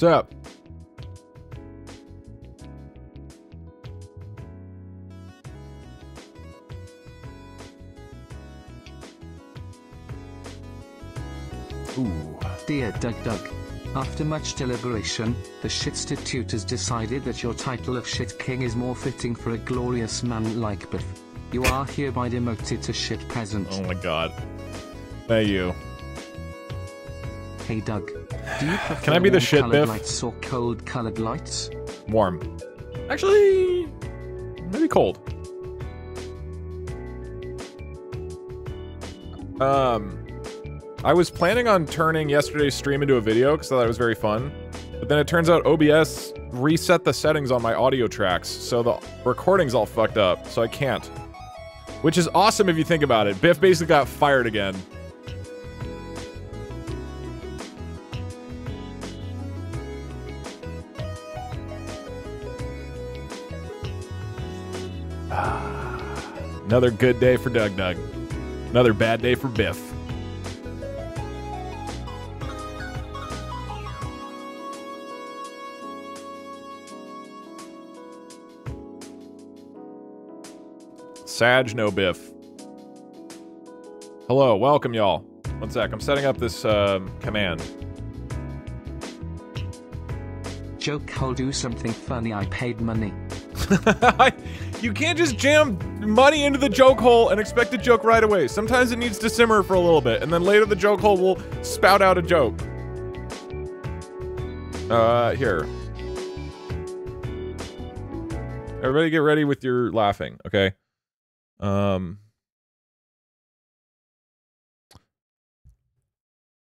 What's up? Ooh. Dear Doug Doug. After much deliberation, the Shitstitute has decided that your title of Shit King is more fitting for a glorious man like Biff. You are hereby demoted to Shit Peasant. Oh my god. Thank you. Hey Doug. Do you prefer Can I be the shit Biff? lights or cold-colored lights? Warm. Actually, maybe cold. Um, I was planning on turning yesterday's stream into a video because I thought it was very fun. But then it turns out OBS reset the settings on my audio tracks, so the recording's all fucked up, so I can't. Which is awesome if you think about it. Biff basically got fired again. Another good day for Doug Doug. Another bad day for Biff. Sag, no Biff. Hello, welcome y'all. One sec, I'm setting up this um, command. Joke, I'll do something funny. I paid money. you can't just jam money into the joke hole and expect a joke right away. Sometimes it needs to simmer for a little bit, and then later the joke hole will spout out a joke. Uh, here. Everybody get ready with your laughing, okay? Um.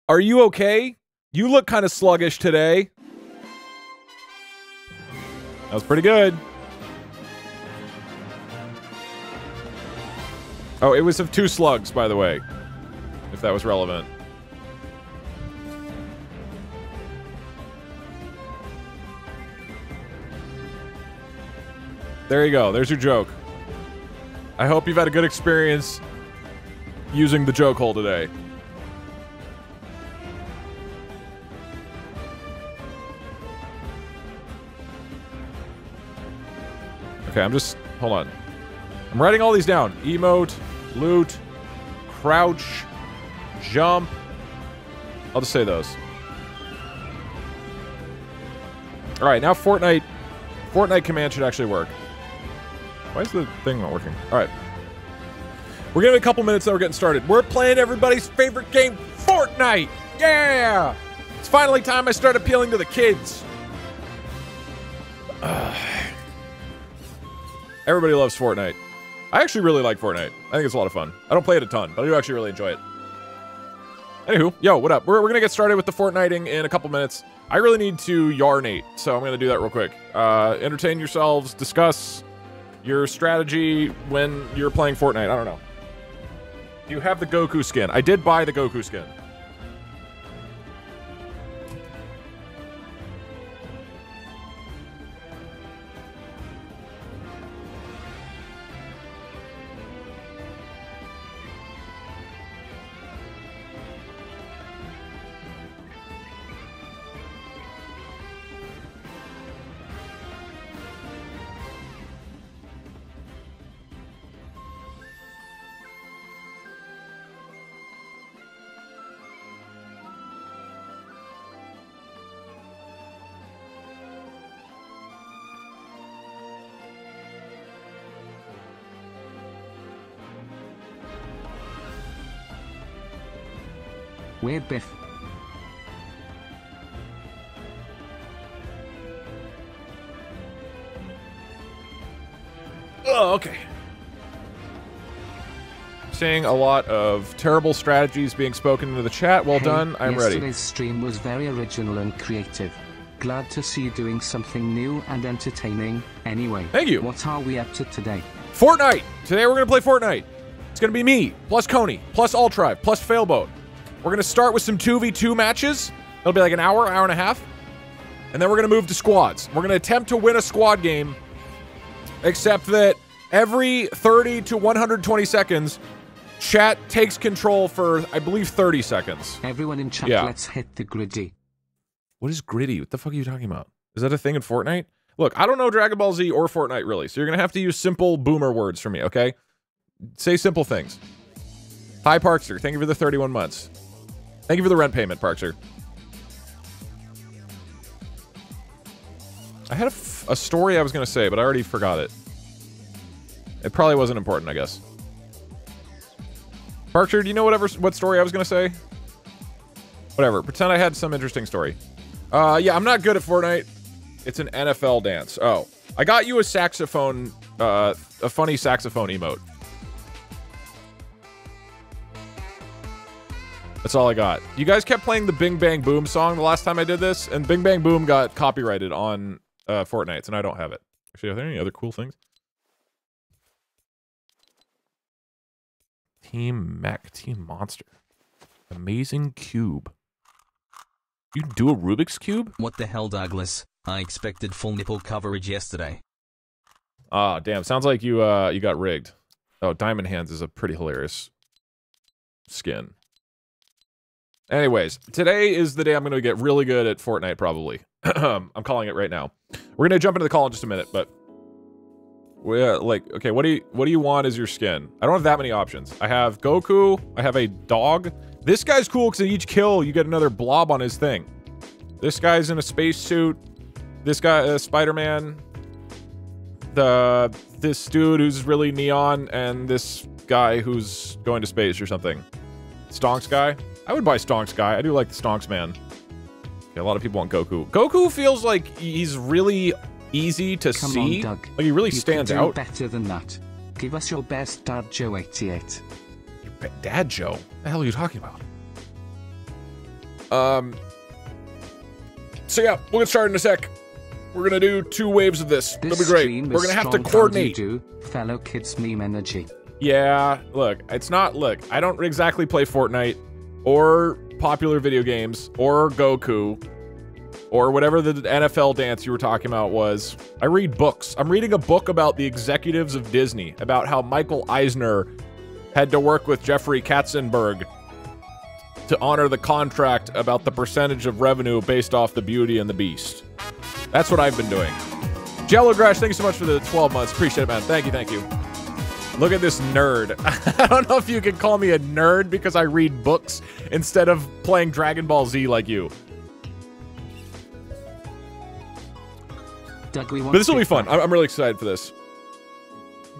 Are you okay? You look kind of sluggish today. That was pretty good. Oh, it was of two slugs, by the way. If that was relevant. There you go. There's your joke. I hope you've had a good experience using the joke hole today. Okay, I'm just... Hold on. I'm writing all these down. Emote, loot, crouch, jump. I'll just say those. All right, now Fortnite. Fortnite command should actually work. Why is the thing not working? All right. We're giving it a couple minutes, then we're getting started. We're playing everybody's favorite game, Fortnite. Yeah! It's finally time I start appealing to the kids. Ugh. Everybody loves Fortnite. I actually really like Fortnite. I think it's a lot of fun. I don't play it a ton, but I do actually really enjoy it. Anywho, yo, what up? We're, we're gonna get started with the Fortniting in a couple minutes. I really need to yarnate, so I'm gonna do that real quick. Uh, entertain yourselves, discuss your strategy when you're playing Fortnite. I don't know. Do you have the Goku skin? I did buy the Goku skin. Oh, okay. Seeing a lot of terrible strategies being spoken into the chat. Well Hey, done. I'm ready. Yesterday's stream was very original and creative. Glad to see you doing something new and entertaining. Anyway, Thank you. What are we up to today? Fortnite. Today we're gonna play Fortnite. It's gonna be me plus Coney plus Altrive plus Failboat. We're gonna start with some two v two matches. It'll be like an hour, hour and a half, and then we're gonna move to squads. We're gonna attempt to win a squad game, except that every 30 to 120 seconds, chat takes control for I believe 30 seconds. Everyone in chat, Yeah. let's hit the gritty. What is gritty? What the fuck are you talking about? Is that a thing in Fortnite? Look, I don't know Dragon Ball Z or Fortnite really, so you're gonna have to use simple boomer words for me, okay? Say simple things. Hi, Parkzer. Thank you for the 31 months. Thank you for the rent payment, Parkzer. I had a, story I was gonna say, but I already forgot it. It probably wasn't important, I guess. Parkzer, do you know whatever what story I was gonna say? Whatever. Pretend I had some interesting story. Uh, yeah, I'm not good at Fortnite. It's an NFL dance. Oh, I got you a saxophone, uh, a funny saxophone emote. That's all I got. You guys kept playing the Bing Bang Boom song the last time I did this, and Bing Bang Boom got copyrighted on uh, Fortnite, and I don't have it. Actually, are there any other cool things? Team Mech, Team Monster. Amazing Cube. You do a Rubik's Cube? What the hell, Douglas? I expected full nipple coverage yesterday. Ah, damn. Sounds like you uh you got rigged. Oh, Diamond Hands is a pretty hilarious skin. Anyways, today is the day I'm going to get really good at Fortnite, probably. I'm calling it right now. We're going to jump into the call in just a minute, but... we uh, like, okay, what do you what do you want as your skin? I don't have that many options. I have Goku. I have a dog. This guy's cool because at each kill, you get another blob on his thing. This guy's in a spacesuit. This guy, uh, Spider-Man. The this dude who's really neon, and this guy who's going to space or something. Stonks guy. I would buy Stonks guy. I do like the Stonks man. Okay, a lot of people want Goku. Goku feels like he's really easy to Come see. on, Doug. Like he really you stands out. better than that. Give us your best Dad Joe 88. Dad Joe? What the hell are you talking about? Um. So yeah, we'll get started in a sec. We're gonna do two waves of this. This That'll be great. We're gonna have to coordinate. Do, fellow kids meme energy. Yeah, look, it's not. Look, I don't exactly play Fortnite or popular video games or Goku or whatever the NFL dance you were talking about was. I read books. I'm reading a book about the executives of Disney, about how Michael Eisner had to work with Jeffrey Katzenberg to honor the contract about the percentage of revenue based off the Beauty and the Beast. That's what I've been doing. Jello Grash, thank you so much for the 12 months. Appreciate it, man. Thank you, thank you. Look at this nerd. I don't know if you can call me a nerd because I read books instead of playing Dragon Ball Z like you. Doug, we want But this will be fun. I'm I'm really excited for this.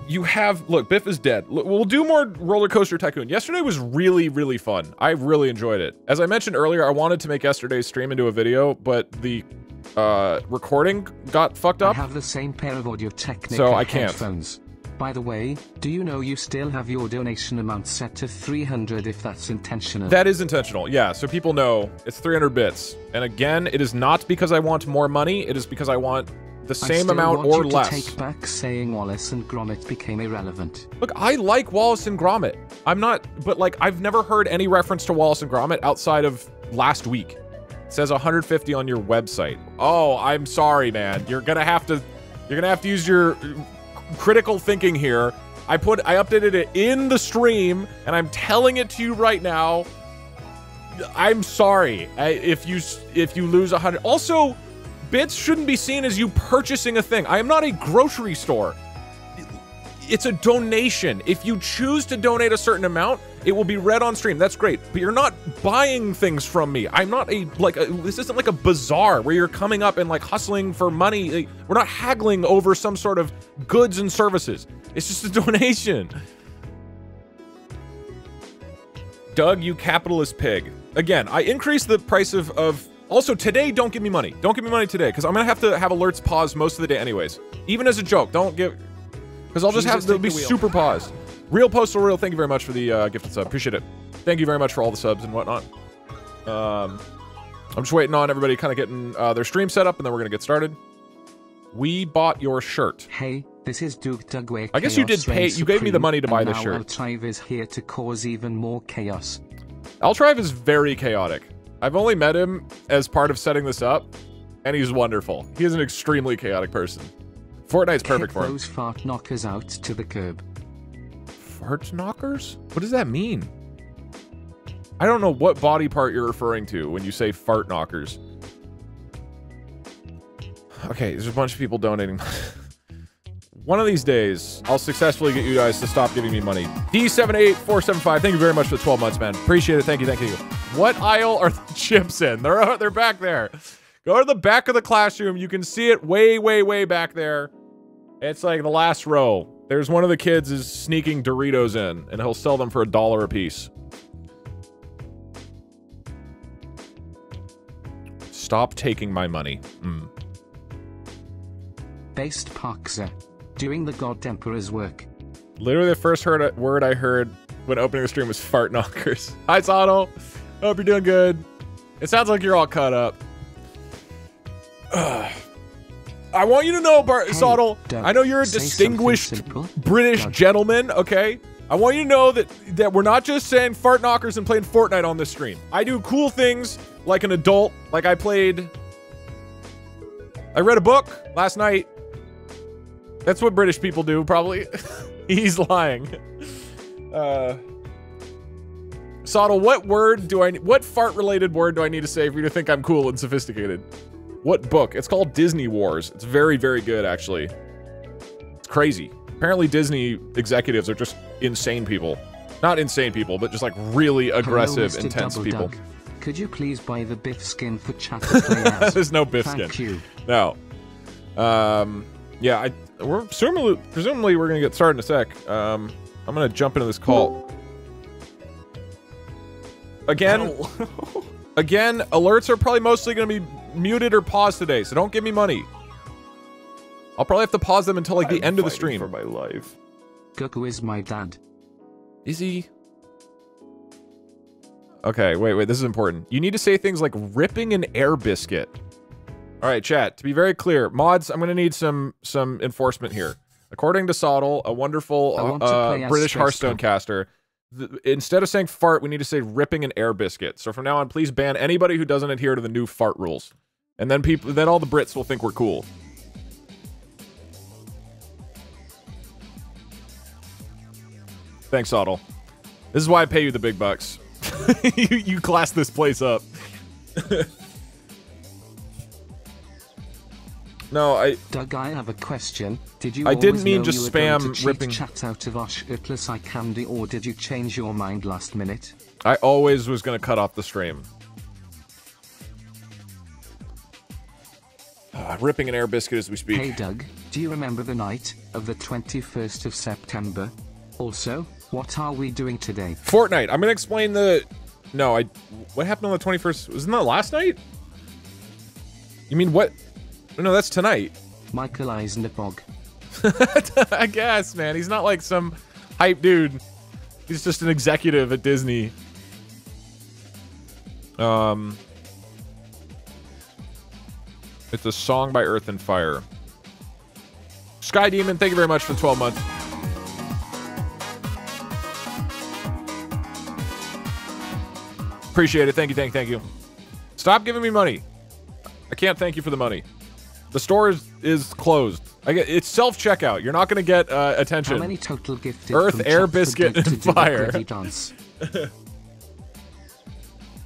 You have look, Biff is dead. We'll do more Roller Coaster Tycoon. Yesterday was really, really fun. I really enjoyed it. As I mentioned earlier, I wanted to make yesterday's stream into a video, but the uh, recording got fucked up. I have the same pair of Audio Technica So I can't. headphones. By the way, do you know you still have your donation amount set to 300 if that's intentional? That is intentional, yeah. So people know it's 300 bits. And again, it is not because I want more money. It is because I want the same amount or less. To take back saying Wallace and Gromit became irrelevant. Look, I like Wallace and Gromit. I'm not, but like, I've never heard any reference to Wallace and Gromit outside of last week. It says 150 on your website. Oh, I'm sorry, man. You're gonna have to, you're gonna have to use your critical thinking here. I put, I updated it in the stream, and I'm telling it to you right now. I'm sorry if you if you lose a hundred. Also, bits shouldn't be seen as you purchasing a thing. I am not a grocery store it's a donation. If you choose to donate a certain amount, it will be read on stream. That's great. But you're not buying things from me. I'm not a like a, this isn't like a bazaar where you're coming up and like hustling for money. Like, we're not haggling over some sort of goods and services. It's just a donation. Doug, you capitalist pig. Again, I increased the price of, of also today, don't give me money. Don't give me money today, because I'm gonna have to have alerts paused most of the day anyways. Even as a joke, don't give because I'll just Jesus, have they'll be the super paused. Real postal real, thank you very much for the uh, gifted sub. Appreciate it. Thank you very much for all the subs and whatnot. Um, I'm just waiting on everybody kind of getting uh, their stream set up, and then we're gonna get started. We bought your shirt. Hey, this is Duke Dugway. I guess you did pay- you gave me the money to buy this shirt. Altrive is here to cause even more chaos. Altrive is very chaotic. I've only met him as part of setting this up, and he's wonderful. He is an extremely chaotic person. Fortnite's perfect Kick for him. those fart knockers out to the curb. Fart knockers? What does that mean? I don't know what body part you're referring to when you say fart knockers. Okay, there's a bunch of people donating. One of these days, I'll successfully get you guys to stop giving me money. D78475, thank you very much for the 12 months, man. Appreciate it. Thank you, thank you. What aisle are the chips in? They're they're back there. Go to the back of the classroom. You can see it way, way, way back there. It's like the last row. There's one of the kids is sneaking Doritos in, and he'll sell them for a dollar a piece. Stop taking my money. Mm. Based Parkzer. Doing the God Emperor's work. Literally, the first heard word I heard when opening the stream was fart knockers. Hi, Sottle. Hope you're doing good. It sounds like you're all cut up. Ugh. I want you to know, Bart Hey, Sottle, I know you're a distinguished. British gentleman, okay? I want you to know that that we're not just saying fart knockers and playing Fortnite on this stream. I do cool things like an adult, like I played I read a book last night. That's what British people do, probably. He's lying. Uh Sottle, what word do I what fart related word do I need to say for you to think I'm cool and sophisticated? What book? It's called Disney Wars. It's very, very good, actually. It's crazy. Apparently, Disney executives are just insane people. Not insane people, but just like really aggressive, Hello, intense Double people. Doug. Could you please buy the Biff skin for chat to play as? There's no Biff Thank skin. you. No. Um, yeah, I we're presumably presumably we're gonna get started in a sec. Um, I'm gonna jump into this call. Again, again, alerts are probably mostly gonna be muted or paused today, so don't give me money. I'll probably have to pause them until like the I'm end of the fighting stream. for my life. Goku is my dad. Is he? Okay, wait, wait. This is important. You need to say things like ripping an air biscuit. All right, chat. To be very clear, mods, I'm going to need some some enforcement here. According to Sottle, a wonderful I want to uh, British Hearthstone Cub. caster, th- instead of saying fart, we need to say ripping an air biscuit. So from now on, please ban anybody who doesn't adhere to the new fart rules, and then people, then all the Brits will think we're cool. Thanks, Sottle. This is why I pay you the big bucks. you, you class this place up. no, I Doug, I have a question. Did you I didn't mean just you were going spam ripping- chat out of our shirtless eye candy, or did you change your mind last minute? I always was gonna cut off the stream. Ah, ripping an air biscuit as we speak. Hey Doug, do you remember the night of the 21st of September? Also, what are we doing today? Fortnite. I'm gonna explain the. No, I. What happened on the 21st? Wasn't that last night? You mean what? No, that's tonight. Michael Eisenberg. I guess, man. He's not like some hype dude. He's just an executive at Disney. Um, it's a song by Earth and Fire. Sky Demon, thank you very much for the 12 months. Appreciate it. Thank you, thank you, thank you. Stop giving me money. I can't thank you for the money. The store is, is closed. I get it's self checkout. You're not going to get uh, How attention. many total gifted Earth, air, biscuit, to and fire.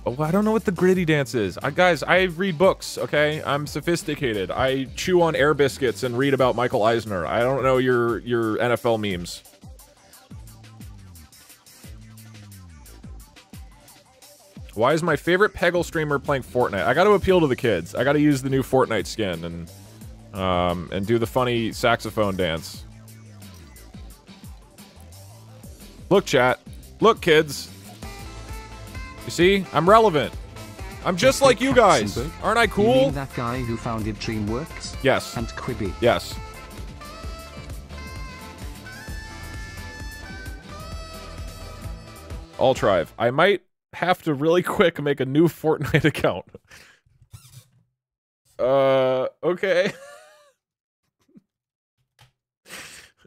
Oh, I don't know what the gritty dance is. I, guys, I read books, okay? I'm sophisticated. I chew on air biscuits and read about Michael Eisner. I don't know your your NFL memes. Why is my favorite Peggle streamer playing Fortnite? I got to appeal to the kids. I got to use the new Fortnite skin and um and do the funny saxophone dance. Look, chat. Look, kids. You see? I'm relevant. I'm just like you guys. Aren't I cool? that guy who founded DreamWorks? Yes. And Quibi. Yes. Altrive. I might have to really quick make a new Fortnite account. Uh, okay.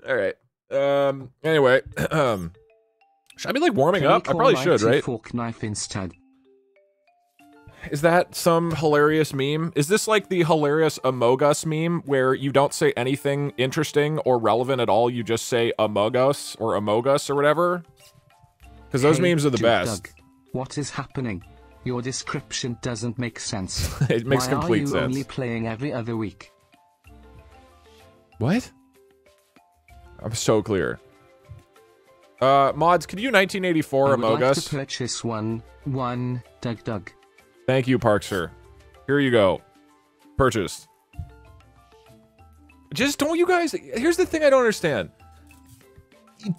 All right. Um. Anyway, um, should I be like warming up? I probably should, right? Fork knife instead. Is that some hilarious meme? Is this like the hilarious Among Us meme where you don't say anything interesting or relevant at all? You just say Among Us or Among Us or whatever? Because those Hey, memes are the Duke best. Doug, what is happening? Your description doesn't make sense. It makes Why complete are you sense. only playing every other week? What? I'm so clear. Uh, mods, could you 1984 I would like Us? to purchase one, one, Doug Doug. Thank you, Parkzer. Here you go. Purchased. Just don't you guys. Here's the thing I don't understand.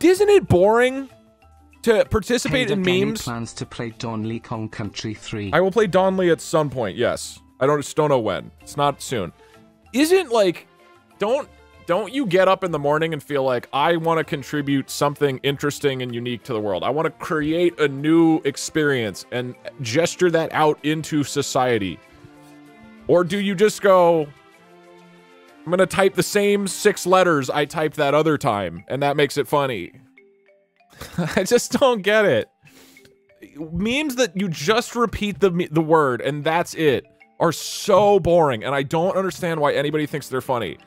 Isn't it boring to participate in memes? plans to play Donley Kong Country 3? I will play Don Lee at some point. Yes, I don't just don't know when. It's not soon. Isn't like, don't don't you get up in the morning and feel like I want to contribute something interesting and unique to the world? I want to create a new experience and gesture that out into society. Or do you just go, I'm gonna type the same six letters I typed that other time, and that makes it funny? I just don't get it memes that you just repeat the the word and that's it are so boring and I don't understand why anybody thinks they're funny.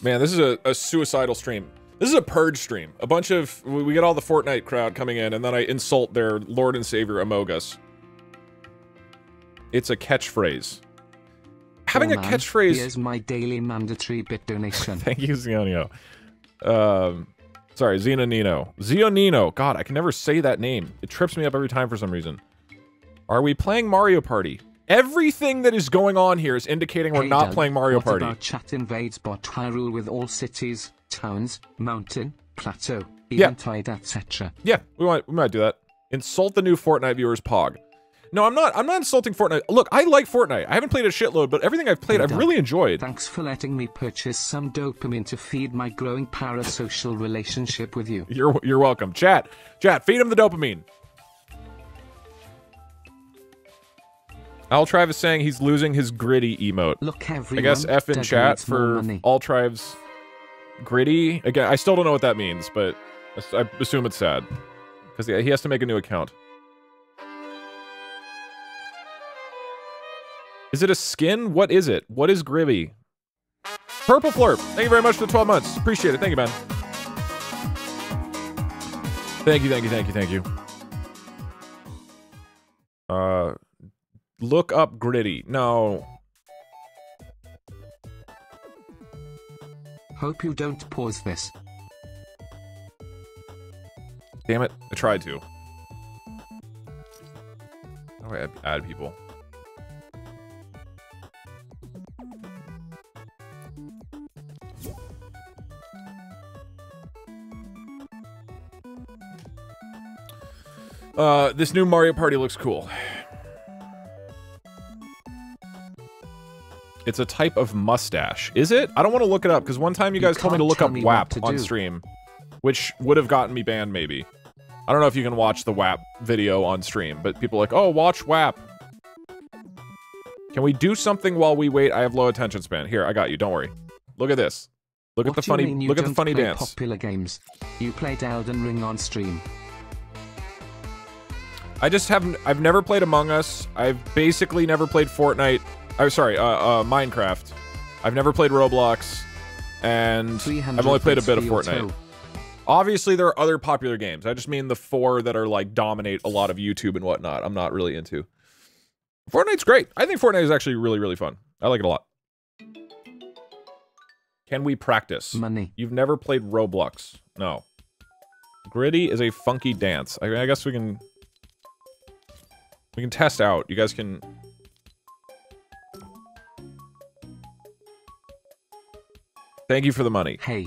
Man, this is a, a suicidal stream. This is a purge stream. A bunch of we get all the Fortnite crowd coming in and then I insult their Lord and Savior Among Us. It's a catchphrase. Having a man, catchphrase Here's my daily mandatory bit donation. Thank you, Zionio. Um, sorry, Zionino. Zionino. God, I can never say that name. It trips me up every time for some reason. Are we playing Mario Party? Everything that is going on here is indicating we're Hey, not Doug, playing Mario what Party. about chat invades bot Hyrule with all cities, towns, mountain, plateau, Yeah. eventide, etc. Yeah, we might we might do that. Insult the new Fortnite viewers, Pog. No, I'm not. I'm not insulting Fortnite. Look, I like Fortnite. I haven't played a shitload, but everything I've played, I've really enjoyed. Thanks for letting me purchase some dopamine to feed my growing parasocial relationship with you. You're you're welcome. Chat, chat. Feed him the dopamine. Altrive is saying he's losing his gritty emote. Look, everyone, I guess F in chat for Altrive's gritty. Again, I still don't know what that means, but I assume it's sad because he has to make a new account. Is it a skin? What is it? What is Gribby? Purple Flurp. Thank you very much for the 12 months. Appreciate it. Thank you, man. Thank you, thank you, thank you, thank you. Uh, look up Gritty. No, Hope you don't pause this. Damn it. I tried to. How do I add, add people? Uh, this new Mario Party looks cool. It's a type of mustache. Is it? I don't want to look it up because one time you You guys told me to look up WAP on stream, which would have gotten me banned maybe. I don't know if you can watch the WAP video on stream, but people are like, oh, watch WAP. Can we do something while we wait? I have low attention span. Here, I got you. Don't worry. Look at this. Look what at the funny. Look at the funny dance. Popular games. You played Elden Ring on stream. I just haven't. I've never played Among Us. I've basically never played Fortnite. I'm sorry, uh, uh, Minecraft. I've never played Roblox, and I've only played a bit of Fortnite. Obviously, there are other popular games. I just mean the four that are like dominate a lot of YouTube and whatnot. I'm not really into. Fortnite's great. I think Fortnite is actually really, really fun. I like it a lot. Can we practice? Money. You've never played Roblox. No. Gritty is a funky dance. I, I guess we can... We can test out. You guys can... Thank you for the money. Hey,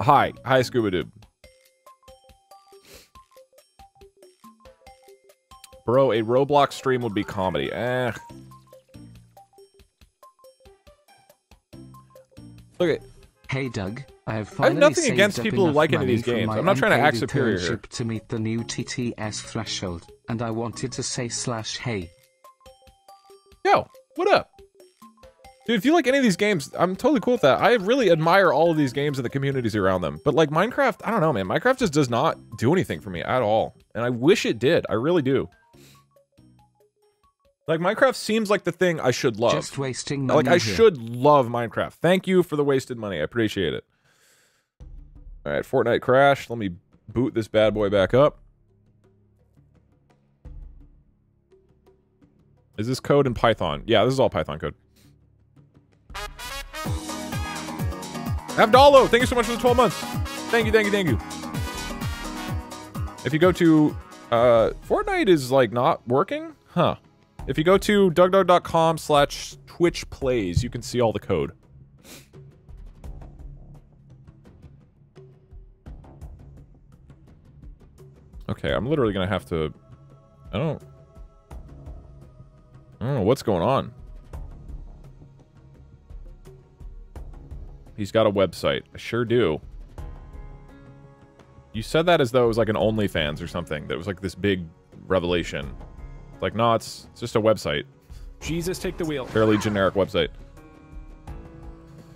Hi. Hi, Scuba Doob. Bro, a Roblox stream would be comedy. Eh. Look at... hey, Doug. I have I have nothing against people who like any of these games. I'm not trying to act superior. To meet the new TTS threshold, and I wanted to say slash hey. Yo, what up? Dude, if you like any of these games, I'm totally cool with that. I really admire all of these games and the communities around them. But like Minecraft, I don't know, man. Minecraft just does not do anything for me at all. And I wish it did. I really do. Like Minecraft seems like the thing I should love. Just wasting money. like I here. should love Minecraft. Thank you for the wasted money. I appreciate it. All right, Fortnite crash. Let me boot this bad boy back up. Is this code in Python? Yeah, this is all Python code. Abdallo, thank you so much for the 12 months. Thank you, thank you, thank you. If you go to, uh, Fortnite is like not working? Huh. If you go to dugdug.com slash Twitch plays, you can see all the code. Okay, I'm literally gonna have to, I don't, I don't know what's going on. He's got a website. I sure do. You said that as though it was like an OnlyFans or something. That was like this big revelation. It's like, no, it's, it's just a website. Jesus, take the wheel. Fairly generic website.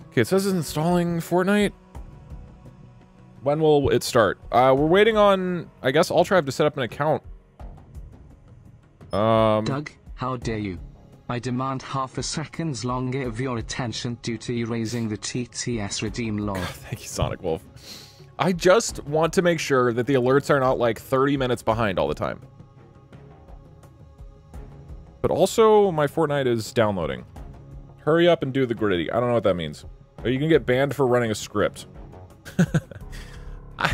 Okay, it says it's installing Fortnite. When will it start? Uh, we're waiting on, I guess, Ultra to set up an account. Um, Doug, how dare you? I demand half a second's longer of your attention due to erasing the TTS redeem law. Thank you, Sonic Wolf. I just want to make sure that the alerts are not like 30 minutes behind all the time. But also, my Fortnite is downloading. Hurry up and do the gritty. I don't know what that means. Or you can get banned for running a script. I,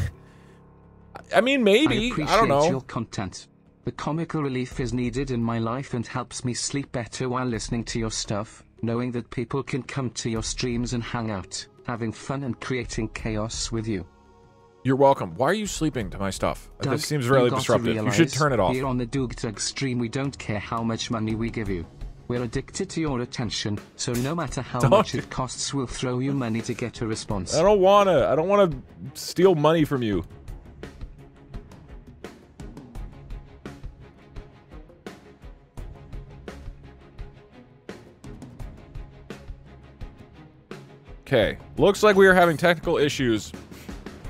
I mean, maybe. I I don't know. your content. The comical relief is needed in my life and helps me sleep better while listening to your stuff, knowing that people can come to your streams and hang out, having fun and creating chaos with you. You're welcome. Why are you sleeping to my stuff? Doug, this seems really disruptive. You should turn it off. Here on the Doug Tug stream, we don't care how much money we give you. We're addicted to your attention, so no matter how Don't- much it costs, we'll throw you money to get a response. I don't wanna. I don't wanna steal money from you. Okay. Looks like we are having technical issues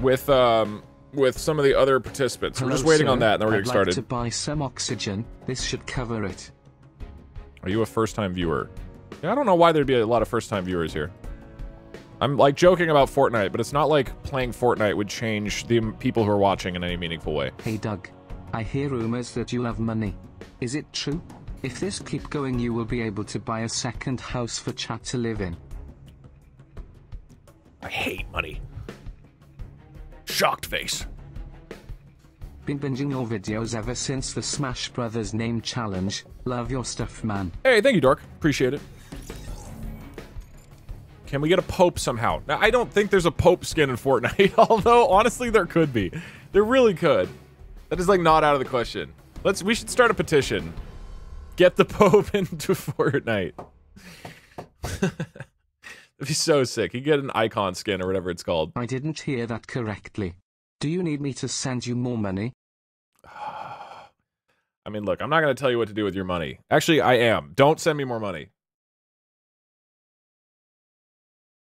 with um with some of the other participants. We're just waiting sir. on that and then we're I'd getting started. Like to buy some oxygen. This should cover it. Are you a first-time viewer? Yeah, I don't know why there'd be a lot of first-time viewers here. I'm like joking about Fortnite, but it's not like playing Fortnite would change the people who are watching in any meaningful way. Hey Doug, I hear rumors that you have money. Is it true? If this keep going, you will be able to buy a second house for chat to live in. I hate money. Shocked face. Been binging your videos ever since the Smash Brothers name challenge. Love your stuff, man. Hey, thank you, Dark. Appreciate it. Can we get a Pope somehow? Now, I don't think there's a Pope skin in Fortnite, although honestly there could be. There really could. That is like not out of the question. Let's we should start a petition. Get the Pope into Fortnite. That'd be so sick. You get an icon skin or whatever it's called. I didn't hear that correctly. Do you need me to send you more money? I mean, look, I'm not going to tell you what to do with your money. Actually, I am. Don't send me more money.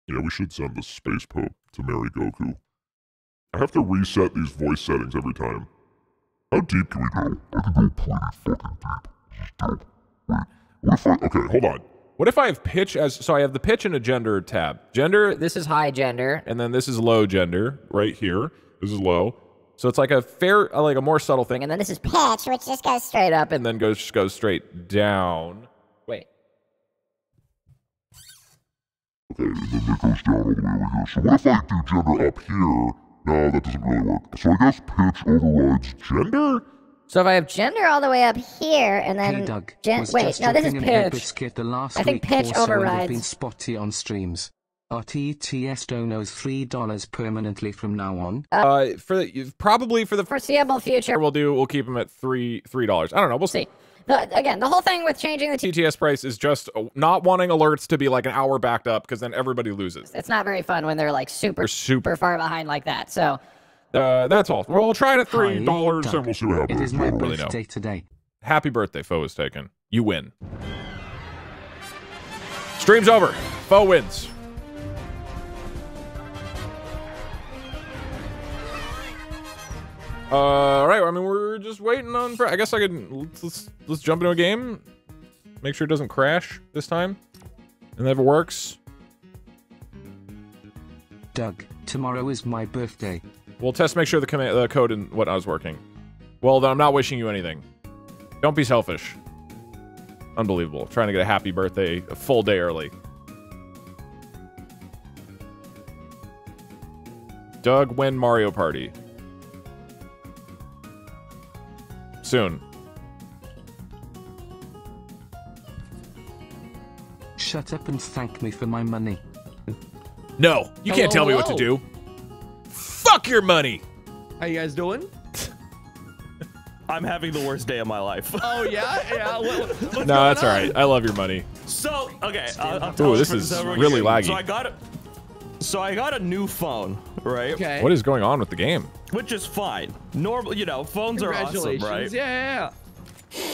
Yeah, we should send the Space Pope to marry Goku. I have to reset these voice settings every time. How deep can we go? I can go pretty fucking deep. This is dope. Wait, what if I... Okay, hold on. What if I have pitch as so I have the pitch and a gender tab. Gender This is high gender. and then this is low gender right here. This is low. So it's like a fair uh, like a more subtle thing And then this is pitch, which just goes straight straight up and and then goes just goes straight down. wait. Okay, and then it goes down all the way over here. So what if I do gender up here? No, that doesn't really work. So I guess pitch overrides gender? So if I have gender gender all the way up here, and then hey Doug, gen- was wait, just no, this is dropping an pitch. biscuit the last I think week pitch or so and have overrides. been spotty on streams. RTTS donos three dollars permanently from now on. Uh for the, probably for the first Foreseeable future. we'll do we'll keep them at 3 $3. I don't know. We'll see. See, the, again, the whole thing with changing the T, TTS price is just uh, not wanting alerts to be like an hour backed up because then everybody loses. it's not very fun when they're like super, They're super- far behind like that. So, Uh, that's all. Well, try it at three dollars and we'll see what happens. It is my don't really birthday today. Happy birthday, foe is taken. You win. Stream's over. Foe wins. Uh, all right. I mean, we're just waiting on. I guess I can. Let's, let's let's jump into a game. Make sure it doesn't crash this time, and if it works, Doug, tomorrow is my birthday. We'll test. Make sure the command, the code and whatnot is working. Well, then I'm not wishing you anything. Don't be selfish. Unbelievable. Trying to get a happy birthday a full day early. Doug win Mario Party. Soon. Shut up and thank me for my money. No, you can't tell me what to do. Fuck your money. How you guys doing? I'm having the worst day of my life. Oh yeah, yeah. What, what- No, that's all on? right. I love your money. So okay, uh, I'll, I'll Ooh, this is really game. laggy. So I got it. So I got a new phone, right? Okay. What is going on with the game? Which is fine. Normal, you know, phones are awesome, Congratulations. right? Yeah, yeah,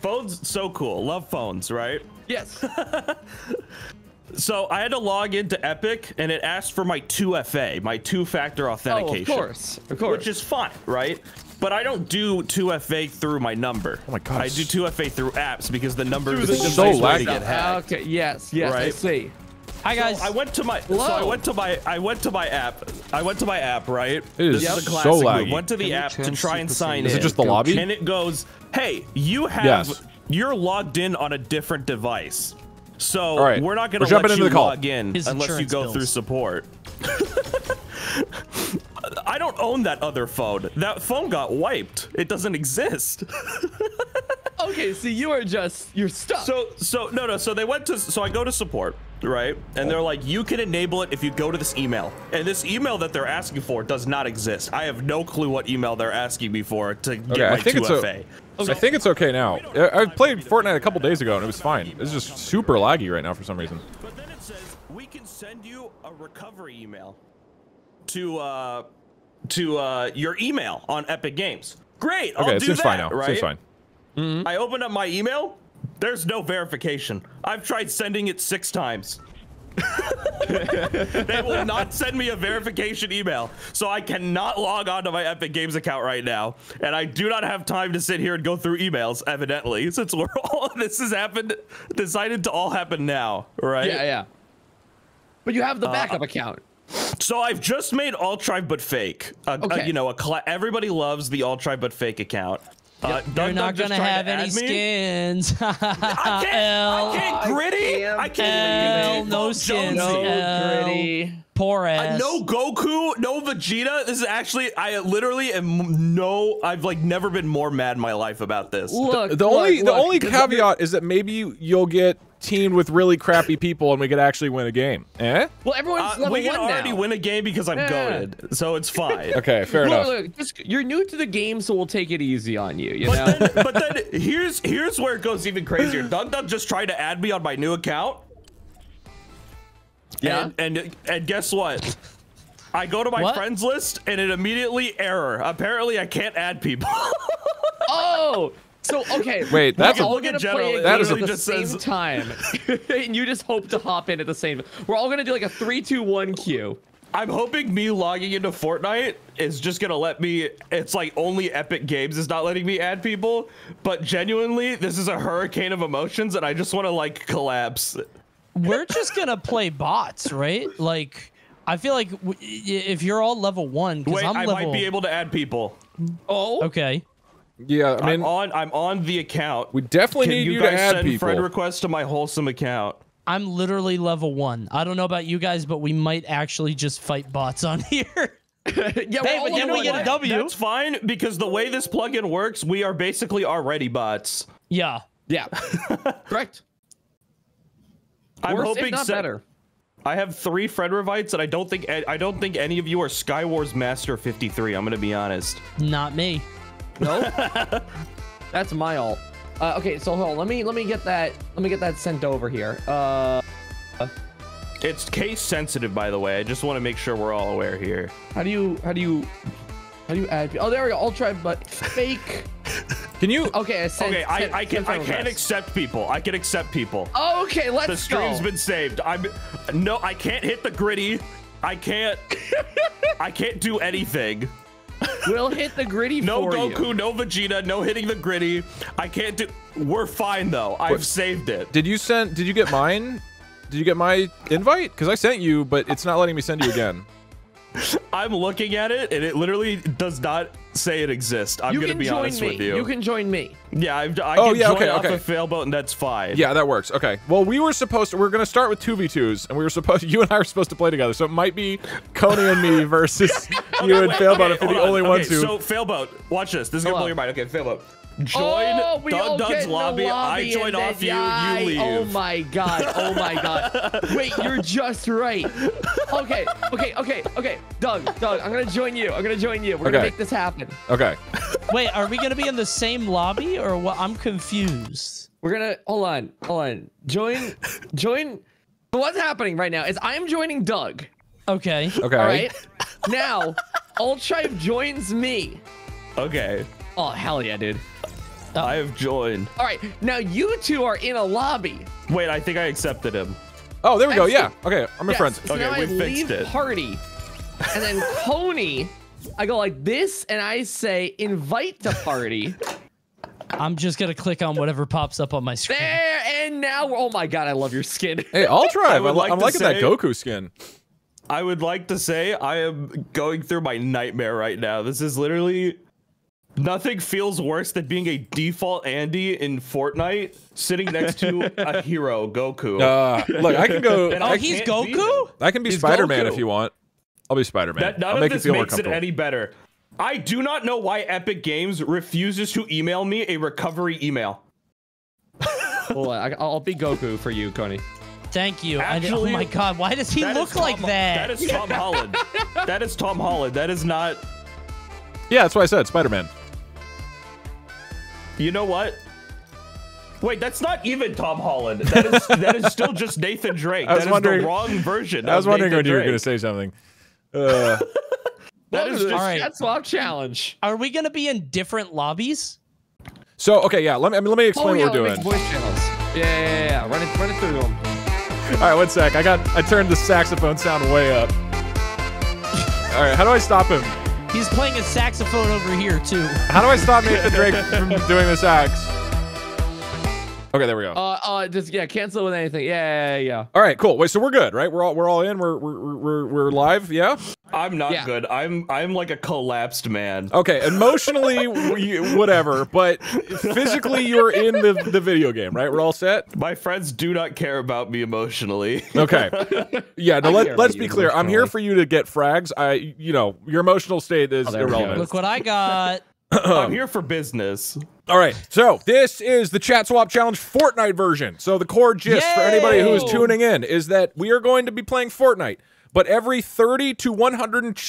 Phones so cool. Love phones, right? Yes. So I had to log into Epic and it asked for my 2FA, my two-factor authentication. oh, of course, of course. Which is fine, right? But I don't do 2FA through my number. Oh my God, I do 2FA through apps because the number is the just so way to laggy. get ah, hacked. Okay. Yes. Yes. I see. Hi guys. I went to my so I went to my I went to my app. I went to my app, right? It is this is a so classic move. laggy. Went to the Can app to try and sign Saiyan? in. Is it just the lobby? And it goes, "Hey, you have Yes. you're logged in on a different device. So All right, we're not going we're to jumping let into you the call. log in His unless you go bills. through support." I don't own that other phone. That phone got wiped. It doesn't exist. Okay. So you are just you're stuck. So so no no so they went to so I go to support right and they're like you can enable it if you go to this email and this email that they're asking for does not exist. I have no clue what email they're asking me for to get Okay, my I think it's 2FA. o- I think it's okay now. I played Fortnite a couple days ago and it was fine. It's just super laggy right now for some reason. But then it says we can send you a recovery email to uh to uh your email on Epic Games. Great, I'll Okay, it do seems that, fine now. right? Seems fine. I open up my email. There's no verification. I've tried sending it six times. they will not send me a verification email, so I cannot log on to my Epic Games account right now, and I do not have time to sit here and go through emails. Evidently, since we're all this has happened, decided to all happen now, right? yeah, yeah. But you have Uh, the backup account. So I've just made Altrive but fake. Uh, uh, Okay. you know, a cla everybody loves the Altrive but fake account. Uh, You're Doug not Doug just gonna have to any me. skins. I can't. L. I can't gritty. I can't. L, even no skins. Jonesy. L. Gritty. Poor Uh, ass. no Goku, no Vegeta. This is actually, I literally am no. I've like never been more mad in my life about this. Look. The only look, the only caveat is that maybe you'll get teamed with really crappy people and we could actually win a game. Eh? Well, everyone's Uh, level we can already now. win a game because I'm Yeah. goaded, so it's fine. Okay, fair enough. Look, look, just, you're new to the game, so we'll take it easy on you. You But know. then, but then here's here's where it goes even crazier. Doug Doug just tried to add me on my new account. Yeah? And and, and guess what? I go to my What? friends list and it immediately error. Apparently I can't add people. oh. So okay. Wait, we're that's a- all gonna play a it That is game a- at the same says- time, and you just hope to hop in at the same. We're all gonna do like a three, two, one queue. I'm hoping me logging into Fortnite is just gonna let me. It's like only Epic Games is not letting me add people, but genuinely, this is a hurricane of emotions, and I just want to like collapse. We're just gonna play bots, right? Like, I feel like w- i- if you're all level one, because Wait, I'm I level. might be able to add people. Oh. Okay. Yeah, I I'm mean, on. I'm on the account. we definitely Can need you you, guys to add send people. friend requests to my wholesome account? I'm literally level one. I don't know about you guys, but we might actually just fight bots on here. yeah, Hey, but all then level we get a one. W. That's fine because the way this plugin works, we are basically already bots. Yeah. Yeah. Correct. I'm Worse, hoping if not better. I have three friend revites, and I don't think I don't think any of you are Skywars Master 53. I'm gonna be honest. Not me. No. That's my alt. Uh, okay, so hold on. Let me let me get that let me get that sent over here. Uh, It's case sensitive, by the way. I just want to make sure we're all aware here. how do you how do you how do you add? Oh, there we go. I'll try, but fake. Can you? Okay, I sent. Okay, I, sent- I can sent I can accept people. I can accept people. Oh, okay, let's The stream's go. been saved. I'm no, I can't hit the gritty. I can't. I can't do anything. We'll hit the gritty No for Goku, you. no Vegeta, no hitting the gritty. I can't do. We're fine though. I've What- saved it. Did you send? Did you get mine? Did you get my invite? Because I sent you, but it's not letting me send you again. I'm looking at it, and it literally does not say it exists. I'm you gonna be honest me. with you. You can join me. yeah, I, I Oh, can yeah, join okay, off okay. a failboat, and that's fine. Yeah, that works. Okay. Well, we were supposed to. We going to start with two v twos, and we were supposed. You and I were supposed to play together. So it might be Coney and me versus you and Wait, Failboat okay, if you're the on. only okay, ones who. So failboat, watch this. This is gonna blow your mind. Okay, failboat. Join oh, Doug Doug's in the lobby. I join off you. I- You oh leave. Oh my god. Oh my god. Wait, you're just right. Okay, okay, okay, okay. Doug, Doug, I'm gonna join you. I'm gonna join you. We're gonna make this happen. Okay. Wait, are we gonna be in the same lobby or what? I'm confused. We're gonna hold on, hold on. Join, join. But what's happening right now is I'm joining Doug. Okay. Okay. All right. now, Altrive joins me. Okay, Oh hell yeah, dude. I have joined. All right. Now you two are in a lobby. Wait, I think I accepted him. Oh, there we go. Yeah. Okay. I'm your Yes, friends. So Okay, now we I fixed leave it. party, and then Coney, I go like this, and I say invite to party. I'm just gonna click on whatever pops up on my screen. there, and now. Oh my god, I love your skin. Hey, I'll try. would I'm, like I'm to liking that Goku skin. I would like to say I am going through my nightmare right now. This is literally nothing feels worse than being a default Andy in Fortnite sitting next to a hero, Goku. Uh, look, I can go. And Oh, I he's Goku? I can be He's Spider-Man Goku. if you want. I'll be Spider-Man. That, none I'll of make this feel more makes it any better. I do not know why Epic Games refuses to email me a recovery email. Hold on, I, I'll be Goku for you, Coney. Thank you. I oh my god, why does he look is like Tom- that? That is Tom Holland. that is Tom Holland. That is not. Yeah, that's what I said. Spider-Man. You know what? Wait, that's not even Tom Holland. That is that is still just Nathan Drake. I was That is wondering- the wrong version. I was of wondering Nathan when you were going to say something. Uh, That is just All right. Chat swap challenge. Are we gonna be in different lobbies? so okay, yeah. Let me I mean, let me explain oh, yeah, what we're let me doing. make voice channels. Yeah, yeah, yeah, yeah. Run it, run it through them. All right, one sec. I got. I turned the saxophone sound way up. All right, how do I stop him? He's playing a saxophone over here too. How do I stop Nathan Drake from doing the sax? Okay, there we go. Uh, uh, just yeah, cancel with anything. Yeah, yeah, yeah. all right, cool. Wait, so we're good, right? We're all we're all in. We're we're we're, we're live. Yeah. I'm not Yeah. good. I'm I'm like a collapsed man. Okay. Emotionally, we, whatever, but physically, you're in the the video game, right? We're all set. My friends do not care about me emotionally. Okay. Yeah. No. I let Let's be clear. I'm here for you to get frags. I, you know, your emotional state is Oh, there we go. irrelevant. Look what I got. I'm here for business. All right, so this is the Chat Swap Challenge Fortnite version. So the core gist for anybody who is tuning in is that we are going to be playing Fortnite, but every 30 to 100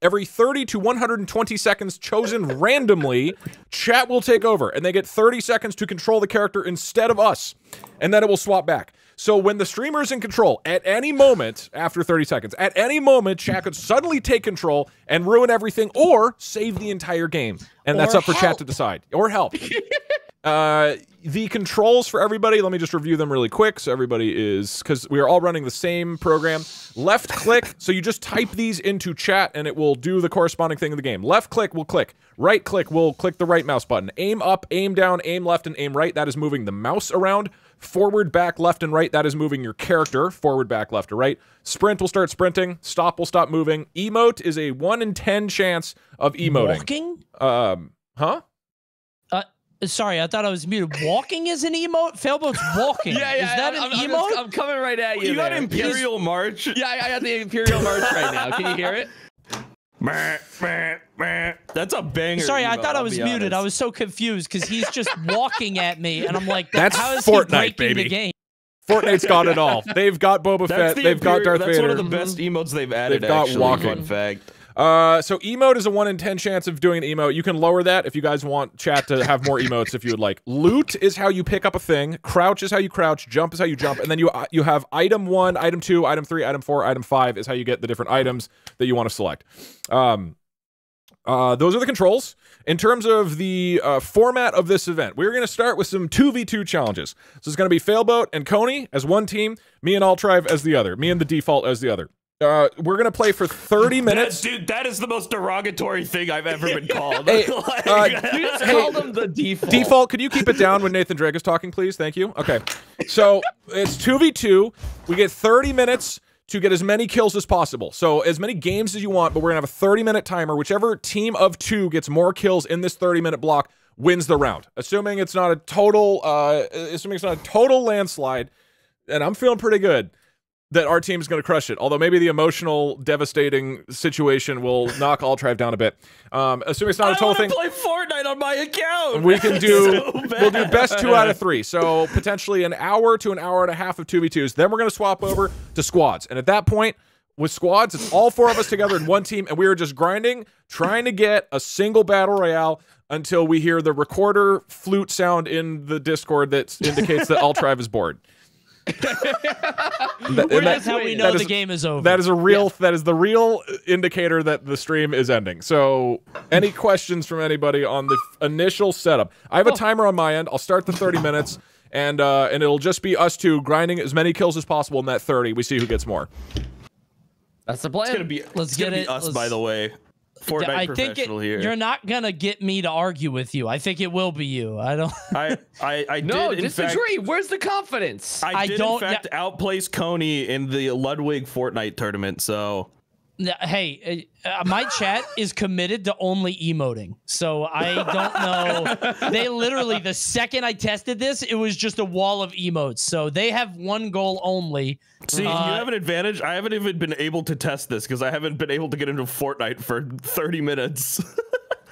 every 30 to 120 seconds chosen randomly, chat will take over and they get 30 seconds to control the character instead of us. And then it will swap back. So when the streamer is in control, at any moment after 30 seconds, at any moment, chat could suddenly take control and ruin everything or save the entire game. And that's up for chat to decide. Or help. Uh, the controls for everybody, let me just review them really quick so everybody is, because we are all running the same program. Left click, so you just type these into chat and it will do the corresponding thing in the game. Left click will click. Right click will click the right mouse button. Aim up, aim down, aim left, and aim right. That is moving the mouse around. Forward, back, left, and right. That is moving your character. Forward, back, left, or right. Sprint will start sprinting. Stop will stop moving. Emote is a 1 in 10 chance of emoting. Walking? Um, huh? Sorry, I thought I was muted. Walking is an emote. Failboat's walking. Yeah, yeah. Is that I'm, an I'm, I'm emote? just- I'm coming right at you. You got there. Imperial March. Yeah, I I got the Imperial March right now. Can you hear it? Meh, meh, meh. That's a banger. Sorry, I thought I was be muted. I was so confused because he's just walking at me, and I'm like, That's how is Fortnite, he baby. the game? Fortnite's got it all. They've got Boba That's Fett. the They've got Imperial- Darth That's Vader. one of the best emotes they've added. They've got actually, walking. Fun fact. Uh, so emote is a one in ten chance of doing an emote. You can lower that if you guys want chat to have more emotes. If you would like, loot is how you pick up a thing. Crouch is how you crouch. Jump is how you jump, and then you uh, you have item one, item two, item three, item four, item five is how you get the different items that you want to select. Um, uh, those are the controls. In terms of the uh, format of this event, we're going to start with some 2v2 challenges. So it's going to be Failboat and Coney as one team, me and Altrive as the other, me and the default as the other. Uh, we're going to play for 30 minutes. That, dude, that is the most derogatory thing I've ever been called. Hey, Like- uh, You just Hey, called him the default. Default, could you keep it down when Nathan Drake is talking, please? Thank you. Okay. So it's 2v2. We get 30 minutes to get as many kills as possible. So as many games as you want, but we're gonna have a 30 minute timer. Whichever team of two gets more kills in this 30 minute block wins the round. Assuming it's not a total, uh, assuming it's not a total landslide, and I'm feeling pretty good that our team's going to crush it. Although maybe the emotional, devastating situation will knock Altrive down a bit. Um, assuming it's not a I total want to thing, play Fortnite on my account. we can do So we'll do best two out of three. So potentially an hour to an hour and a half of two v twos. Then we're going to swap over to squads, and at that point. With squads, it's all four of us together in one team, and we are just grinding, trying to get a single battle royale until we hear the recorder flute sound in the Discord that indicates that Altrive is bored. That- that- That's how we know that the is- game is over. That is a real. That is the real indicator that the stream is ending. So, any questions from anybody on the f- initial setup? I have a timer on my end. I'll start the 30 minutes, and uh, and it'll just be us two grinding as many kills as possible in that 30. We see who gets more. That's the plan. It's gonna plan. be. Let's it's gonna get be it- us, let's- by the way. Fortnite I think it, professional here. you're not gonna get me to argue with you. I think it will be you. I don't. I, I, I No, did in fact. disagree. Where's the confidence? I I did don't- in fact outplace Coney in the Ludwig Fortnite tournament. So N- Hey, uh, uh, my chat is committed to only emoting, so I don't know. they literally, the second I tested this, it was just a wall of emotes. So they have one goal only. see, Uh, you have an advantage. I haven't even been able to test this because I haven't been able to get into Fortnite for 30 minutes.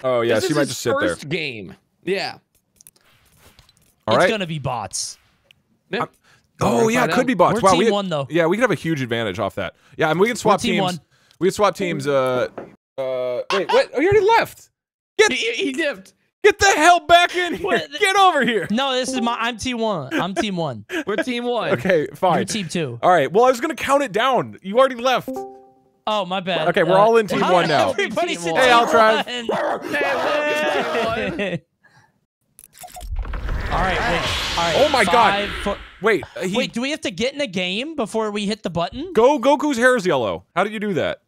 Oh yes, this you might just sit there. first game. Yeah. All it's right. gonna be bots. Yep. Oh We're yeah, it find could be bots. We're wow, team we one, though. Yeah, we could have a huge advantage off that. Yeah, and we can swap team teams. one. We can swap teams. Uh, uh, wait, what? Oh, he already left. Get He, he dipped. get the hell back in here. What? Get over here. No, this is my. I'm team one. I'm team one. We're team one. Okay, fine. You're team two. All right. Well, I was gonna count it down. You already left. Oh, my bad. Okay, we're all in team one now. Everybody Team said. Hey, I'll try. one. all right, wait. All right. Oh my God. four- Wait. uh, He, Wait, do we have to get in a game before we hit the button? Go. Goku's hair is yellow. How did you do that?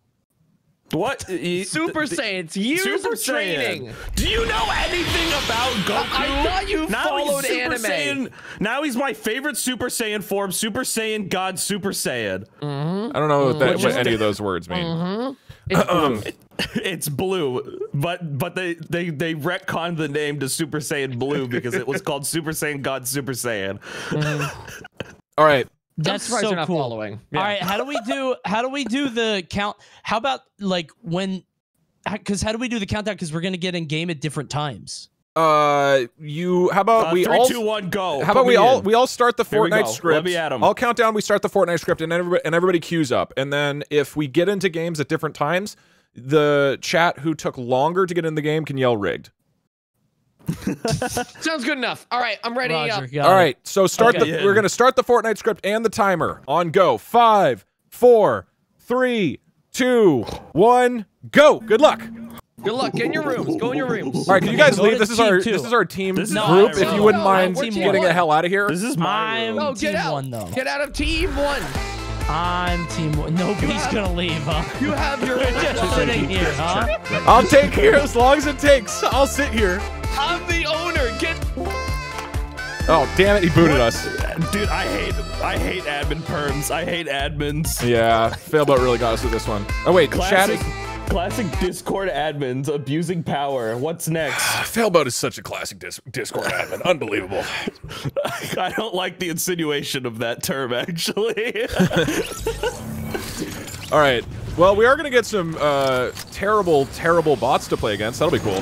What? He- Super th- Saiyans, years Super of training. Saiyan. Do you know anything about Goku? I thought you now followed he's Super anime. Saiyan. Now he's my favorite Super Saiyan form. Super Saiyan God. Super Saiyan. Mm-hmm. I don't know what, that, what any of those words mean. Mm-hmm. Um, it's blue, but but they they they retconned the name to Super Saiyan Blue because it was called Super Saiyan God Super Saiyan. Mm-hmm. All right. That's surprised so you're not cool. following. All right, how do we do? How do we do the count? How about like when? Because how do we do the countdown? Because we're gonna get in game at different times. Uh, you. How about Uh, we three, all? two, one, go. How Put about we me all in. we all start the Here we Fortnite go. script? Let me at 'em. I'll count down. We start the Fortnite script, and everybody and everybody queues up. And then if we get into games at different times, the chat who took longer to get in the game can yell rigged. Sounds good enough. All right, I'm ready. Roger, up. got All it. right. So start Okay. the. We're gonna start the Fortnite script and the timer on go. Five, four, three, two, one, go. Good luck. Good luck. Get in your rooms. Go in your rooms. All right, can you guys Go leave? This is our two. this is our team This group. If you wouldn't No, mind we're team getting the hell out of here. This is my I'm room. Oh, no, team get out. one though. Get out of team one. I'm team one. Nobody's gonna leave, huh? You have your We're just sitting here, huh? I'll take here as long as it takes. I'll sit here. I'm the owner. Get. Oh damn it! He booted us. Dude, I hate I hate admin perms. I hate admins. Yeah, Failboat really got us with this one. Oh wait, chat is classic Discord admins abusing power. What's next? Failboat is such a classic dis- Discord admin. Unbelievable. I don't like the insinuation of that term, actually. All right. Well, we are gonna get some uh, terrible, terrible bots to play against. That'll be cool.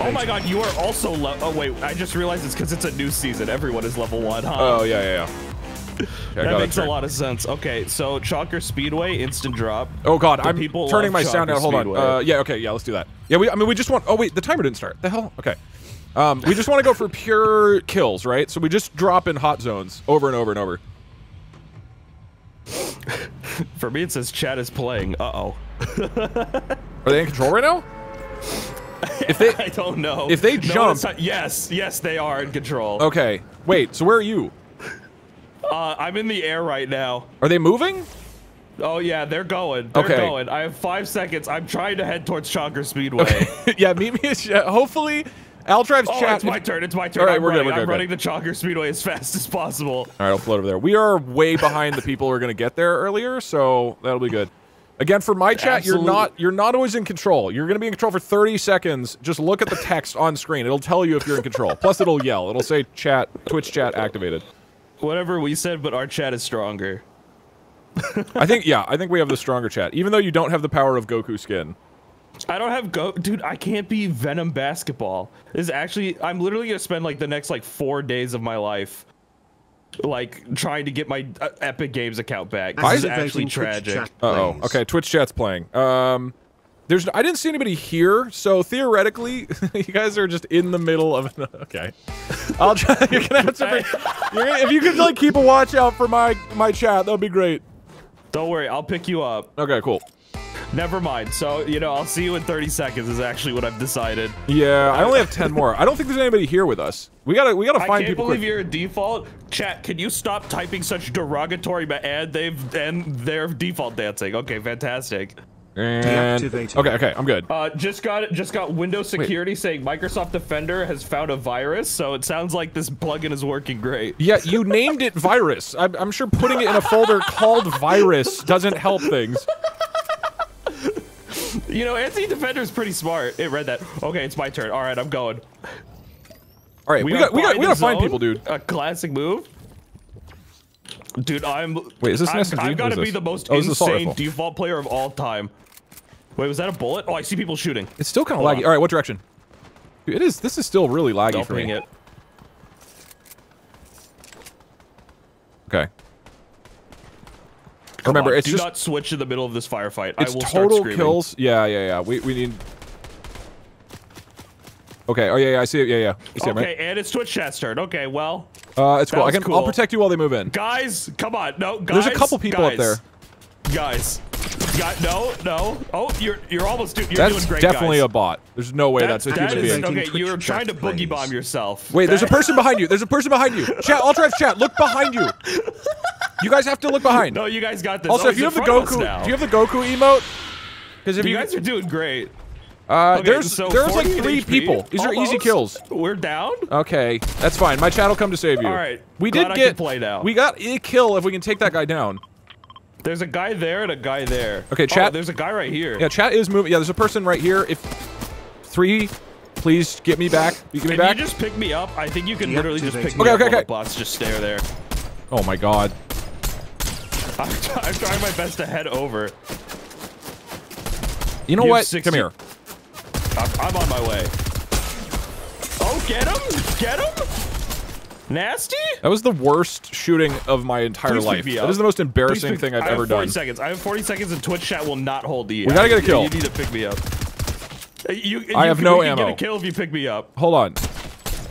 oh my god, you are also le- Oh wait, I just realized it's because it's a new season. Everyone is level one, huh? Oh yeah, yeah, yeah. Okay, that makes a lot of sense. Okay, so Chonker Speedway, instant drop. Oh god, The I'm people turning my love sound Chonker down. Hold on. Speedway. Uh, yeah, okay, yeah, let's do that. Yeah, we. I mean, we just want. Oh wait, the timer didn't start. The hell. Okay. Um, we just want to go for pure kills, right? So we just drop in hot zones over and over and over. For me, it says chat is playing. Uh oh. Are they in control right now? If they. I don't know. If they jump- not- yes, yes, they are in control. Okay. Wait. So where are you? Uh, I'm in the air right now. Are they moving? Oh yeah, they're going. They're Okay. going. I have five seconds. I'm trying to head towards Chonker Speedway. yeah, meet me. At, hopefully, Altrive's Oh, chat. it's my turn. It's my turn. All right, I'm we're good, running, we're good, I'm good. running the Chonker Speedway as fast as possible. All right, I'll float over there. We are way behind the people who are going to get there earlier, so that'll be good. Again, for my chat, you're not you're not always in control. You're going to be in control for 30 seconds. Just look at the text on screen. It'll tell you if you're in control. Plus, it'll yell. It'll say chat Twitch chat activated. Whatever we said, but our chat is stronger. I think yeah, I think we have the stronger chat, even though you don't have the power of Goku skin. I don't have go, dude. I can't be Venom basketball. This is actually, I'm literally gonna spend like the next like four days of my life, like trying to get my uh, Epic Games account back. This is actually tragic. Uh oh. Okay, Twitch chat's playing. Um, there's I didn't see anybody here, so theoretically, you guys are just in the middle of. Okay, I'll try. You're gonna have to. bring- You're gonna, if you could like keep a watch out for my my chat, that'd be great. Don't worry, I'll pick you up. Okay, cool. Never mind. So you know, I'll see you in 30 seconds. Is actually what I've decided. Yeah, I only have ten more. I don't think there's anybody here with us. We gotta we gotta find I find can't people. believe quick. you're a default. Chat, can you stop typing such derogatory and they've and they're default dancing. Okay, fantastic. And okay, okay, I'm good. Uh, just got just got Windows security saying Microsoft Defender has found a virus, so it sounds like this plugin is working great. Yeah, you named it virus. I'm, I'm sure putting it in a folder called virus doesn't help things. You know, Anti Defender is pretty smart. It read that. Okay, it's my turn. All right, I'm going. All right, we, are got we got we gotta find people, dude. A classic move. Dude, I'm. Wait, is this an I'm, SMG? I've got to be the most Oh, this is assault insane default player of all time. Wait, was that a bullet? Oh, I see people shooting. It's still kind of laggy. on. All right, what direction? Dude, It is. This is still really laggy Don't for me. it. Okay. Come Remember, on, it's do just not switch in the middle of this firefight. it's I will total kills. Yeah, yeah, yeah. We we need. Okay. Oh yeah, yeah. I see it. Yeah, yeah. You see it, Okay, right? and it's Twitch chat's turn. Okay, well, Uh, it's cool. I can. I'll protect you while they move in. guys, come on, no, guys. There's a couple people up there. Guys, guys, no, no. Oh, you're you're almost do, you're That's doing great. definitely guys. a bot. There's no way that's, That's, a that human is being. okay. You're trying to boogie bomb yourself. Wait, there's a person behind you. There's a person behind you. Chat, Ultra chat, look behind you. You guys have to look behind. No, you guys got this. also, Oh, if you have the front of us Goku, do you have the Goku emote? Because if You you, guys are doing great. uh, Okay, there's so there's like three HP, people. These are easy kills. We're down. Okay, that's fine. My chat will come to save you. All right, We glad did I get play now. We got a kill if we can take that guy down. There's a guy there and a guy there. Okay, Oh, chat- there's a guy right here. Yeah, chat is moving. Yeah, there's a person right here. If three, please get me back. You get me Can back. you just pick me up? I think you can literally just pick Deactivating. me Okay, up okay, while okay. the bots just stare there. Oh my god. I'm, I'm trying my best to head over. You know You what? 60 Come here. I'm, I'm on my way. Oh, get him! Get him! Nasty? That was the worst shooting of my entire Please life. That is the most embarrassing pick- thing I've ever 40 done. seconds. I have 40 seconds and Twitch chat will not hold the. We gotta get a kill. You need to pick me up. Uh, You, you I have can- no ammo. Get a kill if you pick me up. Hold on.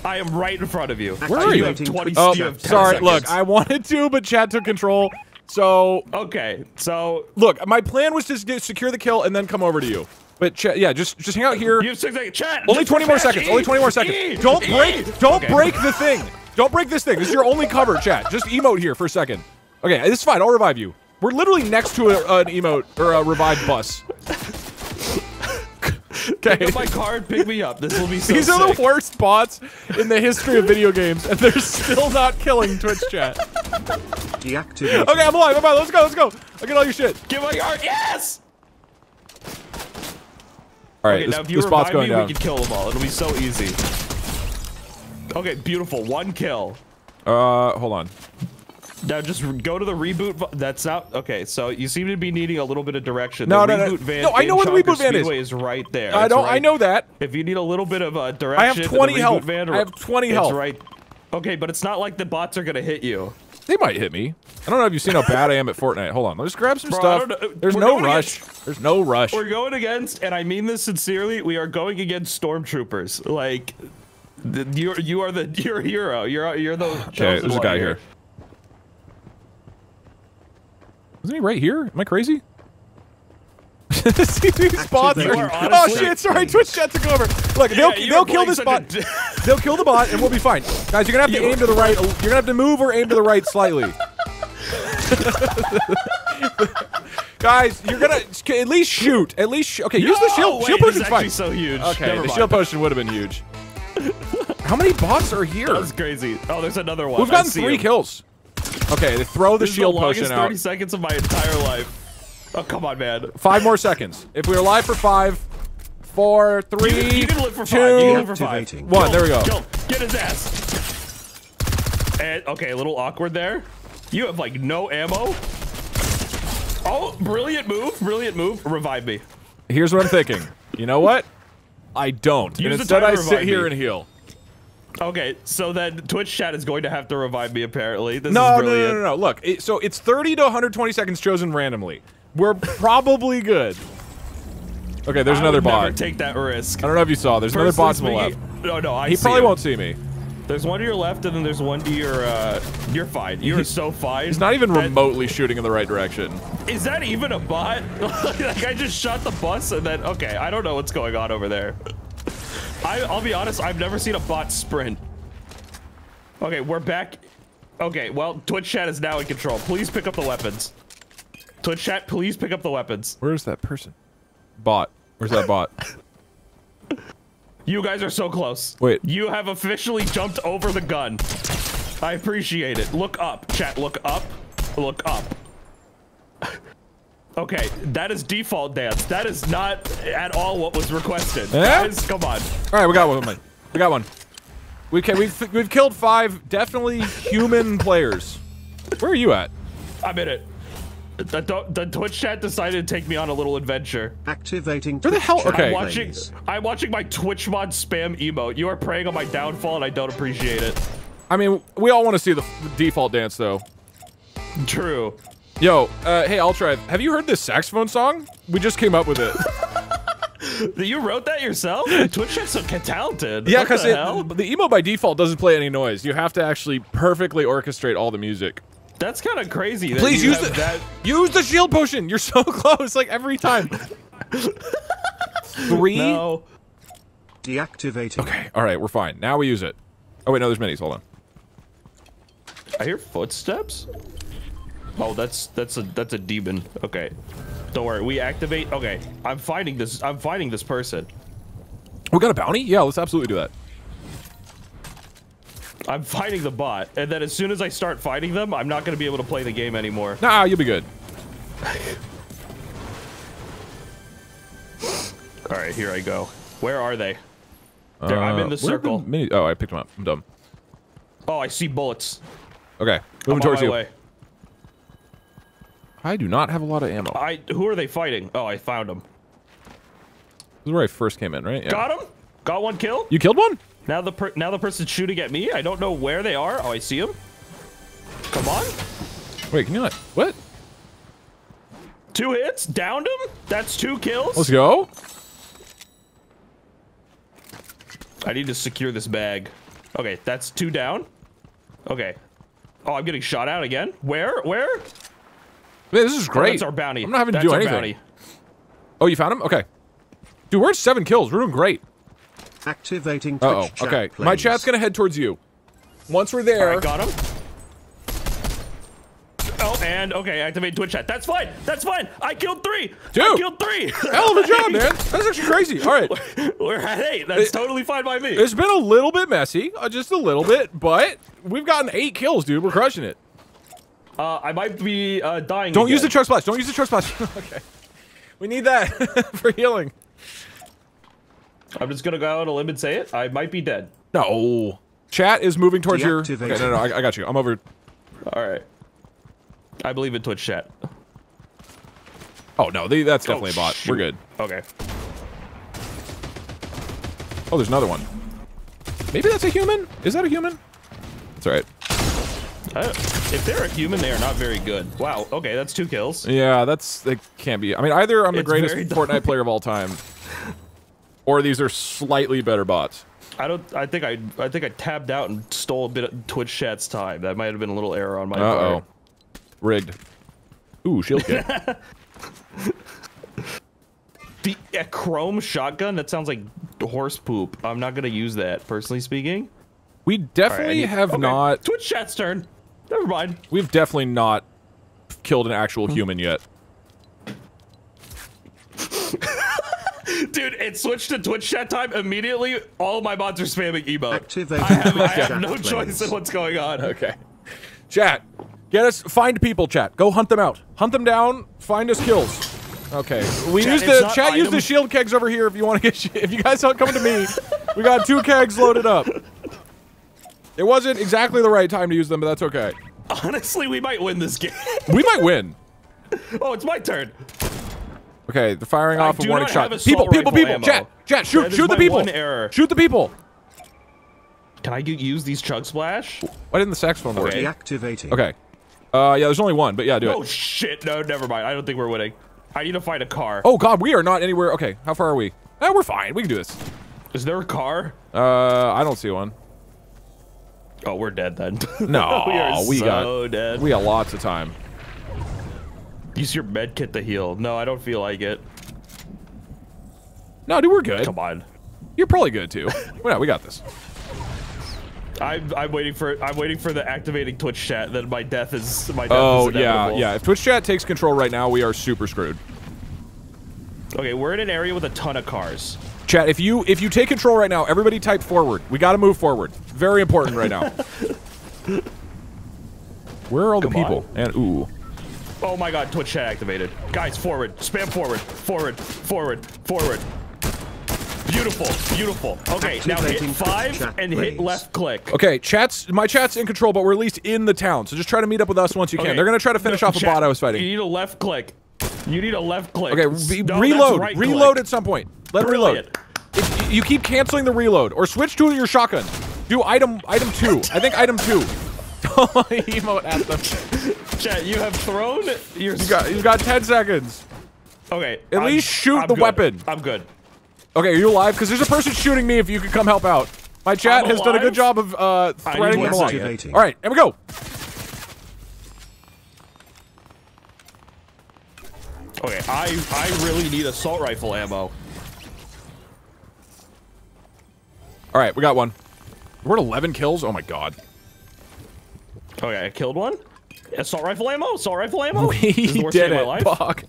I am right in front of you. Where are you you? have 20 Oh, you have sorry. seconds. Look, I wanted to, but chat took control. So, Okay, so look, my plan was to secure the kill and then come over to you. But chat, yeah, just just hang out here. you have six seconds. Chat. Only 20 more seconds. E, Only 20 more seconds. E, Don't E. break. Don't Okay. break the thing. Don't break this thing. This is your only cover, chat. Just emote here for a second. Okay, this is fine. I'll revive you. We're literally next to a, an emote or a revived bus. Pick okay. up my card. Pick me up. This will be so These are sick. the worst bots in the history of video games, and they're still not killing Twitch chat. Deactivated. Okay, I'm alive. I'm alive. Let's go. Let's go. I'll get all your shit. Give my card. Yes. All right, Okay, this, now if you this bot's revive going me, down. we can kill them all. It'll be so easy. Okay, beautiful. One kill. Uh, hold on. Now just go to the reboot. That's not okay. So you seem to be needing a little bit of direction. No, the no, no. van No, I know where the reboot van is. Is right there. I It's don't. I know that. If you need a little bit of uh, I direction, have 20 reboot health. Van, I have 20 it's health. right. Okay, but it's not like the bots are gonna hit you. They might hit me. I don't know if you've seen how bad I am at Fortnite. Hold on. Let's grab some Bro, stuff. There's We're no rush. There's no rush. We're going against, and I mean this sincerely. We are going against stormtroopers. Like, the, you're you are the you're a hero. You're you're the Okay, there's a one guy here. Isn't he right here? Am I crazy? See these spots. You are oh shit! Sorry, Twitch chat took over. Look, Yeah, they'll they'll kill playing this bot. they'll kill the bot, and we'll be fine. Guys, you're gonna have to You- aim to the right. You're gonna have to move or aim to the right slightly. Guys, you're gonna at least shoot. At least sh okay. Use the shield. wait, shield this potion's is actually fine. so huge. Okay, Never the mind. shield potion would have been huge. How many bots are here? That's crazy. Oh, there's another one. We've I gotten see three him. kills. Okay, they throw the This is shield the longest potion 30 seconds of my entire life. Oh, come on, man. Five more seconds. If we are alive for five, four, three, You can, you can live for two, five. You can live for five. One. Kill There we go. Kill. Get his ass. And okay, a little awkward there. You have like no ammo. Oh, brilliant move! Brilliant move. Revive me. Here's what I'm thinking. You know what? I don't. Use and the instead, time I sit revive here me. and heal. Okay, so then Twitch chat is going to have to revive me. Apparently, this No, is no, no, no, no. Look, it, so it's 30 to 120 seconds chosen randomly. We're probably good. Okay, there's I another would never bot. take that risk. I don't know if you saw. There's another bot to the left. No, no, I He see probably him. won't see me. There's one to your left, and then there's one to your. uh You're fine. You're so fine. He's not even remotely shooting in the right direction. Is that even a bot? like I just shot the bus and then okay, I don't know what's going on over there. I, I'll be honest, I've never seen a bot sprint. Okay, we're back. Okay, well, Twitch chat is now in control. Please pick up the weapons. Twitch chat, please pick up the weapons. Where's that person? Bot. Where's that bot? You guys are so close. Wait. You have officially jumped over the gun. I appreciate it. Look up, chat. Look up. Look up. Okay, that is default dance. That is not at all what was requested. Yeah? Guys, come on. All right, we got one. We got one. We can, we've we've killed five definitely human players. Where are you at? I'm in it. The, the Twitch chat decided to take me on a little adventure. Activating Where the hell? Chat Okay. I'm watching. plays. I'm watching my Twitch mod spam emote. You are preying on my downfall, and I don't appreciate it. I mean, we all want to see the default dance though. True. Yo, uh, hey, Ultra, have you heard this saxophone song? We just came up with it. You wrote that yourself? Twitch chat's so talented. yeah, because the the emo by default doesn't play any noise. You have to actually perfectly orchestrate all the music. That's kind of crazy. That Please use have the that. use the shield potion. You're so close, like every time. Three. No. Deactivating. Okay. All right, we're fine. Now we use it. Oh wait, no, there's minis. Hold on. I hear footsteps. Oh, that's that's a that's a demon. Okay. Don't worry. We activate. Okay. I'm finding this. I'm finding this person. We got a bounty? Yeah, let's absolutely do that. I'm fighting the bot, and then as soon as I start fighting them, I'm not going to be able to play the game anymore. Nah, you'll be good. All right, here I go. Where are they? There, I'm in Uh, the circle. mini- oh, I picked them up. I'm dumb. Oh, I see bullets. Okay, moving towards you. way. I do not have a lot of ammo. I. Who are they fighting? Oh, I found them. This is where I first came in, right? Yeah. Got him. Got one kill. You killed one? Now the per now the person's shooting at me. I don't know where they are. Oh, I see him. Come on. Wait, can you not? What? Two hits. Downed him. That's two kills. Let's go. I need to secure this bag. Okay, that's two down. Okay. Oh, I'm getting shot out again. Where? Where? Man, this is Oh, great. that's our bounty. I'm not having to That's do our anything. bounty. Oh, you found him? Okay. Dude, we're at seven kills. We're doing great. Activating Twitch Uh oh. chat Okay. plays. My chat's gonna head towards you. Once we're All there, right, got him. Oh, and okay, activate Twitch chat. That's fine. That's fine. I killed three. I killed three. hell of a job, man. That's actually crazy. All right. We're at eight. That's It- totally fine by me. It's been a little bit messy, uh, just a little bit, but we've gotten eight kills, dude. We're crushing it. Uh, I might be uh, dying. Don't use the again. chug splash. Don't use the chug splash. okay. We need that for healing. I'm just gonna go out on a limb and say it. I might be dead. No. Chat is moving towards your. Okay, Deactivating. no, no, I, I got you. I'm over. All right. I believe in Twitch chat. Oh no, they, that's Oh, definitely a bot. shoot. We're good. Okay. Oh, there's another one. Maybe that's a human. Is that a human? That's all right. Uh, if they're a human, they are not very good. Wow. Okay, that's two kills. Yeah, that's that can't be. I mean, either I'm the It's greatest Fortnite player of all time, or these are slightly better bots. I don't. I think I. I think I tabbed out and stole a bit of Twitch chat's time. That might have been a little error on my Uh oh, part. rigged. Ooh, shield kit. The a chrome shotgun. That sounds like horse poop. I'm not gonna use that. Personally speaking. we All right, definitely need- have okay, not. Twitch chat's turn. Never mind. We've definitely not killed an actual Hmm. human yet. Dude, it switched to Twitch chat time immediately. All my mods are spamming emote. Activating I have, I chat have no lanes. choice in what's going on. Okay. Chat, get us find people. Chat, go hunt them out. Hunt them down. Find us kills. Okay. We Chat, use the not chat. Use the shield kegs over here if you want to get. If you guys aren't coming to me, we got two kegs loaded up. It wasn't exactly the right time to use them, but that's okay. Honestly, we might win this game. We might win. oh, it's my turn. Okay, they're firing I off a warning not shot. have People, people, people. ammo. Chat, chat. Shoot, shoot the people. Shoot the people. Can I g- use these chug splash? Why didn't the saxophone work? Okay. Deactivating. Okay. Uh, yeah, there's only one, but yeah, do it. Oh shit! No, never mind. I don't think we're winning. I need to find a car. Oh god, we are not anywhere. Okay, how far are we? Eh, we're fine. We can do this. Is there a car? Uh, I don't see one. Oh, we're dead then. No, we are we so got dead. we got lots of time. Use your med kit to heal. No, I don't feel like it. No, dude, we're good. Come on. You're probably good too. well, no, we got this. I'm, I'm waiting for I'm waiting for the activating Twitch chat. Then my death is my death Oh is yeah, yeah. If Twitch chat takes control right now, we are super screwed. Okay, we're in an area with a ton of cars. Chat, if you if you take control right now, everybody type forward. We got to move forward. Very important right now. Where are all the Come on. people? And ooh, Oh my god, Twitch chat activated. Guys, forward. Spam forward. Forward. Forward. Forward. Beautiful. Beautiful. Okay, now hit Activating five and hit left click. Okay, chat's my chat's in control, but we're at least in the town. So just try to meet up with us once you can. They're gonna try to finish No, off a bot I was fighting. You need a left click. You need a left click. Okay, re- no, reload. right reload click. at some point. Let it reload. Brilliant. If you keep canceling the reload, or switch to your shotgun. Do item item two. I think item two. Emote at them. Chat, you have thrown your. You got you got ten seconds. okay. At I'm- least shoot I'm the good. weapon. I'm good. Okay, are you alive? Because there's a person shooting me. If you could come help out. My chat I'm has done a good job of uh, I need threading one them along. second. Activating. All right, here we go. Okay, I I really need assault rifle ammo. All right, we got one. We're at 11 kills. Oh my god. Okay, I killed one. Assault rifle ammo. Assault rifle ammo. We This is the worst did it, of. Bog.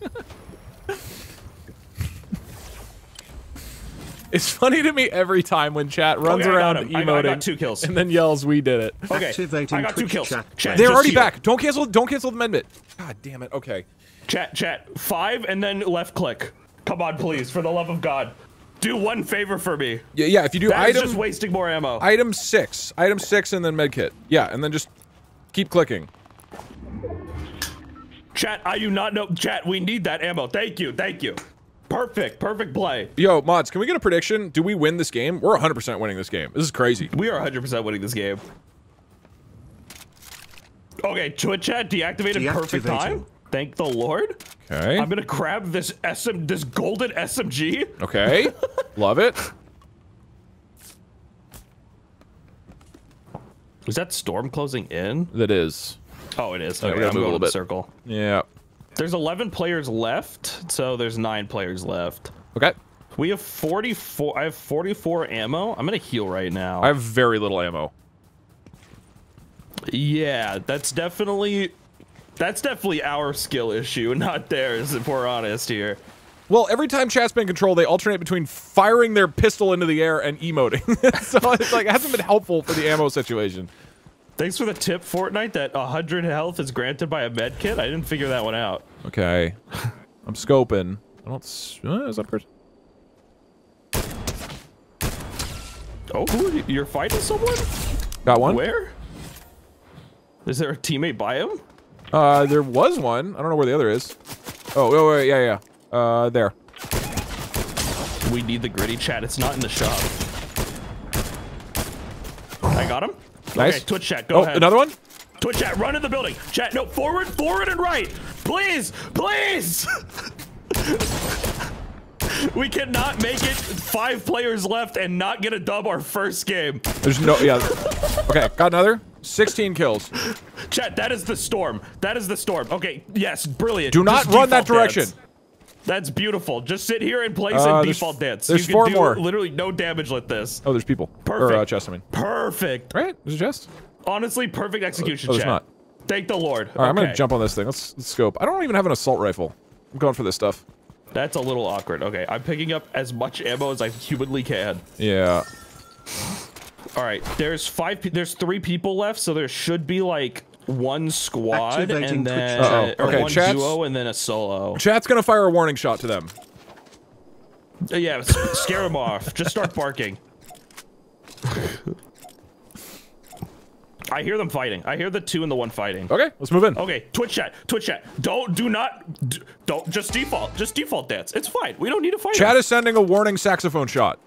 it's funny to me every time when chat runs Okay, around him. emoting I got- I got two kills. and then yells, "We did it." Okay, Activating I got two kills. chat Chat. They're already heal. back. Don't cancel. Don't cancel the amendment. God damn it. Okay. Chat, chat. Five and then left click. Come on, please, for the love of God. Do one favor for me. Yeah, yeah. If you do That is item just wasting more ammo. item six, item six, and then medkit. Yeah, and then just keep clicking. Chat, I do not know. Chat, we need that ammo. Thank you, thank you. Perfect, perfect play. Yo, mods, can we get a prediction? Do we win this game? We're 100% winning this game. This is crazy. We are 100% winning this game. Okay, Twitch chat deactivated perfect time. Thank the Lord. Okay. I'm gonna grab this SM, this golden SMG. Okay. Love it. Was that storm closing in? That is. Oh, it is. Okay, I'm move a little bit. circle. Yeah. There's 11 players left, so there's nine players left. Okay. We have 44. I have 44 ammo. I'm gonna heal right now. I have very little ammo. Yeah, that's definitely that's definitely our skill issue, not theirs. If we're honest here. Well, every time chat's been controlled, they alternate between firing their pistol into the air and emoting. so it's like it hasn't been helpful for the ammo situation. Thanks for the tip, Fortnite. That 100 health is granted by a med kit. I didn't figure that one out. Okay. I'm scoping. I don't. s- Uh, is that person? Oh, who are you? you're fighting someone? Got one. Where? Is there a teammate by him? Uh, there was one. I don't know where the other is. Oh, oh, wait, yeah, yeah. Uh, there. We need the gritty chat. It's not in the shop. I got him. Nice. Okay, Twitch chat. Go oh, ahead. another one. Twitch chat. Run in the building. Chat. No, forward, forward, and right. Please, please. we cannot make it five players left and not get a dub our first game. There's no. Yeah. Okay, got another. 16 kills. Chat. That is the storm. That is the storm. Okay. Yes. Brilliant. Do not Just run that direction. dance. That's beautiful. Just sit here in place Uh, and default dance. there's you can four do more. Literally no damage like this. Oh, there's people. Perfect. Or uh, chest, I mean. Perfect. Right? There's a chest. Honestly, perfect execution. Oh, there's chat. not. Thank the Lord. All right, I'm gonna jump on this thing. Let's, let's scope. I don't even have an assault rifle. I'm going for this stuff. That's a little awkward. Okay, I'm picking up as much ammo as I humanly can. Yeah. All right, there's five. There's three people left, so there should be like one squad and Twitch then chat. or Okay, one chat's- duo and then a solo. Chat's gonna fire a warning shot to them. Uh, Yeah, scare them off. Just start barking. I hear them fighting. I hear the two and the one fighting. Okay, let's move in. Okay, Twitch chat, Twitch chat. Don't, do not, d- don't, just default, just default dance. It's fine. We don't need to fight. Chat them. is sending a warning saxophone shot.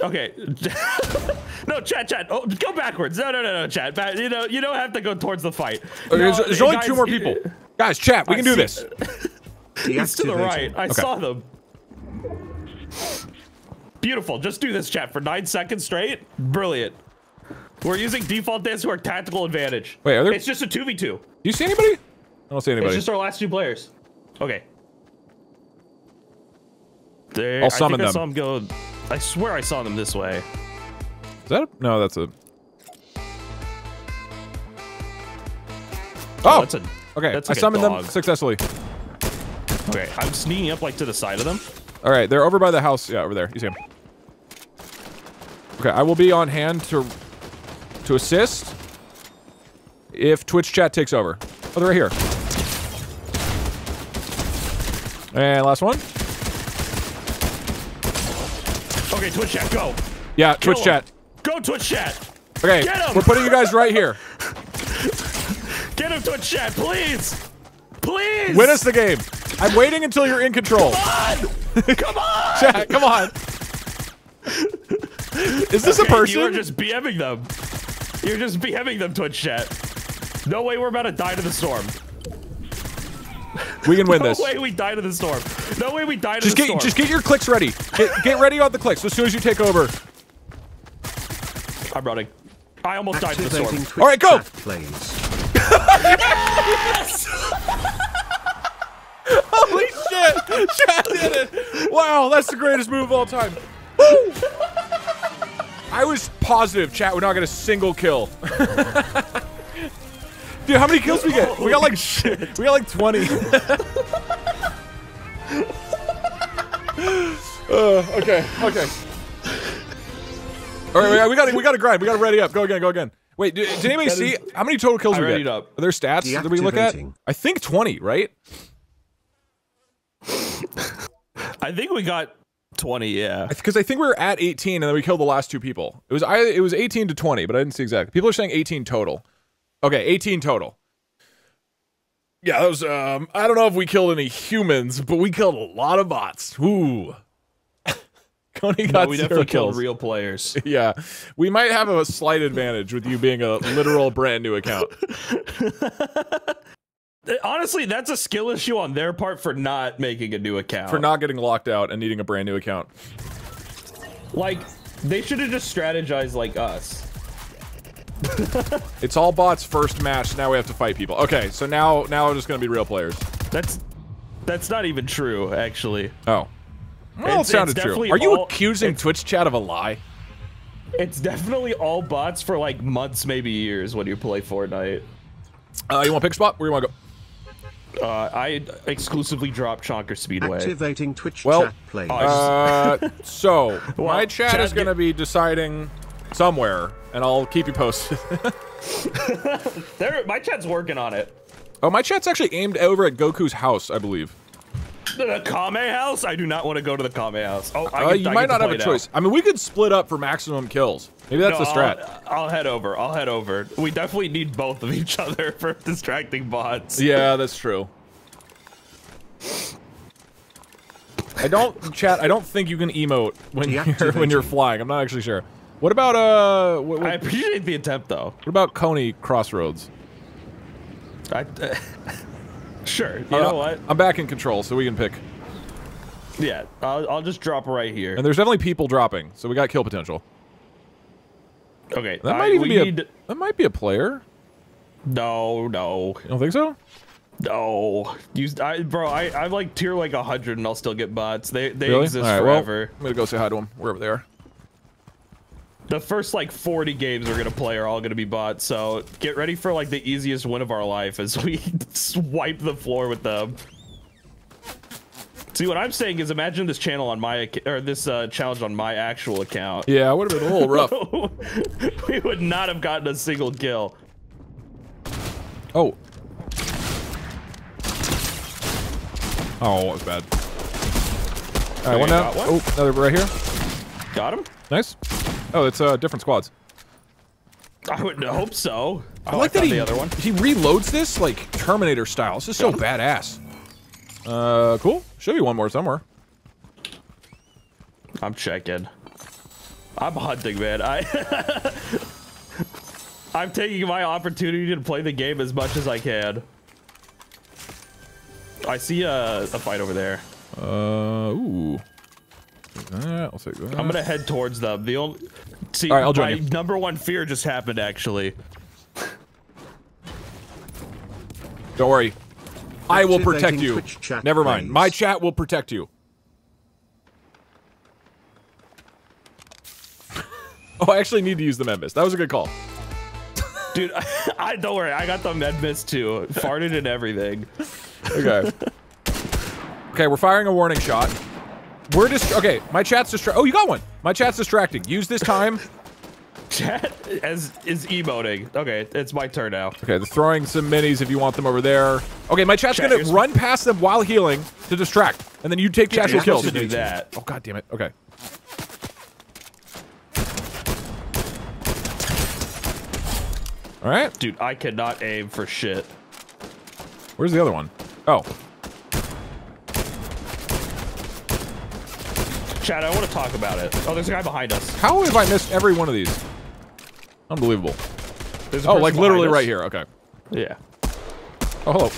Okay. no, chat, chat. Oh, go backwards. No, no, no, no, chat. Back, you know, you don't have to go towards the fight. Okay, No, there's, there's only guys, two more people. Guys, chat, we I can do this. It's to the right. I Okay. saw them. Beautiful. Just do this, chat, for nine seconds straight. Brilliant. We're using default dance to our tactical advantage. Wait, are there- It's just a 2v2. Do you see anybody? I don't see anybody. It's just our last two players. Okay. There, I'll summon I think I them. saw him go. I swear I saw them this way. Is that a, no? That's a. Oh, that's a. okay. that's I like a summoned them successfully. Okay, I'm sneaking up like to the side of them. All right, they're over by the house. Yeah, over there. You see them. Okay, I will be on hand to to assist if Twitch chat takes over. Oh, they're right here. And last one. Okay, Twitch chat, go. Yeah, Kill Twitch 'em. chat. Go, Twitch chat. Okay, we're putting you guys right here. Get him, Twitch chat, please. Please. Win us the game. I'm waiting until you're in control. Come on. Come on. Chat, come on. Is this a person? You are just BMing them. You're just BMing them, Twitch chat. No way we're about to die to the storm. we can win no this. No way we die to the storm. No way we die to Just the get storm. just get your clicks ready. Get get ready on the clicks as soon as you take over. I'm running. I almost died to the storm. Activating All right, go. chat planes. Holy shit! Chat did it! Wow, that's the greatest move of all time. Woo! I was positive chat would not get a single kill. Dude, how many kills we get? We got like shit. We got like 20. uh, okay, okay. All right, we got we got to grind. We got to ready up. Go again. Go again. Wait, did, did anybody see how many total kills I we readied get? up. Are there stats that we look at? I think 20, right? I think we got 20, yeah. because I think we were at 18 and then we killed the last two people. It was I it was 18 to 20, but I didn't see exactly. People are saying 18 total. Okay, 18 total. Yeah, that was um I don't know if we killed any humans, but we killed a lot of bots. Ooh. Coney No, got we zero definitely kills. killed real players. yeah. We might have a slight advantage with you being a literal brand new account. Honestly, that's a skill issue on their part for not making a new account. For not getting locked out and needing a brand new account. like, they should have just strategized like us. It's all bots first match. Now we have to fight people. Okay, so now now we're just gonna be real players. That's that's not even true, actually. Oh. Well, It's- it sounded it's true. Are you all- accusing Twitch chat of a lie? It's definitely all bots for like months, maybe years when you play Fortnite. Uh, you want pick spot? Where you want to go? Uh, I exclusively drop Chonker Speedway. Activating Twitch Well, chat planes. Uh, so my chat chat, is going to be deciding somewhere, and I'll keep you posted. There, my chat's working on it. oh, my chat's actually aimed over at Goku's house, I believe. The Kame house? I do not want to go to the Kame house. Oh, I Uh, get- you I might get not have a now. choice. I mean, we could split up for maximum kills. Maybe that's No, the strat. I'll, I'll head over. I'll head over. We definitely need both of each other for distracting bots. Yeah, that's true. I don't chat. I don't think you can emote when you're when you're flying. I'm not actually sure. What about uh? What, I appreciate the attempt, though. what about Coney Crossroads? I, sure. You Uh, know what? I'm back in control, so we can pick. Yeah, I'll, I'll just drop right here. And there's definitely people dropping, so we got kill potential. Okay, That I- might even be a need- that might be a player. No, no, You don't think so? no. You, I, bro, I, I'm like tier like hundred, and I'll still get bots. They, they Really? exist right, forever. Well, I'm gonna go say hi to them wherever they are. The first like 40 games we're gonna play are all gonna be bots. So get ready for like the easiest win of our life as we swipe the floor with them. See, what I'm saying is, imagine this channel on my or this uh, challenge on my actual account. Yeah, it would have been a little rough. we would not have gotten a single kill. Oh. Oh, that was bad. All right, one down. one? Oh, another right here. Got him? Nice. Oh, it's uh, different squads. I would hope so. I Oh, like that he, the other one. he reloads this like Terminator style. This is so badass. Uh, cool. Should be one more somewhere. I'm checking. I'm hunting, man. I I'm taking my opportunity to play the game as much as I can. I see a, a fight over there. Uh, ooh. Take That, I'll take that. I'm gonna head towards them. The only see, All right, I'll join my you. number one fear just happened actually. Don't worry. I will protect you. Never mind. praise. My chat will protect you. oh, I actually need to use the med mist. That was a good call. Dude, I, don't worry. I got the med mist too. Farted and everything. Okay. okay, we're firing a warning shot. We're just okay. My chat's distra- Oh, you got one. My chat's distracting. Use this time. Chat as is emoting. Okay, it's my turn now. Okay, they're throwing some minis if you want them over there. Okay, my chat's Chat, gonna run past them while healing to distract, and then you take the actual kills. to do that. Oh god damn it. Okay. All right. Dude, I cannot aim for shit. Where's the other one? Oh, Chad, I want to talk about it. Oh, there's a guy behind us. how have I missed every one of these? Unbelievable. Oh, like literally us. right here. Okay. Yeah. Oh, hello.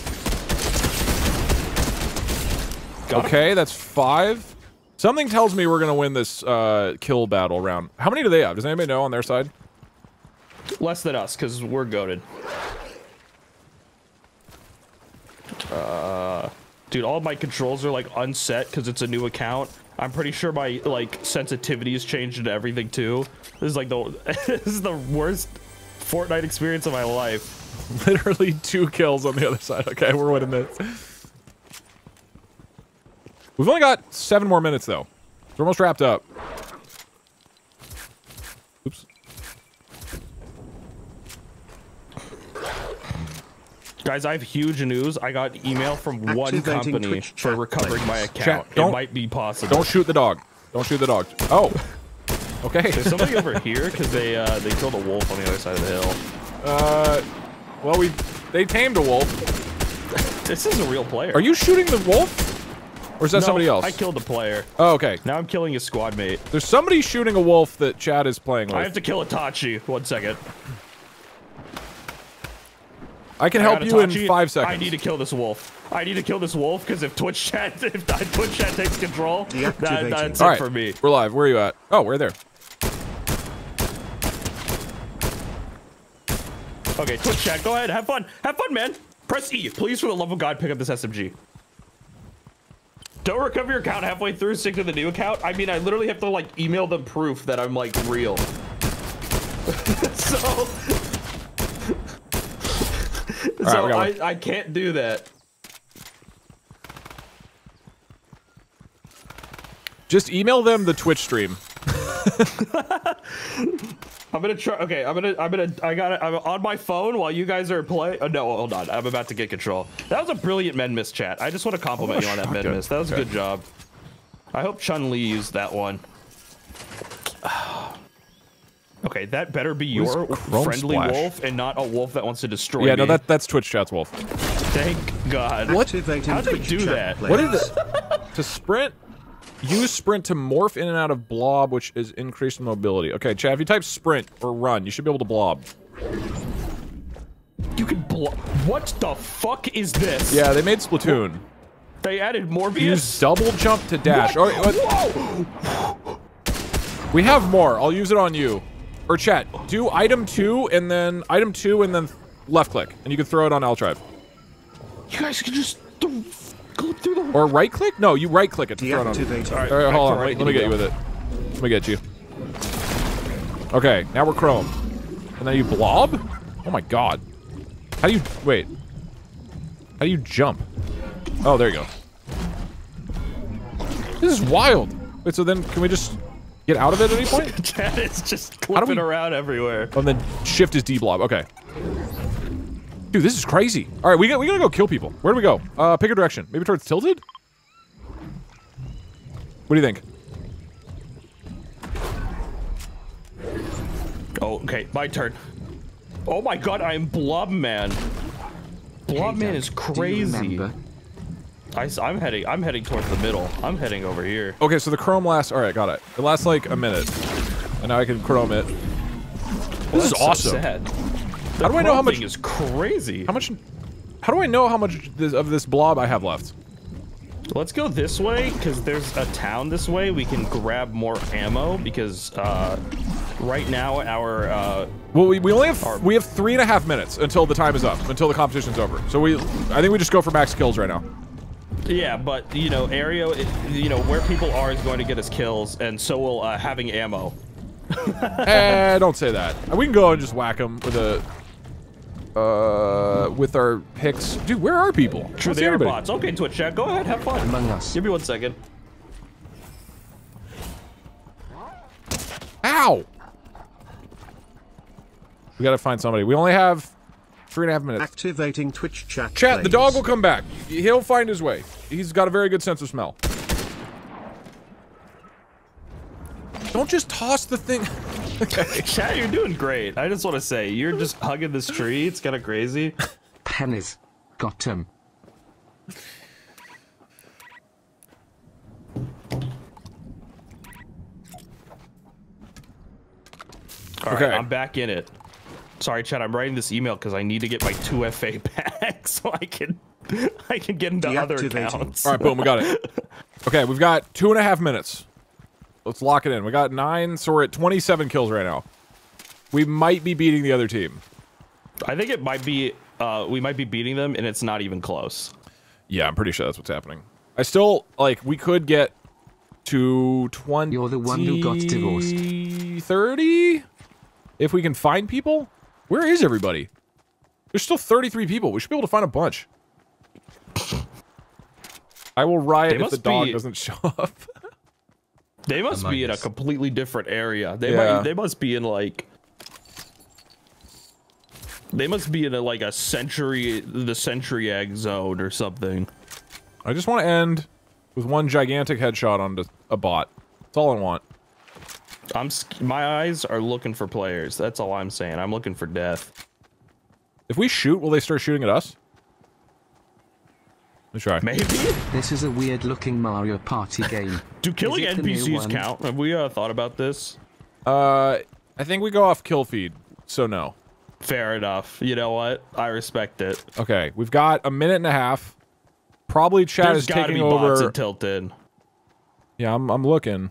Got him. Okay, that's five. Something tells me we're gonna win this uh, kill battle round. How many do they have? Does anybody know on their side? Less than us, because we're goaded. Uh, dude, all my controls are like unset because it's a new account. I'm pretty sure my like sensitivity has changed and everything too. This is like the this is the worst Fortnite experience of my life. Literally two kills on the other side. Okay, we're winning this. We've only got seven more minutes though. We're almost wrapped up. Guys, I have huge news. I got email from one company for recovering my account. Chat, don't- it might be possible. Don't shoot the dog. Don't shoot the dog. Oh. Okay. There's somebody over here because they uh, they killed a wolf on the other side of the hill. Uh, well, we they tamed a wolf. This is a real player. Are you shooting the wolf? Or is that No, somebody else? I killed the player. oh, okay. Now I'm killing his squad mate. There's somebody shooting a wolf that Chad is playing with. I have to kill Itachi. One second. I can I help you in Itachi. five seconds. I need to kill this wolf. I need to kill this wolf because if Twitch chat if Twitch chat takes control, that, that's All it right, for me. We're live. Where are you at? Oh, we're there. Okay, Twitch chat, go ahead, have fun, have fun, man. Press E, please, for the love of God, pick up this SMG. Don't recover your account halfway through. Stick to the new account. I mean, I literally have to like email them proof that I'm like real. so, so got I, I can't do that. Just email them the Twitch stream. I'm gonna try. Okay, I'm gonna. I'm gonna. I got. I'm on my phone while you guys are playing. Oh no, hold on. I'm about to get control. That was a brilliant med mist chat. I just want to compliment you on that med mist. That was a good job. I hope Chun Li used that one. Okay, that better be What is your friendly Splash? wolf and not a wolf that wants to destroy Yeah, me. no, that that's Twitch chat's wolf. Thank God. Activating How'd they Twitch do chat that? What did links. it? to sprint, use sprint to morph in and out of blob, which is increased mobility. Okay, Chad, if you type sprint or run, you should be able to blob. You can blob. What the fuck is this? Yeah, they made Splatoon. They added Morbius. Use double jump to dash. Oh, what- Whoa! We have more. I'll use it on you. Or chat, do item two and then item two and then left click, and you can throw it on L drive. You guys can just th- go through the. Or right click? No, you right click it to throw it on. Deactivating. All right, All right, hold on. right, Wait, let me here get you with it. Let me get you. Okay, now we're Chrome. And then you blob? Oh my god. How do you... Wait. How do you jump? Oh, there you go. This is wild. Wait, so then can we just get out of it at any point? Chad is just How do clipping we- around everywhere. Oh, and then shift is D blob. Okay. Dude, this is crazy. All right, we got we gotta go kill people. Where do we go? Uh, pick a direction. Maybe towards tilted. What do you think? Oh, okay, my turn. Oh my god, I am Blob Man. Blob Hey, Man Doug, is do you crazy. I, am heading. I'm heading towards the middle. I'm heading over here. Okay, so the chrome lasts. All right, got it. It lasts like a minute, and now I can chrome it. This is That's so awesome. sad. How do I know how much? Is crazy. How much? How do I know how much this, of this blob I have left? Let's go this way because there's a town this way. We can grab more ammo because uh, right now our uh, Well, we, we only have we have three and a half minutes until the time is up, until the competition's over. So we, I think we just go for max kills right now. Yeah, but you know area, you know where people are is going to get us kills, and so will uh, having ammo. eh, don't say that. We can go and just whack them with a, uh, with our picks. Dude, where are people? I True, they are anybody. bots. Okay, Twitch chat, go ahead, have fun. Among Us. Give me one second. Ow! We gotta find somebody. We only have three and a half minutes. Activating Twitch chat. Chat, the dog will come back. He'll find his way. He's got a very good sense of smell. Don't just toss the thing. okay. Chat, you're doing great. I just want to say, you're just hugging this tree. It's kind of crazy. Pennies. Got him. All right, Okay. I'm back in it. Sorry, Chad. I'm writing this email because I need to get my two FA back so I can I can get into other accounts. All right, boom, we got it. Okay, we've got two and a half minutes. Let's lock it in. We got nine, so we're at 27 kills right now. We might be beating the other team. I think it might be uh, we might be beating them, and it's not even close. Yeah, I'm pretty sure that's what's happening. I still like we could get to 20 You're the one who got divorced. 30 if we can find people. Where is everybody? There's still 33 people. We should be able to find a bunch. I will riot if the dog be- doesn't show up. They must Among be in a completely different area. They Yeah. might they must be in like they must be in a like a century the century egg zone or something. I just want to end with one gigantic headshot on a bot. That's all I want. I'm my eyes are looking for players. That's all I'm saying. I'm looking for death. If we shoot, will they start shooting at us? Let's try. Maybe. This is a weird looking Mario Party game. Do killing it the new NPCs count? Have we uh, thought about this? Uh, I think we go off kill feed, so no. Fair enough. You know what? I respect it. Okay, we've got a minute and a half. Probably chat There's is got to taking be bots over. in Tilted. yeah, I'm, I'm looking.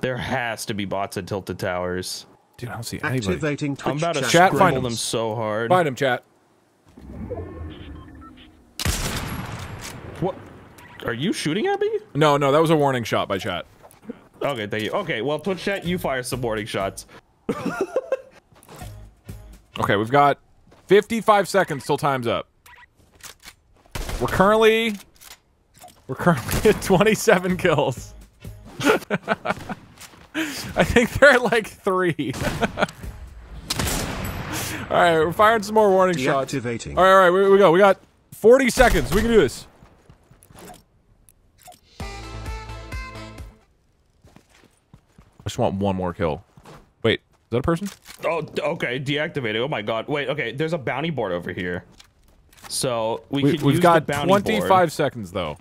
There has to be bots at Tilted Towers. Dude, I don't see anybody. Activating Twitch I'm about to chat. Chat, find them them. so hard. Find him, chat. What? Are you shooting at me? No, no, that was a warning shot by chat. Okay, thank you. Okay, well, Twitch chat, you fire some warning shots. Okay, we've got 55 seconds till time's up. We're currently we're currently at 27 kills. I think they're at like three. all right, we're firing some more warning shots. All Deactivating. right, all right, we, we go. We got 40 seconds. We can do this. I just want one more kill. Wait, is that a person? Oh, okay, deactivated. Oh my god. Wait, okay, there's a bounty board over here. So we, We, could we've use got the bounty 25 board. seconds though.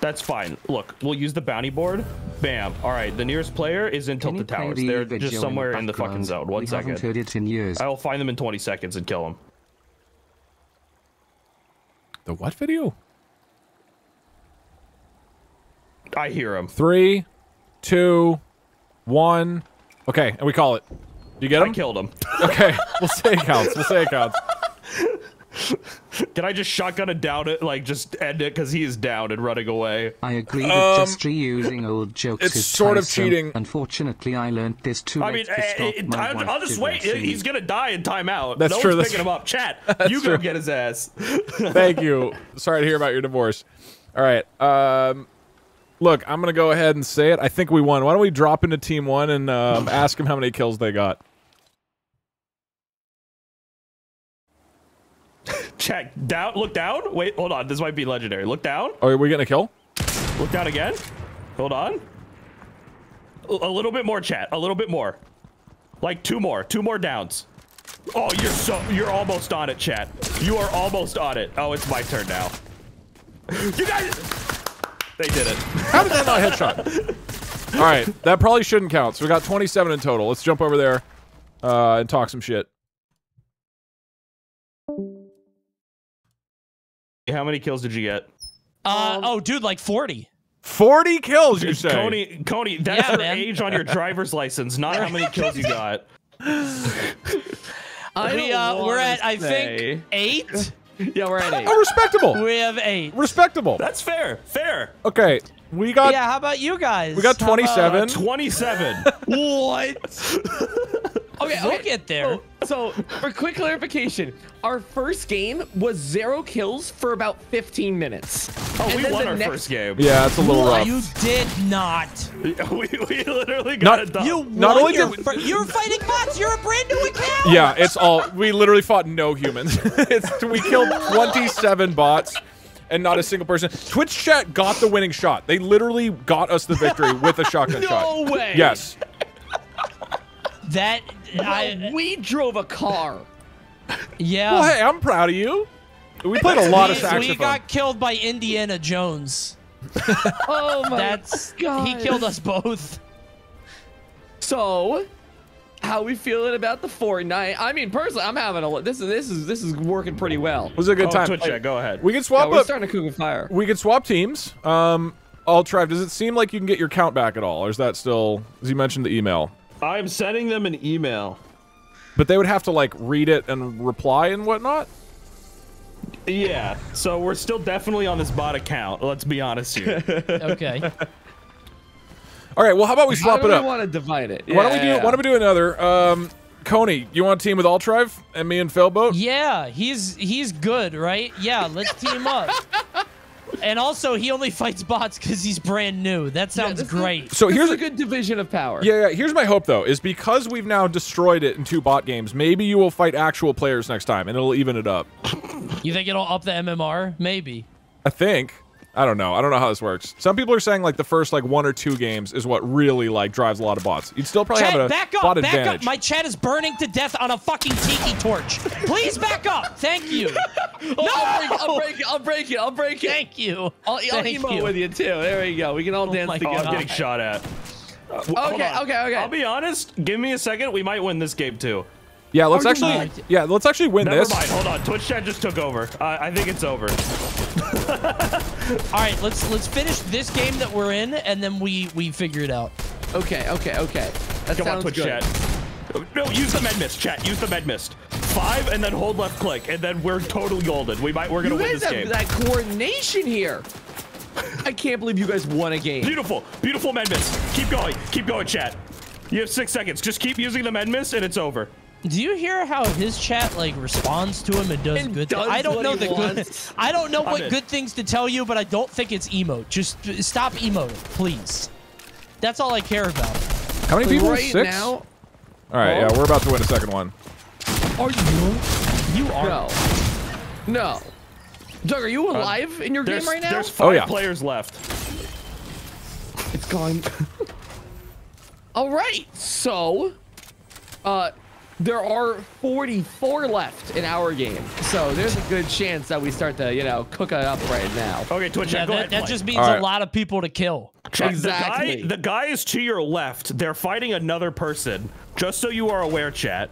That's fine. Look, we'll use the bounty board. Bam. All right, the nearest player is in Can you Tilted play Towers. the They're just somewhere in the fucking zone. One we second. haven't heard it in years. I will find them in 20 seconds and kill them. The what video? I hear them. Three, two, one. Okay, and we call it. You get I killed him. Okay, we'll say it counts. We'll say it counts. Can I just shotgun it down it, like just end it because he is down and running away? I agree that just reusing old jokes Um, it's is sort of cheating. Unfortunately, I learned this too I late mean, to eh, stop eh, my I'll, I'll just wait. divorcing. He's gonna die in timeout. That's no true, one's that's picking true. him up. Chat, That's you go true. get his ass. Thank you. Sorry to hear about your divorce. All right. Um, look, I'm gonna go ahead and say it. I think we won. Why don't we drop into team one and um, ask him how many kills they got? Check. Down. Look down. Wait, hold on. This might be legendary. Look down. Oh, are we getting a kill? Look down again. Hold on. A a little bit more, chat. A little bit more. Like two more. Two more downs. Oh, you're so you're almost on it, chat. You are almost on it. Oh, it's my turn now. You guys. They did it. How did that not headshot? All right, that probably shouldn't count. So we got 27 in total. Let's jump over there uh, and talk some shit. How many kills did you get? Uh, oh, dude, like 40. 40 kills, you say? Coney, Coney, that's Yeah, your man. age on your driver's license, not how many kills you got. I we, uh, we're at, I say- think, eight. Yeah, we're at eight. Oh, respectable. We have eight. Respectable. That's fair. Fair. Okay, we got yeah, how about you guys? we got How about- 27. 27. What? okay, We'll get there. Oh, so, for quick clarification, our first game was zero kills for about 15 minutes. Oh, And we then won our next- first game. Yeah, it's a little rough. You did not. we, we literally got Not- it done. You Not won only your did we- fir- you're fighting bots. You're a brand new account. Yeah, it's all. We literally fought no humans. it's we killed 27 bots and not a single person. Twitch chat got the winning shot. They literally got us the victory with a shotgun No shot. way. Yes. That I we drove a car. yeah. Well, hey, I'm proud of you. We played a lot of we, saxophone. we got killed by Indiana Jones. Oh my That's God. he killed us both. So, how we feeling about the Fortnite? I mean, personally, I'm having a this is this is this is working pretty well. It was a good oh, time. Twitch chat, go ahead. We can Yeah, swap we're up. starting to cook with fire. We could swap teams. Um, Altrive, does it seem like you can get your count back at all, or is that still? As you mentioned the email, I'm sending them an email. but they would have to like read it and reply and whatnot. Yeah, so we're still definitely on this bot account. Let's be honest here. Okay. All right. Well, how about we swap How it do up? we want to divide it? Why don't we do? Yeah, yeah. Why don't we do another? Um, Coney, you want to team with Altrive and me and Failboat? Yeah, he's he's good, right? Yeah, let's team up. And also, he only fights bots because he's brand new. That Yeah, sounds is- great. So here's a a- good division of power. Yeah, yeah. Here's my hope though, is because we've now destroyed it in two bot games. Maybe you will fight actual players next time, and it'll even it up. You think it'll up the MMR? Maybe. I think. I don't know. I don't know how this works. Some people are saying like the first like one or two games is what really like drives a lot of bots. You'd still probably Chat, have a back up, bot back advantage. up. My chat is burning to death on a fucking tiki torch. Please back up. Thank you. Oh, I'll, break, I'll break it. I'll break it. I'll break it. Thank you. I'll, I'll Thank emote you. with you too. There we go. We can all Oh dance my together. I'm getting shot at. Uh, Okay, okay, okay. I'll be honest. Give me a second. We might win this game too. Yeah, let's Are actually. Yeah, let's actually win Never this. mind. Hold on. Twitch chat just took over. Uh, I think it's over. All right, let's let's finish this game that we're in, and then we we figure it out. Okay, okay, okay. That Come on, sounds Twitch good. chat. No, use the med mist, chat. Use the med mist. Five, and then hold left click, and then we're totally golden. We might. We're gonna You win guys this have game. that coordination here. I can't believe you guys won a game. Beautiful, beautiful med mist. Keep going. Keep going, chat. You have six seconds. Just keep using the med mist, and it's over. Do you hear how his chat like responds to him and does And good? does I don't what know he the good. I don't know what in. good things to tell you, but I don't think it's emote. Just uh, stop emoting, please. That's all I care about. How many people? right Six. now, All right. Yeah, we're about to win a second one. Are you? You are. no, no. Doug, are you alive in your game right now? there's five Oh, yeah. players left. It's gone. All right, so, uh, there are 44 left in our game, so there's a good chance that we start to, you know, cook it up right now. Okay, Twitch Yeah. Go that, ahead. that just means All right. a lot of people to kill. Exactly. The guy, the guy is to your left. They're fighting another person. Just so you are aware, chat.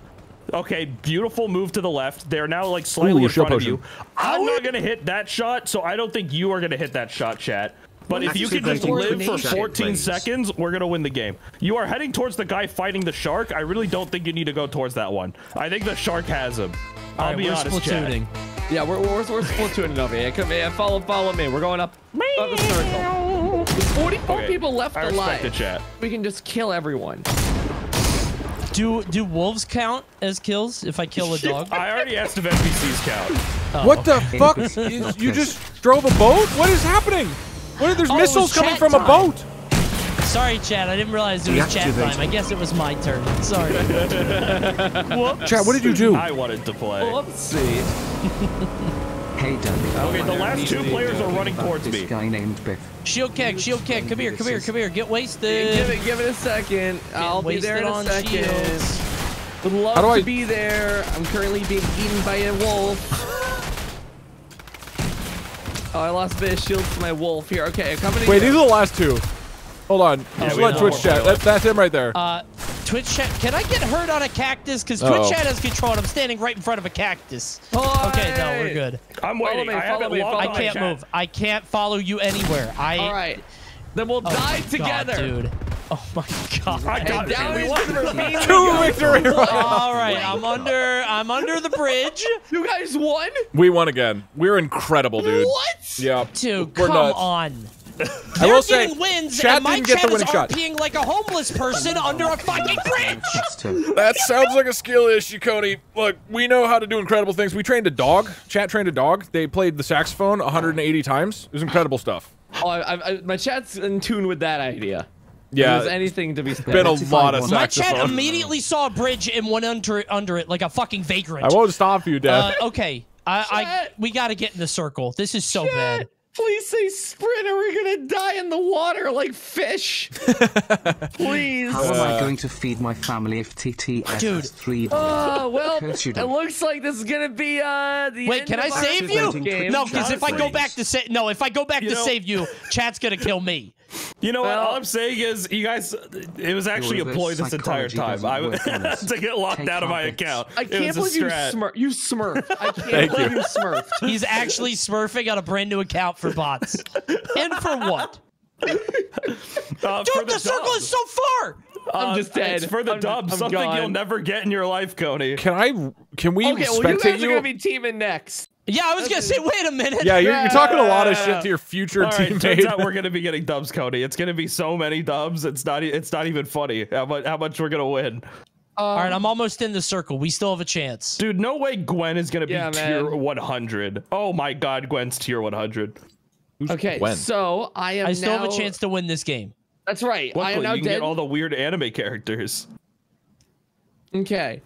Okay, beautiful move to the left. They're now like slightly Ooh, in show front of you. I'm not gonna hit that shot, so I don't think you are gonna hit that shot, chat. But if you can just live for 14 seconds, we're gonna win the game. You are heading towards the guy fighting the shark. I really don't think you need to go towards that one. I think the shark has him. I'll All right, be we're honest, chat. splatooning. Yeah, we're we're we're splitooning over here. Come here, follow follow me. We're going up, up the circle. There's 44 Okay, people left I respect the alive. chat. We can just kill everyone. Do do wolves count as kills if I kill a dog? I already asked if NPCs count. What the oh, fuck? Is- you just drove a boat? What is happening? What? There's Oh, missiles coming chat from a boat. Sorry, Chad. I didn't realize it was chat Deactivate. time. I guess it was my turn. Sorry. Whoops. Chad, what did you do? I wanted to play. Whoopsie. Hey, Danny. Okay, the last two players are running towards This me. guy named Biff. Shield keg, shield keg. Come here, come here, come here. Get wasted. Give it, give it a second. I'll be there in a on second. shields. Would love How do to I- be there. I'm currently being eaten by a wolf. Oh, I lost a bit of shields to my wolf here. Okay, I'm coming Wait, you. these are the last two. Hold on. Just we let. Twitch chat. That, that's him right there. Uh, Twitch chat. Can I get hurt on a cactus? Because Uh-oh. Twitch chat has control, and I'm standing right in front of a cactus. Okay, no, we're good. I'm Follow waiting. me, I follow haven't me, follow I can't move. I can't follow you anywhere. I. All right. Then we'll Oh, die God, together. dude. Oh my god. I got And down it. into the Two go. victory royales. All right, I'm under. I'm under the bridge. You guys won? We won again. We're incredible, dude. What? Yeah. Dude, We're come nuts. on. I will say, wins, Chad and my didn't get the winning shot. RPing like a homeless person under a fucking bridge. That sounds like a skill issue, Coney. Look, we know how to do incredible things. We trained a dog. Chat trained a dog. They played the saxophone 180 times. It was incredible stuff. Oh, I, I, I- my chat's in tune with that idea. Yeah, there's anything to be said. been a lot of. My chat immediately saw a bridge and went under under it like a fucking vagrant. I won't stop you, Uh, Dad. okay, I, I we got to get in the circle. This is so bad. Please say sprint or we're gonna die in the water like fish. Please. How am I going to feed my family if TTS Dude. has three Oh, well, you, it looks like this is gonna be uh the Wait, end can of I save you? Activating No, because if I go back to say no, if I go back You to know- save you, chat's gonna kill me. You know what? All I'm saying is, you guys, it was actually a ploy this entire time. I work on us. to get locked out of my account. I can't was a believe you strat. smurf. You smurf. I can't Thank believe you. you smurfed. He's actually smurfing on a brand new account for bots. and for what? Uh, Dude, for the, circle is so far. I'm Uh, just dead. It's for the I'm- dub. I'm Something you'll never get in your life, Coney. Can I? Can we Okay, well, you guys you? are gonna be teaming next. Yeah, I was gonna say, wait a minute. yeah, you're, you're talking a lot of shit to your future All right, teammate. turns out we're gonna be getting dubs, Coney. It's gonna be so many dubs. It's not. It's not even funny how much how much we're gonna win. All right, um, I'm almost in the circle. We still have a chance. Dude, no way Gwen is gonna be Yeah, tier man. 100. Oh my God, Gwen's tier 100. Okay, Gwen? so I am. I still have a chance to win this game. That's right. I am now you can dead. get all the weird anime characters. Okay,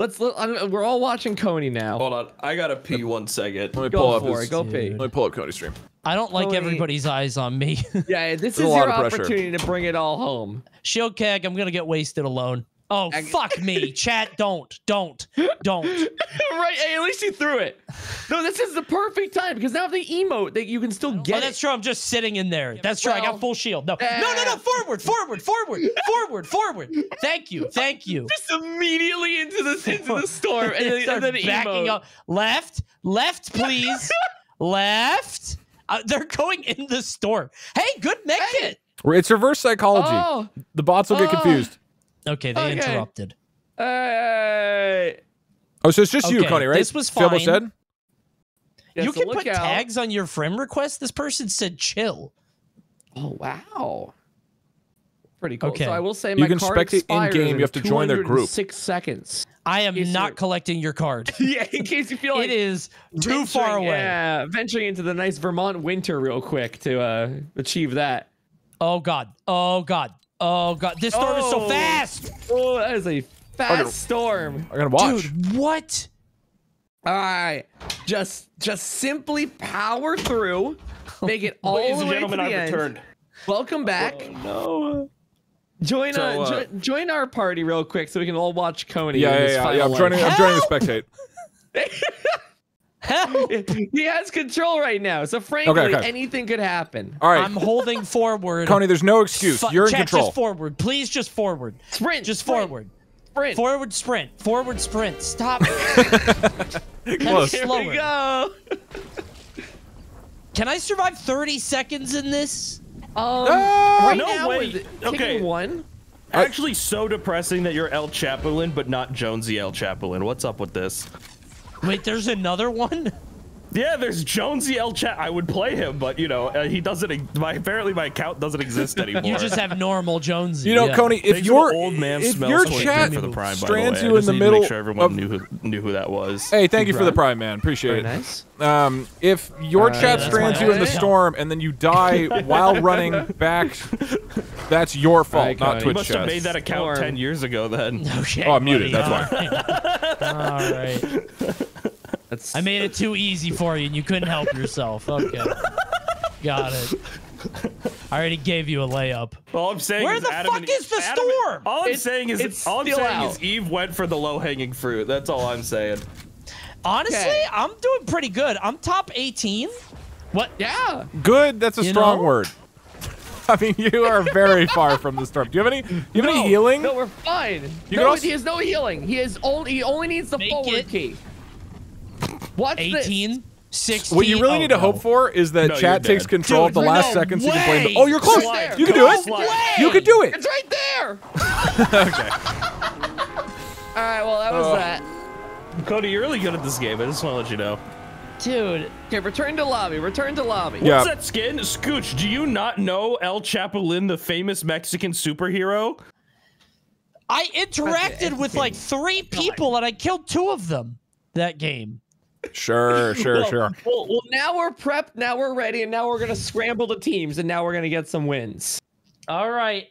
let's. Let, I'm, we're all watching Coney now. Hold on, I gotta pee one second. Let me pull Go up for his, it. Go pee. Let me pull up Coney's stream. I don't like Tony. everybody's eyes on me. Yeah, this a is lot your of opportunity to bring it all home. Shield keg, I'm gonna get wasted alone. Oh I- fuck me, chat! Don't, don't, don't. right, hey, at least you threw it. No, this is the perfect time because now the emote that you can still get. Oh, that's true. I'm just sitting in there. That's true. I got full shield. No, no, no, no. eh. Forward, forward, forward, forward, forward. Thank you, thank you. just immediately into the into the storm and then, Start and then backing emote. up. Left, left, please. left. Uh, they're going in the storm. Hey, good make it. It's reverse psychology. Oh, The bots will get Oh. confused. Okay, they Okay. interrupted. hey. Oh, so it's just you, Coney, right? this was Fable fine. said. Yeah, you so can put out. tags on your friend request. This person said chill. Oh wow. Pretty cool. Okay. So I will say my You my can card spectate in-game, you have to join their group. Six seconds. I am Yes, not sir. collecting your card. yeah, in case you feel like it is too far away. Yeah, venturing into the nice Vermont winter real quick to uh, achieve that. Oh god. Oh god. Oh god. This storm is so Oh. fast. Oh, that is a fast Okay. storm. I gotta watch. Dude, what? All right, just just simply power through, make it all Ladies the and way to gentlemen, the I've end. returned. Welcome back. No. Join So, uh, uh, jo- join our party real quick so we can all watch Coney. Yeah, yeah, yeah. yeah. I'm joining. I'm joining the spectate. Help. he has control right now, so frankly, Okay, okay. anything could happen. All right, I'm holding forward. Coney. There's no excuse. Fu- You're in chat, control. Just forward. Please just forward. Sprint, Just sprint, forward. Sprint. Forward sprint. Forward sprint. Stop. Close. Here slower. we go. Can I survive 30 seconds in this? Um, Ah! right No now, way. Okay. one. Actually, so depressing that you're El Chapulin, but not Jonesy El Chapulin. What's up with this? Wait, there's another one? Yeah, there's Jonesy El Chat. I would play him, but you know, uh, he doesn't. e- My apparently my account doesn't exist anymore. You just have normal Jones. You know, yeah. Coney, if your old man if smells your 23 chat for the prime, by the way. you I in just the to middle make sure everyone of- knew who knew who that was. Hey, thank you for the Right. prime, man. Appreciate Very it. nice. Um, if your Uh, chat that's strands my you in the storm and then you die while running back, that's your fault, Alright, not Coney. You must chat. have made that account Storm. ten years ago. Then Okay. Oh, I'm muted, buddy. that's All right. All right. That's I made it too easy for you, and you couldn't help yourself. Okay. Got it. I already gave you a layup. all I'm saying Where is the Adam fuck is the Adam- storm? All I'm It's- saying is it's all I'm saying out. is Eve went for the low hanging fruit. That's all I'm saying. Honestly, Okay. I'm doing pretty good. I'm top 18. What? yeah. Good. That's a You strong know? word. I mean, you are very far from the storm. Do you have any? Do you have any healing? No, we're fine. You no, also- he has no healing. He has only he only needs the Make forward it key. What's this? 18? 16? What you really Oh, need to no. hope for is that No, chat takes dead. control Dude, at the last no seconds. You can blame them. Oh, you're close. Slide. You can do it. Slide. You can do it. It's right there. okay. All right. Well, that was Oh. that. Coney, you're really good at this game. I just want to let you know. Dude, Okay, return to lobby. Return to lobby. Yeah. What's that skin? Scooch, do you not know El Chapulin, the famous Mexican superhero? I interacted with like three people and I killed two of them that game. Sure, sure, sure. Well, well, now we're prepped. Now we're ready, and now we're gonna scramble the teams, and now we're gonna get some wins. All right.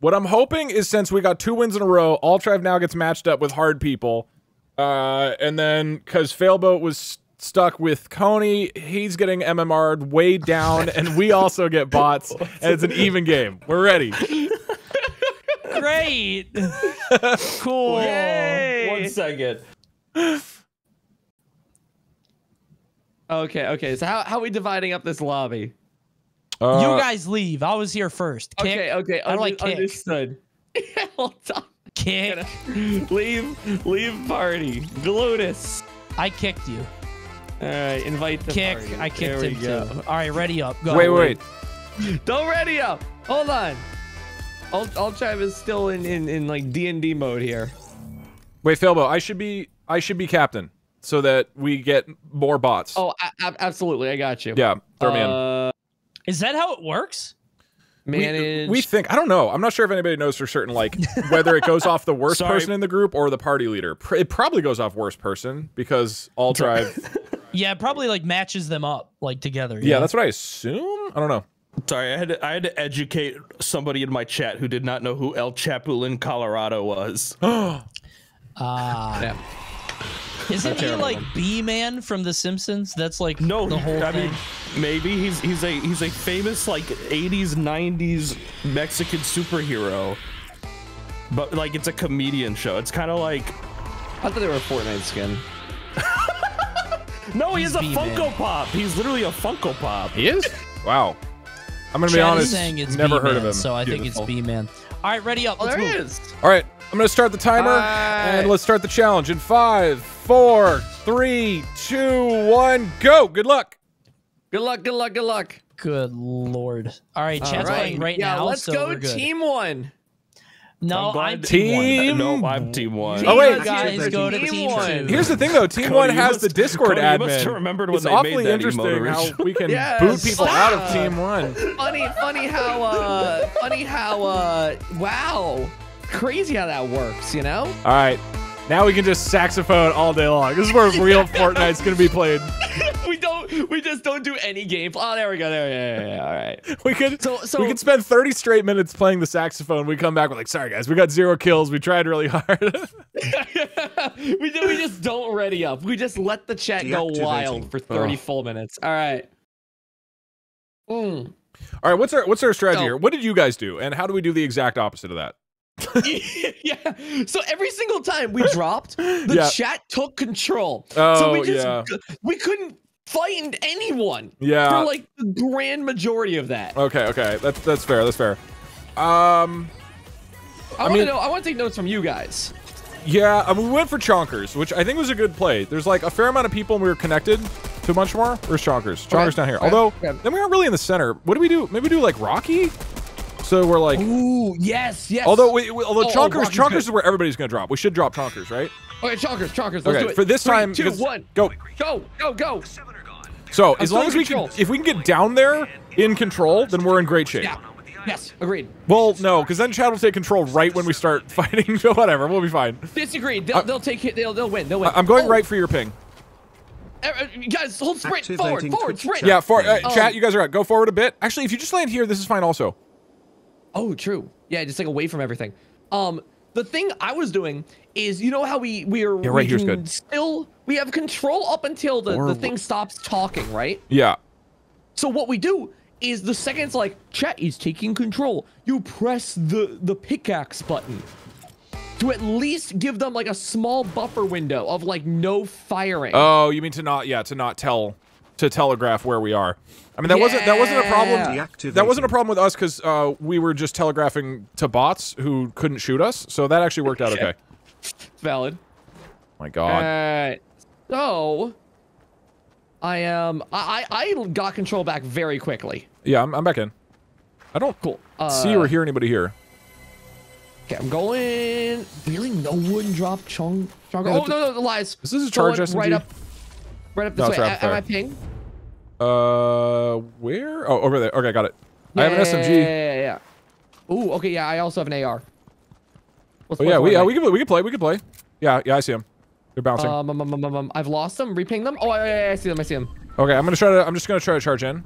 What I'm hoping is since we got two wins in a row, Altrive now gets matched up with hard people. Uh, and then because Failboat was stuck with Coney, he's getting MMR'd way down, and we also get bots, and it's an even game. We're ready. Great. cool. One second. Okay, okay. So how how are we dividing up this lobby? Uh, you guys leave. I was here first. Kick, Okay, okay. How do I kick? Understood. Hold on. kick. Leave, leave party. Glutus. I kicked you. All right, invite the Kick. party. I kicked there him go. too. All right, ready up. Go. Wait, wait. Don't ready up. Hold on. Ult- Altrive is still in in in like D and D mode here. Wait, Philbo, I should be I should be captain so that we get more bots. Oh, a- a- absolutely. I got you. yeah, throw me in. Uh, Is that how it works? manage. We, we think I don't know. I'm not sure if anybody knows for certain, like whether it goes off the worst Sorry. person in the group or the party leader. It probably goes off worst person because all drive. Yeah, probably like matches them up like together. yeah, that's what I assume. I don't know. Sorry, I had to, I had to educate somebody in my chat who did not know who El Chapulin, Colorado was. Ah. Yeah. Isn't he like one. B Man from The Simpsons? That's like No, the whole I thing. mean, maybe he's he's a he's a famous like 80s 90s Mexican superhero. But like it's a comedian show. It's kind of like I thought they were a Fortnite skin. no, He's he's a B-Man. Funko Pop. He's literally a Funko Pop. He is. Wow. I'm gonna be Chad is honest. saying it's never B-Man, heard of him. So I think it's Beautiful. B Man. All right, ready up. Oh, Let's there move. it is. All right, I'm gonna start the timer Alright. and let's start the challenge in five, four, three, two, one, go. Good luck. Good luck. Good luck. Good luck. Good lord. All right, chat's All playing right yeah, now. let's so go we're good. team one. No, I'm I'm that- team one. Team- No, I'm team one. Oh, wait. Guys go to Team team one. two. Here's the thing, though. Team Coney, One has must- the Discord Coney, you admin. must have remembered when it's they made awfully that interesting how we can Yes. boot people out of Uh, Team One. Funny, funny how, uh, funny how, uh, wow, crazy how that works. You know? All right, now we can just saxophone all day long. This is where real Fortnite's gonna be played. we don't, we just don't do any gameplay. Oh, there we go. There, yeah, yeah, yeah. All right. We could So- so- we could spend 30 straight minutes playing the saxophone. We come back, we're like, sorry guys, we got zero kills. We tried really hard. we do, we just don't ready up. We just let the chat go wild for 30 Oh. full minutes. All right. Mm. all right, what's our what's our strategy So- here? What did you guys do, and how do we do the exact opposite of that? yeah. So every single time we dropped, the Yeah. chat took control. Oh, so we just yeah. we couldn't find anyone Yeah. for like the grand majority of that. Okay, okay, that's that's fair. That's fair. Um, I, want mean- to know. I want to take notes from you guys. yeah, I mean, we went for Chonkers, which I think was a good play. There's like a fair amount of people, and we were connected to much more. Where's Chonkers? Chonkers down here. okay, Although okay. then we aren't really in the center. What do we do? Maybe we do like Rocky. So we're like, Ooh, yes, yes. although we, we- although Oh, oh, Chonkers, Rocky's Chonkers good. is where everybody's gonna drop. We should drop Chonkers, right? okay, chalkers, chalkers. Let's Okay, do it. for this Three, time, two, one. Go. Go, go, go. So I'm as long as in we can, if we can get down there in control, then we're in great shape. Yeah. Yes. Agreed. Well, no, because then Chad will take control right when we start fighting. So whatever, we'll be fine. Disagreed. They'll, they'll take it. They'll they'll win. They'll win. I- I'm going Oh, right for your ping. uh, uh, guys, hold sprint forward. Activating Forward Twitch sprint. Yeah, for uh, Oh. chat, you guys are out. Go forward a bit. Actually, if you just land here, this is fine also. Oh, true. Yeah, just like away from everything. Um, the thing I was doing is, you know how we we are Yeah, right we here's good. still we have control up until the, Or- the thing stops talking, right? Yeah. So what we do is the second it's like chat is taking control, you press the the pickaxe button to at least give them like a small buffer window of like no firing. Oh, you mean to not? Yeah, to not tell, to telegraph where we are. I mean, that wasn't that wasn't a problem. That wasn't a problem with us because uh, we were just telegraphing to bots who couldn't shoot us. So that actually worked out okay. Valid. My God. Uh, so I am I I I got control back very quickly. yeah, I'm, I'm back in. I don't Cool. Uh, see or hear anybody here. Okay, I'm going. Really, no one dropped Chong. Chong. Oh that- no, no, lies. This is this a charge SMG? Right up. Right up this No, way. Am. I ping? Uh, where? Oh, over there. Okay, I got it. I have an SMG. Yeah, yeah, yeah. yeah. Ooh, okay, yeah. I also have an AR. What's Oh yeah, we one yeah we can we can play we can play. Yeah yeah I see them. They're bouncing. Um, um, um, um, um, I've lost them. Reping them. Oh, yeah, yeah, yeah, I see them. I see them. okay, I'm gonna try to. I'm just gonna try to charge in.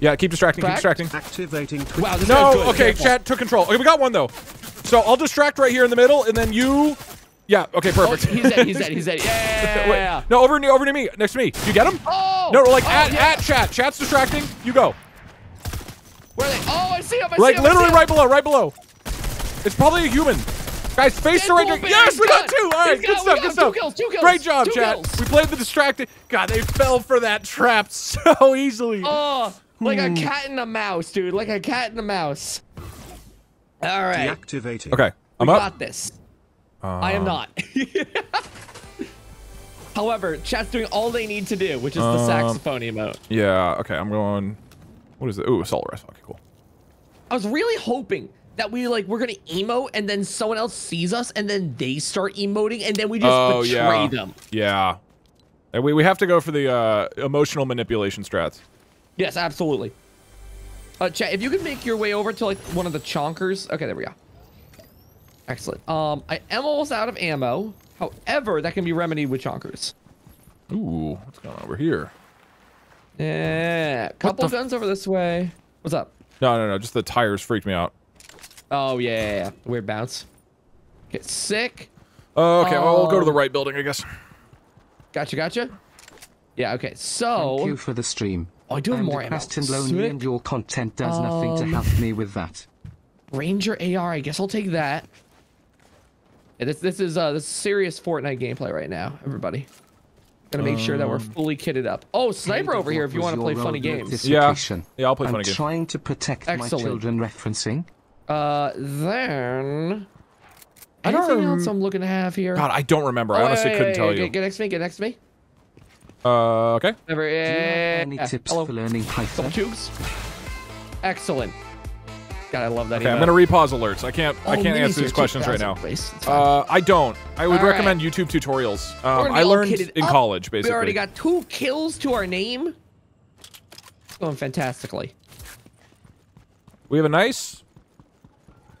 Yeah, keep distracting. Crack. Keep distracting. Activating Wow, this No, okay, Careful. chat took control. Okay, we got one though. So I'll distract right here in the middle, and then you. Yeah. Okay. Oh, Perfect. he's dead. He's dead. He's dead. Yeah, yeah, yeah, Wait, yeah. No, over near over near me, next to me. You get him? Oh. No, like oh, at yeah. at chat. Chat's distracting. You go. Where are they? Oh, I see him. I Like see him. I see literally him. right below, right below. It's probably a human. Guys, face Deadpool surrender. bear, Yes, we got done. two. All right, He's good stuff. Good stuff. two kills, two kills, Great job, two chat. kills. We played the distracted. God, they fell for that trap so easily. Oh, like Hmm. a cat and a mouse, dude. Like a cat and a mouse. All right. Deactivating. Okay, I'm we up. got this. I am Um, not. However, chat's doing all they need to do, which is the Um, saxophone emote. Yeah. Okay, I'm going. What is it? Ooh, solar rest. Okay, cool. I was really hoping that we like we're gonna emote and then someone else sees us and then they start emoting and then we just oh betray yeah. them. Yeah. And we we have to go for the uh, emotional manipulation strats. Yes, absolutely. Uh, chat, if you could make your way over to like one of the chonkers. Okay, there we go. Excellent. Um, I am almost out of ammo. However, that can be remedied with chonkers. Ooh, what's going on over here? Yeah, couple guns over this way. What's up? No, no, no. Just the tires freaked me out. Oh yeah, yeah, yeah. Weird bounce. Get sick. Uh, okay, well, we'll go to the Um, right building, I guess. Gotcha, gotcha. Yeah. Okay. So. Thank you for the stream. Oh, I do have I'm more ammo. and lonely, Sick. and your content does nothing to Um, help me with that. Ranger AR. I guess I'll take that. Yeah, this this is uh this is serious Fortnite gameplay right now, everybody. Gonna make sure that we're Um, fully kitted up. Oh, sniper over here if you want to play funny games. Yeah. Yeah, I'll play I'm funny games. trying to protect Excellent. my children referencing. Uh, then. I don't Anything else I'm looking to have here? God, I don't remember. I Oh, honestly yeah, couldn't yeah, tell yeah, you. Get, get next to me. Get next to me. Uh, okay. Never. Do you have Yeah. any tips Hello. for learning Python? tubes. Excellent. God, I love that. Okay, I'm gonna repause alerts. I can't. I Oh, can't answer these questions right now. place. It's fine. Uh, I don't. I would All right. recommend YouTube tutorials. Um, I learned in up. college, basically. We already got two kills to our name. It's going fantastically. We have a nice.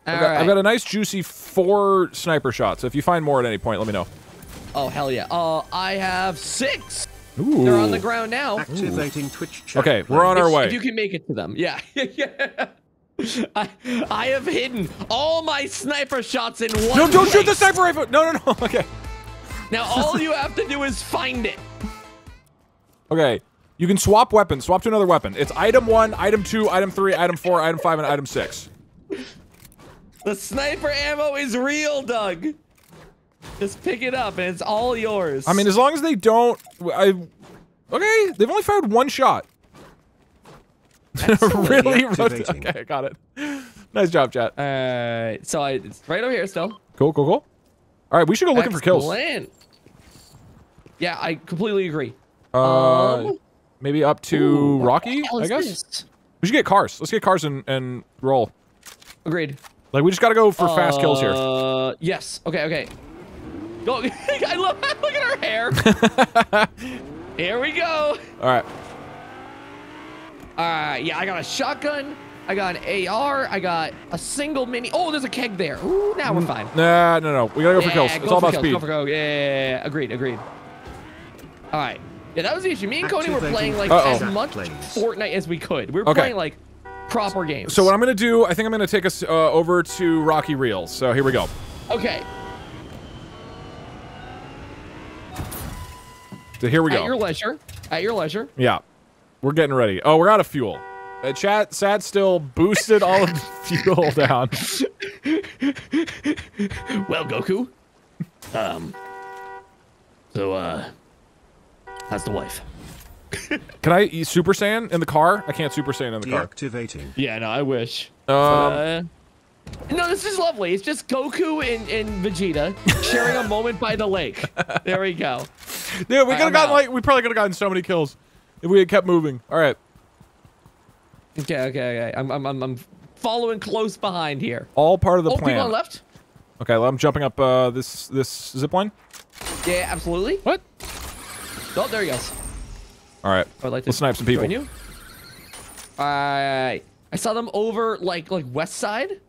I've got, right. I've got a nice juicy four sniper shots. So if you find more at any point, let me know. Oh hell yeah. Uh, I have six. Ooh. They're on the ground now. Activating Twitch chat. Okay, we're on our way. If you can make it to them, yeah. I, I have hidden all my sniper shots in one. no, don't shoot the place. sniper rifle. No, no, no. Okay. Now all you have to do is find it. Okay. You can swap weapons. Swap to another weapon. It's item one, item two, item three, item four, item five, and item six. The sniper ammo is real, Doug. Just pick it up and it's all yours. I mean, as long as they don't, I. Okay, they've only fired one shot. really? Deactivating. Okay, I got it. Nice job, chat. Alright, so I, it's right over here still. Cool, cool, cool. All right, we should go looking for kills. Yeah, I completely agree. Uh, Um, maybe up to Ooh, Rocky, I guess. this? We should get cars. Let's get cars and, and roll. Agreed. Like, we just got to go for fast kills here. Uh, yes. Okay. Okay. Go. I love. Look at her hair. Here we go. All right. All right. Yeah, I got a shotgun. I got an AR. I got a single mini. Oh, there's a keg there. Ooh, now we're fine. Nah, no, no. We gotta go for Yeah, kills. go It's all about kills, speed. Go for go. Yeah, yeah, yeah, agreed, agreed. All right. Yeah, that was the issue. Me and Coney were playing like Uh-oh. as much Fortnite as we could. We were Okay. playing like proper games. So what I'm gonna do, I think I'm gonna take us uh, over to Rocky Reels. So here we go. Okay. So here we go. At your leisure. At your leisure. Yeah, we're getting ready. Oh, we're out of fuel. Uh, chat, Sad still boosted all of the fuel down. Well, Goku. Um. So, uh, how's the wife? Can I eat Super Saiyan in the car? I can't Super Saiyan in the car. Deactivating. Yeah, no, I wish. Um, Uh, no, this is lovely. It's just Goku and, and Vegeta sharing a moment by the lake. There we go. Dude, we Alright, could have I'm gotten out. like we probably could have gotten so many kills if we had kept moving. All right, Okay, okay, okay. I'm, I'm, I'm, I'm following close behind here. all part of the oh, people on plan. left? Okay, well, I'm jumping up uh, this this zip line. Yeah, absolutely. What? Oh, there he goes. All right, I'd like to let's snipe some people. join you. Alright. I saw them over like like west side.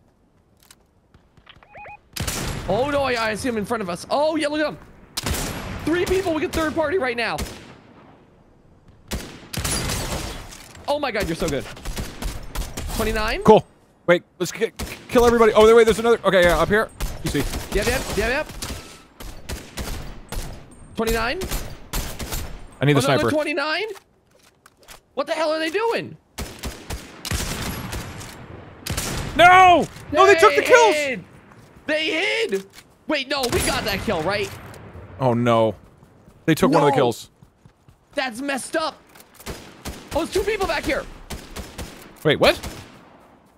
Oh no, I, I see them in front of us. Oh yeah, look at them. Three people, we get third party right now. Oh my god, you're so good. 29? Cool. Wait, let's ki- kill everybody. Oh, wait, there's another. Okay, yeah, up here. You see? Yep, yep, yep, yep. 29? I need the oh, Another sniper. 29? What the hell are they doing? No! No, they took the kills. hid! They hid! Wait, no, we got that kill, right? Oh no, they took one of the kills. That's messed up. Oh, there's two people back here. Wait, what?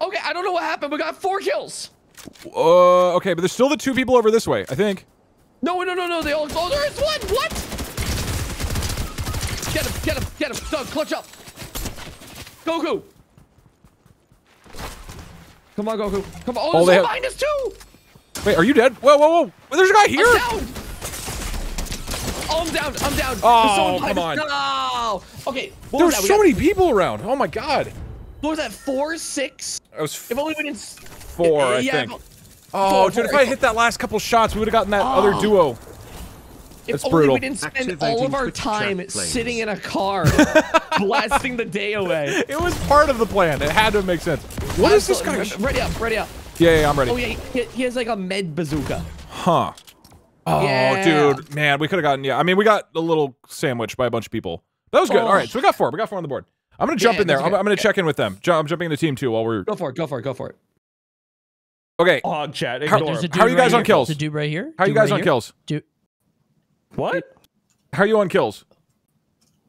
Okay, I don't know what happened. We got four kills. Uh, okay, but there's still the two people over this way. I think. No, no, no, no. They all. Oh, there is one. What? Get him, get him, get him. Doug, clutch up. Goku. Come on, Goku. Come on. Oh, Oh, there's they have- behind us too. Wait, are you dead? Whoa, whoa, whoa! There's a guy here. I'm down. Oh, I'm down. I'm down. Oh, someone come us. No. Oh! Okay. What There were so got- many people around. Oh my god. What was that? Four, six? I was If only we didn't. s- four, I yeah, think. if- Oh, four, dude, if four. I hit that last couple shots, we would have gotten that other Oh. duo. If That's only brutal. we didn't spend all of our time sitting in a car, blasting the day away. It was part of the plan. It had to make sense. What is this guy? Ready up, ready up. Yeah, yeah, I'm ready. Oh yeah, he, he has like a med bazooka. Huh. Oh, Yeah. dude, man, we could have gotten. Yeah, I mean, we got a little sandwich by a bunch of people. That was good. Oh. All right, so we got four. We got four on the board. I'm gonna jump Yeah, in there. I'm. I'm gonna check in with them. Ju- I'm jumping in the team too while we're. Go for it, go for it, go for it. Okay. Hog chat. How- Ignore There's a him. dude How are you right guys on kills? There's a dude right here. How are you guys right on here. kills? Dude. What? How are you on kills?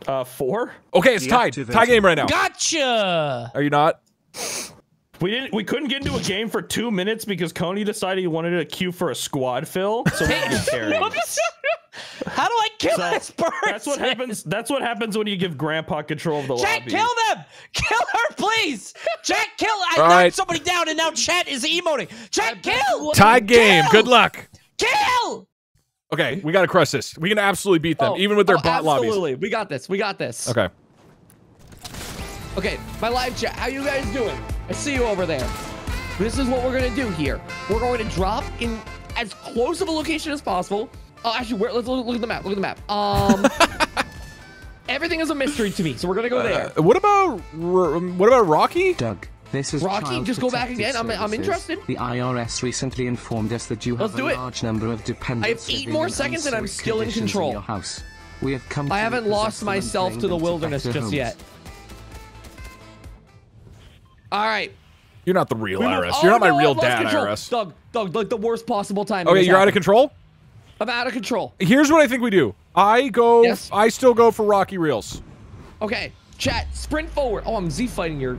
Uh, four? Okay, it's tied. Deactivating. Tie game right now. Gotcha. Are you not? We didn't. We couldn't get into a game for two minutes because Coney decided he wanted a queue for a squad fill. So we just carried. How do I kill So, this person? That's what happens. That's what happens when you give Grandpa control of the Chat, lobby. kill them! Kill her, please! Chat, kill! I All knocked right. somebody down, and now chat is emoting. Chat, kill! Tie game. Kill! Good luck. Kill! Okay, we gotta crush this. We can absolutely beat them, Oh, even with their oh, bot lobbies. Absolutely, we got this. We got this. Okay. Okay, my live chat. How you guys doing? I see you over there. This is what we're gonna do here. We're going to drop in as close of a location as possible. Oh, actually, where, let's look, look at the map. Look at the map. Um, everything is a mystery to me, so we're gonna go there. Uh, what about what about Rocky? Doug, this is Rocky, Child just go back again. I'm- I'm interested. The IRS recently informed us that you Let's have do a it. large number of dependents. I have eight more seconds and I'm still in conditions control. your house. We have come. I haven't lost myself to the wilderness just homes. yet. All right. You're not the real We IRS. oh, You're not my no, real dad, control. IRS. Doug, Doug, like the worst possible time. Okay, you're out of control. I'm out of control. Here's what I think we do. I go. Yes. I still go for Rocky Reels. Okay, chat, sprint forward. Oh, I'm Z fighting your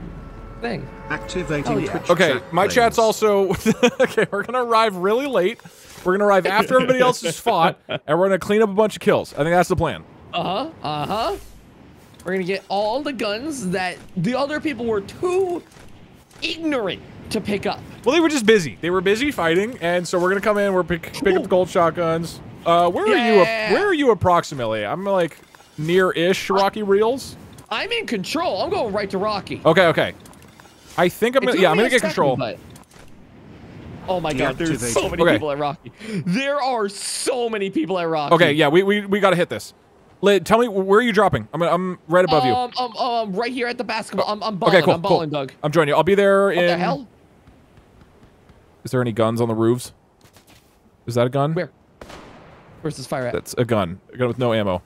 thing. Activating Oh, yeah. Twitch Okay, chat, my please. chat's also. okay, we're gonna arrive really late. We're gonna arrive after everybody else has fought, and we're gonna clean up a bunch of kills. I think that's the plan. Uh-huh, Uh huh. Huh. We're gonna get all the guns that the other people were too ignorant to pick up. Well, they were just busy. They were busy fighting, and so we're gonna come in. We're pick, pick up the gold shotguns. Uh, where are you? Where are you approximately? I'm like near-ish Rocky Reels? I'm in control. I'm going right to Rocky. Okay, okay. I think I'm gonna. Yeah, I'm gonna get control. but- Oh my god, there's so many Okay. people at Rocky. There are so many people at Rocky. Okay, yeah, we we, we gotta hit this. Lit, tell me where are you dropping? I'm I'm right above you. Um, um, um, right here at the basketball. I'm, I'm balling. Okay, cool, I'm balling, cool. Doug. I'm joining you. I'll be there What in. the hell? Is there any guns on the roofs? Is that a gun? Where? Where's this fire at? That's a gun. A gun with no ammo.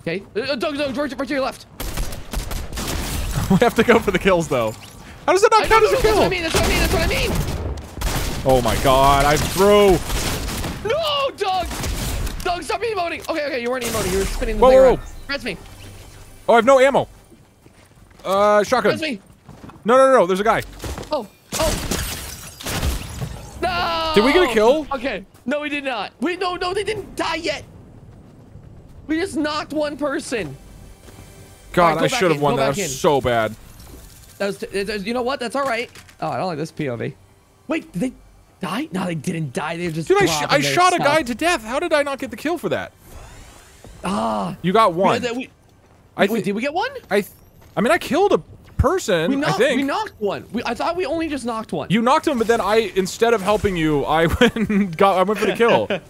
Okay, uh, Doug, Doug, right, right to your left. we have to go for the kills though. How does that not count as a no, that's what I kill? mean. That's what I mean. That's what I mean. Oh my god, I'm through. No, Doug. Doug, stop emoting. Okay, okay, you weren't emoting. You were spinning the Whoa, thing whoa, whoa. Press me. Oh, I have no ammo. Uh, shotgun. Press me. No, no, no, no. There's a guy. Oh, oh. No. Did we get a kill? Okay. No, we did not. Wait, no, no, they didn't die yet. We just knocked one person. God, Alright, go I should have won go that. back That was so bad. That was, you know what? That's all right. Oh, I don't like this POV. Wait, did they die? No, they didn't die. They were just. Dude, I, sh I their shot a guy to death. How did I not get the kill for that? Ah. You got one. had we, I wait, did we get one? I, I mean, I killed a person. We I knocked. think We knocked one. We, I thought we only just knocked one. you knocked him, but then I, instead of helping you, I went and got. I went for the kill.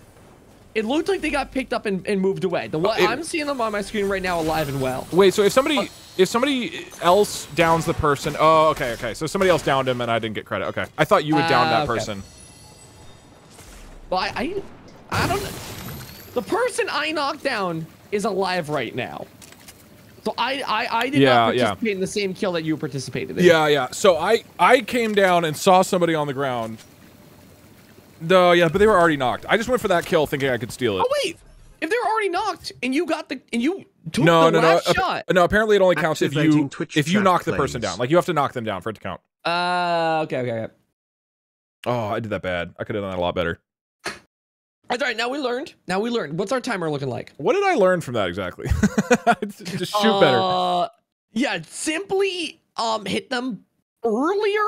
It looked like they got picked up and, and moved away. The one it- I'm seeing them on my screen right now, alive and well. Wait, so if somebody, if somebody else downs the person, oh, okay, okay. So somebody else downed him, and I didn't get credit. Okay, I thought you would down Ah, that okay. person. Well, I, I, I don't. The person I knocked down is alive right now. So I, I, I did Yeah, not yeah. participate in the same kill that you participated in. Yeah, yeah. So I, I came down and saw somebody on the ground. No, yeah, but they were already knocked. I just went for that kill, thinking I could steal it. Oh wait, if they're already knocked and you got the and you took no, the no, no. last ap- shot. No, apparently it only counts if you Twitch if you chat, knock the person down. Like you have to knock them down for it to count. Uh, okay, okay, okay. Oh, I did that bad. I could have done that a lot better. That's all right. Now we learned. Now we learned. What's our timer looking like? What did I learn from that exactly? just shoot better. Uh, yeah, simply um hit them earlier,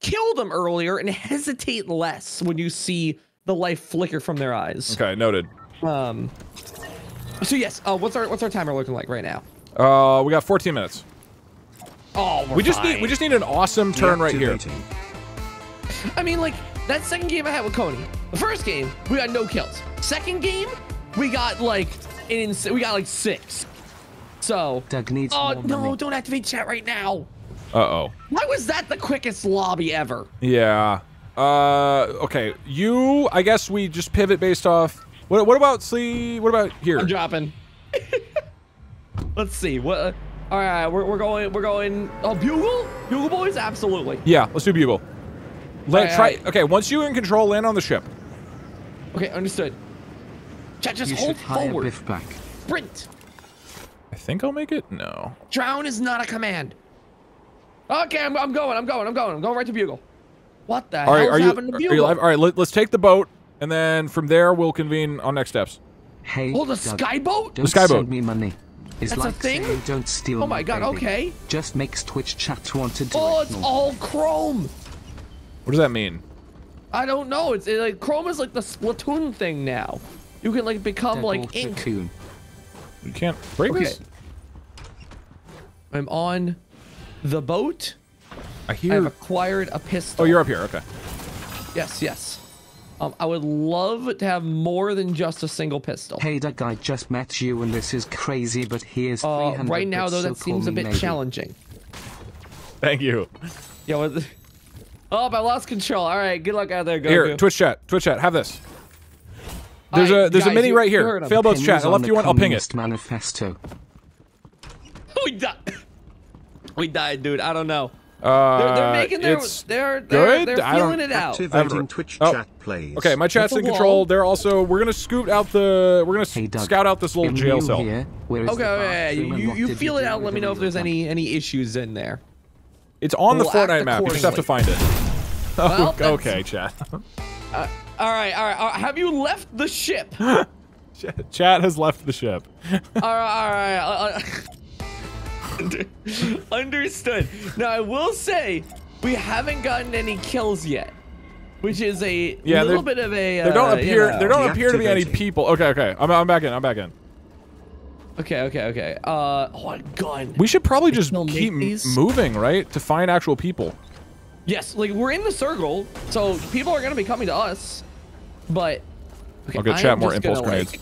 kill them earlier, and hesitate less when you see the life flicker from their eyes. Okay, noted. Um. So yes, uh, what's our what's our timer looking like right now? Uh, we got 14 minutes. Oh, we're We just fine. need we just need an awesome turn right here. I mean, like that second game I had with Coney. The first game we got no kills. Second game we got like an ins- we got like six. So. Doug needs Oh more no! Money. Don't activate chat right now. Uh oh. Why was that the quickest lobby ever? Yeah. Uh. Okay. You. I guess we just pivot based off. What? What about see? What about here? I'm dropping. Let's see. What? Uh, all right, we're, we're going. We're going. Oh, bugle, bugle boys, absolutely. Yeah. Let's do bugle. Let Alright, try. alright. Okay. Once you're in control, land on the ship. Okay, understood. Chat, just You hold should forward. Biff back. Sprint. I think I'll make it. No. Drown is not a command. Okay, I'm, I'm going. I'm going. I'm going. I'm going right to bugle. What the All right. hell's Are you? happened to Are you bugle? live? All right. Let, let's take the boat, and then from there we'll convene on next steps. Hey, Hold a Doug, skyboat. Don't skyboat. send me money. It's That's a thing? don't steal Oh my god. baby. Okay. Just makes Twitch chat want to do Oh, it's all Chrome. What does that mean? I don't know. It's it, like Chrome is like the Splatoon thing now. You can like become Dead like wolf ink. cocoon. You can't break Okay. this. I'm on the boat. I I have acquired a pistol. Oh, you're up here. Okay. Yes, yes. Um, I would love to have more than just a single pistol. Hey Doug, I just met you and this is crazy, but here's Uh, 300 right now, though, so that call seems a bit maybe. challenging. Thank you. Yo, what the- oh, I lost control. All right, good luck out there, go. Here, Twitch chat. Twitch chat. Have this. There's right, a there's a mini right here. heard 'em. Failboats chat. I on left you one. I'll ping it. Communist Manifesto. we died. we died, dude. I don't know. Uh, They're, they're making their. it's They're they're, good? they're feeling it out. Activating Twitch Oh. chat, please. Okay, my chat's That's in control. wall. They're also we're gonna scoot out the we're gonna Hey, Doug. scout out this little jail cell. Here? Where is Okay, the okay, bathroom you you feel it out. Let me know if there's any any issues in there. It's on the We'll act Fortnite map. You just have to find it. Well, Oh, that's- okay, chat. All right, all right, all right. Have you left the ship? Chat- chat has left the ship. all right, all right. uh, uh, Understood. Now I will say we haven't gotten any kills yet. which is a Yeah, little bit of a. There don't uh, you appear know- there don't appear to be any people. Okay, okay. I'm I'm back in. I'm back in. Okay, okay, okay. Uh, oh, a gun. We should probably just keep moving, right? To find actual people. Yes, like we're in the circle, so people are gonna be coming to us. But okay, Okay, I chat more impulse gonna, grenades. like-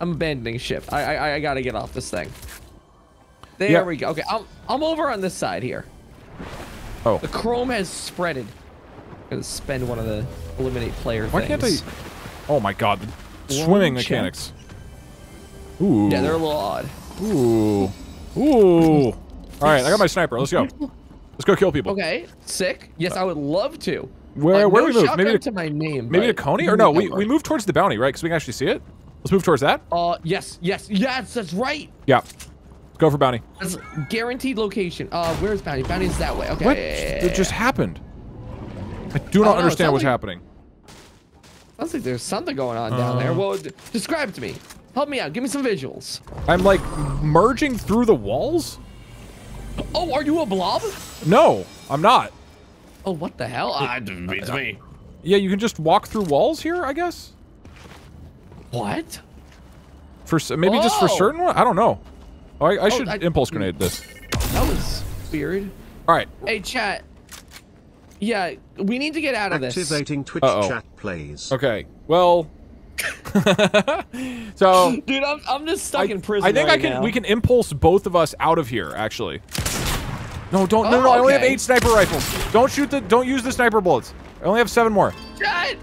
I'm abandoning ship. I, I I gotta get off this thing. There Yeah. we go. Okay, I'm I'm over on this side here. Oh. The chrome has spreaded. I'm gonna spend one of the eliminate player Why things. can't I? Oh my god, the swimming mechanics. Ooh. Yeah, they're a little odd. Ooh. Ooh. All right, I got my sniper. Let's go. Let's go kill people. Okay, sick. Yes, I would love to. Where Uh, where no we move? Maybe to my name. maybe to Coney or no? We we move towards the bounty, right? Because we can actually see it. Let's move towards that. Uh, yes, yes, yes. That's right. Yeah. Let's go for bounty. That's guaranteed location. Uh, where's bounty? Bounty's that way. Okay. What? It just happened. I do not know, it understand what's like- happening. Sounds like there's something going on down there. Uh. Well, describe it to me. Help me out. Give me some visuals. I'm like merging through the walls. Oh, are you a blob? No, I'm not. Oh, what the hell? Ah, it beats me. Yeah, you can just walk through walls here, I guess. What? For s- maybe just for Oh. certain one. I don't know. Oh, I, I should I- impulse grenade this. That was weird. All right. Hey, chat. Yeah, we need to get out of this. Activating Twitch Uh-oh. chat please. Okay. Well. so Dude, I'm, I'm just stuck I, in prison I think I can. now. We can impulse both of us out of here. Actually. No, don't. no, no. Oh, I only have eight sniper rifles. Don't shoot the. Don't use the sniper bullets. I only have seven more. Chat!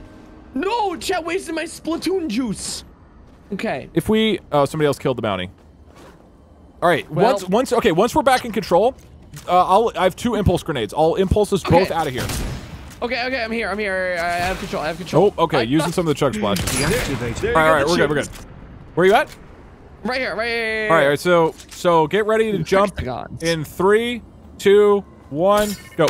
No, chat wasted my Splatoon juice. Okay. If we. Oh, somebody else killed the bounty. All right. Well- once. Once. Okay. Once we're back in control, uh, I'll. I have two impulse grenades. I'll impulse us both out of here. Okay, okay, I'm here. I'm here. I have control. I have control. Oh. Okay. I- using some of the chug splashes. Deactivating. All right. All right. We're good. We're good. Where you at? Right here, right here. All right, all right. So, so get ready to jump in three, two, one, go.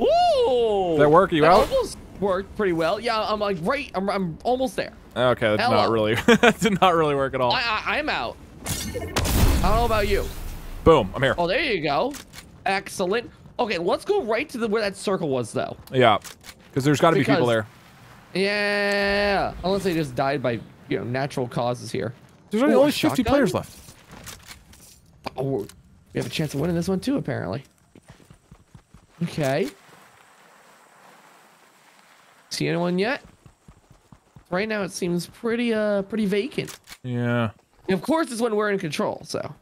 Ooh! That work? Are you that out? almost worked pretty well. Yeah, I'm like right. I'm, I'm almost there. Okay, that's not Hello. really. that did not really work at all. I, I, I'm out. I don't know about you. Boom. I'm here. Oh, there you go. Excellent. Okay, let's go right to the where that circle was, though. Yeah, because there's got to be people there. Yeah. Unless they just died by you know natural causes here. There's only, Ooh, only 50 shotgun? players left. Oh, we have a chance of winning this one too, apparently. Okay. See anyone yet? Right now, it seems pretty uh pretty vacant. Yeah. And of course, it's when we're in control. So,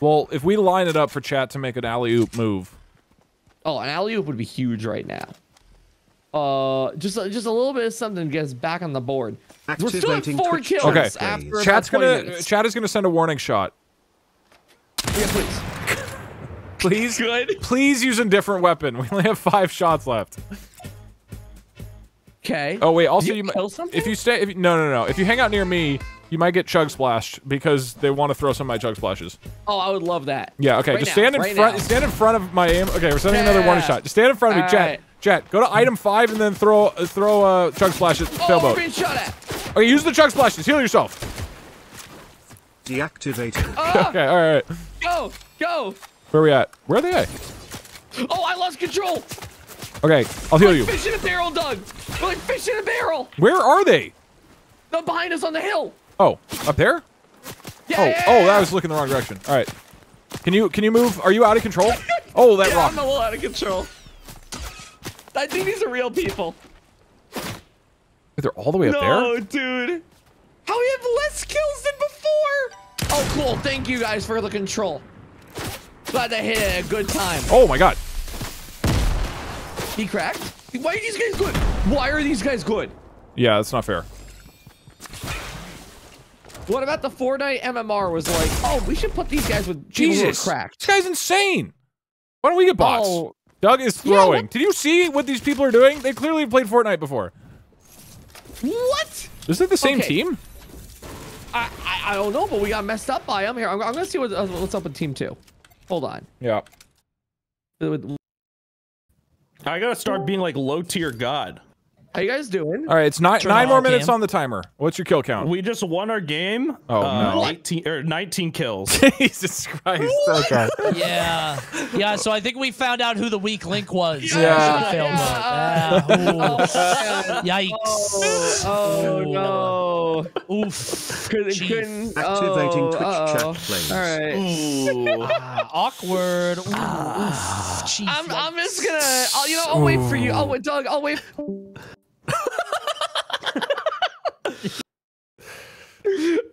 Well, if we line it up for chat to make an alley oop move, oh, an alley oop would be huge right now. Uh, just a- just a little bit of something gets back on the board. We're still at four Twitch kills Okay. chat after chat's gonna minutes. chat is gonna send a warning shot. Yeah, please. Please, Good. please use a different weapon. We only have five shots left. Okay. Oh wait, also Did you, you might kill something? if you stay if you, no no no if you hang out near me, you might get chug splashed because they want to throw some of my chug splashes. Oh, I would love that. Yeah, okay. Right just now, stand in right front. now. Stand in front of my aim. Okay, we're sending another one shot. Just stand in front of me, All chat. right. Chat. Go to item five and then throw uh, throw a uh, chug splash at Oh, we're Failboat. being shot at. Okay, use the chug splashes. Heal yourself. Deactivating. Ah, Okay, all right. go, go. Where are we at? Where are they at? Oh, I lost control. Okay, I'll heal you. Fish in a barrel, Doug. We're like fish in a barrel. Where are they? They're behind us on the hill. Oh, up there? Yeah, Oh, oh, that was looking the wrong direction. All right. Can you can you move? Are you out of control? Oh, that yeah, rock. I'm a little out of control. I think these are real people. They're all the way up no, there. dude. How we have less kills than before? Oh, cool. Thank you guys for the control. Glad to hit it at a good time. Oh my God. He cracked. Why are these guys good? Why are these guys good? Yeah, that's not fair. What about the Fortnite MMR was like, oh, we should put these guys with people who are Jesus, cracked. this guy's insane. Why don't we get bots? Oh. Doug is throwing. what- Did you see what these people are doing? They clearly played Fortnite before. What? Is it the same Okay. team? I, I I don't know, but we got messed up by them here. I'm, I'm gonna see what, uh, what's up with team two. Hold on. Yeah. I gotta start being like low tier god. How you guys doing? All right, it's nine nine more minutes cam. on the timer. What's your kill count? We just won our game. Oh, uh, no. 18 or 19 kills. Jesus Christ. Okay. Yeah, yeah. So I think we found out who the weak link was. Yeah. Should have. Yeah. Yikes. Oh, oh no. Oof. Couldn't, Chief. couldn't, Activating oh, Twitch uh-oh. chat, please. All right. Ooh. Ah, awkward. Ooh, oof. Chief, I'm, I'm just gonna, I'll, you know, I'll wait for you. I'll wait, Doug. I'll wait.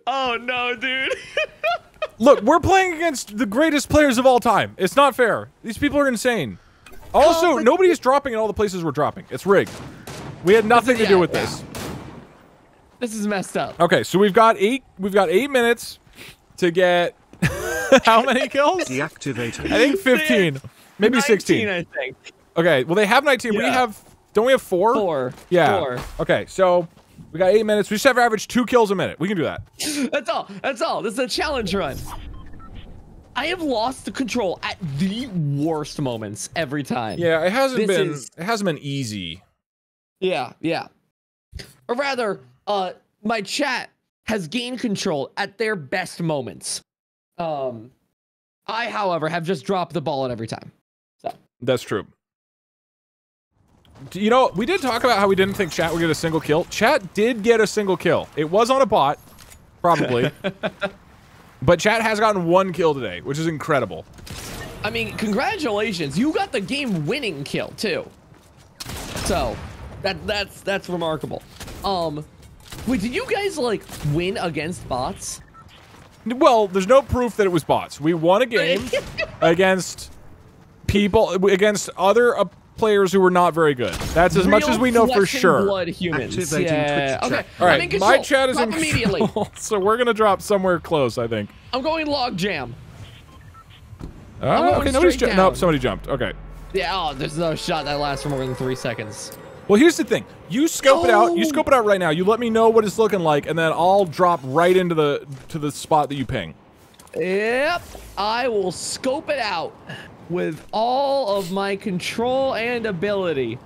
oh no, dude. Look, we're playing against the greatest players of all time. It's not fair. These people are insane. Also, oh, but- nobody is dropping in all the places we're dropping. It's rigged. We had nothing to do yeah, with yeah. this. This is messed up. Okay, so we've got eight. We've got eight minutes to get how many kills? Deactivating. I think fifteen, maybe 19, sixteen. I think. Okay, well they have nineteen. We have. Don't we have four? Four. Yeah. Four. Okay, so we got eight minutes. We just have average two kills a minute. We can do that. That's all. That's all. This is a challenge run. I have lost the control at the worst moments every time. Yeah, it hasn't This been. is- It hasn't been easy. Yeah, yeah. Or rather, uh, my chat has gained control at their best moments. Um, I, however, have just dropped the ball at every time. So That's true. You know, we did talk about how we didn't think chat would get a single kill. Chat did get a single kill. It was on a bot, probably. but chat has gotten one kill today, which is incredible. I mean, congratulations. You got the game-winning kill too. So, that that's that's remarkable. Um, wait, did you guys like win against bots? Well, there's no proof that it was bots. We won a game against people, against other uh, players who were not very good. That's as much as we know for sure. Blood humans. Activating yeah. Okay. chat. All I'm in control. my chat is Drop in immediately. control, so we're gonna drop somewhere close, I think. I'm going log jam. Oh, going okay, nobody's straight ju- Nope, down. somebody jumped. Okay. Yeah. Oh, there's no shot that lasts for more than three seconds. Well, here's the thing. You scope it out. You scope it out right now. You let me know what it's looking like, and then I'll drop right into the to the spot that you ping. Yep. I will scope it out with all of my control and ability.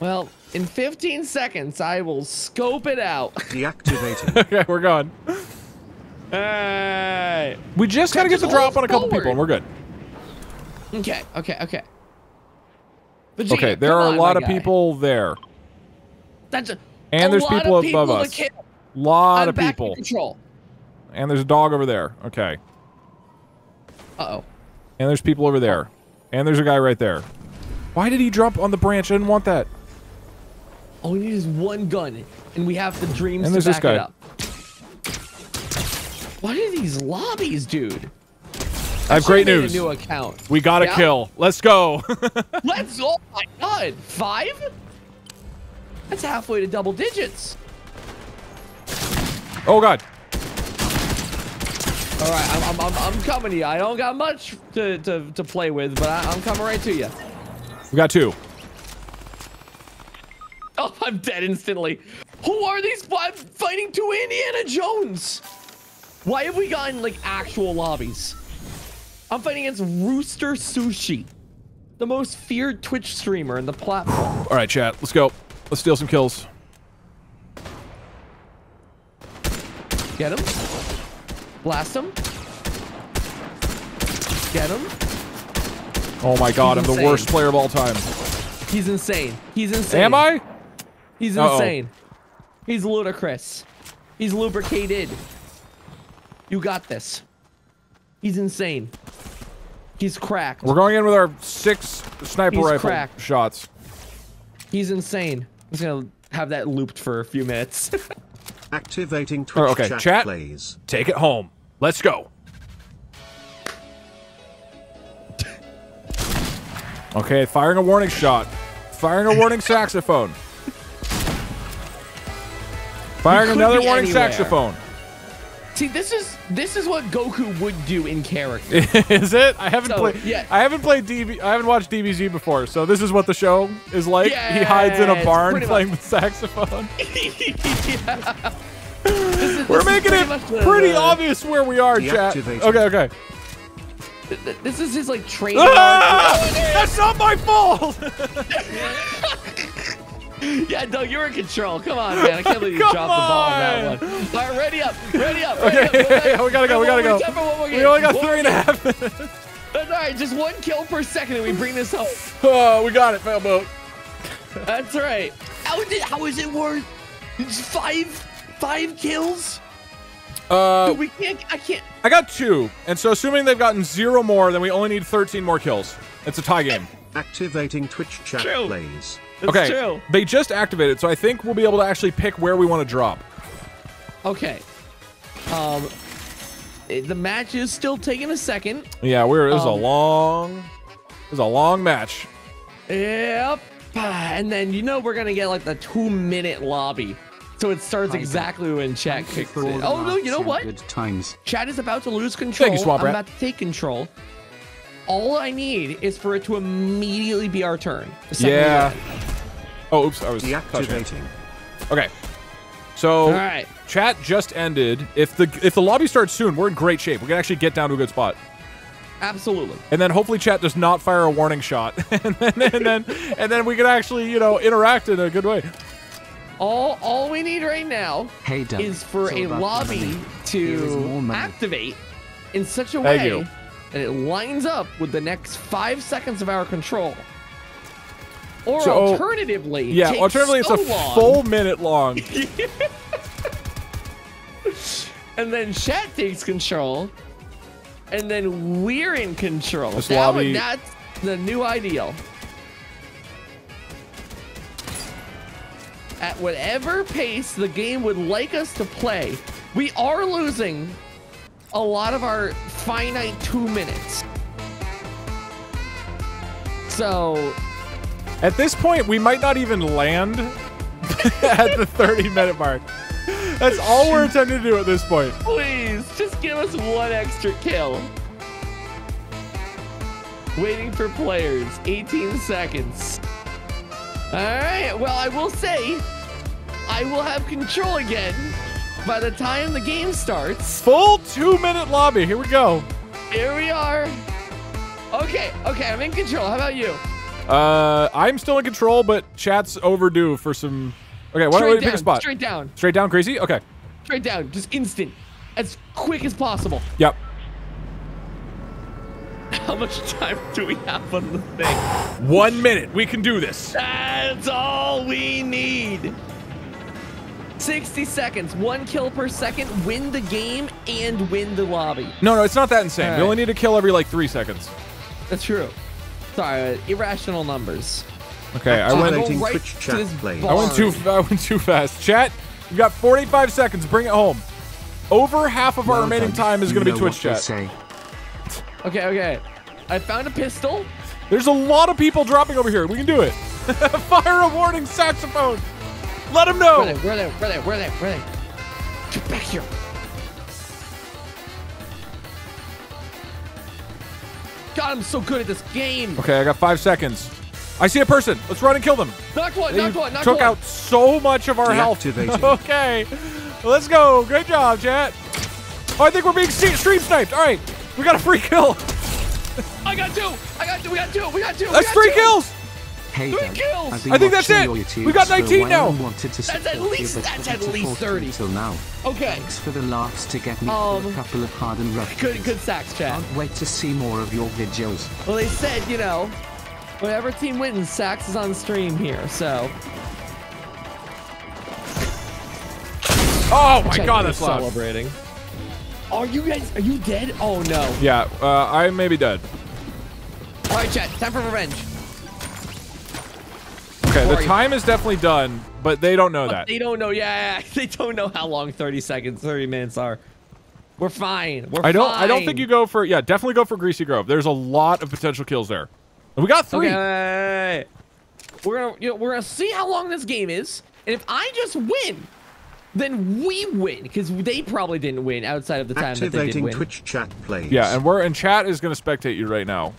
Well, in 15 seconds, I will scope it out. Deactivating. okay, we're going. Hey. We just gotta get the drop on a couple forward. people, and we're good. Okay, okay, okay. Vegeta, Okay, there come are a lot of guy. people there. That's a, And a there's lot people of above to us. kill. Lot I'm of back in people. control. And there's a dog over there. Okay. Uh oh. And there's people over there. And there's a guy right there. Why did he drop on the branch? I didn't want that. All we need is one gun, and we have the dreams And to there's this back guy. it up. What are these lobbies, dude? I have great Made a news. new account. We got a Yeah? kill. Let's go. Let's. Oh my god, five? That's halfway to double digits. oh god. All right, I'm, I'm, I'm, I'm coming to you. I don't got much to, to, to play with, but I, I'm coming right to you. We got two. Oh, I'm dead instantly. Who are these? I'm fighting two Indiana Jones. Why have we gotten like actual lobbies? I'm fighting against Rooster Sushi, the most feared Twitch streamer in the platform. All right, chat. Let's go. Let's steal some kills. Get him. Blast him. Get him. Oh my god, I'm He's the worst player of all time. He's insane. He's insane. Am I? He's Uh-oh. insane. He's ludicrous. He's lubricated. You got this. He's insane. He's cracked. We're going in with our six sniper He's rifle cracked. shots. He's insane. I'm just gonna have that looped for a few minutes. Activating uh, Twitch Oh, okay, chat, chat. please. Take it home. Let's go. Okay, firing a warning shot. Firing a warning saxophone. Firing another warning anywhere. saxophone. See, this is this is what Goku would do in character. is it? I haven't So, played. yeah. I haven't played DB. I haven't watched DBZ before, so this is what the show is like. he hides in a barn playing much. the saxophone. This is- We're making it the- pretty the- obvious where we are, chat. Okay, okay. This is his like training. Ah! arc. There it is. That's not my fault. Yeah, Doug, you're in control. Come on, man. I can't believe you Come dropped the ball on that one. All right, ready up. Ready up. Ready Okay, up. Ready up. we gotta go, we gotta go. time for one more We only got One three and more a game. half minutes. That's all right. Just one kill per second, and we bring this home. Oh, we got it, Failboat. That's right. How is it? How is it worth? Five, five kills. Uh, Dude, we can't. I can't. I got two, and so assuming they've gotten zero more, then we only need 13 more kills. It's a tie game. Activating Twitch chat True. plays. It's okay, true. they just activated, so I think we'll be able to actually pick where we want to drop. Okay. Um, the match is still taking a second. Yeah, we're this is a Um, long, this is a long match. Yep. And then you know we're gonna get like the two minute lobby. So it starts Hi, exactly when chat Thank kicks for all in. Oh no, you know what? Good times. Chat is about to lose control. you, Swamp I'm about to take control. All I need is for it to immediately be our turn. The second we Yeah. win. Oh, oops, I was touching. it. Deactivating. Okay, so All right. chat just ended. If the if the lobby starts soon, we're in great shape. We can actually get down to a good spot. Absolutely. And then hopefully chat does not fire a warning shot, and then and then and then we can actually you know interact in a good way. All all we need right now Hey, Doug. is for a all about the lobby money. Here is to activate in such a way that it lines up with the next five seconds of our control. Or So- oh, alternatively, Yeah, take alternatively, it's a long, full minute long. and then chat takes control, and then we're in control. This Now lobby- that's the new ideal. At whatever pace the game would like us to play, we are losing a lot of our finite two minutes. So At this point, we might not even land at the 30 minute mark. That's all we're attempting to do at this point. Please, just give us one extra kill. Waiting for players. 18 seconds. All right. Well, I will say, I will have control again by the time the game starts. Full two minute lobby. Here we go. Here we are. Okay. Okay. I'm in control. How about you? Uh, I'm still in control, but chat's overdue for some. Okay, why don't we Straight pick a down. spot? Straight down. Straight down, crazy. Okay. Straight down. Just instant. As quick as possible. Yep. How much time do we have on the thing? One minute. We can do this. That's all we need. 60 seconds, one kill per second, win the game and win the lobby. No, no, it's not that insane. All We only need to kill every like three seconds. That's true. Sorry, uh, irrational numbers. Okay, I went. go Activating right Twitch to chat this. I went too. I went too fast. Chat, you got 45 seconds. Bring it home. Over half of our Well remaining done. time is going to be Twitch chat. say. Okay, okay. I found a pistol. There's a lot of people dropping over here. We can do it. Fire a warning saxophone. Let them know. Where they? Where they? Where they? Where they? Where they? Get back here. God, I'm so good at this game. Okay, I got five seconds. I see a person. Let's run and kill them. Knocked one, They knocked one, knocked one. took one. out so much of our health. Deactivating. okay, let's go. Great job, chat. Oh, I think we're being stream sniped. All right, we got a free kill. I got two. I got two. We got two. We got two. we That's got three two. kills. Hey, Three Doug. kills! I've been I think that's it. We got 19 now. and Wanted to That's at least- you, that's at least 30. Until now. Okay. Thanks for the laughs to get me Um, a couple of hard and rough Good, good sacks, chat. Can't wait to see more of your videos. Well, they said, you know, whatever team wins, Sax is on stream here. So, Oh my Chat, god, that's loud. celebrating. Are you guys? Are you dead? Oh no! Yeah, uh, I may be dead. All right, chat. Time for revenge. Okay, the time is definitely done, but they don't know that. They don't know. Yeah, they don't know how long 30 seconds, 30 minutes are. We're fine. We're I don't. Fine. I don't think you go for. Yeah, definitely go for Greasy Grove. There's a lot of potential kills there. We got three. Okay. We're gonna, you know, we're gonna see how long this game is, and if I just win, then we win because they probably didn't win outside of the time that they did Activating win. Twitch chat plays. Yeah, and we're and chat is gonna spectate you right now.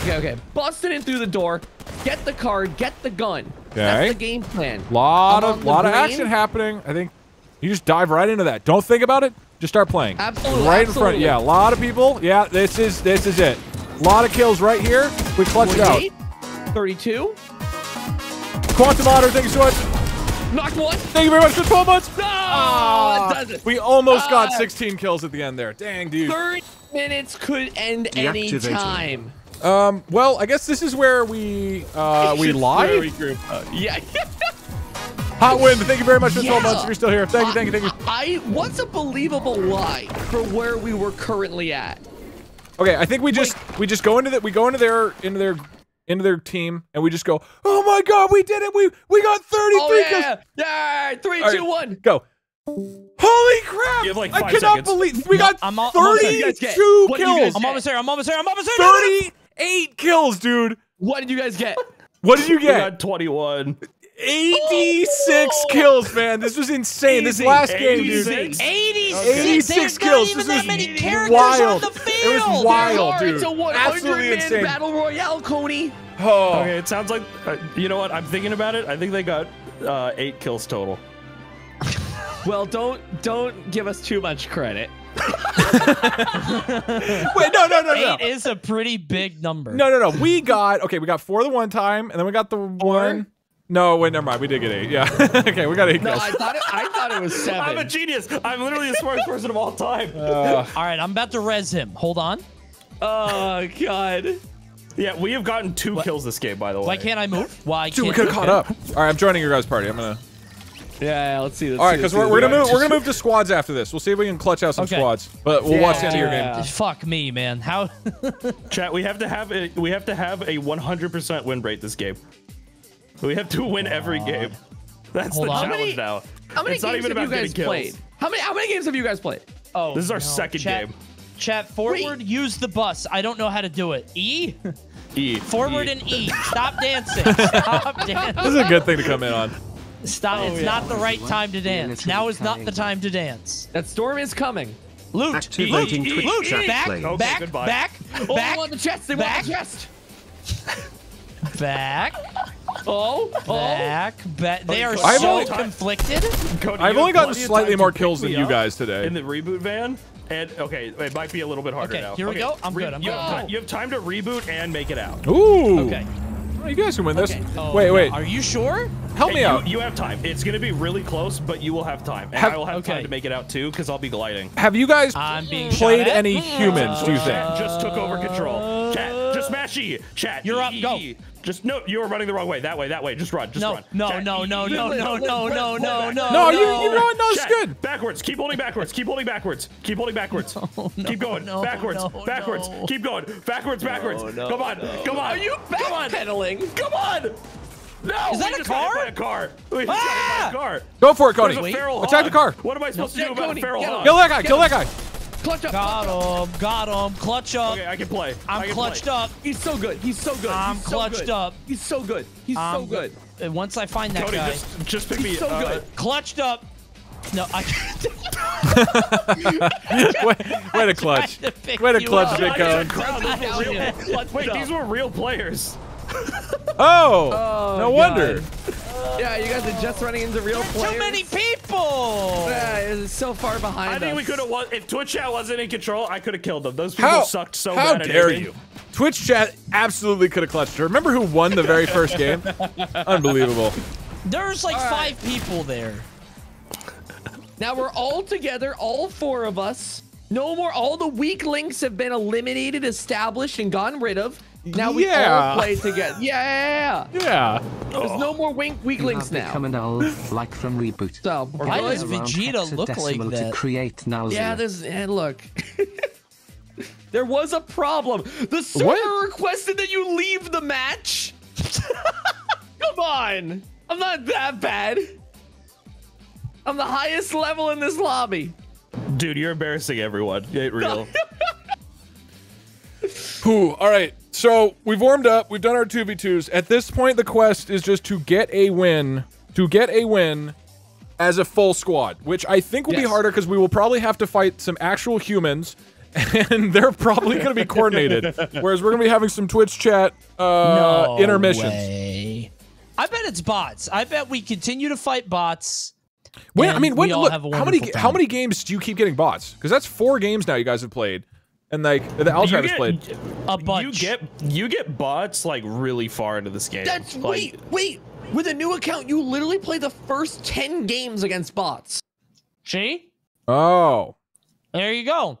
Okay, okay. Busting in through the door. Get the card. Get the gun. Okay. That's the game plan. Lot I'm of on the lot of action happening. I think you just dive right into that. Don't think about it. Just start playing. Absolutely, Right in front. absolutely. Yeah, a lot of people. Yeah, this is this is it. A lot of kills right here. We clutch it out. 32. Quantum Otter, thank you so much. Knocked one. Thank you very much for 12 months. No, Ah, it doesn't. we almost got Ah. 16 kills at the end there. Dang, dude. 30 minutes could end any time. Um, well, I guess this is where we uh, we lie. We uh, yeah. Hot wind. Thank you very much for yeah. 12 months. If you're still here, thank you, thank you, thank you. I what's a believable lie for where we were currently at? Okay, I think we just Wait. we just go into that we go into their into their into their team and we just go, oh my god, we did it! We we got 33. Oh, yeah, yeah, three, right, two, one, go. Holy crap! Like I cannot seconds. believe we no, got I'm 32 I'm kills. I'm almost there. I'm almost there. I'm almost there. 32 eight kills, dude. What did you guys get? What did you get? 21. 86 oh! kills, man. This was insane. 80, this last 86. game, dude. 86, 86 There's kills. Not even this that many characters wild. on the field. It was wild, dude. It's a 100 insane. Oh. battle royale, Cody. Oh. Okay, it sounds like uh, you know what? I'm thinking about it. I think they got uh, eight kills total. well, don't don't give us too much credit. Wait, no, no, no, no. Eight is a pretty big number. No, no, no. We got okay. We got four the one time, and then we got the one. No, wait, never mind. We did get eight. Yeah. okay, we got eight No, kills. I thought it. I thought it was I'm a genius. I'm literally the smartest person of all time. Uh, All right, I'm about to res him. Hold on. Oh God. yeah, we have gotten two kills this game, by the way. Why can't I move? Why dude, we can't could have caught up. All right, I'm joining your guys' party. I'm gonna. Yeah, let's see. Let's All right, because we're, we're gonna move. We're gonna move to squads after this. We'll see if we can clutch out some Okay. squads. But we'll watch the end of your game. Fuck me, man. How? Chat, we have to have a we have to have a 100% win rate this game. We have to win every game. That's Hold the on. How challenge many- now. How many it's not games even have about you guys getting kills. played? How many? How many games have you guys played? Oh, This is our no. second Chat, game. Chat forward. Use the bus. I don't know how to do it. E. E. Forward E. and E. Stop dancing. Stop dancing. This is a good thing to come in on. Stop. Oh, it's yeah. not the right time to dance. Now is not the time to dance. That storm is coming. Loot. Activating loot, Twitch loot, chat back, play. Okay, back, goodbye. back, Oh, back, they want the chest. They back. want the chest. back, Oh, oh. back, back. They are I've so only- conflicted. Cody, I've you only have gotten plenty of slightly time to more pick kills than me you up guys today. In the reboot van. And okay, it might be a little bit harder Okay, now. here we go. I'm good, I'm you, good. Have, ti- you have time to reboot and make it out. Ooh. Okay. You guys can win this. Okay. Oh, wait, no. wait. Are you sure? Help Hey, me you, out. You have time. It's gonna be really close, but you will have time. And Have- I will have okay. time to make it out too, because I'll be gliding. Have you guys played any humans? Do you think? Chat just took over control. Chat, just smash E. Chat. You're up, go. Just no, you were running the wrong way. That way, that way. Just run. Just No, run. no, Chat, no, no, no, no, no, no, no, no. No, you you know what? No, it's Chat, good. Backwards. Keep holding backwards. Keep holding backwards. Keep holding backwards. Keep going. no, backwards. no, backwards. no. Keep going. Backwards. Backwards. come on. Come on. Are you Come on. backpedaling? Come on. No. Is that we a just got hit car? by a car. We just got Ah! hit by a car. Go for it, Cody. There's a feral Attack the hog. car. What am I supposed to Yeah, do about Cody, a feral get him. hog? Kill that guy. Kill that guy. Clutch up. Got him. Got him. Clutch up. Okay, I can play. I I'm can clutched play. up. He's so good. He's so good. I'm He's so clutched good. up. He's so good. He's so I'm good. And once I find that Cody, guy, just just pick me. He's so uh, good. clutched up. No, I way, way to clutch. to pick Way to clutch, up. Big I Cone. didn't crowd, those were real- Yeah, clutched Wait, these were real players. Oh, Oh, no God. wonder. Yeah, you guys are just running into real players. Too many people. Yeah, it's so far behind I think us. we could have won. If Twitch chat wasn't in control, I could have killed them. Those people How sucked so how bad. at dare aiming. you? Twitch chat absolutely could have clutched her. Remember who won the very first game? Unbelievable. There's like All right. five people there. Now we're all together, all four of us. No more. All the weak links have been eliminated, established, and gotten rid of. Now we Yeah. all play together. Yeah. Yeah. There's no more wink, weak You links now. become an elf, like from Reboot. So Why does Vegeta look like that? To create Nalzia. Yeah, there's. And eh, look. there was a problem. The server What? requested that you leave the match. Come on. I'm not that bad. I'm the highest level in this lobby. Dude, you're embarrassing everyone. It ain't real. Whew, all right. So we've warmed up. We've done our 2v2s. At this point, the quest is just to get a win. To get a win as a full squad, which I think will be harder because we will probably have to fight some actual humans. And they're probably going to be coordinated. Whereas we're going to be having some Twitch chat uh, no intermissions. way. I bet it's bots. I bet we continue to fight bots. When, I mean, when, look, how many wonderful how many games do you keep getting bots? Because that's four games now you guys have played, and like the Altrive has get- played. A You get you get bots like really far into this game. That's like, wait, wait. With a new account, you literally play the first 10 games against bots. See? Oh. There you go.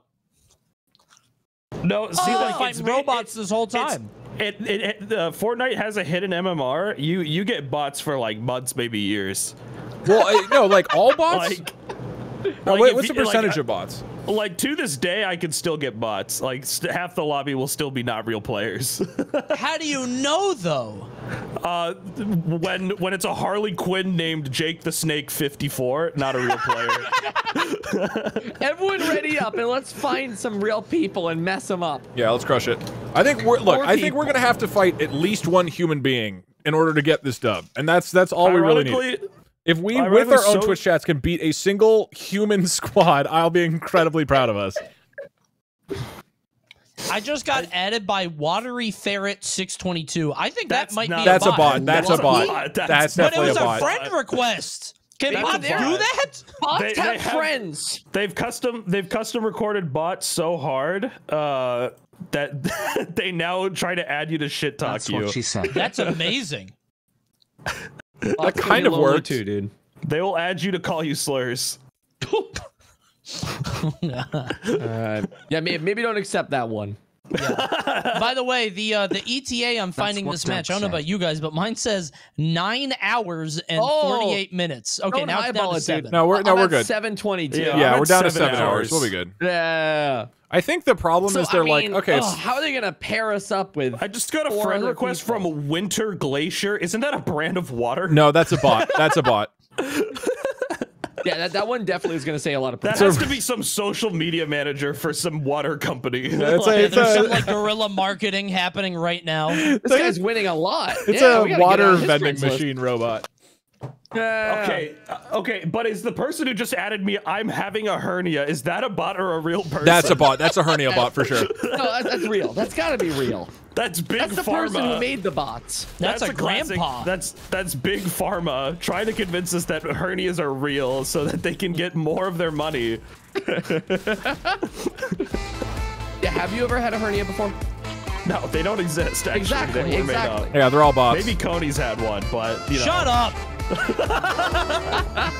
No, see, Oh, like fighting it's robots it's- this whole time. It, it, it uh, Fortnite has a hidden MMR. You you get bots for like months, maybe years. Well, no, like all bots. Like, Oh, like, wait, what's the you- like, percentage uh, of bots? Like to this day, I can still get bots. Like st- half the lobby will still be not real players. How do you know though? uh, when when it's a Harley Quinn named Jake the Snake 54, not a real player. Everyone ready up and let's find some real people and mess them up. Yeah, let's crush it. I think we're look. Four I think we're gonna have to fight at least one human being in order to get this dub, and that's that's all we really need. Ironically, If we, with our own so- Twitch chats, can beat a single human squad, I'll be incredibly proud of us. I just got added by Watery Ferret 622. I think that might not- be That's a bot. bot. That's a bot. That's a bot. bot. That's That's- But it was a a bot. friend request. Can That's a bots do that? Bots They- they have, have- friends. they've custom they've custom recorded bots so hard uh, that they now try to add you to shit talk That's you. what she said. That's amazing. Bots can kind of lonely worked. too, dude. They will add you to call you slurs. Uh, yeah, maybe, maybe don't accept that one. By the way, the uh, the ETA I'm finding this match. I don't know about you guys, but mine says nine hours and Oh. 48 minutes. Okay, now it's down eyeball to it, dude. seven. No, we're no, I'm we're at good. 722. Yeah. Yeah, we're at down to seven seven hours. hours. We'll be good. Yeah. I think the problem So, is they're I like, okay, ugh, how are they gonna pair us up with? I just got a friend request people. from Winter Glacier. Isn't that a brand of water? no, that's a bot. That's a bot. Yeah, that, that one definitely is gonna say a lot of. That has to be some social media manager for some water company. It's a, Yeah, it's there's some like guerrilla marketing happening right now. This guy's winning a lot. it's Yeah, a water vending friends list. machine robot. Yeah. okay, uh, okay, but is the person who just added me, I'm having a hernia, is that a bot or a real person? That's a bot. That's a hernia bot for sure. No, that, that's real. That's gotta be real. That's big That's the pharma. person who made the bots. That's, a, classic- grandpa. That's that's big pharma trying to convince us that hernias are real so that they can get more of their money. Yeah, have you ever had a hernia before? No, they don't exist. Actually, Exactly, they were made exactly. up. Yeah, they're all bots. Maybe Coney's had one, but you know. Shut up.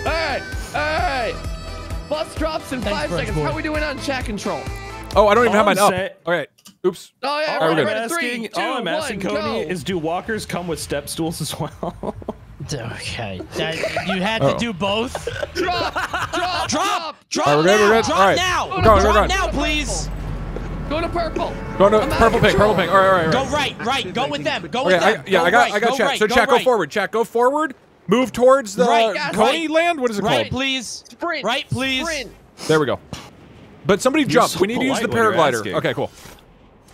All right, all right. Bus drops in Thanks, five seconds. Boy. How we doing on chat control? Oh, I don't even All have mine I'm up. say- All right. Oops. Oh yeah, All we're I'm asking, Three, two, all I'm asking, one, Cody, go. is do walkers come with step stools as well? Okay, that, you had to Oh. do both. drop, drop, Drop, drop All right, we're good, now, we're good. drop All right. now, We're going, we're drop going. now, please. Go to purple. Go to I'm out of purple pink, control. purple pink. All right, all right, all Go right. right, right, go with them, go Okay, with I, them. yeah, go I got, right, I got go chat. right, so go chat, go right. forward. Chat, go forward. Move towards the Right, yes, Coney right. land. What is it Right, called? please. Sprint. Right, please. Sprint. There we go. But somebody jump. so we need to use the polite when you're paraglider. Okay, cool.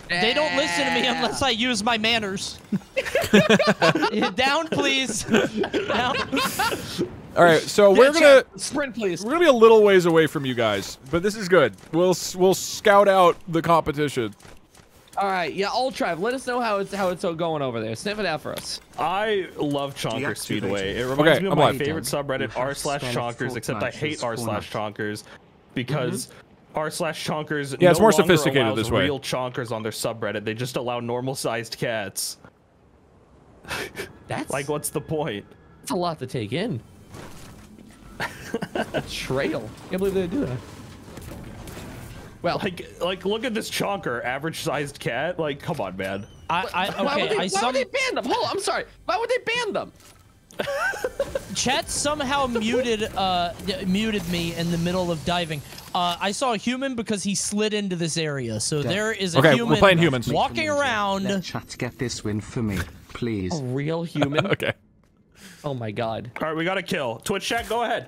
They don't listen to me unless I use my manners. Down, please. Down. All right, so we're gonna sprint, please. we're gonna be a little ways away from you guys, but this is good. We'll we'll scout out the competition. All right, yeah, Altrive. Let us know how it's how it's all going over there. Sniff it out for us. I love Chonker Deactivated. Speedway. It reminds Okay, me of I'm my live. favorite You subreddit, r slash Chonkers, except I hate r slash Chonkers because r slash Chonkers. Yeah, it's no more sophisticated this way. real Chonkers on their subreddit. They just allow normal sized cats. That's Like, what's the point? It's a lot to take in. a trail. I Can't believe they do that. Well, Like, like, look at this Chonker, average sized cat. Like, come on, man. I, I why, would they, I why some would they ban them? Hold on, I'm sorry. Why would they ban them? chat somehow muted uh muted me in the middle of diving. Uh, I saw a human because he slid into this area. So there is a Okay, we're playing humans. walking around. Let chat get this win for me, please. A real human? Okay. oh my god. All right, we got to kill. Twitch chat, go ahead.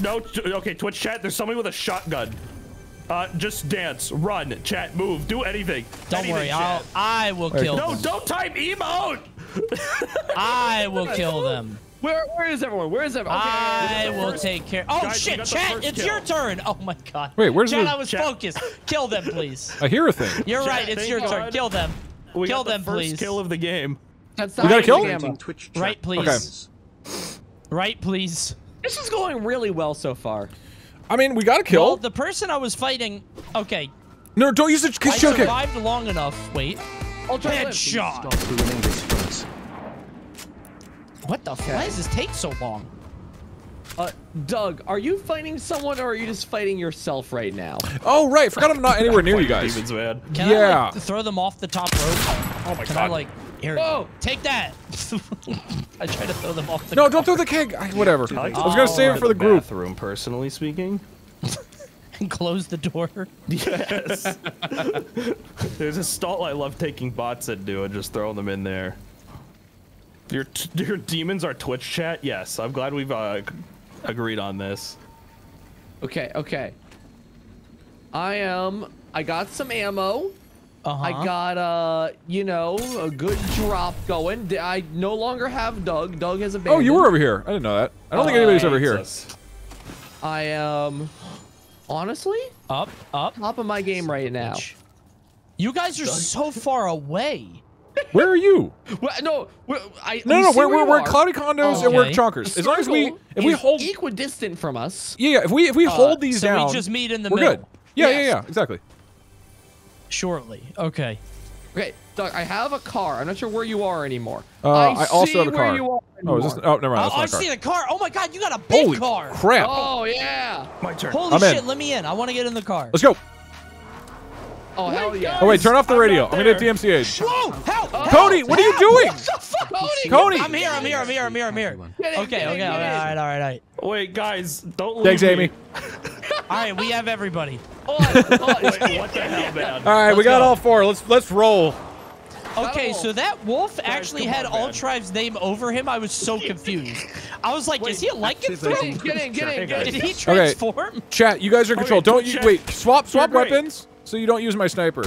No, t- okay, Twitch chat, there's somebody with a shotgun. Uh, just dance, run, chat, move, do anything. Don't Anything, worry, I'll chat. I will kill No, them. don't type emote. I will kill them. Where where is everyone? Where is everyone? Okay, I will first- take care. Oh Guys, we shit, got chat! It's kill. your turn. Oh my god. Wait, where's chat? the- I was Chat. focused. Kill them, please. I hear a thing. You're Chat, right. It's thank your turn. Kill them. We Kill got the them, first please. kill of the game. That's We got a not kill? gamma. Twitch. Right, please. Right, please. This is going really well so far. I mean, we got to Well, kill. the person I was fighting. Okay, no, don't use the I kill kick. survived long enough. Wait. Ultra lift. Headshot. Stop ruining this for us. What the fuck? Why does this take so long? Uh, Doug, are you fighting someone or are you just fighting yourself right now? Oh right, forgot I'm not anywhere near you guys. Demons, man. Can Yeah. I like, throw them off the top rope? Oh my Can god. I like here? Whoa. Take that. I try to throw them off the. No, don't throw the keg. I, whatever. I was gonna save it for the group. Bathroom, personally speaking. and close the door. Yes. There's a stall I love taking bots into and just throwing them in there. Your t- your demons are Twitch chat. Yes, I'm glad we've uh, agreed on this. Okay, okay. I am. I got some ammo. Uh-huh. I got uh, you know, a good drop going. I no longer have Doug. Doug has abandoned. Oh, you were over here. I didn't know that. I don't think anybody's over here. I am. Honestly, up, up, top of my game right now. You guys are so far away. Where are you? Well, no, we- I. No, we no, see we're where we're, we're cloudy condos and we're Okay. chonkers. As long as we if we hold equidistant from us. yeah, yeah, if we if we Uh, hold these so we just meet in the we're middle. good. Yeah, yeah, Yes. yeah, exactly. Shortly. Okay. Okay, Doug, I have a car. I'm not sure where you are anymore. Uh, I also see have a where car. you are Oh, is this? Oh, never mind. Oh, I That's not a see the car. Oh my god, you got a big Holy car. crap! Oh yeah. My turn. Holy I'm in. shit, let me in. I want to get in the car. Let's go. Oh, oh hell yeah. Oh wait, turn off the I'm radio. I'm gonna. DMCA. Whoa! Help! Cody, what are you doing? Cody, Cody. I'm here, I'm here, I'm here, I'm here, I'm here. Get in, Okay, okay, get all in. right, all right, all right, all right. Wait, guys, don't leave Thanks, me. Amy. All right, we have everybody. Hold on. Wait, what the hell, man? All right, we Let's got go. all four. Let's let's roll. Okay, so that wolf actually had on, man. Altrive's name over him. I was so confused. I was like, is he a lycanthrope? Get in, get in, get in. Did he transform? Okay. Chat, you guys are in control. Okay, Don't don't you chat. wait. Swap swap You're great. weapons so you don't use my sniper.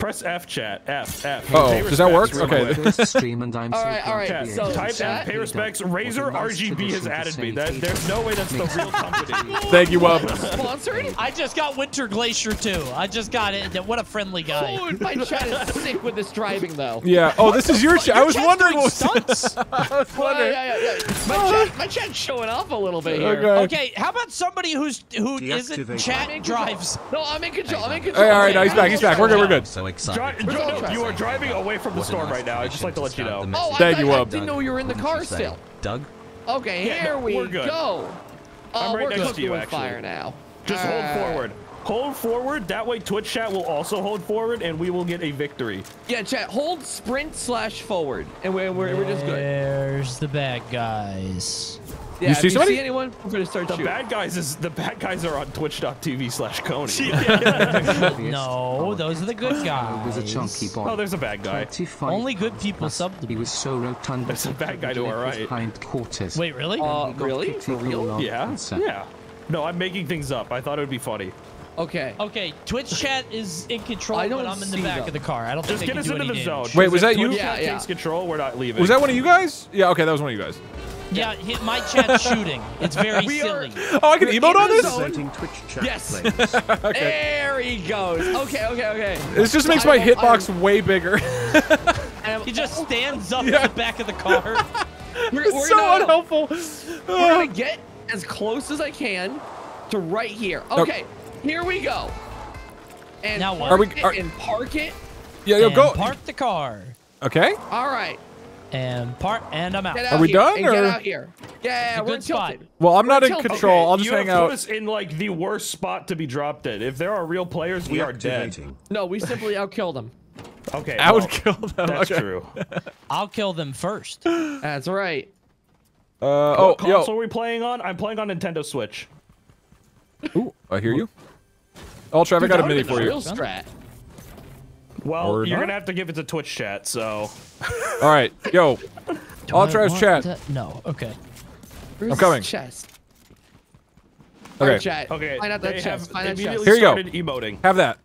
Press F chat. F F. Uh-oh, does that work? Okay. quick. First stream and I'm All so right, all proud right, to be so Type chat- F. Pay respects. What Razer RGB has added me. That, there's no way that's the real company. Thank you, Wub. Sponsored? I just got Winter Glacier too. I just got it. What a friendly guy. Oh, Dude, my chat is sick with this driving though. Yeah. Oh, this is your chat. I was wondering doing what stunts. I was Well, wondering. yeah, yeah, yeah. My, chat, my chat's showing off a little bit here. Okay. Okay, how about somebody who's who isn't Deactivate. Chat drives? No, I'm in control. I'm in control. Hey, all right, Okay, no, he's back. He's back. We're good. We're good. So Dri- excited. No, you are driving away from the What storm nice right now. I'd just like to let you know. Oh, I, Thank I, you, I Wub. didn't know you were in the car still. Doug? Okay, Yeah, here no, we we're good. go. I'm uh, right we're next to cooking you, with actually. fire now. Just All hold right. forward. Hold forward. That way, Twitch chat will also hold forward, and we will get a victory. Yeah, chat. Hold sprint slash forward, and we're, we're, we're just good. There's the bad guys. Yeah, see if somebody? you see anyone, we're gonna start The shooting. bad guys is the bad guys are on Twitch.tv slash Coney. No, those are the good He was a guys. chunky boy. Oh, there's a bad guy. 25 Only good people sub He was so rotund. There's a bad guy to our right. Hindquarters. Wait, really? Uh, really? For real? Yeah, yeah. No, I'm making things up. I thought it would be funny. Okay. Okay, Twitch chat is in control, I but don't I'm in the back them. of the car. I don't think Just think get they us can do into the any zone. Wait, was if that you? Twitch Yeah, chat yeah. takes control. We're not leaving. Was that one of you guys? Yeah. Okay, that was one of you guys. Yeah, hit my chat shooting. It's very We are- silly. Oh, I can We're emote on this. Twitch chat Yes. players. There he goes. Okay, okay, okay. This just makes I my hitbox way bigger. He just stands up Yeah. in the back of the car. We're, It's we're so gonna, unhelpful. We're gonna get as close as I can to right here. Okay, here we go. And Now what? Are we- are- and park it. Yeah, yo, go. Park the car. Okay. All right. And part, And I'm out. Out Are we here done, and Get out here. Yeah, a we're good spot. tilted. Well, I'm not in tilted. control. I'll just you hang have put us in like the worst spot to be dropped in. If there are real players, we are dead. No, we simply outkilled them. Okay, I would kill them. That's okay. true. I'll kill them first. That's right. Uh, oh, what console yo. are we playing on? I'm playing on Nintendo Switch. Ooh, I hear you. Ultra, I got a mini for you. Real strat. Well, Or you're not. gonna have to give it to Twitch chat. So All right, yo. Do I Ultra's want chat. to- No. Okay. Where's I'm coming. Chest. Okay. Alright, chat. okay, Find out that they chest. Find that chest. Here you go. started emoting. Have that.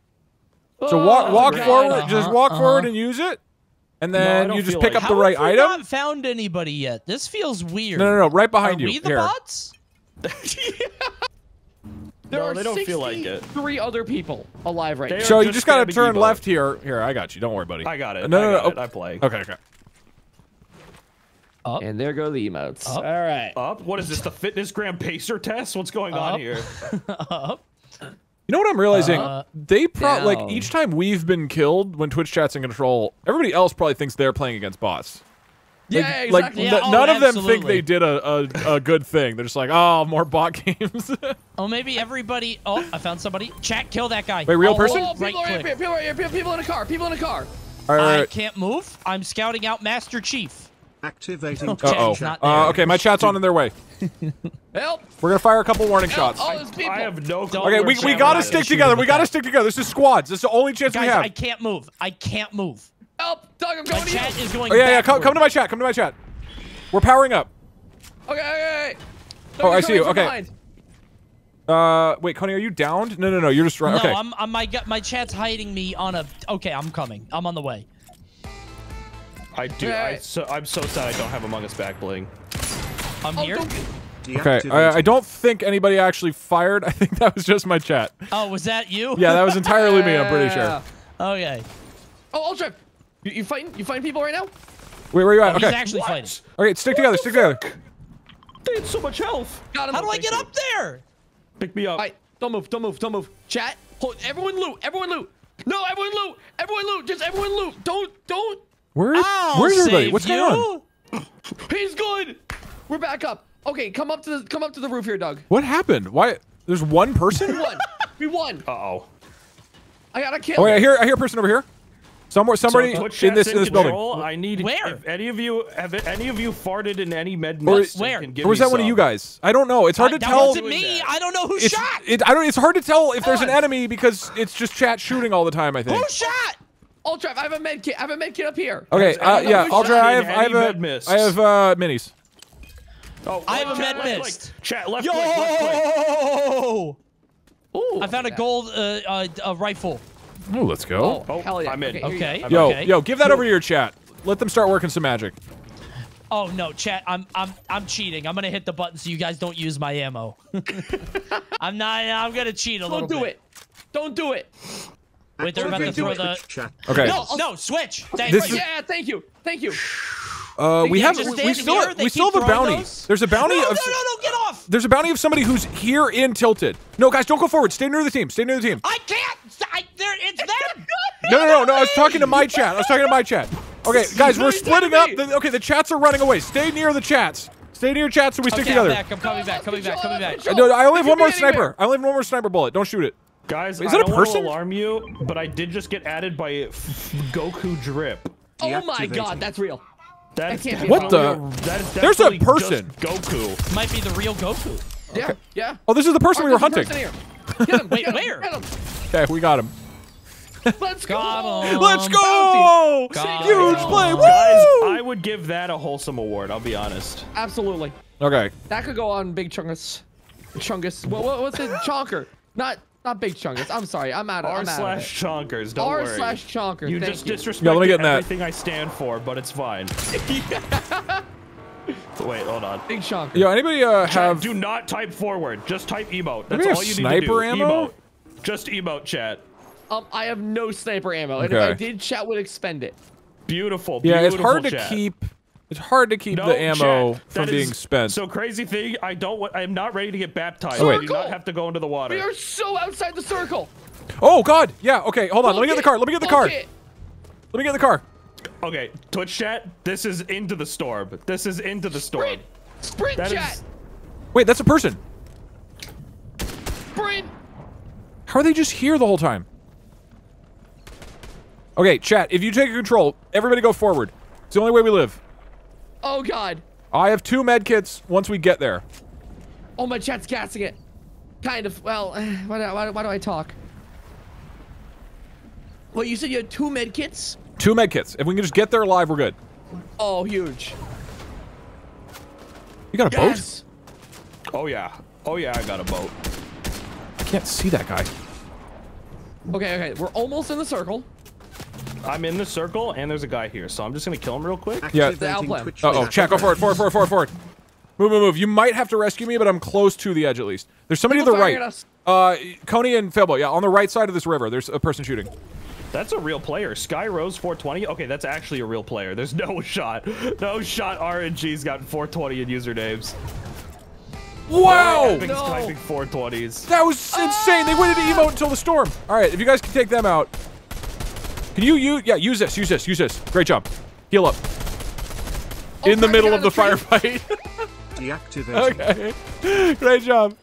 So Oh, walk, walk great. forward. Uh-huh, just walk uh-huh. forward and use it, and then don't you just pick like- up the right have we item. not found anybody yet? This feels weird. No, no, no, right behind Are you. we the Here. bots? There No, are they don't feel like it. Three other people alive right They now. are So you just just gotta turn emote. left here. Here, I got you. Don't worry, buddy. I got it. No, I no, got no. it. I play. Okay, okay. Up. And there go the emotes. Up. All right. Up? What is this? The fitness gram pacer test? What's going Up. on here? Up. You know what I'm realizing? Uh, they pro like each time we've been killed when Twitch chat's in control, everybody else probably thinks they're playing against bots. Yeah, Like, exactly. like Yeah, n- oh, none of them think they did a, a, a good thing. They're just like, oh, more bot games. Oh, maybe everybody. Oh, I found somebody. Chat, kill that guy. Wait, real Oh, person? Whoa, Right people are here, people are here, people, people in a car, people in a car. All I right. can't move. I'm scouting out Master Chief. Activating Uh oh. Chat. Uh, okay, my chat's on in their way. Help! We're gonna fire a couple warning Help! shots. Oh, there's people. I have no clue. Okay, we, we gotta stick together. We gotta stick together. This is squads. This is the only chance we Guys, have. I can't move. I can't move. Help! Doug, I'm My going to you. chat is going. Oh yeah, yeah. Come, backward. come to my chat. Come to my chat. We're powering up. Okay, okay, okay. Oh, I see you. Okay. behind. Uh, wait, Coney, are you downed? No, no, no. You're just running. No, Okay. I'm, I'm my my chat's hiding me on a. Okay, I'm coming. I'm on the way. I do. I so I'm so sad I don't have Among Us back bling. I'm Oh, here. don't Okay. I, I don't think anybody actually fired. I think that was just my chat. Oh, was that you? Yeah, that was entirely me. I'm pretty sure. Yeah. Okay. Oh, Ultra, you, you fighting? You fighting people right now? Wait, where are you at? He's Okay. actually What? fighting. Okay, stick together. Stick together. They had so much health. Got him. How do I get up there? Pick me up. All right, don't move, don't move, don't move. Chat, hold. Everyone loot. Everyone loot. No, everyone loot. Everyone loot. Just everyone loot. Don't, don't. Where, I'll where's everybody? save What's going on? He's good. We're back up. Okay, come up to the come up to the roof here, Doug. What happened? Why? There's one We person? won. we won. Uh oh. I got a kill. Oh, wait, I hear, I hear a person over here. Somewhere, somebody so in this, chat's in this building. I need. Where? If any of you have any of you farted in any med Or- Where? Can give Or was me that one of you guys? I don't know. It's hard Uh, to that tell. wasn't me. I don't know who It's, shot. it, I don't. It's hard to tell if there's an enemy because it's just chat shooting all the time. I think. Who shot? Ultra, I have a med kit. I have a med kit up here. Okay. Uh, yeah. who's I'll try. I have. I have any a. med mists? I have uh, minis. Oh, I have a med left mist. click. Chat left click. Left click. Yo! Ooh, I found a gold uh, uh, uh, rifle. Oh, let's go. Oh, hell yeah. I'm in. Okay, Okay. Yo, okay. yo, give that over to your chat. Let them start working some magic. Oh no, chat! I'm I'm I'm cheating. I'm gonna hit the button so you guys don't use my ammo. I'm not. I'm gonna cheat a little Don't do bit. it. Don't do it. Wait, they're about to Activating throw the. Twitch chat. Okay. No, no, switch. Thank This you. is- Yeah, thank you. Thank you. Uh, we have. just We still. here, We still have a bounty. those? There's a bounty No, no, no, no, get off! There's a bounty of somebody who's here in Tilted. No, guys, don't go forward. Stay near the team. Stay near the team. I can't. I, there, it's them. No, no, no, no. I was talking to my chat. I was talking to my chat. Okay, guys, we're splitting up. The, okay, the chats are running away. Stay near the chats. Stay near chats so we stick Okay, together. I'm back. I'm coming back. Coming back. Coming back. Uh, No, I only have one more sniper. I only have one more sniper bullet. Don't shoot it. Guys, Is I that a don't want person? to alarm you, but I did just get added by Goku Drip. Oh my god, that's real. That is can't be What the- that is There's a person. just Goku. Might be the real Goku. Yeah, yeah. Oh, this is the person we were There's a hunting. Person here. Get him. Wait, where? Get him. Okay, we got him. Let's go. Him. Let's go! Huge him. play. Guys, I would give that a wholesome award. I'll be honest. Absolutely. Okay. That could go on Big Chungus. Chungus. What, what, what's it? Chonker. Not not Big Chungus. I'm sorry. I'm out of R I'm out of slash it. chonkers. Don't R worry. slash Chonker. You Thank just you. disrespected Yeah, let me get in that. everything I stand for, but it's fine. Wait, hold on. Big Chonker. Yo, anybody uh, Chat, have? do not type forward. Just type emote. That's all you need to do. sniper ammo? Emote. Just emote, chat. Um, I have no sniper ammo, and if I did, chat would expend it. Beautiful. Yeah, it's beautiful hard to keep. It's hard to keep No, the ammo chat, from being spent. So crazy thing, I don't. wa- I'm not ready to get baptized. Wait. I do not have to go into the water. We are so outside the circle. oh God! Yeah. Okay. Hold on. Let me get the car. Let me get the Book car. it. Let me get the car. Okay, Twitch chat. This is into the storm. This is into the storm. Sprint. Sprint That chat. is- Wait, that's a person. Sprint. How are they just here the whole time? Okay, chat. If you take control, everybody go forward. It's the only way we live. Oh god. I have two med kits. Once we get there. Oh, my chat's gassing it. Kind of. Well, why, do- why, why do I talk? Well, you said you had two med kits? Two med kits. If we can just get there alive, we're good. Oh, huge. You got a boat? Yes. Oh yeah. Oh yeah. I got a boat. I can't see that guy. Okay, okay. We're almost in the circle. I'm in the circle, and there's a guy here, so I'm just gonna kill him real quick. Yeah. Activating outline. Uh oh, chat. chat, go forward, forward, forward, forward, forward. Move, move, move. You might have to rescue me, but I'm close to the edge at least. There's somebody People to the right. us. Uh, Coney and Failboat. Yeah, on the right side of this river. There's a person shooting. That's a real player. Sky Rose 420. Okay, that's actually a real player. There's no shot. No shot. RNG's got 420 in usernames. Wow! Epic's No. typing 420s. That was insane. They waited to emote until the storm. All right, if you guys can take them out. Can you use, yeah, use this, use this, use this. Great job. Heal up. Oh, In the middle of the the firefight. Deactivate. okay. Great job.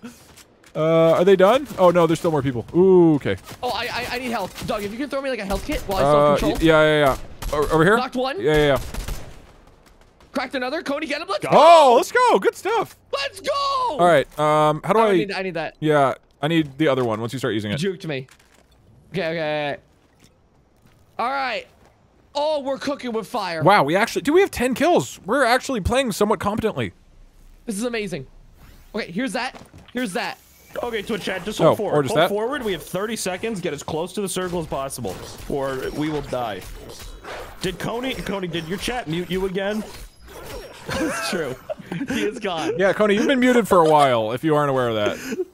Uh, are they done? Oh, no, there's still more people. Ooh, okay. Oh, I, I I need help, Doug. If you can throw me like a health kit while I still Uh, control. yeah, yeah, yeah. O- Over here? Knocked one. Yeah, yeah, yeah. Cracked another. Cody, get him. Let's go. Oh, let's go. Good stuff. Let's go. All right. Um, how do Oh, I? I need I need that. Yeah, I need the other one once you start using it. Juked me. Okay, okay. All right. Oh, we're cooking with fire. Wow, we actually do. We have ten kills. We're actually playing somewhat competently. This is amazing. Okay, here's that. Here's that. Okay, Twitch chat, just Oh, hold forward. or just hold that? forward. We have 30 seconds. Get as close to the circle as possible, or we will die. Did Coney, Coney, did your chat mute you again? It's true. he is gone. Yeah, Coney, you've been muted for a while. If you aren't aware of that.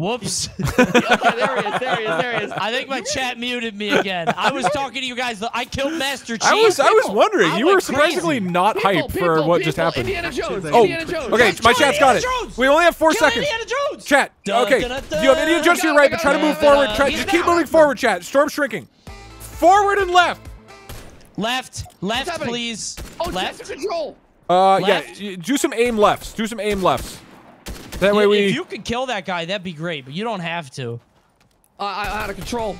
Whoops. Okay, there he is. There he is. There he is. I think my chat muted me again. I was talking to you guys. I killed Master Chief. I was I was wondering. I you were went surprisingly crazy. not People, hyped for people, what just happened. Indiana Jones. Oh, Indiana Jones. Okay, Let's my kill chat's got it. Jones. We only have four Kill seconds. Indiana Jones. Chat. Okay. dun, dun, You have Indiana Jones to your right, but try to move forward. dun, Try, just keep moving forward, chat. Storm shrinking. Forward and left. Left, left, please. Oh, left. left control. Uh, yeah. Left. y- Do some aim lefts. Do some aim lefts. That way If we. you could kill that guy, that'd be great, but you don't have to. Uh, I, I out of control.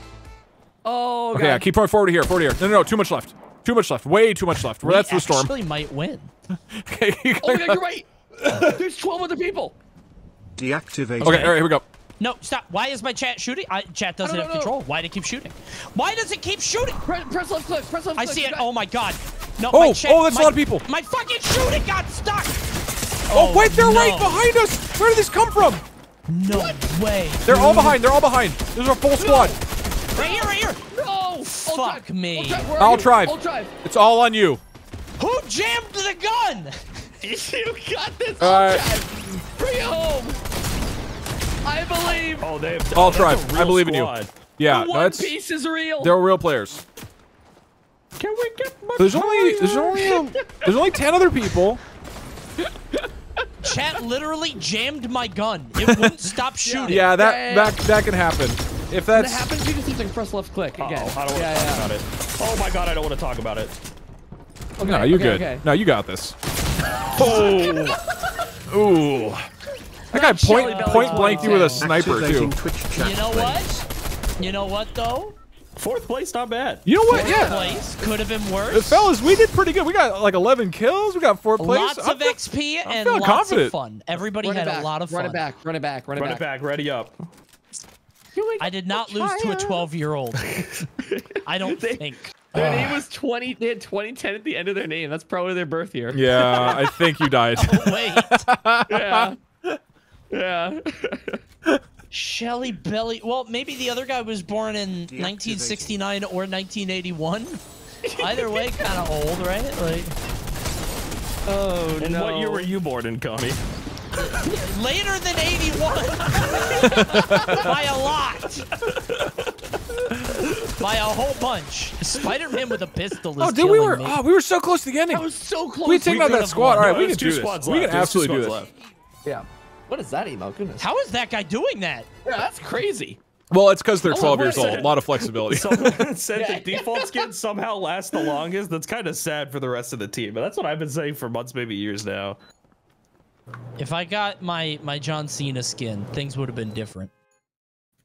Oh, Okay, yeah. Keep going forward here. Forward here. No, no, no. Too much left. Too much left. Way too much left. Well, that's the storm. actually might win. Okay. you Oh, gotta- yeah, you're right. There's 12 other people. Deactivate. Okay. All right. Here we go. No, stop. Why is my chat shooting? I, chat doesn't no, have no. control. Why did it keep shooting? Why does it keep shooting? Press, press left click. Press left I click. see it. Oh my god. No, Oh, my chat, oh, that's a lot of people. My fucking shooting got stuck. Oh, oh, wait, they're no. right behind us. Where did this come from? No way. They're all behind. They're all behind. There's a full squad. Right here, right here. No. Fuck Ultra- me. Ultra- where are I'll you? drive. It's all on you. Who jammed the gun? You got this. All right. Ultra. Bring it home. I believe. Oh, they have. I'll oh, that's try. a I believe in you. Yeah, the no, One that's Piece is real. they're real players. Can we get much There's only there's only a, there's only ten other people. Chat literally jammed my gun. It wouldn't stop shooting. Yeah, that Yeah, yeah, that that can happen. If When it happens, you just have to press left click Uh-oh, again. I don't want to yeah, talk yeah. about it. Oh my god, I don't want to talk about it. Okay, no, you okay, good. Okay. No, you got this. Oh, ooh. That guy point Shelly Belly point blanked you with a sniper too. You know what? You know what though? Fourth place, not bad. You know what? Fourth Yeah, place could have been Uh, worse. fellas, we did pretty good. We got like 11 kills. We got fourth place. Lots I'm of feel- XP I'm and lots confident. of fun. Everybody Run had a lot of fun. Run it back. Run it back. Run it Run back. Run it back, ready up. I did not lose to a 12 year old. I don't think. Their name was 20. They had 2010 at the end of their name. That's probably their birth year. Yeah, I think you died. Wait. Yeah. yeah. Shelly Belly. Well, maybe the other guy was born in 1969 or 1981. Either way, kind of old, right? Like Oh, And no. what year were you born in, Coney? later than 81 by a lot. By a whole bunch. Spider-Man with a pistol is oh, dude, we were me. oh, we were so close to the ending. That was so close. we had taken We out that squad. won. All right, No, we can two do this. squads We can absolutely do squads this. left. Yeah. What is that emo? Goodness. How is that guy doing that? Yeah, that's crazy. Well, it's because they're Oh, 12 what years old. A lot of flexibility. Someone said the default skin somehow last the longest. That's kind of sad for the rest of the team, but that's what I've been saying for months, maybe years now. If I got my my John Cena skin, things would have been different.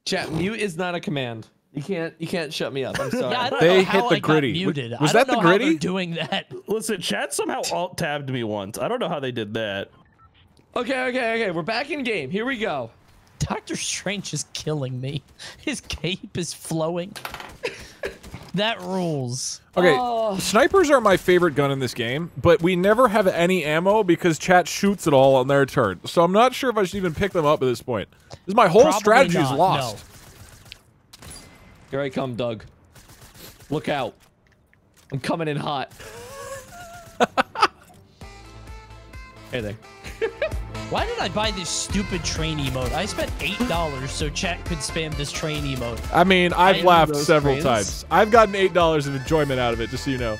Chat, mute is not a command. You can't you can't shut me up. I'm sorry. Yeah, I don't They know how hit the I got gritty. muted. Was I don't that the know how gritty? doing that? Listen, chat somehow alt tabbed me once. I don't know how they did that. Okay, okay, okay. We're back in game. Here we go. Doctor Strange is killing me. His cape is flowing. that rules. Okay, Oh. snipers are my favorite gun in this game, but we never have any ammo because chat shoots it all on their turn. So I'm not sure if I should even pick them up at this point. This my whole Probably strategy is not, lost. Here I come, Doug. Look out. I'm coming in hot. hey there. Why did I buy this stupid train emote? I spent eight dollars so chat could spam this train emote. I mean, I've I laughed several trains. times. I've gotten eight dollars of enjoyment out of it, just so you know.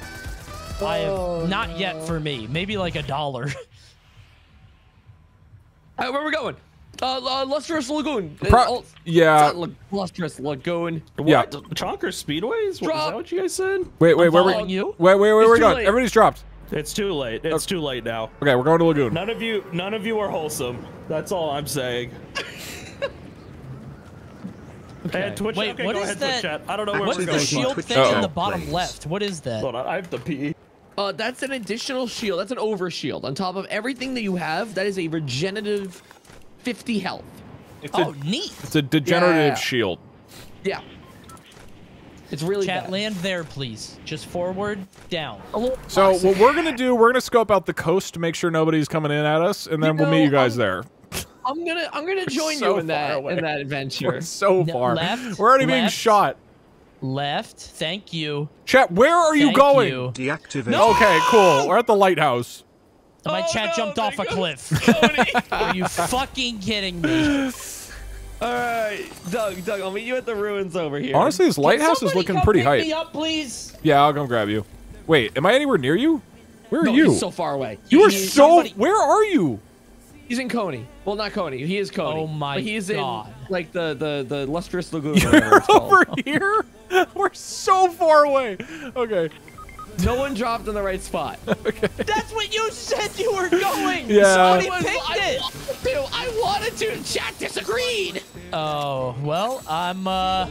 I have, Oh, not yet for me. Maybe like a dollar. And what Oh, All right, where we going? Uh, uh Lustrous Lagoon. Uh, Pro- oh, yeah. it's not La- Lustrous Lagoon. Yeah. What? Chonker Speedways? What, is Drop. that what you guys said? Wait, wait, where we? following you. Wait, wait, where It's we going? late. Everybody's dropped. It's too late. It's too late now. Okay, we're going to Lagoon. None of you, none of you are wholesome. That's all I'm saying. Okay. And Twitch, Wait, okay, what go is ahead, that? Twitch chat. I don't know where What's we're the going. Activating shield Twitch thing in the bottom plays. left? What is that? Hold on, I have to pee. Uh, that's an additional shield. That's an over shield on top of everything that you have. That is a regenerative 50 health. It's Oh, a, neat. it's a degenerative Yeah. shield. Yeah. It's really Chat, bad. land there, please. Just forward, down. So toxic. what we're gonna do, we're gonna scope out the coast to make sure nobody's coming in at us, and then You we'll meet you guys I'm- there. I'm gonna I'm gonna join so you in that away. in that adventure. We're so No, far. left, we're already being shot. Left. Thank you. Chat, where are you Thank going? you. Deactivate. Okay, cool. We're at the lighthouse. My Oh, chat no, jumped off a cliff. Are you fucking kidding me? All right, Doug, Doug, I'll meet you at the ruins over here. Honestly, this lighthouse is looking come pretty pick hype. me up, please. Yeah, I'll come grab you. Wait, am I anywhere near you? Where are no, you? he's so far away. you are He- he's- so. somebody- Where are you? He's in Coney. Well, not Coney. He is Coney. Oh my but he's God. in like the the the lustrous lagoon. You're over here. We're so far away. Okay. No one dropped in the right spot. That's what you said you were going. Yeah. Somebody I, was- picked I it. wanted to. I wanted to. Chat disagreed. Oh well, I'm uh,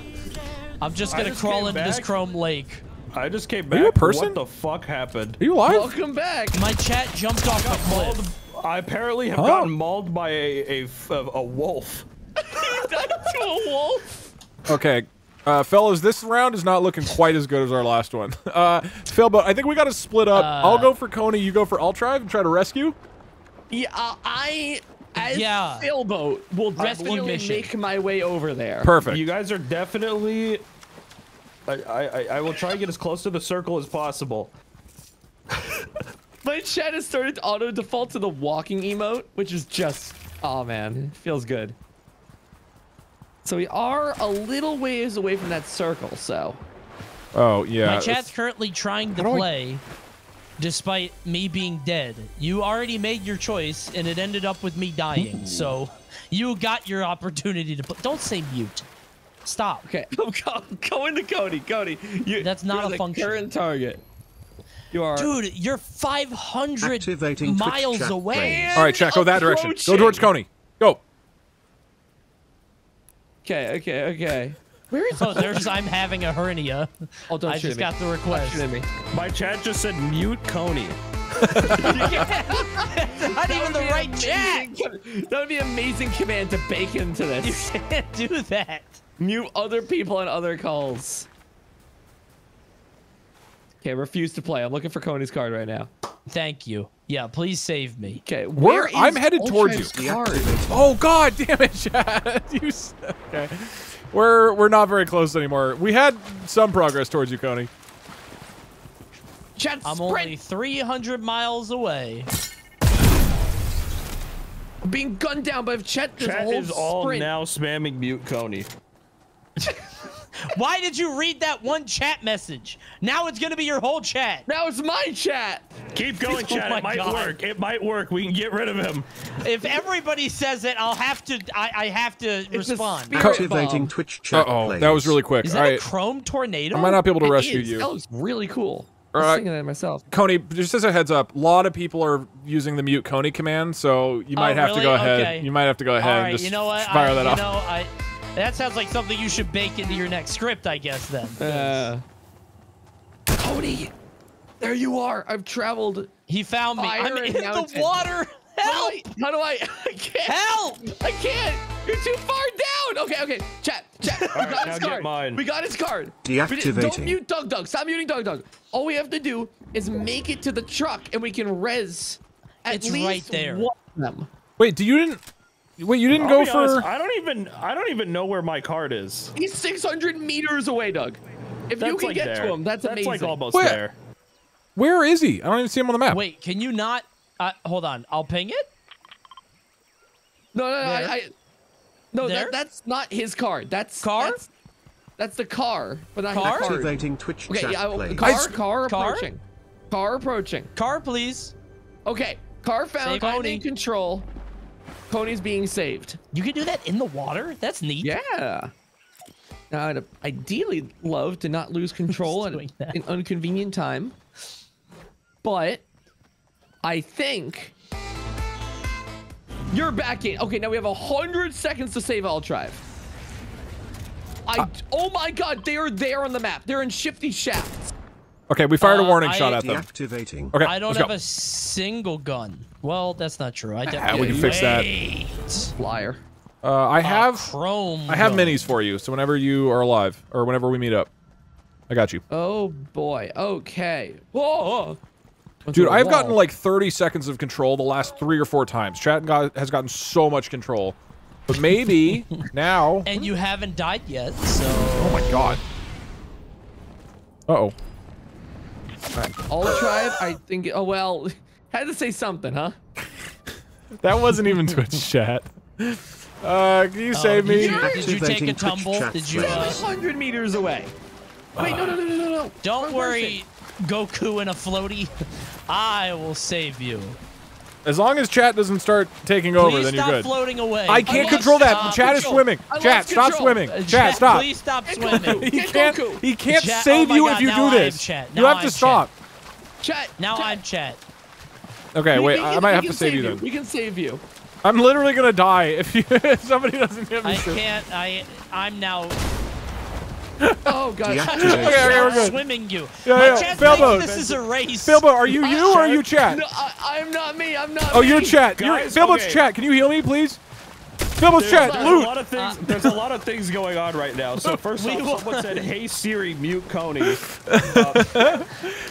I'm just gonna just call came into this. Chrome Lake. I just came back. Are back. you a person? What the fuck happened? Are you alive? Welcome back. My chat jumped off the cliff. I apparently have Huh? gotten mauled by a a, f- a- a wolf. to a wolf. Okay. Uh, fellas, this round is not looking quite as good as our last one. Uh, Philbo, I think we got to split up. Uh, I'll go for Coney, you go for Ultrive and try to rescue. Yeah, uh, I as Yeah. sailboat will definitely mission. make my way over there. Perfect. You guys are definitely. I, I I- I will try to get as close to the circle as possible. My chat has started to auto default to the walking emote, which is just oh man, feels good. So we are a little ways away from that circle, so oh, yeah. My it's- chat's currently trying to How do I- play, despite me being dead. You already made your choice, and it ended up with me dying. So you got your opportunity to play. Don't say mute. Stop. okay. I'm go- going to Cody. Cody, you, That's not you're a the function. current target. You are Dude, you're 500 miles away. All right, chat, go that direction. Go approaching. towards Coney. Go. okay. Okay. Okay. Where is? Oh, there's I'm having a hernia. Oh, don't I shoot just me. got the Don't request. shoot me. My chat just said mute Coney. Not even the right amazing chat. That would be an amazing command to bake into this. You can't do that. Mute other people on other calls. Okay, refuse to play. I'm looking for Coney's card right now. Thank you. Yeah, please save me. Okay, Where- where is I'm headed towards you. Oh God, damn it, Chad. you, okay. We're we're not very close anymore. We had some progress towards you, Coney. Chat, I'm sprint. only 300 miles away. I'm being gunned down by Chet. This Chat whole is all sprint. now spamming mute Coney. Why did you read that one chat message? Now it's gonna be your whole chat. Now it's my chat. Keep going, Oh chat. my it might God. work. It might work. We can get rid of him. If everybody says it, I'll have to. I, I have to a respond. spirit Activating bomb. Twitch Uh chat oh, plays. that was really quick. Is All that right, a chrome tornado? I might not be able to It rescue is. you. That looks really cool. I All was right. thinking that myself. Coney, just as a heads up, a lot of people are using the mute Coney command, so you might Oh, have to go ahead. Okay. You might have to go ahead All and just you know what? fire I, that you off. know, I. That sounds like something you should bake into your next script, I guess. Then. Uh, Cody, there you are. I've traveled. he found me. I'm in mountain. the water. How do Help! I? How do I? I can't. Help! I can't. You're too far down. Okay, okay. Chat, chat. We right, got now his get card. mine. We got his card. We did- Don't mute Doug Doug. Stop muting Doug Doug. All we have to do is make it to the truck, and we can res at It's least right there. one of them. Wait, do you didn't? Wait, you didn't I'll go for? honest, I don't even. I don't even know where my card is. He's 600 meters away, Doug. If That's you can like get there. to him, that's, That's amazing. like almost Where? there. Where is he? I don't even see him on the map. Wait, can you not? Uh, hold on. I'll ping it. No, no, no. I, I, no, There? that, that's not his card. That's Car? That's, that's the car, but not Car? his card. Activating Twitch Okay, chat yeah, I- car, I- car Car? approaching. Car approaching. Car, please. Okay, car found. Save I'm in control. Pony's being saved. You can do that in the water? That's neat. Yeah. Now, I'd ideally love to not lose control at an inconvenient time, but I think you're back in. Okay, now we have a hundred seconds to save Altrive. I. Uh, oh my God, they are there on the map. They're in Shifty Shafts. Okay, we fired a Uh, warning I- shot at them. Deactivating. Okay, I don't have go. a single gun. Well, that's not true. I Ah, we can definitely fix that. Liar. Uh, I have Chrome. I have minis for you. So whenever you are alive or whenever we meet up, I got you, Oh boy. Okay. Whoa. dude. I've gotten like 30 seconds of control the last three or four times. Chat got, has gotten so much control, but maybe now. And you haven't died yet, so. Oh my god. Uh oh. all drive. I think. Oh well. Had to say something, huh? That wasn't even Twitch chat. Uh, can you save Oh, did me? you- Did you take a tumble? Did you? Uh, hundred meters away. Wait, no, no, no, no, no, no. don't Wrong worry, Goku in a floaty. I will save you. As long as chat doesn't start taking over, then you're stop good. floating away. I can't Please control that. stop. Chat is swimming. I Chat, lost stop control. swimming. Uh, Chat, stop. Please stop swimming. He can't. He can't Chat- save oh you God, if you now do I'm this. chat. You have I'm to chat. stop. Chat. Now chat. I'm chat. Okay, We- wait. we I might have to save you then. We can save you. I'm literally gonna die if, you, if somebody doesn't get me. I soon. can't. I. I'm now. Oh god. Okay, okay, we're good. swimming you. Yeah, My yeah, chat's Bilbo. This is a race. Bilbo, are you you or are you chat? No, I, I'm not me. I'm not. Oh, me. you're chat. You're, Guys, Bilbo's okay. chat. Can you heal me, please? Bilbo's There's, chat. there's a Loot. lot of things. there's a lot of things going on right now. So first We off, someone said, "Hey Siri, mute Coney." Uh,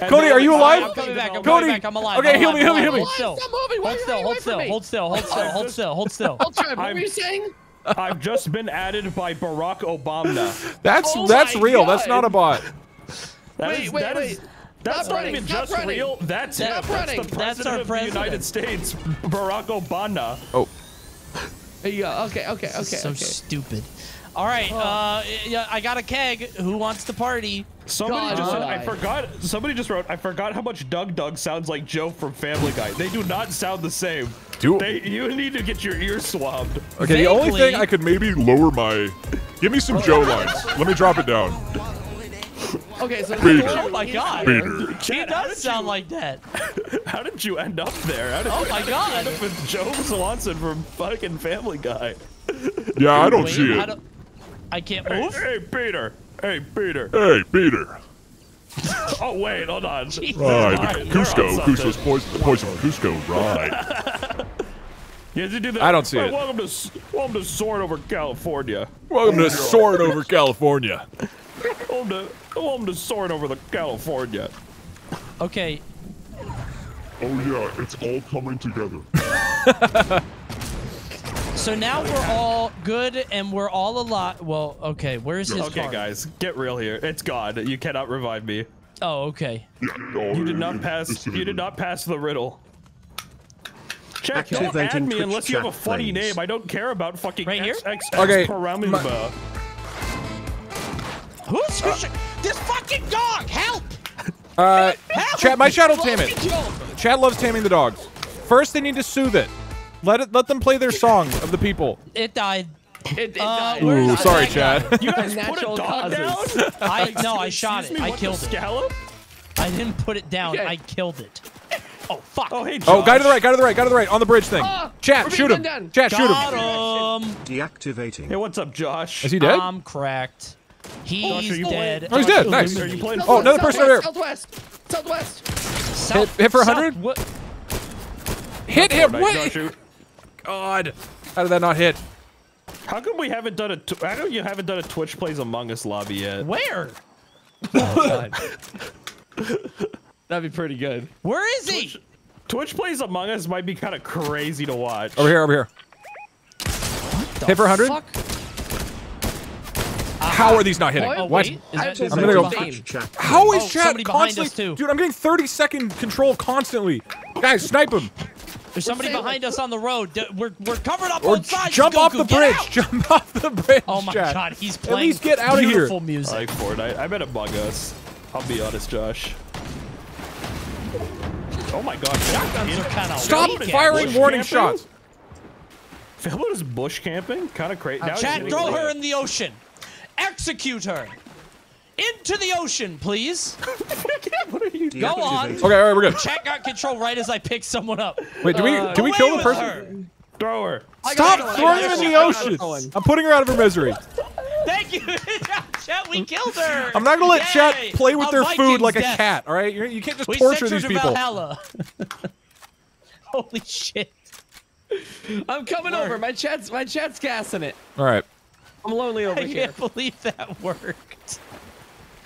Cody, are you alive? I'm coming back. I'm Cody. coming back. I'm alive. Okay, I'm heal me, heal me, heal me. Hold still. Moving. Hold still. Hold still. me? Hold still. Hold still. Hold still. Hold still. Trevor, what I'm- were you saying? I've just been added by Barack Obama. That's Oh that's my real. That's not a bot. That Wait, is- wait, that wait. is- That's Stop not running, even stop just running. real. That's Stop. That's running. the That's president of the United. States, Barack Obama. Oh, There you go. Okay, okay, okay, so okay. stupid. All right. Uh, yeah, I got a keg. Who wants to party? Somebody God, just said, why? I forgot. Somebody just wrote, I forgot how much Doug Doug sounds like Joe from Family Guy. They do not sound the same. Do- they? You need to get your ears swabbed. okay. The only thing I could maybe lower my. Give me some Joe lines. Let me drop it down. Okay, so Peter. Oh my god. Peter. He Chad, does sound you- like that. How did you end up there? How did Oh you my end god. up with Joe Swanson from fucking Family Guy? Yeah, I don't Wait, see how it. do- I can't Hey, move. hey, Peter. Hey, Peter. Hey, Peter. Oh wait, hold on. Right, Alright, you're on Kuzco. Kuzco's poison. The poison from Kuzco. Right. You have to do that. I don't see Hey, it. Welcome to welcome to Sword over California. Welcome to Sword over California. Welcome to welcome to Sword over the California. Okay. Oh yeah, it's all coming together. So now we're all good and we're all alive. Well, okay. Where's his Okay, car? guys, get real here. It's gone. You cannot revive me. Oh, okay. Yeah, no, You did not pass. You did not pass the riddle. Chat, don't add me Twitch unless you have a funny flames. name. I don't care about fucking Right here? XXX Okay, parameter. Who's uh, this fucking dog? Help! Uh, Help! chat. My chat will tame it. me go. Chat loves taming the dogs. First, they need to soothe it. Let it. Let them play their song of the people. It died. It, it Uh, died. where's Ooh, sorry, bad? Chad. You guys put Natural a dog causes. down? I no, I shot Excuse it. me, I killed the it. Scallop? I didn't put it down. Okay. I killed it. Oh fuck! Oh hey, Oh, guy to the right. Guy to the right. Guy to the right. On the bridge thing. Ah, Chat. Shoot him. done. Chat. Shoot Got him. him. Deactivating. Hey, what's up, Josh? Is he dead? I'm cracked. He's oh, are dead. Oh, he's dead. Nice. Are you? Oh, another person over there. Southwest. Southwest. Hit, hit for South- 100. what- Hit him. Fortnite, What? God. How did that not hit? How come we haven't done a? Tw- how come you haven't done a Twitch plays Among Us lobby yet? Where? That'd be pretty good. Where is he? Twitch plays Among Us might be kind of crazy to watch. Over here. Over here. The Hit for 100? fuck? How are these not hitting? Oh, what? wait. That, I'm is gonna go- behind? Twitch chat How is Oh, chat somebody behind us, constantly? too. Dude, I'm getting 30 second control constantly. Guys, snipe him. There's somebody behind us on the road. We're we're covered up Or both sides. jump off the bridge. out! Jump off the bridge. Oh my chat. god, he's At playing least get out of here. beautiful I music. like Fortnite. I bet Among Us. I'll be honest, Josh. Oh my god. Shotguns are kind of Stop weak. firing Bush warning camping? shots. Philbo is bush camping, kind of crazy. Uh, now he's Chat, getting throw her in the ocean. Execute her. Into the ocean, please. what are you Go on. Okay, all right, we're good. Chat got control right as I pick someone up. Wait, do we Uh, do we kill the person? her. Throw her. Stop got it, I throwing her in the I got it ocean. I'm putting her out of her misery. Thank you. Chat, we killed her. I'm not gonna let chat play with A their food Viking's like a cat. All right, You're, you can't just We torture sent her these to people. Valhalla. Holy shit. I'm coming over. My chat's my chat's gassing it. All right. I'm lonely over I here. I can't believe that worked.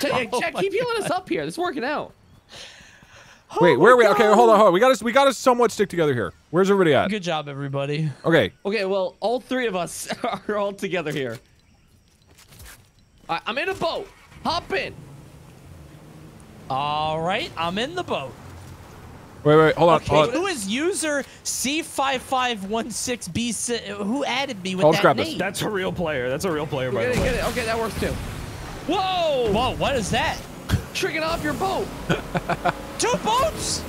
Chat, Oh chat, my keep healing us up here. This is working out. Wait, Oh where are we? my Okay, hold on, hold on. We got to we got to somewhat stick together here. Where's everybody at? Good job, everybody. Okay. Okay, well, all three of us are all together here. All right, I'm in a boat. Hop in. All right, I'm in the boat. Wait, wait, hold on. Okay, hold on. who is user C5516B? Who added me with I'll that grab this. name? That's a real player. That's a real player, by Get the it, way. get it. Okay, that works too. Whoa! Whoa, what is that? Tricking off your boat. Two boats?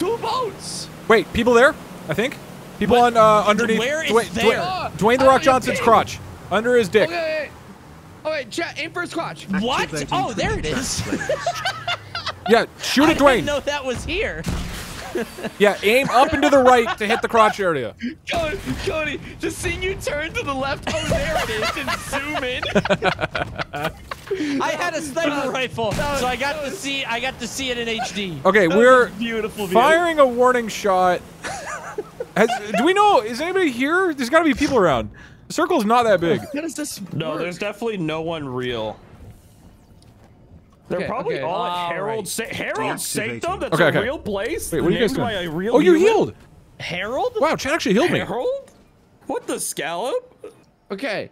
Two boats. Wait, people there? I think. People on uh, underneath. Where is Dwayne, there? Dwayne, Dwayne the Oh, Rock Johnson's crotch, under his dick. Okay, okay. Okay, chat, aim for his crotch. What? Oh, there it crash is. flames. Yeah, shoot at Dwayne. didn't know that was here. Yeah, aim up and to the right to hit the crotch area. Cody, Cody, just seeing you turn to the left. Oh, there it is, and zoom in. I had a sniper rifle, so I got to see. I got to see it in HD. Okay, we're Beautiful view. firing a warning shot. Has, do we know? Is anybody here? There's got to be people around. The circle's not that big. How does this No, work? there's definitely no one real. They're Okay, probably okay. all at All Harold right. Sa- Herald Sanctum. That's Okay, a real place. Wait, what are you guys doing? real Oh, you human? healed. Harold? Wow, Chad actually healed me. Harold? What the scallop? Okay,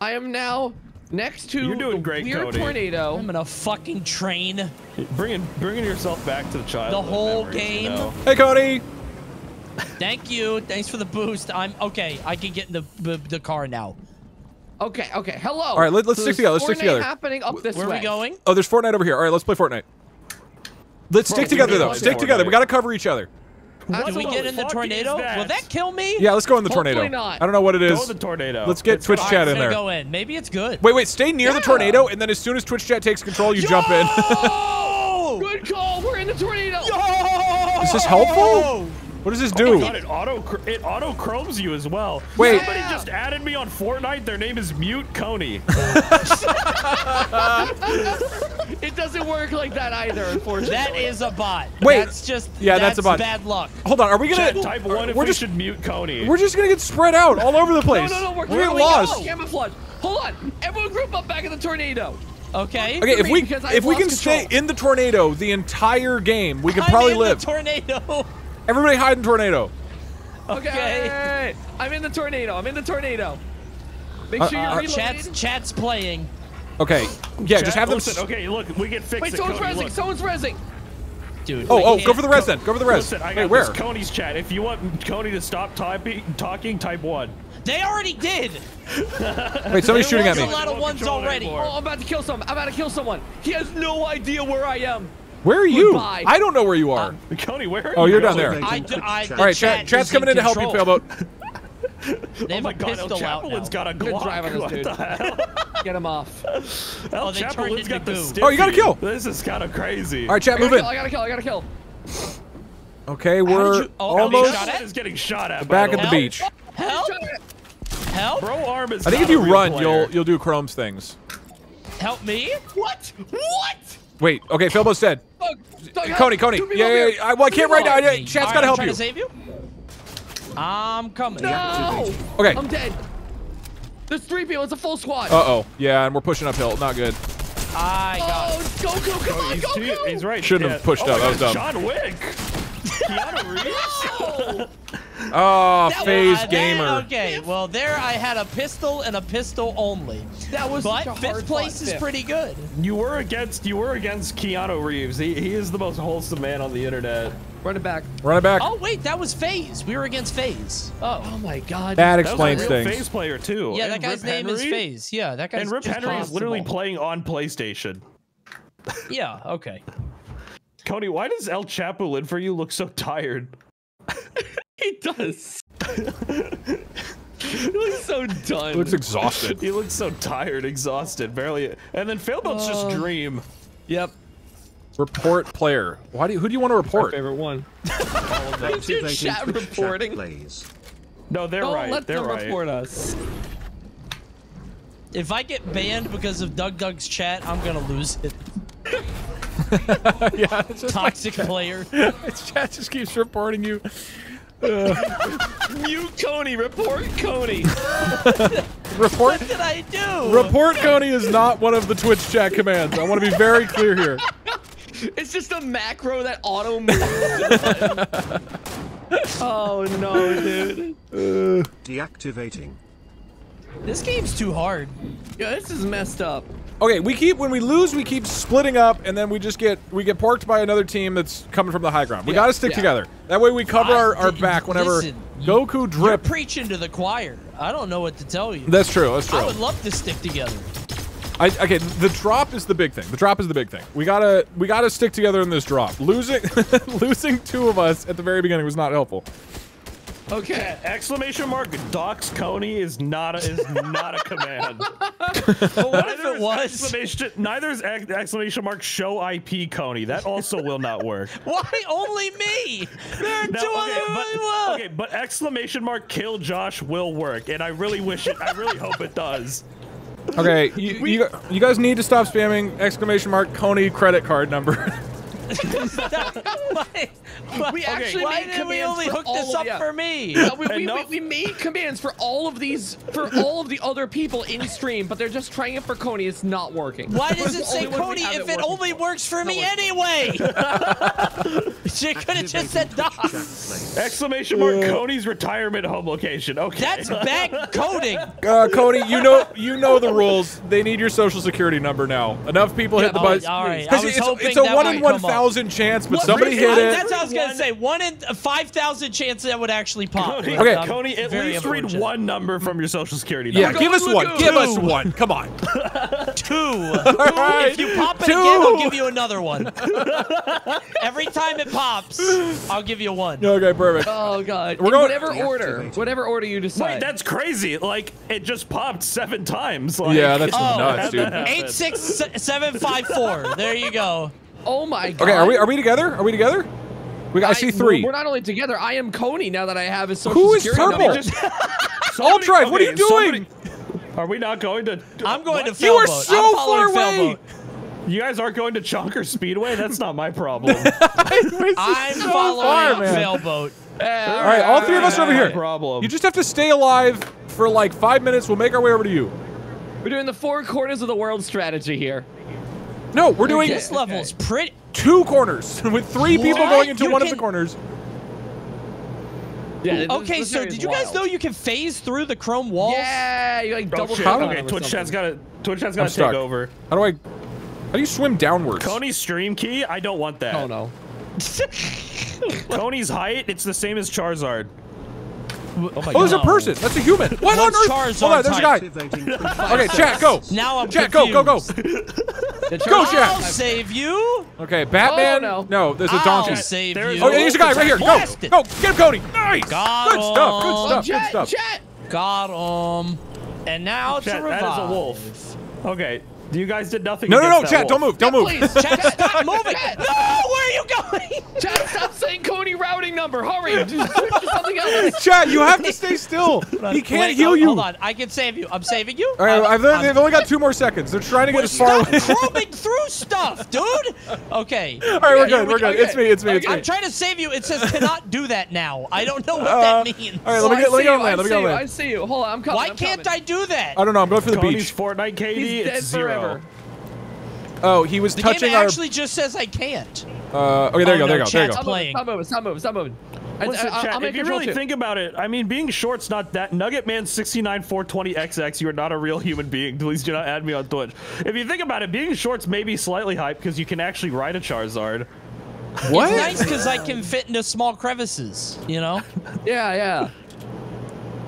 I am now next to You're doing the great, weird Cody. tornado. I'm in a fucking train. Bringing bringing yourself back to the child. The whole game? Hey, Cody. Thank you. Thanks for the boost. I'm okay. I can get in the the, the car now. Okay, okay. Hello. All right, let- let's So stick together, let's stick together. happening up this Where are way. we going? Oh, there's Fortnite over here. All right, let's play Fortnite. Let's Bro, stick together though. Stick play together. We got to cover each other. What Did we get in the tornado? that? Will that kill me? Yeah, let's go in the Hopefully tornado. not. I don't know what it Go in the tornado. Let's get It's Twitch fine. chat in Gonna there. go in. Maybe it's good. Wait, wait, stay near the tornado, and then as soon as Twitch chat takes control, you jump in. Oh! Good call. We're in the tornado. Yo! Is this helpful? What does this oh do? Oh my God, it auto it auto chromes you as well. Wait. somebody just added me on Fortnite. Their name is Mute Coney. It doesn't work like that either, unfortunately. That is a bot. Wait. That's just Yeah, that's a bot. bad luck. Hold on, are we gonna? type one if we're we just should mute Coney. we're just gonna get spread out all over the place. no, no. no. We're We're getting clearly lost. Camouflage. Hold on. Everyone group up back in the tornado. Okay. Okay, if we if we lost can stay in the tornado the entire game, we can I'm probably in live. The tornado. Everybody hide in tornado. Okay. Okay. I'm in the tornado. I'm in the tornado. Make Uh, sure you're uh, reloaded. Chat's chat's playing. Okay, yeah, Chat, just have them. listen, okay, look, we can fix Wait, it. someone's Cody, resing. look. Someone's resing. Dude. Oh, oh, go for the res then. Go for the res. Listen, I Wait, got where? this Coney's chat. If you want Coney to stop typing, talking, type one. They already did. Wait, somebody's shooting at There's me. a lot of ones already. Oh, I'm about to kill someone. I'm about to kill someone. He has no idea where I am. Where are you? Goodbye. I don't know where you are. Uh, Coney, where are Oh, you you're down going? there. I, d- I, the All right, chat chat, chat's coming in to help you, control. Failboat. They Oh have my a god, El pistol out now. Chapulin's got a Good Glock. drive on this what dude. the hell? Get him off. El Oh, they turned Chapulin's into got the goo. stiffy. Oh, you gotta kill. This is kind of crazy. All right, chat, move in. kill. I gotta kill. I gotta kill. Okay, we're you- oh, almost shot is getting shot at. back at the beach. Help! Help! Bro, arm is. I think if you run, player. you'll you'll do Chrome's things. Help me! What? What? Wait, okay, Failbo's dead. Doug, Doug, help. Coney, Coney. Yeah, yeah, yeah. I, well, I can't right now. up I- here. Chat's All gotta help I'm you. to save you. I'm coming. No. Okay. I'm dead. There's three people. It's a full squad. Uh oh. Yeah, and we're pushing uphill. Not good. I got. Oh, go, go, come on, He's, go, he's right. Shouldn't yeah. have pushed oh up, that was dumb. John Wick. Keanu Reeves. Oh, That phase was- that- gamer. okay, well there I had a pistol and a pistol only. That was But fifth place is fifth. pretty good. you were against. You were against Keanu Reeves. He, he is the most wholesome man on the internet. Run it back. Run it back. Oh wait, that was FaZe. We were against FaZe. Oh, oh my God. That That was explains a real things. FaZe player too. Yeah, And that guy's Rip name is Henry- FaZe. Yeah, that guy's And Rip just Henry is literally playing on PlayStation. Yeah, okay. Cody, why does El Chapulin for you look so tired? he does. he looks so done. He looks exhausted. He looks so tired, exhausted, barely. And then Failboat's just Uh, dream. Yep. Report player. Why do you, who do you want to report? favorite one. Activating chat Twitch reporting. plays. No, they're Don't right. let they're them right. report us. If I get banned because of Doug Doug's chat, I'm gonna lose it. yeah, it's just Toxic player. It's chat just keeps reporting you. Mute Coney. Report Coney. Report. What did I do? Report Coney is not one of the Twitch chat commands. I want to be very clear here. It's just a macro that auto moves. oh no, dude. Deactivating. This game's too hard. Yeah, this is messed up. Okay, we keep when we lose, we keep splitting up, and then we just get we get porked by another team that's coming from the high ground. We Yeah, got to stick yeah. together. That way, we cover I- our, our back whenever listen, Goku You're drip. preaching to the choir. I don't know what to tell you. That's true. That's true. I would love to stick together. I, okay, the drop is the big thing. The drop is the big thing. We gotta we gotta stick together in this drop. Losing losing two of us at the very beginning was not helpful. Okay. Exclamation mark Docs Coney is not a, is not a command. But what if Neither it is was? Exclamation, neither is ex- exclamation mark show IP Coney. That also will not work. Why only me? There are No, two okay, other but, okay, but exclamation mark kill Josh will work, and I really wish it. I really hope it does. Okay, you, you, you guys need to stop spamming exclamation mark Coney credit card number. Why- why- We actually why made did we commands only for hook all this of- up yeah. for me? Yeah, we, we, we, we made commands for all of these, for all of the other people in stream, but they're just trying it for Coney. It's not working. Why does it say only ones we Cody if it working only for. works for me anyway? she could have just said Activating Twitch Doc. chat plays. Exclamation mark Coney's retirement home location. Okay. That's bad coding. Uh, Cody, you know you know the rules. They need your social security number now. Enough people hit the oh, button. all right. I 'Cause was it's, hoping it's a that one in come one up. thousand chance, but What somebody reason- hit it. That's what I was gonna say. One in five thousand chance that would actually pop. Coney, Okay. I'm Coney, at least read one number from your social security Yeah, give us one. Lagoon. Give us one. Come on. Two. right. If you pop it Two. again, I'll give you another one. Every time it pops, I'll give you one. Okay, perfect. Oh god. We're In going- whatever order, whatever order you decide. Wait, that's crazy. Like it just popped seven times. Like, Yeah, that's Oh, nuts, dude. Eight six se- seven five four. There you go. oh my god. Okay, are we are we together? Are we together? We got, I, see 3 We're, we're not only together. I am Coney now that I have his social Who is security purple? number. Altrive. What are you doing? somebody- Are we not going to? I'm going What? to You are Failboat. so far away. You guys aren't going to Chonker Speedway? That's not my problem. I'm so following far, man. Failboat. All right, all three of us are over My here. problem. You just have to stay alive for like five minutes. We'll make our way over to you. We're doing the four corners of the world strategy here. No, we're doing This level is pretty. Two corners with three people What? going into You one of the corners. Yeah. this- Okay, this so did you guys wild. know you can phase through the chrome walls? Yeah, you like Oh, double shit. Okay, Twitch chat's something. got to Twitch chat's I'm got to stuck. take over. How do I? How do you swim downwards? Coney's stream key? I don't want that. Oh no. Coney's height? It's the same as Charizard. Oh, my Oh, there's a person. That's a human. What on What's earth? Charizard's Hold on, there's a guy. Okay, chat, go. Now I'm Chat, go, go, go. confused. The Go, Charizard- Jack. I'll save you. Okay, Batman. Oh, no. there's a I'll donkey. save There's- you. Oh, there's a guy right here. Go, go, get him, Cody. Nice. Got good stuff. Good him. Oh, stuff. Good stuff. chat. Got him. And now oh, to Chat, revive. that is a wolf. Okay, you guys did nothing. No, no, no, against that chat. Don't move. Don't move. Please, Chat, chat, stop moving. Chat. No, where are you going? Chat, stop saying Coney routing number. Hurry, just something else. Chat, you have to stay still. He can't Wait, heal oh, you. Hold on, I can save you. I'm saving you. All right, I'm- I've, they've only got two more seconds. They're trying to get as far Stop away. chroming through stuff, dude. Okay. All right, we're Yeah, good. We're good. okay. It's me. It's me. It's me. I'm trying to save you. It says cannot do that now. I don't know what Uh, that means. all right, let me get- I let me see get on you, land, let me see get on you, land. I see you. Hold on, I'm coming. Why can't. I do that? I don't know. I'm going for the Coney's beach. Fortnite KD. It's zero. Forever. Oh, he was The touching game our. actually just says I can't. Uh, okay, there you Oh, go. There you no, go. There you go. Stop moving, playing. stop moving, stop moving, stop moving. I- Listen, I- I'll make if you really too. think about it, I mean, being short's not that. Nuggetman 69 420 XX, you are not a real human being. Please do not add me on Twitch. If you think about it, being short's maybe slightly hype because you can actually ride a Charizard. What? It's nice because I can fit into small crevices. You know. Yeah, yeah.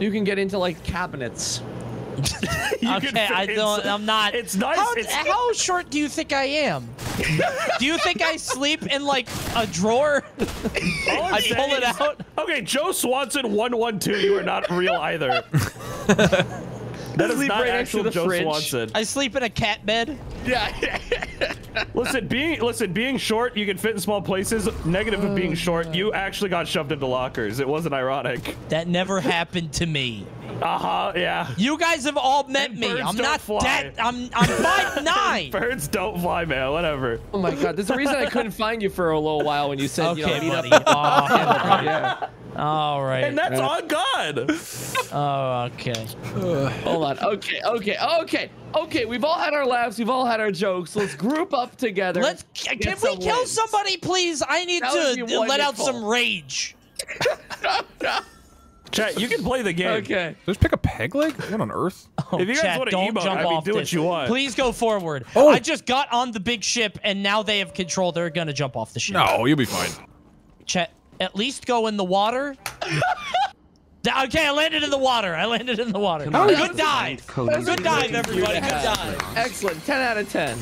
You can get into like cabinets. You okay, fit- I don't. I'm not. It's nice. How, it's, how short do you think I am? do you think I sleep in like a drawer? all I'm I pull it is- out. Okay, Joe Swanson 112, you are not real either. That is Sleep not right next to actual the Joe fridge. Swanson. I sleep in a cat bed. Yeah. Listen, being listen, being short, you can fit in small places. Negative of being short, you actually got shoved into lockers. It wasn't ironic. That never happened to me. Uh huh. Yeah. You guys have all met And me. I'm don't not fly. that. I'm I'm five nine. Birds don't fly, man. Whatever. oh my god, there's a reason I couldn't find you for a little while when you said you know, Okay, meet buddy. up. Oh, yeah. All right. And that's on God. Oh, okay. Hold on. Okay, okay, okay, okay. We've all had our laughs. We've all had our jokes. Let's group up together. Let's. Can Get we some kill wins. somebody, please? I need That would to let out wonderful. some rage. Chat, you can play the game. Okay. Just pick a peg leg? What on earth? Oh, If you guys chat, wanna don't emote, jump I mean, off do what you want. Please go forward. Oh. I just got on the big ship, and now they have control. They're gonna jump off the ship. No, you'll be fine. Chat. At least go in the water. Okay, I landed in the water. I landed in the water. Come on. Good dive. Cody's Good dive, everybody. Good dive. Excellent. 10 out of 10.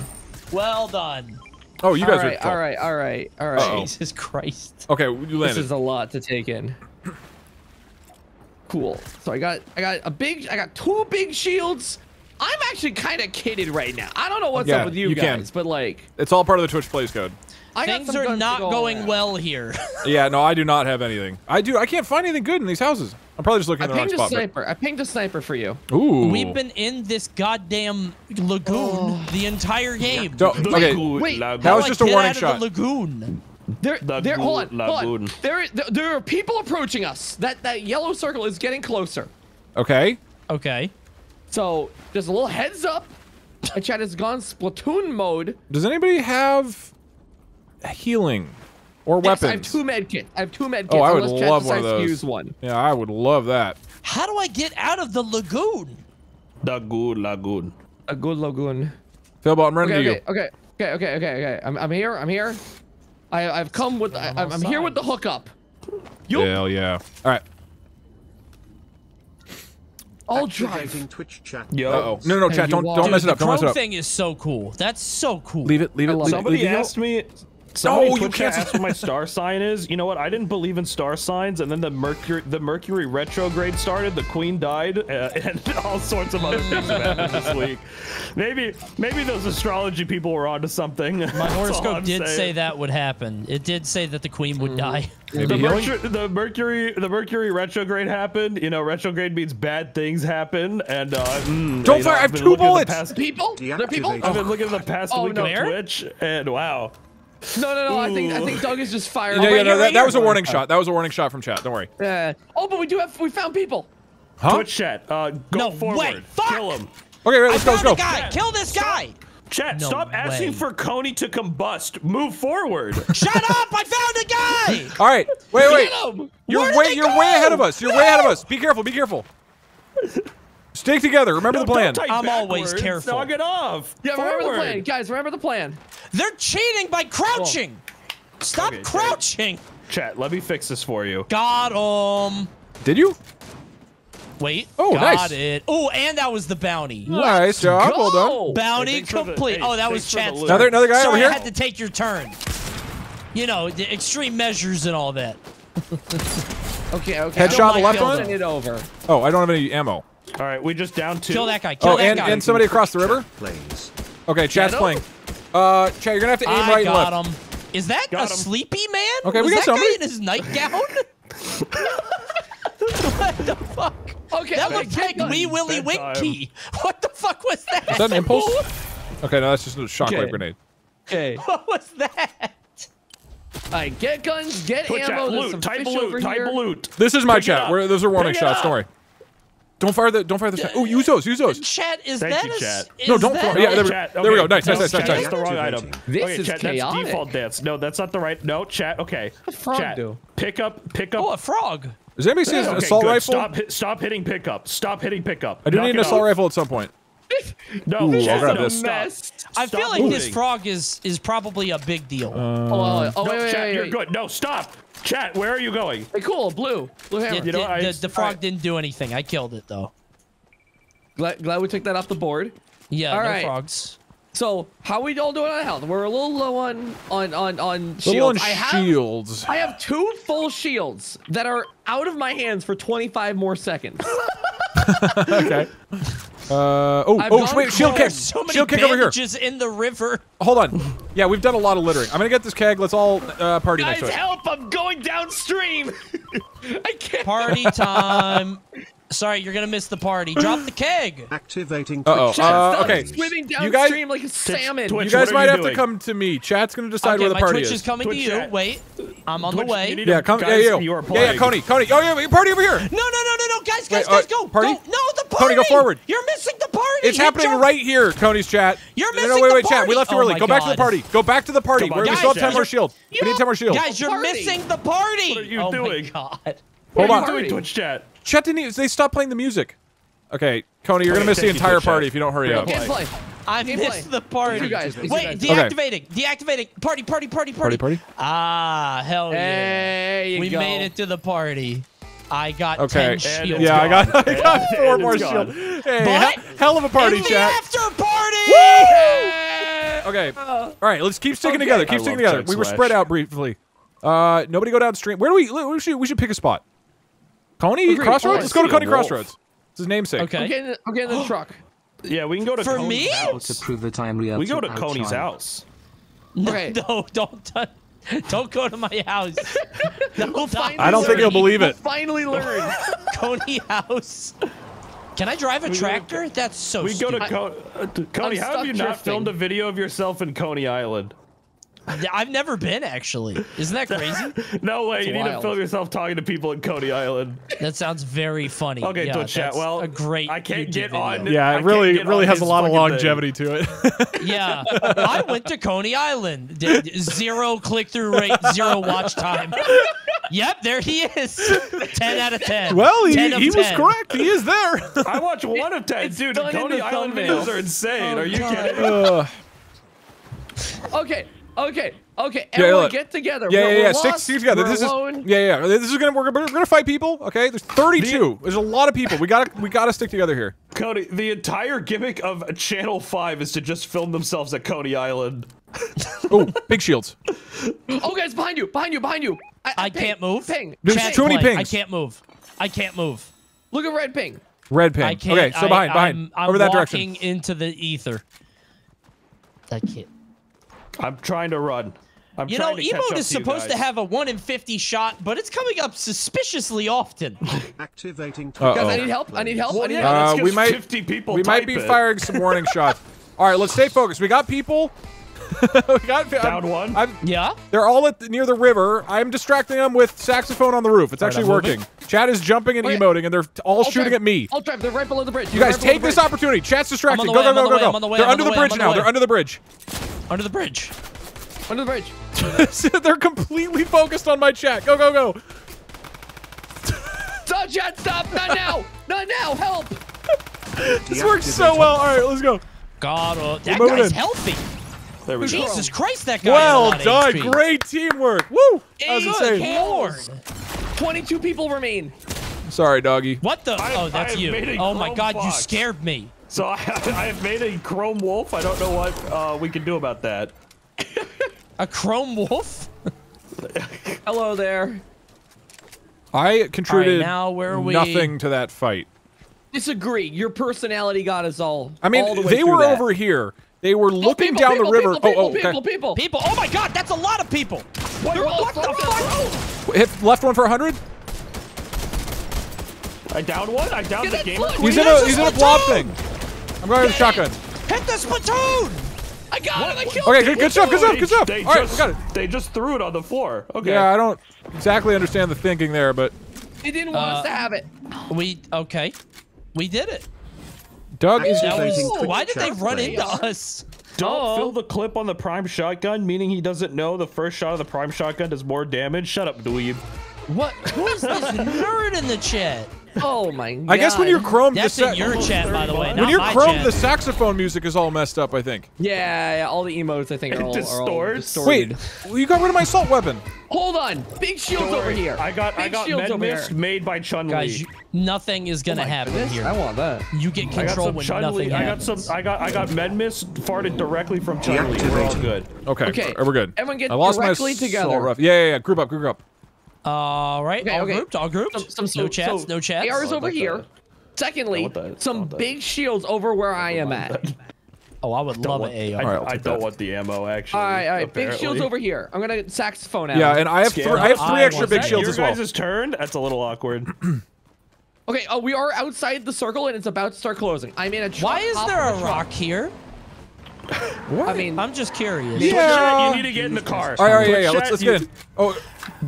Well done. Oh, you guys right, are. all right, all right, all right. Uh-oh. Jesus Christ. Okay, you landed. This is a lot to take in. Cool. So I got I got a big I got two big shields. I'm actually kind of kidded right now. I don't know what's Yeah, up with you, you can. guys, but like It's all part of the Twitch plays code. I Things are not go going around. well here. Yeah, no, I do not have anything. I do. I can't find anything good in these houses. I'm probably just looking I in the wrong pinged a spot. but- sniper. I pinged a sniper for you. Ooh. We've been in this goddamn lagoon oh. the entire game. Don't- The okay, good wait, lagoon. that was just a get warning out of shot. The lagoon. There, The there. Hold on, goo- hold on. There, there, there are people approaching us. That that yellow circle is getting closer. Okay. Okay. So just a little heads up. My chat has gone Splatoon mode. Does anybody have healing or Yes, weapons? I have two med kits. I have two med kits. oh, I would love one of those. Use one. Yeah, I would love that. How do I get out of the lagoon? The good lagoon. A good lagoon. Failbo, I'm running Okay, to okay, you. okay, okay, okay, okay, okay. I'm, I'm here. I'm here. I, I've come with. I, I'm, I'm here with the hookup. You, Hell yeah. All right. I'll drive. Twitch chat. Yo. Uh oh. No, no, no, chat. Don't don't Dude, mess it up. Don't mess it crow up. thing is so cool. That's so cool. Leave it. Leave it. Leave. Somebody leave it. asked me. Somebody No, in you Twitch can't- asked what my star sign is. You know what? I didn't believe in star signs, and then the Mercury, the Mercury retrograde started. The Queen died, uh, and all sorts of other things have happened this week. Maybe, maybe those astrology people were onto something. My horoscope did say that would happen. It did say that the queen would die. The. Mercury, the Mercury, the Mercury retrograde happened. You know, retrograde means bad things happen, and uh, mm, Don't you know, fire, I I've two looking the bullets. past- People? There are people? I've been looking at the past Oh, week no. on Twitch, and wow. No, no, no. I think I think Doug is just firing. Yeah, yeah, right no, here, that, right that was a warning shot. That was a warning shot from chat. Don't worry. Uh, oh, but we do have. We found people. Huh? Twitch chat, uh, go No forward. way. Fuck. Kill him. Okay, right, I let's go. Let's go. a guy. Kill this guy. Chat, No stop asking for Coney to combust. Move forward. Shut up! I found a guy. All right. Wait, wait. Get him. You're Where did way they you're go? way ahead of us. You're way ahead of us. Be careful. Be careful. Stick together. Remember No, the plan. don't type I'm always careful. Knock it off. Yeah, remember the plan, guys. Remember the plan. They're cheating by crouching. Stop Okay, crouching. Chat, let me fix this for you. Got him. Did you? Wait. Oh, got nice. it. Oh, and that was the bounty. Nice job. Well done. Go. Bounty Hey, thanks for the- complete. hey, oh, that was thanks for the chat's Another another guy Sorry, over here. I had to take your turn. You know, the extreme measures and all that. Okay, okay. Headshot the left I'll one? It over. Oh, I don't have any ammo. All right, we just down two. Kill that guy. Kill Oh, that and, guy. and somebody across the river. Plays. Okay, chat's playing. Uh, chat, you're gonna have to aim I right and got left. him. Is that Got a him. sleepy man? Okay, we was got that somebody. guy in his nightgown? what the fuck? Okay, That okay, looked like. Wee Willie Bedtime. Winky. What the fuck was that? Is that an impulse? Okay, no, that's just a shockwave Okay. grenade. Okay. What was that? All right, get guns, get Twitch chat, ammo. There's some loot. Type fish loot. over Type here. loot. This is my Pick chat. up. Where those are warning Pick it shots. up. Don't worry. Don't fire the. Don't fire the. Shot. Oh, use those. Use those. Chat, is Thank that you, a, chat. is No, don't that yeah, there we- Chat, there we go. Nice, nice, No, nice, nice, nice. That's the wrong item. This okay, is chat, chaotic. that's default dance. No, that's not the right. No, chat. Okay. frog chat. do? Pick up. Pick up. Oh, a frog. Does anybody see an okay, assault good. rifle? Stop. hit- Stop hitting pickup. Stop hitting pickup. I do Knock need an assault off. rifle at some point. No, Ooh, I'll grab no, this. stop. Mess. I feel Stop like this frog is is probably a big deal. Uh, Oh, oh, oh, No, wait, wait, chat, wait, you're good. No, stop. Chat, where are you going? Hey, cool, blue, blue hammer. It- you know, the, I- the, the frog alright. didn't do anything. I killed it though. Glad, glad we took that off the board. Yeah, All no right. frogs. So, how we all doing on health? We're a little low on on on on Little shields. on I have shields. I have two full shields that are out of my hands for 25 more seconds. okay. Uh, oh, I've oh, wait, shield cold. kick. So many shield kick over here. bandages in the river. Hold on. Yeah, we've done a lot of littering. I'm gonna get this keg. Let's all uh, party Guys, next to it. help! I'm going downstream. I can't. Party time. Sorry, you're gonna miss the party. Drop the keg. Activating Uh-oh. Twitch Uh, chat. Stop okay. Swimming You guys- downstream like a salmon. Twitch, You guys might you have to come to me. Chat's gonna decide Okay, where the my party Twitch is. is coming Twitch to you. chat. Wait, I'm on the Twitch, way. you need Yeah, to- come. guys, yeah, you yeah, yeah. Coney, Coney. Oh, yeah, party over here. No, no, no, no, no, guys, guys, Wait, guys, uh, go, party? go. No, the party. Coney, go forward. You're missing the party. It's He happening jumped- right here, Coney's chat. You're missing no, no, missing wait, the wait, chat. We left you Oh early. Go back to the party. Go back to the party. Come we we guys, still have 10 you're- more shield. We need 10 more shield. Guys, you're missing the party. What are you oh doing? my god. Hold What on. are you doing, Twitch chat? Chat didn't. even- They stopped playing the music. Okay, Coney, you're gonna miss the entire party if you don't hurry up. Can't play. I Gameplay. missed the party. You guys, Wait, deactivating. Deactivating. Party, party, party, party. Party, party. Ah, hell yeah. There you we go. made it to the party. I got Okay. 10 And shields. Yeah, I got, I And- got four more shields. Hey, But he- hell of a party, in the chat. after party. Okay. All right, let's keep sticking Okay. together. I Keep sticking together. Ted We were spread out briefly. Uh, nobody go downstream. Where do we? We should, we should pick a spot. Coney Agreed. Crossroads. Oh, Let's go to I see a Coney. Crossroads. It's his namesake. Okay. I'm getting, I'm getting in the truck. Yeah, we can go to For Coney's me? To prove that I am real We go to outside. Coney's house. Okay. No, don't. Don't go to my house. No, Finally I don't think he'll believe it. We'll finally learn. Coney House. Can I drive a go to- tractor? That's so We go to stupid. Co- uh, to- Coney. I'm How have you stuck not drifting. filmed a video of yourself in Coney Island? I've never been actually. Isn't that crazy? No way. you need to film yourself talking to people in Coney Island. that sounds very funny. Okay, yeah, Twitch chat. Well, a great. I can't YouTube get video. on. Yeah, it really, get really has a lot of fucking thing. longevity to it. Yeah, I went to Coney Island. Did zero click through rate, zero watch time. Yep, there he is. Ten out of ten. well, he, 10 of he was correct. He is there. I watch one of ten, It's dude. Coney Island thumbnail. videos are insane. Oh, are you God. kidding? Uh, Okay, okay, okay. Yeah, Everyone look. get together. yeah, we're, yeah, we're yeah. Stick, lost, stick together. We're This alone. is yeah, yeah. This is gonna we're, we're gonna fight people. Okay, there's 32. There's a lot of people. We gotta we gotta stick together here. Cody, the entire gimmick of Channel 5 is to just film themselves at Coney Island. Oh, big shields. Oh, guys, behind you, behind you, behind you. I ping, can't move. Ping. There's ping. too many Play. I can't move. I can't move. Look at red ping. Red ping. I can't. Okay, so I- behind, behind, I'm, I'm over that walking direction. into the ether. I can't. I'm trying to run. I'm You know, trying emote is to supposed to guys. have a one in fifty shot, but it's coming up suspiciously often. Activating Uh-oh. Guys, I Oh. need help. I need help. I need help. that's Uh, 'cause we might 50 people we might be it. firing some warning shots. All right, let's stay focused. We got people. we got Down I'm- one. I'm, Yeah. they're all at the, near the river. I'm distracting them with saxophone on the roof. It's actually I'm moving. working. Chat is jumping and Okay. emoting, and they're all I'll shooting drive. at me. I'll drive. They're right below the bridge. You They're guys right take this bridge. opportunity. Chat's distracted. Go, way, go, go, go, go. I'm on the way, They're I'm under the the way, bridge now. They're under the bridge. Under the bridge. Under the bridge. they're completely focused on my chat. Go, go, go. Stop, Jet, stop. Not now. Not now. Help. This works so well. All right, let's go. God, oh, that moving guy's in. healthy. There we go. Jesus Christ, that guy. Well a lot of done. HP. Great teamwork. Woo. That was Good insane. lord. 22 people remain. Sorry, doggy. What the? I- oh, that's you. Oh my chrome God, you scared me. So I, I have made a chrome wolf. I don't know what uh, we can do about that. A chrome wolf? Hello there. I contributed right, now where are we? nothing to that fight. Disagree. Your personality got us all. I mean, all the way they were that. over here. They were Oh, looking people, down people, the river. People, people, oh, oh, okay. people, people. People. Oh my God, that's a lot of people. What, They're- what the fucked up. Hit left one for 100. I downed one. I downed Get the that gamer. He's in a a he's in a blob platoon! thing. I'm going with the shotgun. Hit the spittoon. I got him. I killed Okay, him. good, good stuff, good stuff, good stuff. They All right, just, we got it. They just threw it on the floor. Okay. Yeah, I don't exactly understand the thinking there, but They didn't want us to uh, have it. We okay. We did it. Doug is That Activating was. Twitch Why did they run range. into us? Don't Oh. fill the clip on the prime shotgun, meaning he doesn't know the first shot of the prime shotgun does more damage. Shut up, dweeb. What? Who is this nerd in the chat? Oh my god. I guess when you're chromed, That's the in your chat, by the way. when you're my chromed, chat. the saxophone music is all messed up. I think. Yeah, yeah, all the emotes I think are all, are all distorted. Wait, you got rid of my assault weapon. Hold on. Big shields over here. I got I got shields med over mist here. made by Chun Li. Guys, you, nothing is gonna Oh happen goodness, here. I want that. You get I got control some when Chun nothing Li. I got some. I got I got med mist farted directly from Chun Li. We're all good. Okay, Okay, uh, we're good. everyone get I lost directly my together. rifle. Yeah, yeah, yeah. Group up, group up. All right, Okay, all okay. grouped, all grouped. Some- some- no chats, so no chats. AR's oh, over like here. that. Secondly, want that. I some want that. big shields over where I am at. Oh, I would love want- an I, AR. I'll I don't that. want the ammo actually. All right, all right. Big shields over here. I'm gonna saxophone out. Yeah, and I have Scam. three. I have three I extra big shields as well. Your guys' turn? That's a little awkward. Okay, oh, we are outside the circle and it's about to start closing. I'm in a truck. Why is there a rock here? I mean, I'm just curious. Yeah. chat, you need to get in the car. All right, all right, yeah, yeah. Let's let's get in. Oh,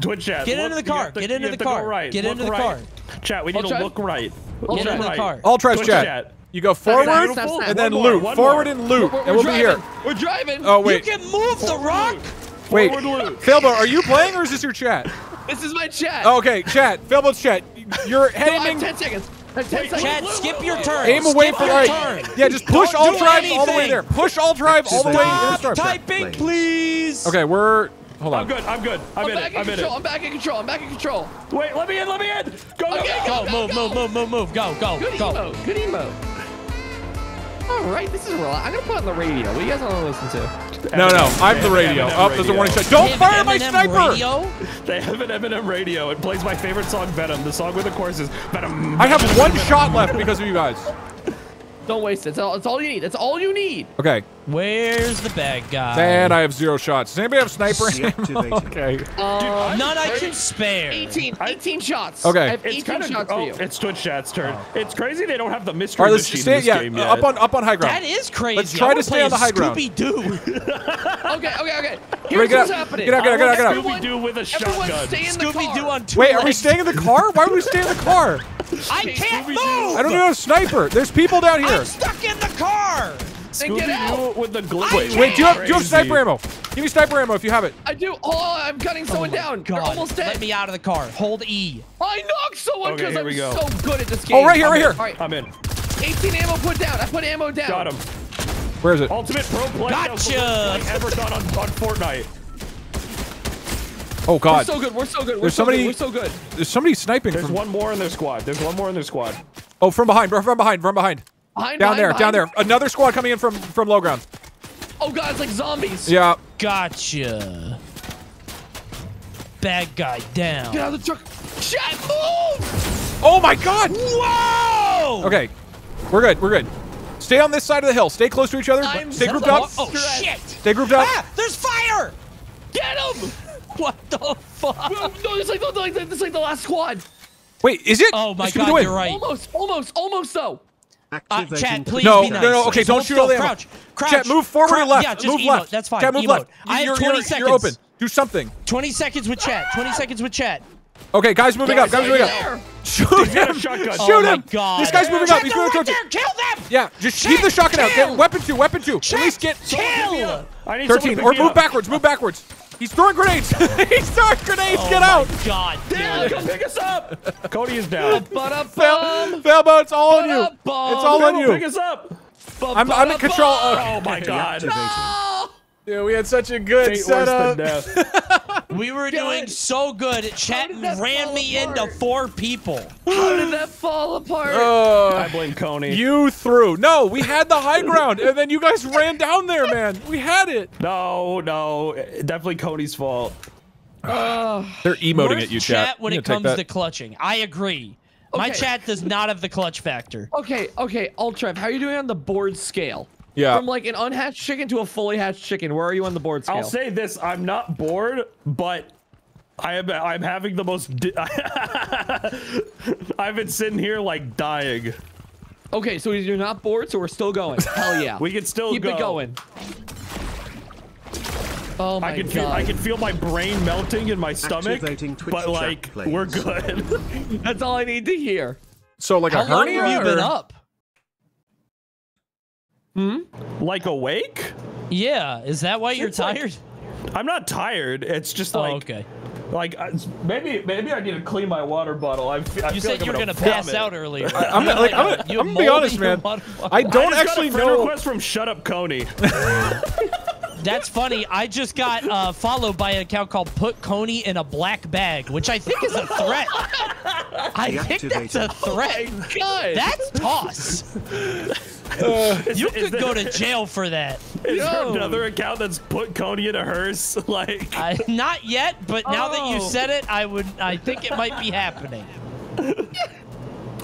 Twitch chat. Get look- into the car, to- get into the car, Right. get look into the right. car. Chat, we need I'll to try- look right. I'll Look into the car. all trash chat. chat. You go forward snap, snap, snap. and then One more, loot. one Forward more. and loot, we're, and we'll be here. We're driving. Oh wait. You can move the rock. wait. Forward loot. Failbo, are you playing or is this your chat? This is my chat. Oh, okay, chat. Failbo's chat. You're no, I have 10 seconds. I have 10 Wait. Chad, skip your turn. Aim away Skip from your right. turn. Yeah, just push all do drive all the way there. Push all drive all the way in the Stop storm. Typing, please. Okay, we're. Hold on. I'm good. I'm good. I'm, I'm in back it. in I'm in it. I'm back in control. I'm back in control. Wait, let me in. Let me in. Go, go, Okay, go. Go, move, move, move, move, move. Go, go, Good go. emo. Good emo. All right, this is real. I'm gonna put it on the radio. What do you guys want to listen to? No, no, I'm the Eminem radio. radio. Oh, there's a warning shot. Don't Him, fire my Eminem sniper! Radio? They have an Eminem radio. It plays my favorite song, Venom. The song with the chorus is Venom. I have one shot left because of you guys. Don't waste it. That's all, that's all you need. That's all you need. Okay, Where's the bad guy? and I have zero shots. Does anybody have sniper? Deactivating. okay. Uh, None I can spare. 18, 18 shots. Okay. I have It's 18 kind of. shots for Oh, you. it's Twitch chat's turn. It's crazy they don't have the mystery All right, let's machine stay. in this Yeah, game uh, yet. up on up on high ground. That is crazy. Let's try to stay on the high ground. Scooby Doo. Okay, okay, okay. Wait, Here's get what's out, happening. get out, get out, get out, get out. Scooby-Doo with a Everyone shotgun. stay in the Scooby car. Doo on two Wait, are we staying in the car? Why would we stay in the car? I can't move. I don't even have a sniper. There's people down here. I'm stuck in the car. Then get out. Scooby-Doo with the glitch. Wait, wait, do you have do you have sniper ammo? Give me sniper ammo if you have it. I do. Oh, I'm cutting someone oh down. They're almost dead. let me out of the car. Hold E. I knocked someone Okay, because here I'm go. so good at this oh, game. Oh, right here, I'm right in. here. All right, I'm in. 18 ammo put down. I put ammo down. Got him. Where is it? Ultimate pro play. That was the Gotcha. worst ever done on, on Fortnite. Oh god. We're God, so good. We're so good. We're There's so somebody- good. We're so good. there's somebody sniping There's from. one more in their squad. There's one more in their squad. Oh, from behind, bro, from behind, from behind. Behind, Down behind, there, down there. Another squad coming in from from low ground. Oh god, it's like zombies. Yeah. Gotcha. Bad guy down. Get out of the truck. Chat, move! Oh my God. Whoa! Okay, we're good. We're good. Stay on this side of the hill. Stay close to each other. I'm Stay so grouped up. Oh shit! Stay grouped up. Ah, there's fire! Get him! What the fuck? no, it's like, the- like, the- it's like the last squad. Wait, is it? Oh my Is god, you're right. Almost, almost, almost though. Uh, Activating chat, please No, be no, nice. no, okay, Just don't hold shoot all still. the ammo. Crouch, crouch. Chat, move forward crouch. or left. Yeah, just move emote. left. That's fine. Chat, move emote. left. I have You're- 20 you're, seconds. You're open. Do something. 20 seconds with chat. 20 seconds with chat. Okay, guys moving up. Guys moving up. Shoot got a him. Shoot oh my him. god. This guy's moving Chat, up. He's moving right towards there. you. Kill them. Yeah, just Chat, keep the shotgun out. Get weapon two. Weapon two. At least get. kill. I need 13 or move backwards. Move backwards. He's throwing grenades. He's throwing grenades. Oh Get my out. God, Dad, dude. come pick us up. Cody is down. Fail, Ba-da-bum. Failbo, it's all on you. Ba-da-bum. It's all on Come Pick you. us up. I'm, I'm in control. Oh my god. Deactivating. Dude, we had such a good Fate setup. We were Get doing so good. Chat did ran me apart? into four people. How did that fall apart? I Uh, blame Coney. you threw. No, we had the high ground, and then you guys ran down there, man. We had it. No, no. Definitely Coney's fault. They're emoting at you, chat chat. when it comes that. to clutching. I agree. My chat does not have the clutch factor. Okay, okay, Altrive, how are you doing on the board scale? Yeah. From like an unhatched chicken to a fully hatched chicken, where are you on the board scale? I'll say this: I'm not bored, but I am. I'm having the most. Di- I've been sitting here like dying. Okay, so you're not bored, so we're still going. Hell yeah. We can still Keep go. it going. Oh my I can god. feel. I can feel my brain melting in my stomach. But like, please. we're good. That's all I need to hear. So like How a long hernia. have you been or- up? like awake? Yeah, is that why you're It's like- tired? I'm not tired. It's just Oh, like. okay. Like uh, maybe maybe I need to clean my water bottle. I, fe- I You feel said like you were I'm gonna gonna pass out earlier. I'm like, I'm gonna- I'm gonna be honest, man. I I don't just actually got a friend know. request from Shut Up Coney. That's funny. I just got uh, followed by an account called Put Coney in a Black Bag, which I think is a threat. I think that's a threat. God. That's toss. Is, You is could there- go to jail for that. Is there another account that's put Coney in a hearse? Like, I, not yet, but now that you Oh. said it, I would. I think it might be happening.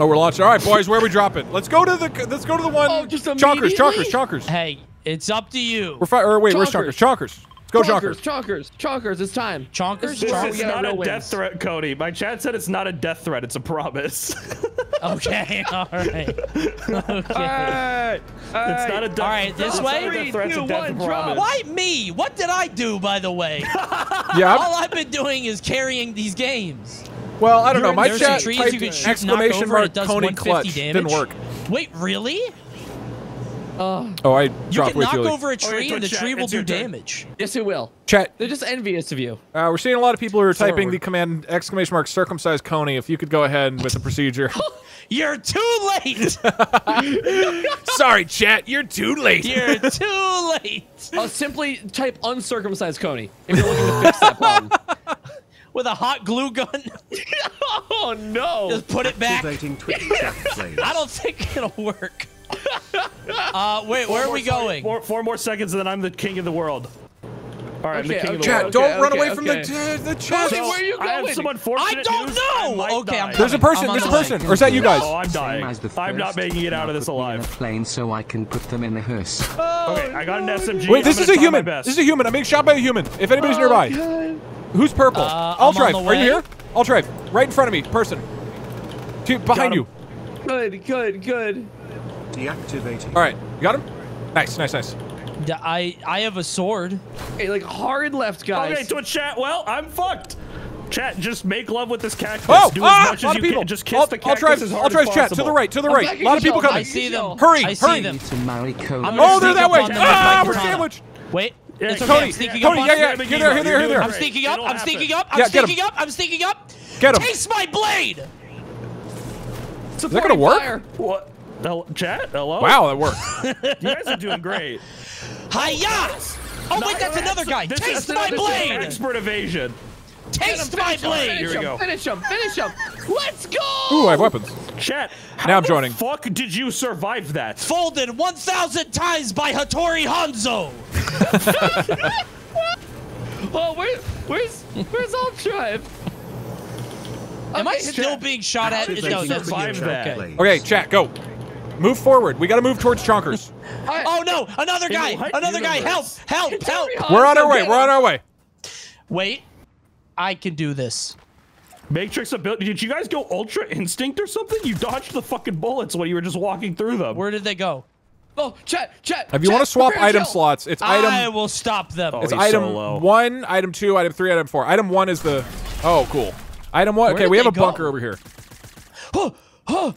Oh, we're launching. All right, boys, where are we dropping? Let's go to the. Let's go to the one. Oh, just Chonkers, chonkers, immediately? chonkers. Hey, it's up to you. We're fi- or wait, where's chonkers? Chonkers. Let's go, chonkers. Chonkers, chonkers, it's time. Chonkers, This This is where is we gotta not a know death threat, Cody. My chat said it's not a death threat. It's a promise. Okay, all right. Okay. It's not a death. All right, this it's way? Not a death threat. It's a Three, two, one, drop. Why me? What did I do, by the way? Yeah. All I've been doing is carrying these games. Well, I don't know. My There's chat trees typed you can shoot, knock exclamation over, mark it does Coney 150 clutch. damage. Didn't work. Wait, really? Uh, Oh, I You can way knock over a tree and the Twitch tree will it's do your turn. damage. yes, it will. Chat. They're just envious of you. Uh, we're seeing a lot of people who are typing Forward. the command exclamation mark circumcised Coney. If you could go ahead with the procedure. You're too late. Sorry, chat. You're too late. You're too late. I'll simply type uncircumcised Coney if you're looking to fix that problem. With a hot glue gun, oh no! just put it back. Activating Twitch chat flames. I don't think it'll work. Uh, wait, where are we more sec- going? Four, four more seconds, and then I'm the king of the world. All right, I'm the Okay, of the okay, Chat, world. don't run okay, away from okay. the the chat. Cody, where are you I have going? some unfortunate I don't news. know. I Okay, I'm. There's a person. I'm There's a person. Or is that you guys? Oh, I'm dying. I'm not making it out of this put me in alive. plane so I can put them in a hearse. Okay, I got an SMG. Wait, this is a human. This is a human. I'm being shot by a human. If anybody's Oh, nearby, God. who's purple? Uh, I'll drive. Are you here? I'll drive. Right in front of me. Person. Two, behind you. Good, good, good. Deactivating. All right. You got him? Nice, nice, nice. D- I I have a sword. Hey, like hard left, guys. Okay, Twitch chat. Well, I'm fucked. Chat, just make love with this cactus. Oh, Do ah, as much lot as of you people. can. Just kiss I'll, the I'll cactus drive. as I'll hard drive as chat to the right. To the I'm right. A lot of people the coming. I see them. Hurry, I see hurry. them. To marry Cody. I'm gonna Oh, they're that way. on them with Ah, my we're sandwiched. Wait, Yeah, it's okay. Cody, I'm sneaking Cody, up on yeah, yeah. Here, there, here, there, here, there. I'm sneaking up. I'm sneaking up. I'm Yeah, sneaking up. I'm sneaking up. Get him. Taste my blade. Is that gonna work? Fire. What? Hel- Chat? Hello? Wow, that worked. You guys are doing great. Hiya! Oh wait, that's another guy. This Taste is my this blade. Expert evasion. Taste my Finish him, blade. Finish Here we him, go. Finish him. Finish him. Let's go. Ooh, I have weapons. Chat. How Now I'm the joining. Fuck did you survive that? Folded 1,000 times by Hattori Hanzo. Oh, where, where's where's Altrive? Am I Okay, still being shot at? No, that's survived that. okay. Okay, chat, go. Move forward. We got to move towards Chonkers. Oh no, another guy. what Another guy. Help! universe? Help! Help! We're on our way. We're on our way. Wait, I can do this. Matrix ability. Did you guys go Ultra Instinct or something? You dodged the fucking bullets when you were just walking through them. Where did they go? Oh, chat, chat. If you chat, want to swap item kill. slots, it's I item. I will stop them. Oh, It's he's item so one, item two, item three, item four. Item one is the. Oh, cool. Item one. Where Okay, we have a go? bunker over here. Oh, oh.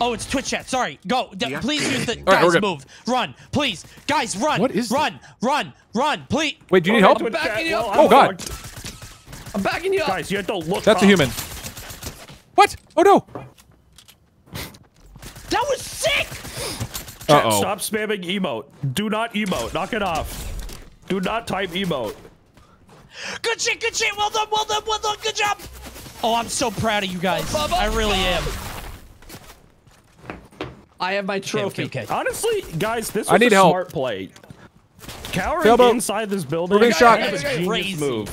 Oh, it's Twitch chat. Sorry. Go. D- Yeah. please use the All right, guys. good. move. Run, please. Guys, run. What is run? Run. Run. Please. Wait, do you need help? Twitch backing you up. well, Oh, I'm God. fucked. I'm backing you up. Guys, you have to look. That's a human. What? Oh no. That was sick. Uh oh. Stop spamming emote. Do not emote. Knock it off. Do not type emote. Good shit. Good shit. Well done. Well done. Well done. Good job. Oh, I'm so proud of you guys. I really am. I have my trophy. okay, okay. Honestly, guys, this was I need a help. smart play. Cowering Sailboat. inside this building. We're being shot. that is a That's genius crazy. move.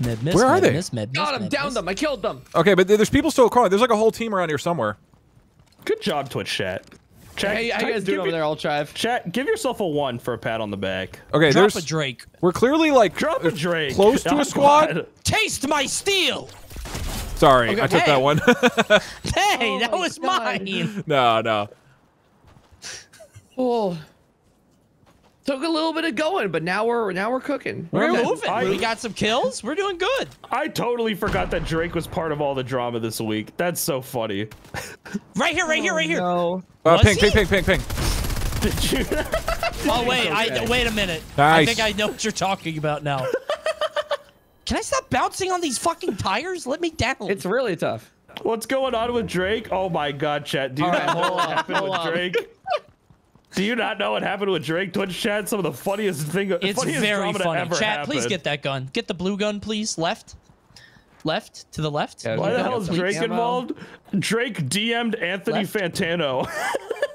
Med mist, Where are med they? Miss, med Got miss, him. med Down miss. them. I killed them. Okay, but there's people still crawling. There's like a whole team around here somewhere. Good job, Twitch chat. Chat, Hey, how you guys doing over your- there, Altrive? Chat, give yourself a one for a pat on the back. Okay, Drop there's. a Drake. We're clearly like Drop uh, a Drake. close to Oh, a squad. God. Taste my steel. Sorry, Okay, I took hey. that one. Hey, Oh that my was God. mine. no, no. Oh. Took a little bit of going, but now we're now we're cooking. We're Okay. moving. I- we got some kills. We're doing good. I totally forgot that Drake was part of all the drama this week. That's so funny. Right here, right here, right here. No. Uh, Was ping, he? ping, ping, ping, ping. Did you? Oh wait, I wait a minute. I think I know what you're talking about now. Can I stop bouncing on these fucking tires? Let me down. It's really tough. What's going on with Drake? Oh my God, chat. Do you All not right, know what happened with on. Drake? Do you not know what happened with Drake? Twitch chat, some of the funniest thing. it's funniest very drama to funny. ever Chat, please get that gun. Get the blue gun, please. Left. Left to the left. Yeah, Why the hell is Drake ammo. involved? Drake DM'd Anthony Left. Fantano.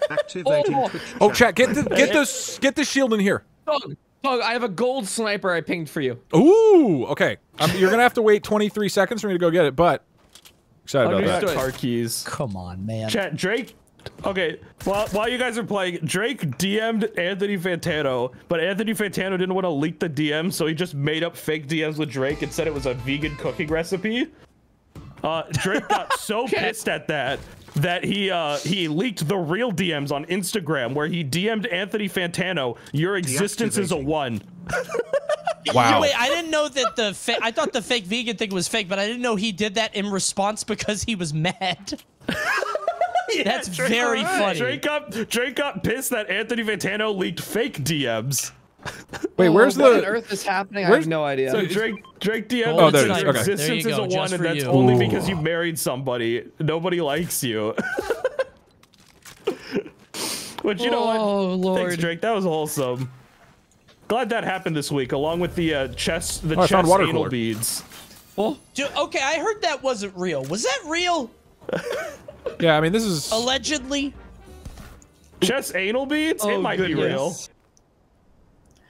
Activating Oh. Twitch Oh, chat. chat, get the get the get the shield in here. Pug, Pug, I have a gold sniper I pinged for you. Ooh, okay. Um, you're gonna have to wait 23 seconds for me to go get it, but Excited about that. Understood. car keys. Come on, man. Chat Drake. Okay, while while you guys are playing, Drake DM'd Anthony Fantano, but Anthony Fantano didn't want to leak the DM, so he just made up fake DMs with Drake and said it was a vegan cooking recipe. Uh, Drake got so pissed at that that he uh, he leaked the real DMs on Instagram, where he DM'd Anthony Fantano, "Your existence is a one." Wow. Wait, I didn't know that the fa- I thought the fake vegan thing was fake, but I didn't know he did that in response because he was mad. That's Drake- very funny. Drake got Drake got pissed that Anthony Fantano leaked fake DMs. Wait, where's Oh, what on the? earth is happening? I have no idea. So Drake Drake DM Oh, there it your is. Okay. existence There you is a one, and that's you. only Ooh. because you married somebody. Nobody likes you. Which you know what? Oh, Lord. Thanks, Drake. That was wholesome. Glad that happened this week, along with the uh, chess the Oh, I found chess water anal cooler. beads. Dude, okay, I heard that wasn't real. Was that real? Yeah, I mean this is. Allegedly? Chess anal beads? it Oh, might be real.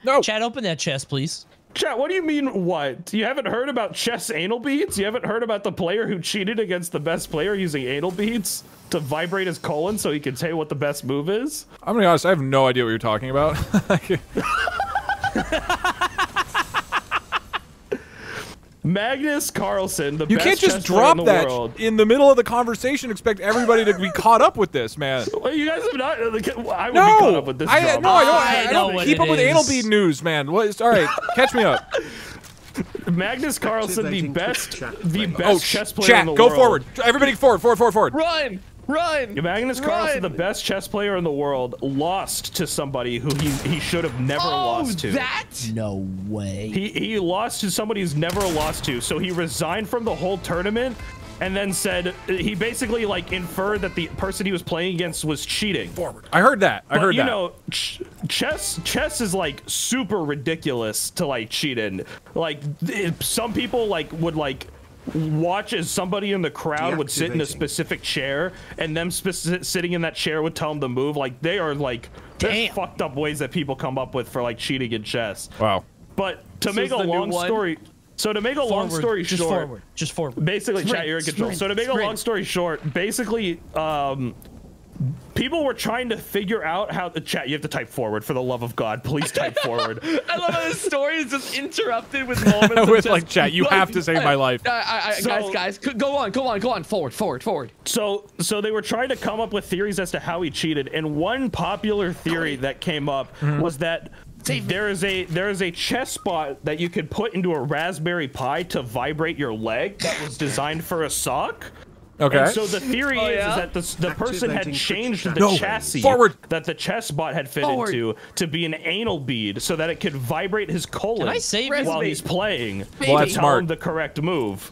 Goodness. No. Chad, open that chest, please. Chat, what do you mean what? You haven't heard about chess anal beads? You haven't heard about the player who cheated against the best player using anal beads to vibrate his colon so he can tell you what the best move is? I'm gonna be honest. I have no idea what you're talking about. Magnus Carlsen, the you best can't just drop in the that world. in the middle of the conversation. Expect everybody to be caught up with this, man. Well, you guys have not. Uh, I would be caught No, up with this. I drama. no, I don't. I I, don't what keep it up with anal is. bead news, man. What is, all right, catch me up. Magnus Carlsen, the best, the best Oh, chess player chat, in the go world. forward. Everybody forward, forward, forward, forward. Run! Run! Magnus Carlsen, Run! the best chess player in the world, lost to somebody who he he should have never Oh, lost to. that? No way. He he lost to somebody he's never lost to. So he resigned from the whole tournament and then said he basically like inferred that the person he was playing against was cheating. Forward. I heard that. I But heard you that. You know, ch- chess chess is like super ridiculous to like cheat in. Like some people like would like watch as somebody in the crowd would sit in a specific chair and them speci- sitting in that chair would tell them to move. Like they are like there's Damn. fucked up ways that people come up with for like cheating in chess. wow. But to This make is a the new long one? story, so to make a long Forward, story just short, forward. Just forward. basically Sprint, chat you're in control sprint, so to make a long sprint. story short basically um people were trying to figure out how the chat you have to type forward for the love of god please type forward I love how this story is just interrupted with moments of With, just- like, chat, you have to save my life. I, I, I, So- guys, guys, go on, go on, go on. Forward, forward, forward. so so they were trying to come up with theories as to how he cheated and one popular theory that came up mm-hmm. was that there is a there is a chess bot that you could put into a raspberry pi to vibrate your leg that was designed for a sock Okay. And so the theory Oh, is, yeah? is that the, the person had changed the No, chassis forward. that the chess bot had fit Forward. into to be an anal bead so that it could vibrate his colon Can I save while he's playing. Well, that's smart. the correct move.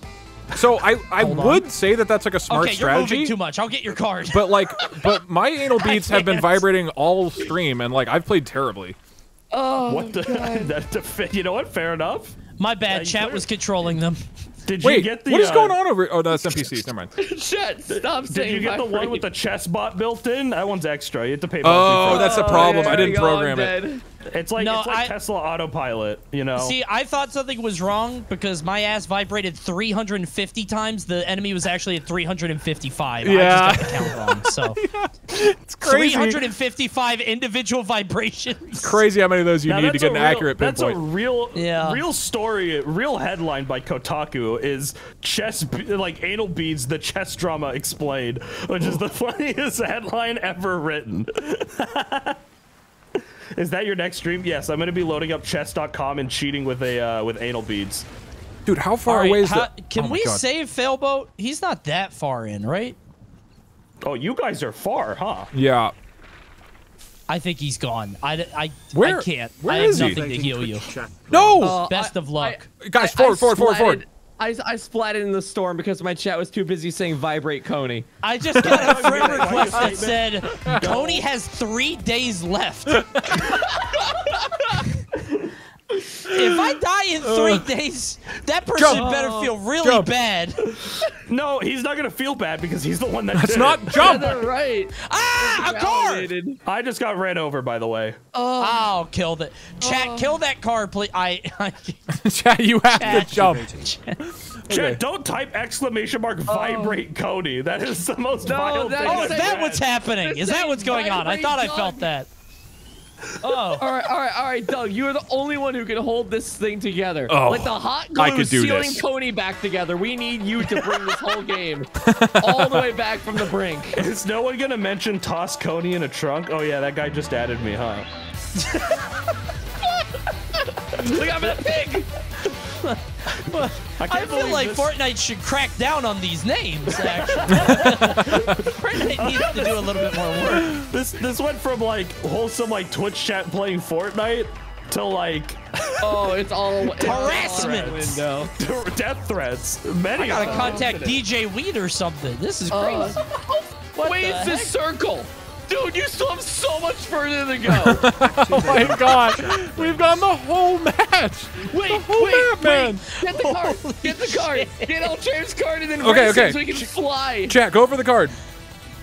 so I I Hold on. would say that that's like a smart Okay, you're strategy. moving too much. I'll get your card. But like, but my anal beads have been vibrating all stream, and like I've played terribly. Oh, What the? that, the- you know what? Fair enough. My bad. you Chat was controlling them. Did you Wait, get the? what is uh, going on over? Oh, no, that's NPCs. Never mind. Shit, stop Did saying Did you get my the one frame. with the chess bot built in? That one's extra. You have to pay. Oh, that's the Oh, problem. there I didn't we go, I'm program it. Dead. It's like No, it's like I- Tesla autopilot. You know. See, I thought something was wrong because my ass vibrated 350 times. The enemy was actually at 355. Yeah. I just got the count wrong. So It's crazy. 355 individual vibrations. It's Crazy how many of those you Now, need to get an real- accurate That's a real, Yeah. real story, real headline by Kotaku is chess, like anal beads, the chess drama explained, which is the funniest headline ever written. is that your next stream? Yes, I'm going to be loading up chess.com and cheating with a uh, with anal beads. Dude, how far All right, away is how- that? Can oh we God. save Failboat? He's not that far in, right? Oh, you guys are far, huh? Yeah. I think he's gone. I, I, Where- I can't. where I have is he? nothing to heal you. No. Uh, Best I- of luck. I- Guys, I- forward, forward, forward, forward. Splatted- I, I splatted in the storm because my chat was too busy saying vibrate Coney. I just got a friend request that said Coney has three days left. if I die in three days, that person Jump. better feel really Jump. bad. No, he's not going to feel bad because he's the one that That's did not it. jump. right. Ah, a car! I just got ran over, by the way. Oh, killed it. Chat, kill that car, please. I, I Chat, you have to Chat. jump. Chat, don't type exclamation mark vibrate Coney. That is the most No, vile that thing. Oh, is that read. what's happening? Is that what's going on? I thought I felt that. Oh. All right, all right, all right, Doug. You are the only one who can hold this thing together. Oh, like the hot glue I could do sealing this. Coney back together. We need you to bring this whole game all the way back from the brink. Is no one gonna mention toss Coney in a trunk? Oh yeah, that guy just added me, huh? Look, I'm a pig. I, I can't feel like this- Fortnite should crack down on these names. Actually, Fortnite needs to do a little bit more work. This this went from like wholesome like Twitch chat playing Fortnite to like Oh, it's all it's Harassment. out window. death threats. Many I gotta of them. contact DJ Weed or something. This is crazy. Uh, What Wait, the it's this heck? circle. Dude, you still have so much further to go. Oh my god, we've gone the whole match. Wait, the whole wait, map, man. wait. Get the card. Holy Get the card. Get El James card and then Okay, race him okay. so we can fly. Chat, go for the card.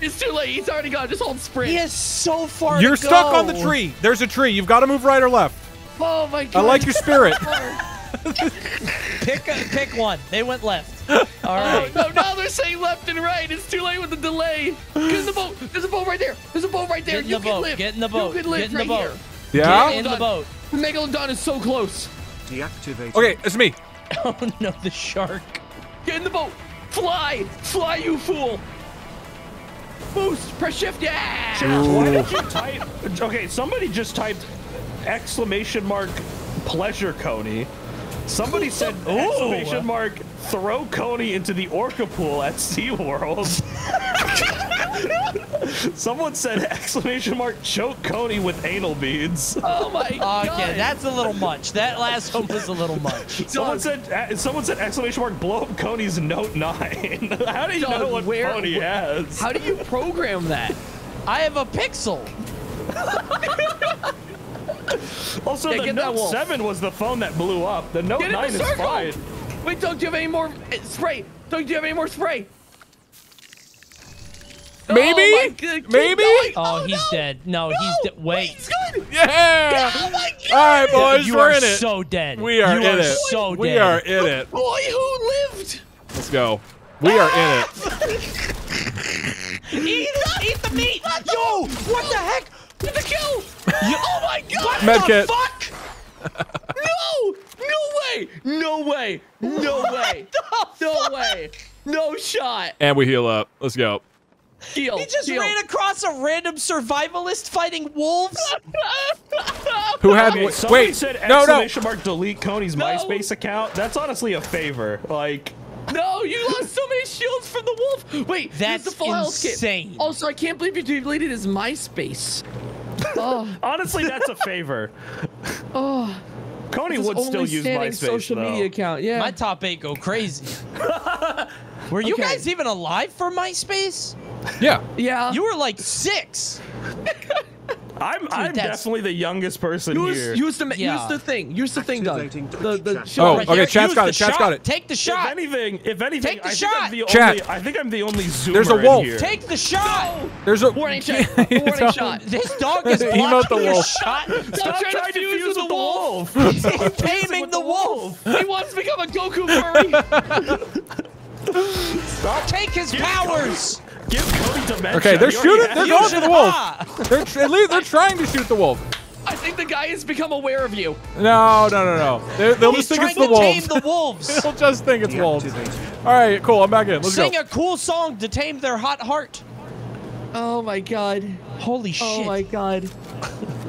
It's too late. He's already gone. Just hold sprint. He is so far. You're to stuck go. on the tree. There's a tree. You've got to move right or left. Oh my god. I like your spirit. Pick a, pick one. They went left. All right. Oh, no, now they're saying left and right. It's too late with the delay. Get in the boat. There's a boat right there. There's a boat right there. Get in you the can boat. live. Get in the boat. You can live Get in the right boat. here. Yeah? Get in the boat. Megalodon is so close. Deactivating. Okay, it's me. Oh no, the shark. Get in the boat. Fly. Fly, you fool. Boost. Press shift. Yeah. Chat, why did you type? Okay, somebody just typed exclamation mark pleasure Coney. Somebody said exclamation mark throw Coney into the orca pool at SeaWorld. Someone said exclamation mark choke Coney with anal beads. Oh my god. Okay, that's a little much. That last one was a little much. Someone said uh, someone said exclamation mark blow up Coney's Note 9. How do you Doug, know what where- Coney has? How do you program that? I have a pixel. Also, Yeah, the get that Note 7 was the phone that blew up. The Note 9 the is fine. Wait, don't you have any more uh, spray? Don't you have any more spray? Maybe? Oh my God, keep Maybe? going. Oh, he's dead. No, he's dead. Wait. He's good. Yeah. Oh my god. All right, boys, you we're in it. so dead. we are you in are it. so we dead. are in it. Boy who lived. Let's go. We are in it. Eat, eat the meat. Yo, what the heck? Get the kill. oh my god. Medkit. Fuck. No! No way! No way! No way! No way! No shot! And we heal up. Let's go. Heal. He just heal. ran across a random survivalist fighting wolves. Who had Okay, wait? wait said no, no. exclamation mark delete Coney's No. MySpace account. That's honestly a favor. Like, No, you lost so many shields from the wolf. Wait, That's the full health kit. insane. Also, I can't believe you deleted his MySpace. Oh, honestly, that's a favor. oh. Coney would still use standing MySpace social though. media account. Yeah. My top eight go crazy. Were you Okay. guys even alive for MySpace? Yeah. yeah. You were like six. I'm, I'm definitely the youngest person use, here. use the Yeah. use the thing. Use the thing, Doug. Activating The the chat. show Oh, right okay, there. chat's Use got it, chat's shot. got it. Take the shot. if anything, if anything, Take the I think shot. I'm the Chat. only. I think I'm the only zoomer There's a wolf. here. Take the shot. There's a Warning shot. Warning shot. This dog is Emote the blocking wolf. shot. Stop trying to trying to fuse fuse with with the the wolf. He's taming the wolf. He wants to become a Goku furry. Take his powers. Give Coney dementia. Okay, they're shooting. They're going for the wolf. They're tr- at least they're trying to shoot the wolf. I think the guy has become aware of you. No, no, no, no. They're, they'll He's just think trying it's the to tame wolves. the wolves. They'll just think it's wolves. All right, cool. I'm back in. Let's Sing go. a cool song to tame their hot heart. Oh my god. Holy oh shit. Oh my god.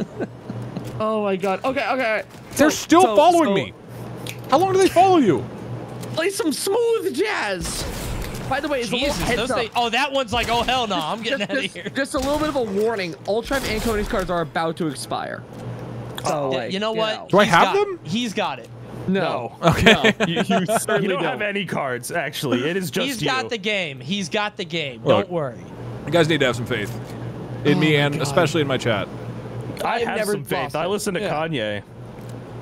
oh my god. Okay, okay. all right. They're So- still so- following so me. How long do they follow you? Play some smooth jazz. By the way, it's a Jesus, little heads up. things- oh, that one's like, oh hell no, I'm getting just, out of just- here. just a little bit of a warning. Ultra and Coney's cards are about to expire. So, Yeah, like, you know what? know. Do I have got- them? He's got it. No. Okay. No, you, you You don't, don't. have any cards, actually. It is just He's you. got the game. He's got the game. Look. Don't worry. You guys need to have some faith in oh me and especially in my chat. I I've never some faith. lost I listen to Yeah. Kanye.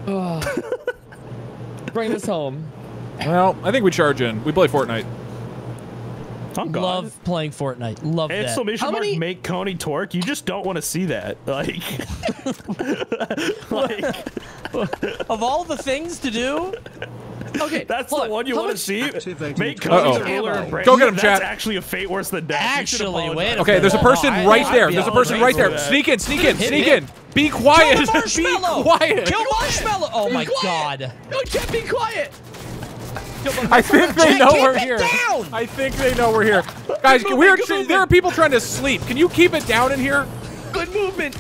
Bring this home. Well, I think we charge in. We play Fortnite. Oh, God. Love playing Fortnite. Love that. Exclamation How mark many- make Coney torque. You just don't want to see that. Like, like Of all the things to do, Okay, That's hold the on. one you How want to see. Make Twitch Coney Uh-oh. the ruler of brain. Go get him, That's chat. actually a fate worse than death. Actually, apologize. wait a Okay, there's a person I- right I- there. I'd There's a person right there. that. Sneak in, sneak in, sneak in. Be Kill quiet. the Be marshmallow. quiet. Kill marshmallow. Oh my god. No, Chet, be quiet. I think they Jack, know we're here. down. I think they know we're here. Guys, we're good there are people trying to sleep. Can you keep it down in here? Good movement.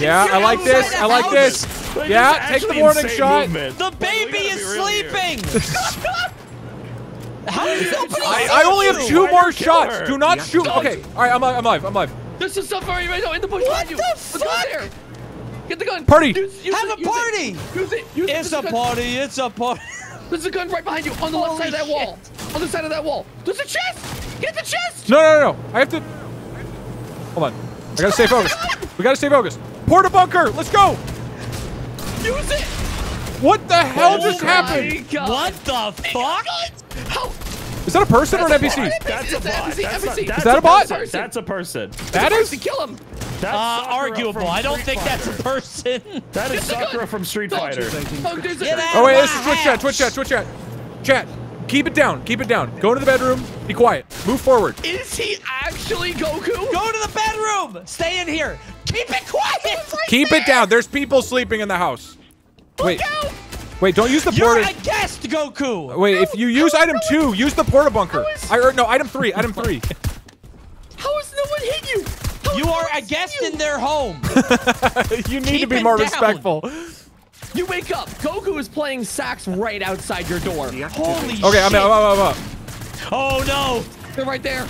Yeah, I like this. I like house. this. Like, Yeah, take the actually warning shot. movement. The baby gotta is be real here. sleeping. How is he opening I, I only have two Why more shots. Do not Yeah. shoot. Okay, all right, I'm, I'm live. I'm live. There's some stuff already right now in the bush behind you. the Let's fuck? Get the gun. Party. Use, use Have it, a use it. party. Use it. Use it. It's There's a party. It's a party. There's a gun right behind you on the left side of that shit. wall. On the side of that wall. There's a chest. Get the chest. No, no, no, no. I have to. Hold on. I gotta stay focused. We gotta stay focused. Porta bunker. Let's go. Use it. What the hell Oh just happened? God. What the fuck? How? Is that a person or an NPC? That's a bot. NPC, That's, not, NPC. that's Is that a bot? That's a person. That is? To kill him. That's Uh, arguable. I don't Street think that's a person. That is Get the gun. Sakura from Street Fighter. Oh, there's a Get out. Oh wait, this is Twitch chat. Twitch chat. Twitch chat. Chat. Keep it down. Keep it down. Go into the bedroom. Be quiet. Move forward. Is he actually Goku? Go to the bedroom. Stay in here. Keep it quiet. Keep it down. There's people sleeping in the house. Wait. out. Wait. Don't use the You're porta. a guest, Goku. Wait. If you use item two, use the porta bunker. I or no. Item three. Item three. How has no one hit you? How You are a guest you? in their home. you need to be more down. respectful. You wake up. Goku is playing sax right outside your door. Holy Okay. I'm shit. up. I'm up. I'm up. Oh no. They're right there.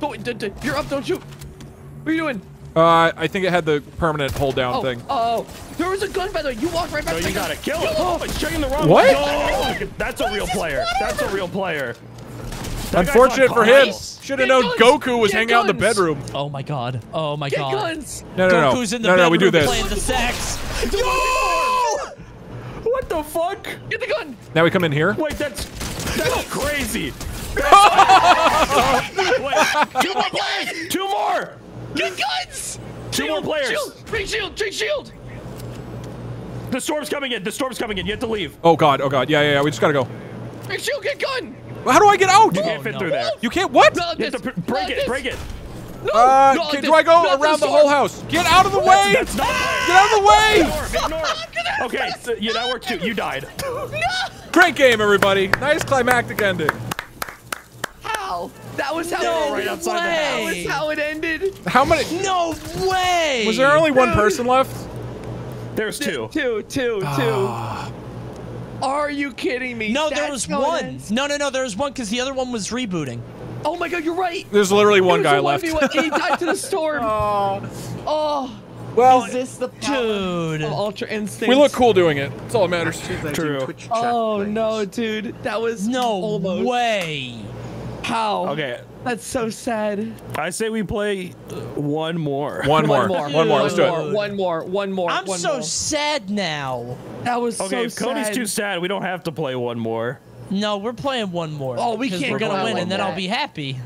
Go, d- d- you're up. Don't shoot. What are you doing? Uh, I think it had the permanent hold down Oh, thing. oh, there was a gun by the way. You walked right No, you gotta kill him. Oh, it's checking the wrong What? way. Oh, that's a real player. That's a real player. That Unfortunate for him. Should have known guns. Goku was Get hanging out in the bedroom. Oh my god. Oh my Get god. guns. No, no, no. Goku's in the no, no, we do this. playing the sax. What the fuck? Get the gun. Now we come in here. Wait, that's that's crazy. That's- Wait, two more players. Two more. Get guns. Two more players. Shield. Bring shield. Bring shield. The storm's coming in. The storm's coming in. You have to leave. Oh god. Oh god. Yeah, yeah, yeah. We just gotta go. Bring shield. Get gun. How do I get out? You can't fit no. through there. You can't. What? No, You have this. to pr- break it. Break it. No. Uh, not can- this. do I go around this the whole house? Get out of the way! That's not. Get out of the way! Ignore. Ignore. Okay. So, yeah, that worked too. You died. Great game, everybody. Nice climactic ending. How? That was how. No it right ended. outside the That was how it ended. How many? No way. Was there only one person left? There's two. Two, two, ah. two. Are you kidding me? No, there was one. ends. No, no, no. There was one because the other one was rebooting. Oh my god, you're right. There's literally one guy a left. 1v1. He died to the storm. Oh. oh, Well, is this the power Dude. of Ultra Instinct? we look cool doing it. That's all that matters. Activating True. Oh no, dude, that was No almost. way. How? Okay. That's so sad. I say we play uh, one more. One more. One more. One more. Let's do it. One more. One more. I'm one so more. sad now. That was Okay, so if Coney's sad. too sad, we don't have to play one more. No, we're playing one more. Oh, we 'cause can't We're gonna win, like and then I'll be happy.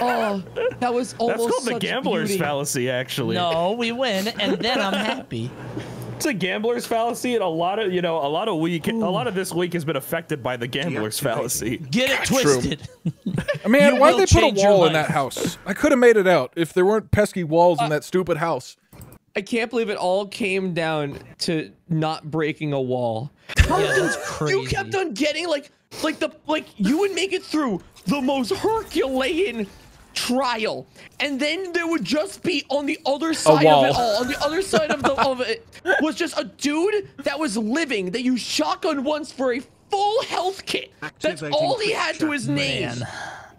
Oh, that was almost. That's almost called the gambler's beauty. fallacy, actually. No, we win, and then I'm happy. It's a gambler's fallacy, and a lot of you know, a lot of week, a lot of this week has been affected by the gambler's Deactivating. fallacy. Get it twisted. Man, You why'd will they put a wall in that house? I could have made it out if there weren't pesky walls in uh, that stupid house. I can't believe it all came down to not breaking a wall. Yeah, that's crazy. You kept on getting like, like the like you would make it through the most Herculean trial, and then there would just be on the other side of it all, on the other side of the of it was just a dude that was living that you shotgun once for a full health kit. That's Activating all he had to his name. Man.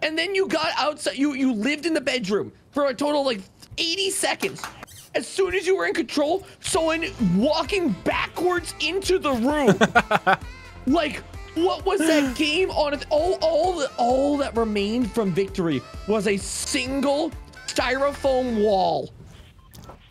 And then you got outside. You you lived in the bedroom for a total of like 80 seconds. As soon as you were in control, someone walking backwards into the room. like, what was that game on it? All all all that remained from victory was a single styrofoam wall.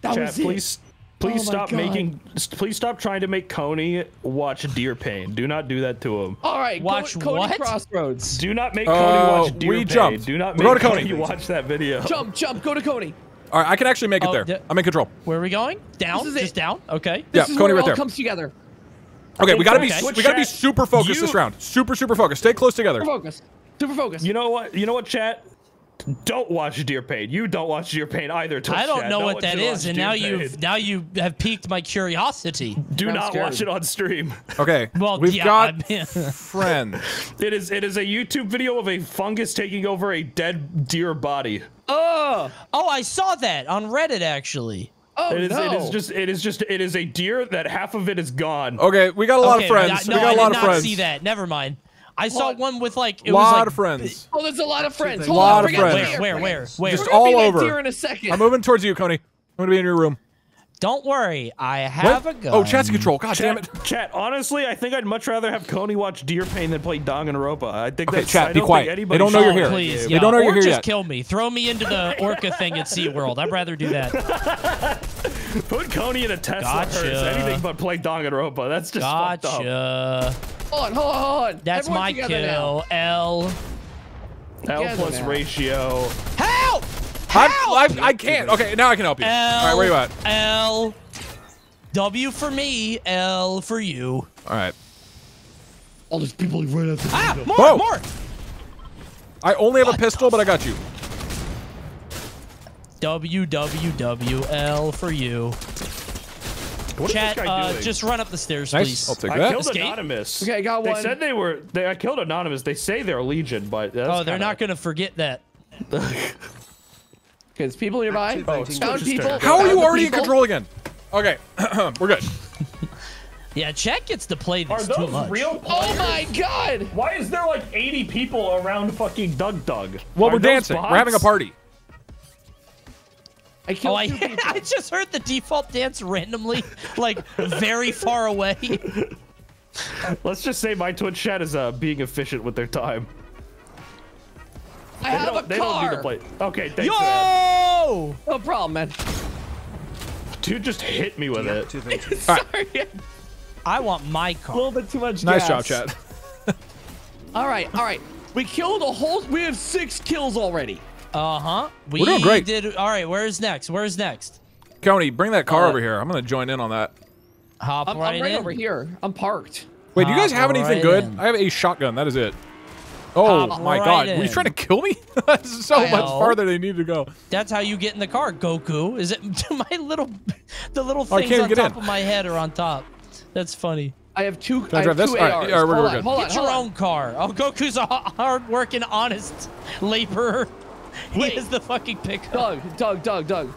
That Chat, was it. please, please Oh stop making, please stop trying to make Coney watch Deer Pain. Do not do that to him. All right, Watch Co- Cody what? Crossroads. Do not make Uh, Coney watch Deer we Pain. jumped. Do not We're make going to Coney Coney. watch that video. Jump, jump, go to Coney. All right, I can actually make it Oh, there. I'm in control. Where are we going? Down? This is Just it. down? Okay. Yeah, This is Coney where right it all there. comes together. Okay, we gotta be fact, we gotta be super focused this round. Super super focused. Stay close together. Super focused. Super focused. You know what? You know what, chat? Don't watch Deer Pain. You don't watch Deer Pain either. Twitch I don't chat. know No what one that should is, watch and Deer now Pain. you've now you have piqued my curiosity. do I'm not scared. watch it on stream. Okay. Well, we've yeah, got I mean- friends. It is it is a YouTube video of a fungus taking over a dead deer body. Oh, Oh, I saw that on Reddit actually. Oh It is no. it is just it is just it is a deer that half of it is gone. Okay, we got a lot okay, of friends. No, we got I a lot did of not friends. see that. Never mind. I saw What? one with like it lot was like of friends. oh, there's a lot of friends. Lot on, of friends. Where, where, where, where? Just We're all be over. Deer in a second. I'm moving towards you, Coney. I'm gonna be in your room. Don't worry, I have What? a gun. Oh, chassis control. God damn it. chat, honestly, I think I'd much rather have Coney watch Deer Pain than play Danganronpa. I think Okay, that's chat, I be don't quiet. Think They don't know you're play here. that Please, game. They yeah. don't know or you're here just yet. kill me. Throw me into the orca thing at SeaWorld. I'd rather do that. Put Coney in a Tesla Gotcha. hearse. Anything but play Danganronpa. That's just fucked up. Gotcha. Hold on, hold on, hold on. That's Everyone my together now. kill. L. L Together plus now. ratio. Help! I'm, I'm, I can't. Okay, now I can help you. L. All right, where you at? L. W for me. L for you. All right. All these people right out the Ah, more, Whoa. more. I only have a pistol, but I got you. W W W L for you. What is Chat, guy uh, doing? just run up the stairs, Nice. please. I'll take I that. killed Escape? Anonymous. Okay, I got one. They said they were. They, I killed Anonymous. They say they're Legion, but that's oh, they're kinda- not gonna forget that. Okay, there's people nearby. Activating Found Twitch people. How are you the already in control again? Okay, we're good. Yeah, chat gets to play Are this too those much. real? Oh my god! Why is there like 80 people around fucking Doug Doug? Well, Are we're dancing. bots? We're having a party. I killed Oh, I. I just heard the default dance randomly, like very far away. Let's just say my Twitch chat is uh, being efficient with their time. I They have don't, a they don't need to car. play. Okay, thanks for that. Yo! No problem, man. Dude just hit me with it. Deactivating. Sorry. I want my car. A little bit too much Nice gas. job, chat. All right, all right. We killed a whole. We have six kills already. Uh huh. We We're doing great. Did all right. Where's next? Where's next? Coney, bring that car Uh, over here. I'm gonna join in on that. Hop I'm right, I'm right in. over here. I'm parked. Wait, do you guys Hop have anything right good? in. I have a shotgun. That is it. Oh Hop my right god, were you in. trying to kill me? That's so I much know. farther they need to go. That's how you get in the car, Goku. Is it my little, the little things can't on top in. of my head are on top? That's funny. I have two. I I have drive this? two All right, all right, we're- we're on, good. hold on, Get your hold on. own car. Oh, Goku's a hard-working, honest laborer. He Wait. is the fucking pickup. Doug, Doug, Doug, Doug.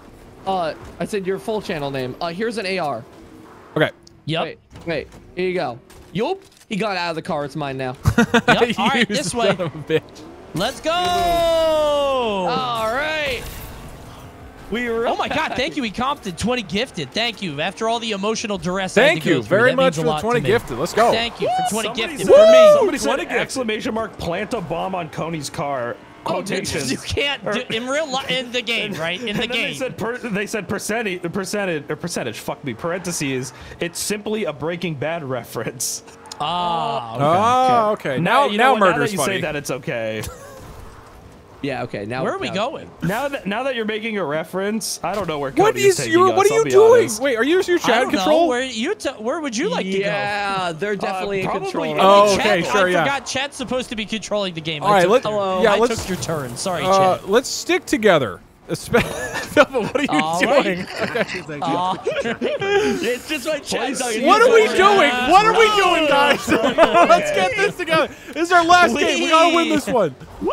Uh, I said your full channel name. Uh, here's an AR. Okay. Yep. Wait, wait. Here you go. Yup. He got out of the car. It's mine now. Yep. All right, this way. of a bitch. Let's go. All right. We were. Oh my God! Thank you, He Compton. Twenty gifted. Thank you. After all the emotional duress. I had Thank to go you through, very that much means a for the 20 gifted. Let's go. Thank you for twenty Somebody gifted said, for me. Somebody said exclamation mark plant a bomb on Coney's car. Oh, Quotations. You can't do, in real life in the game, right? In the and then they game. said per, they said percentage the percentage or percentage fuck me parentheses it's simply a Breaking Bad reference. Ah, okay. Oh, okay. Now, you now, know now murder's that you funny. say that it's okay. Yeah. Okay. Now. Where are we now- going? now that now that you're making a reference, I don't know where What Coney is, is taking your? us, What are you doing? honest. Wait, are you your I chat don't control? know. Where you? T- where would you like to go? Yeah, they're definitely in control. Oh, Chat- okay, sure, I yeah. forgot Chat's supposed to be controlling the game. All I right, took let- your- yeah, I let's- took your turn. Sorry, Uh, Chat. let's stick together. Espe- what are you All doing? right. Activating. Aw. It's just my chat. Doug. It's What are we doing? What are we doing, guys? Let's get this together. This is our last game. We gotta win this one. Woo!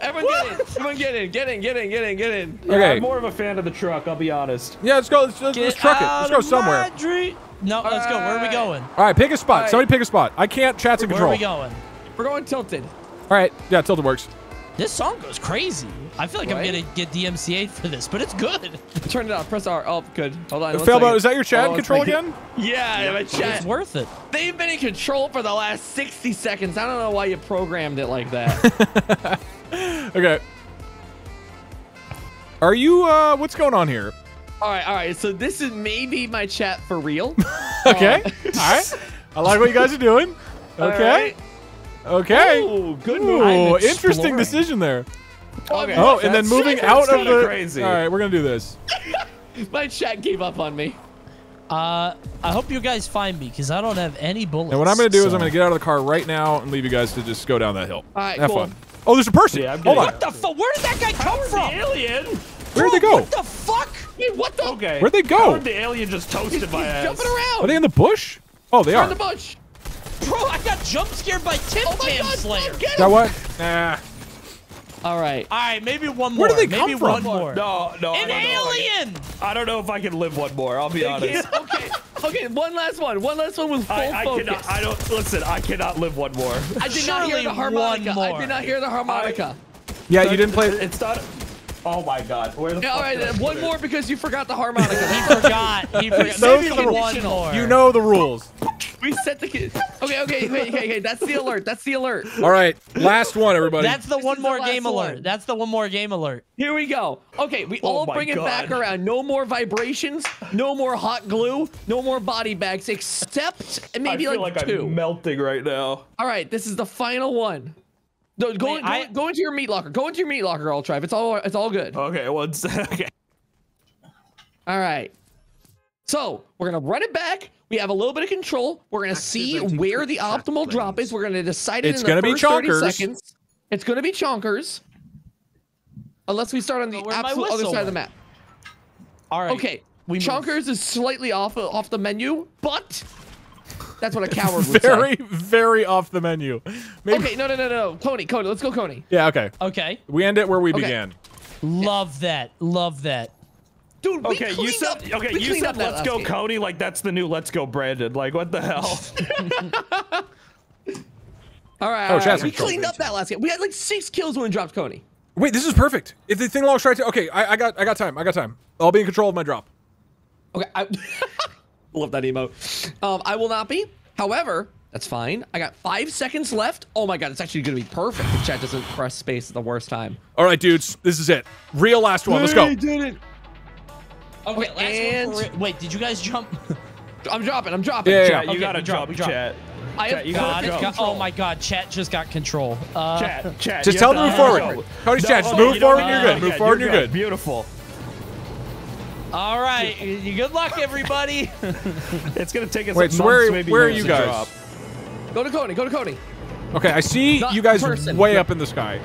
Everyone get in. Everyone get in. Get in. Get in. Get in. Get in. Yeah, Okay. I'm more of a fan of the truck. I'll be honest. Yeah, let's go. Let's, let's, let's truck it. Let's go somewhere. my dream- No, let's go. Where are we going? All right, pick a spot. All right. Somebody pick a spot. I can't. Chat's in control. Where are we going? We're going tilted. All right. Yeah, tilted works. This song goes crazy. I feel like I'm gonna get DMCA for this, but it's good. Turn it off. Press R. Oh, good. Hold on. one Failboat, is that your chat Hold on one control again? Yeah, my It's worth it. They've been in control for the last 60 seconds. I don't know why you programmed it like that. Okay. Are you? uh What's going on here? all right, all right. So this is maybe my chat for real. Okay. All right. I like what you guys are doing. Okay. right. Okay. Ooh, good Ooh, move. Interesting decision there. Okay. Oh, and then moving that's out of the. crazy. All right, we're gonna do this. My chat gave up on me. Uh, I hope you guys find me because I don't have any bullets. And what I'm going to do is I'm going to get out of the car right now and leave you guys to just go down that hill. All right, Have cool. fun. Oh, there's a person. Yeah, I'm Hold on. What the fuck? Where did that guy come from? alien. Where'd they go? What the fuck? Wait, what the? Okay. Where'd they go? did the alien just toasted He's my ass? jumping around. Are they in the bush? Oh, they They're are. in the bush. Bro, I got jump scared by Tim Oh my Tam God, Slayer. Get Is that what? Nah. All right. All right, maybe one more. Where did they maybe come from? one more. No, no. I An don't know I alien. I don't know if I can live one more. I'll be honest. okay. Okay. One last one. One last one with full I, I focus. cannot. I don't listen. I cannot live one more. I did not hear the harmonica. I did not hear the harmonica. Yeah, you didn't play. It's not. Oh my god. Where the Yeah, fuck all right, did I then, put one it? more because you forgot the harmonica. He forgot. He forgot. Those Maybe are the one more. You know the rules. we set the kid. Okay, okay, okay, okay, okay. That's the alert. That's the alert. All right, last one, everybody. That's the This one is the more game one. alert. That's the one more game alert. Here we go. Okay, we Oh all my bring it back around. No more vibrations. No more hot glue. No more body bags, except maybe I feel like, like, two. I'm melting right now. all right, this is the final one. No, go, Wait, go, I- go into your meat locker. Go into your meat locker, Altrive. It's all it's all good. Okay, one second. All right. So we're gonna run it back. We have a little bit of control. We're gonna see where the quick chat optimal drop is. We're gonna decide it It's in the gonna be first 30 chonkers. seconds. It's gonna be chonkers. Unless we start on the But absolute other whistle side of the map. All right. Okay. We move. chonkers is slightly off off the menu, but that's what a coward would very, say. very off the menu. Maybe. Okay, no, no, no, no. Coney, Coney, let's go, Coney. Yeah. Okay. Okay. We end it where we Okay. began. Love that. Love that. Dude, we Okay, you cleaned said up, okay. we You said let's go game. Coney. Like that's the new let's go Brandon. Like what the hell? All right, Oh, all right. We cleaned up that last game. We had like six kills when we dropped Coney. Wait, this is perfect. If the thing logs right to okay, I, I got, I got time. I got time. I'll be in control of my drop. Okay, I love that emote. Um, I will not be. However, that's fine. I got five seconds left. Oh my god, it's actually gonna be perfect if chat doesn't press space at the worst time. All right, dudes, this is it. Real last one. Let's go. We did it. Okay, last one and- for wait, did you guys jump? I'm dropping. I'm dropping. Yeah, yeah, Chat, yeah. you Okay, gotta drop, we drop. chat. I have Chat, you gotta perfect control. oh my God, chat just got control. Uh, Chat, chat. Just tell have them to to- move no. forward. Coney's chat, okay, move forward and you're good. Move forward and You're you're good. Beautiful. All right, good luck, everybody. It's gonna take us. Wait, a so month, where- where are you to guys? drop. Go to Coney. Go to Coney. Okay, I see Not you guys person. way up in the sky.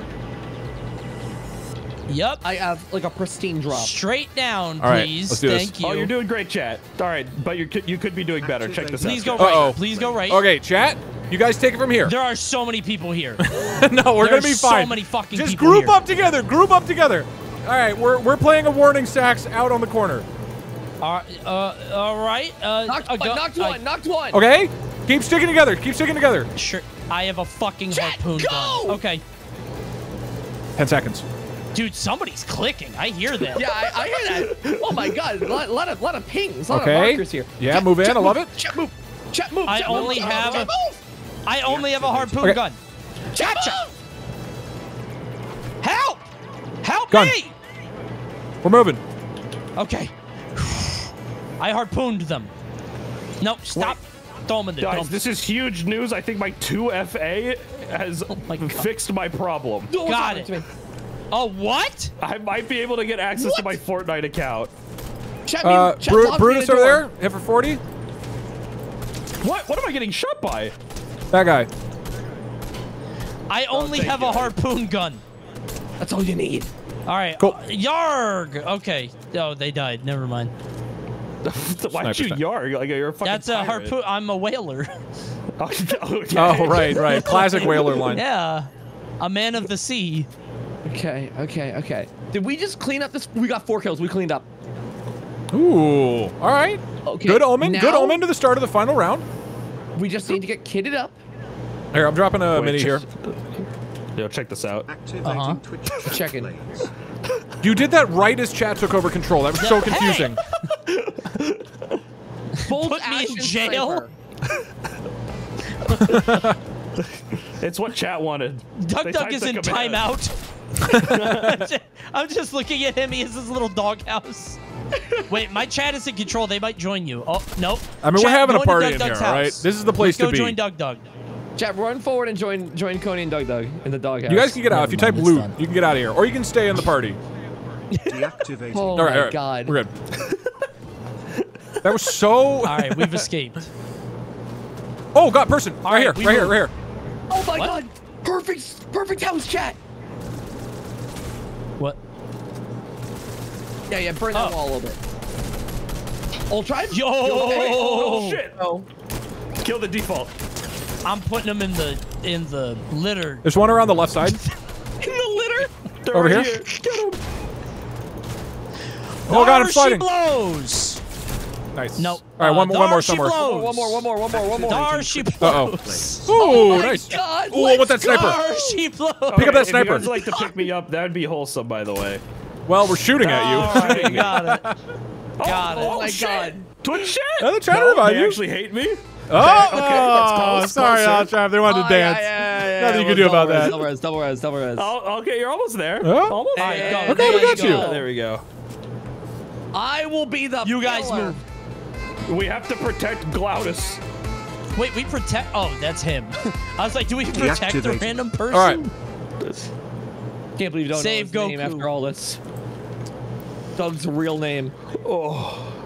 yep. I have like a pristine drop. Straight down, All right, please. let's do this. Thank oh, you. Oh, you're doing great, chat. All right, but you could you could be doing better. Check this out. Please out. go right. Uh-oh. Please go right. Okay, chat. You guys take it from here. There are so many people here. no, we're gonna There's be so fine. many fucking Just people group here. up together. Group up together. All right, we're we're playing a warning stacks out on the corner. All right. Uh, all right. Uh, Knocked uh, one. go- Knocked uh, one. Knocked one. Okay, keep sticking together. Keep sticking together. Sure. I have a fucking Chat, harpoon go! gun. Okay. Ten seconds. Dude, somebody's clicking. I hear that. Yeah, I, I hear that. Oh my god, a lot, lot of lot of pings, a lot Okay. of markers here. Yeah, Chat- move in. chat I love move, it. Chat move. Chat move. I chat move, only chat have move, a- I only have a harpoon Okay. gun. Chat Gotcha. move. Help! Help Gun. me! We're moving. Okay. I harpooned them. Nope, stop. Throw the Guys, dump. this is huge news. I think my 2FA has Oh my fixed my problem. Don't Got it. to. Oh, what? I might be able to get access to my Fortnite account. Chat me. Uh, chat Bru- lock me in Brutus the over there. Hit for forty. What? What am I getting shot by? That guy. I only thank have you. a harpoon gun. That's all you need. All right. Cool. uh, Yarg. Okay. Oh, they died. Never mind. Why'd you yarg? Like you're a fucking That's a pirate. harpoon. I'm a whaler. Oh, okay. Oh right, right. Classic whaler line. yeah. A man of the sea. Okay, okay, okay. Did we just clean up this? We got four kills. We cleaned up. Ooh. All right. Okay. Good omen. Good omen to the start of the final round. We just need to get kitted up. Here, I'm dropping a Wait, mini here. Check- Yo, check this out. Activating Uh-huh. Twitch chat Checking. You did that right as chat took over control. That was so confusing. Bolt Put me in jail? It's what chat wanted. Duck They Duck is in timeout. I'm just looking at him. He has his little doghouse. Wait, my chat is in control. They might join you. Oh, nope. I mean, we're having a party Doug in Doug's here, all right? This is the place Let's to go be. join Doug Doug. Chat, run forward and join join Coney and Doug Doug in the doghouse. You guys can get out. If you Never type mind, it's loot, done. you can get out of here. Or you can stay in the party. Deactivating. Oh All right, my all right. god. We're good. That was so. All right, we've escaped. Oh, God, person. right, right, here, we right here, right here. Oh my What? god! Perfect, perfect house chat. What? Yeah, yeah, burn that Oh. wall a little bit. Ultra. Yo! Oh shit! Oh, Kill the default. I'm putting them in the in the litter. There's one around the left side. In the litter. They're Over right here? Get him. Oh, God, I'm There sliding. She blows. Nice. No. All right, uh, one, more- one more she somewhere. blows. one more, one more, one more, one more. There she Uh-oh. blows. Ooh, nice. God, Ooh, with that sniper. There she blows. Pick up Okay, that if sniper. You guys like to pick me up? That would be wholesome, by the way. Well, we're shooting at you. All right, got it. Got it. Oh, my shit. God. Twitch chat. Oh, they're trying to no, revive they you. actually hate me. Oh, Okay, oh, that's close, sorry, closer. Altrap. They wanted to oh, dance. Nothing you can do about that. Double res, double res, double res. Oh, okay, you're almost there. Oh. Almost All right, there. go. Okay, we got you. go. There we go. I will be the. You guys killer. move. We have to protect Glaudus. Wait, we protect. Oh, that's him. I was like, do we protect a random person? All right. Can't believe you don't Save know his name after all this. Doug's real name. Oh,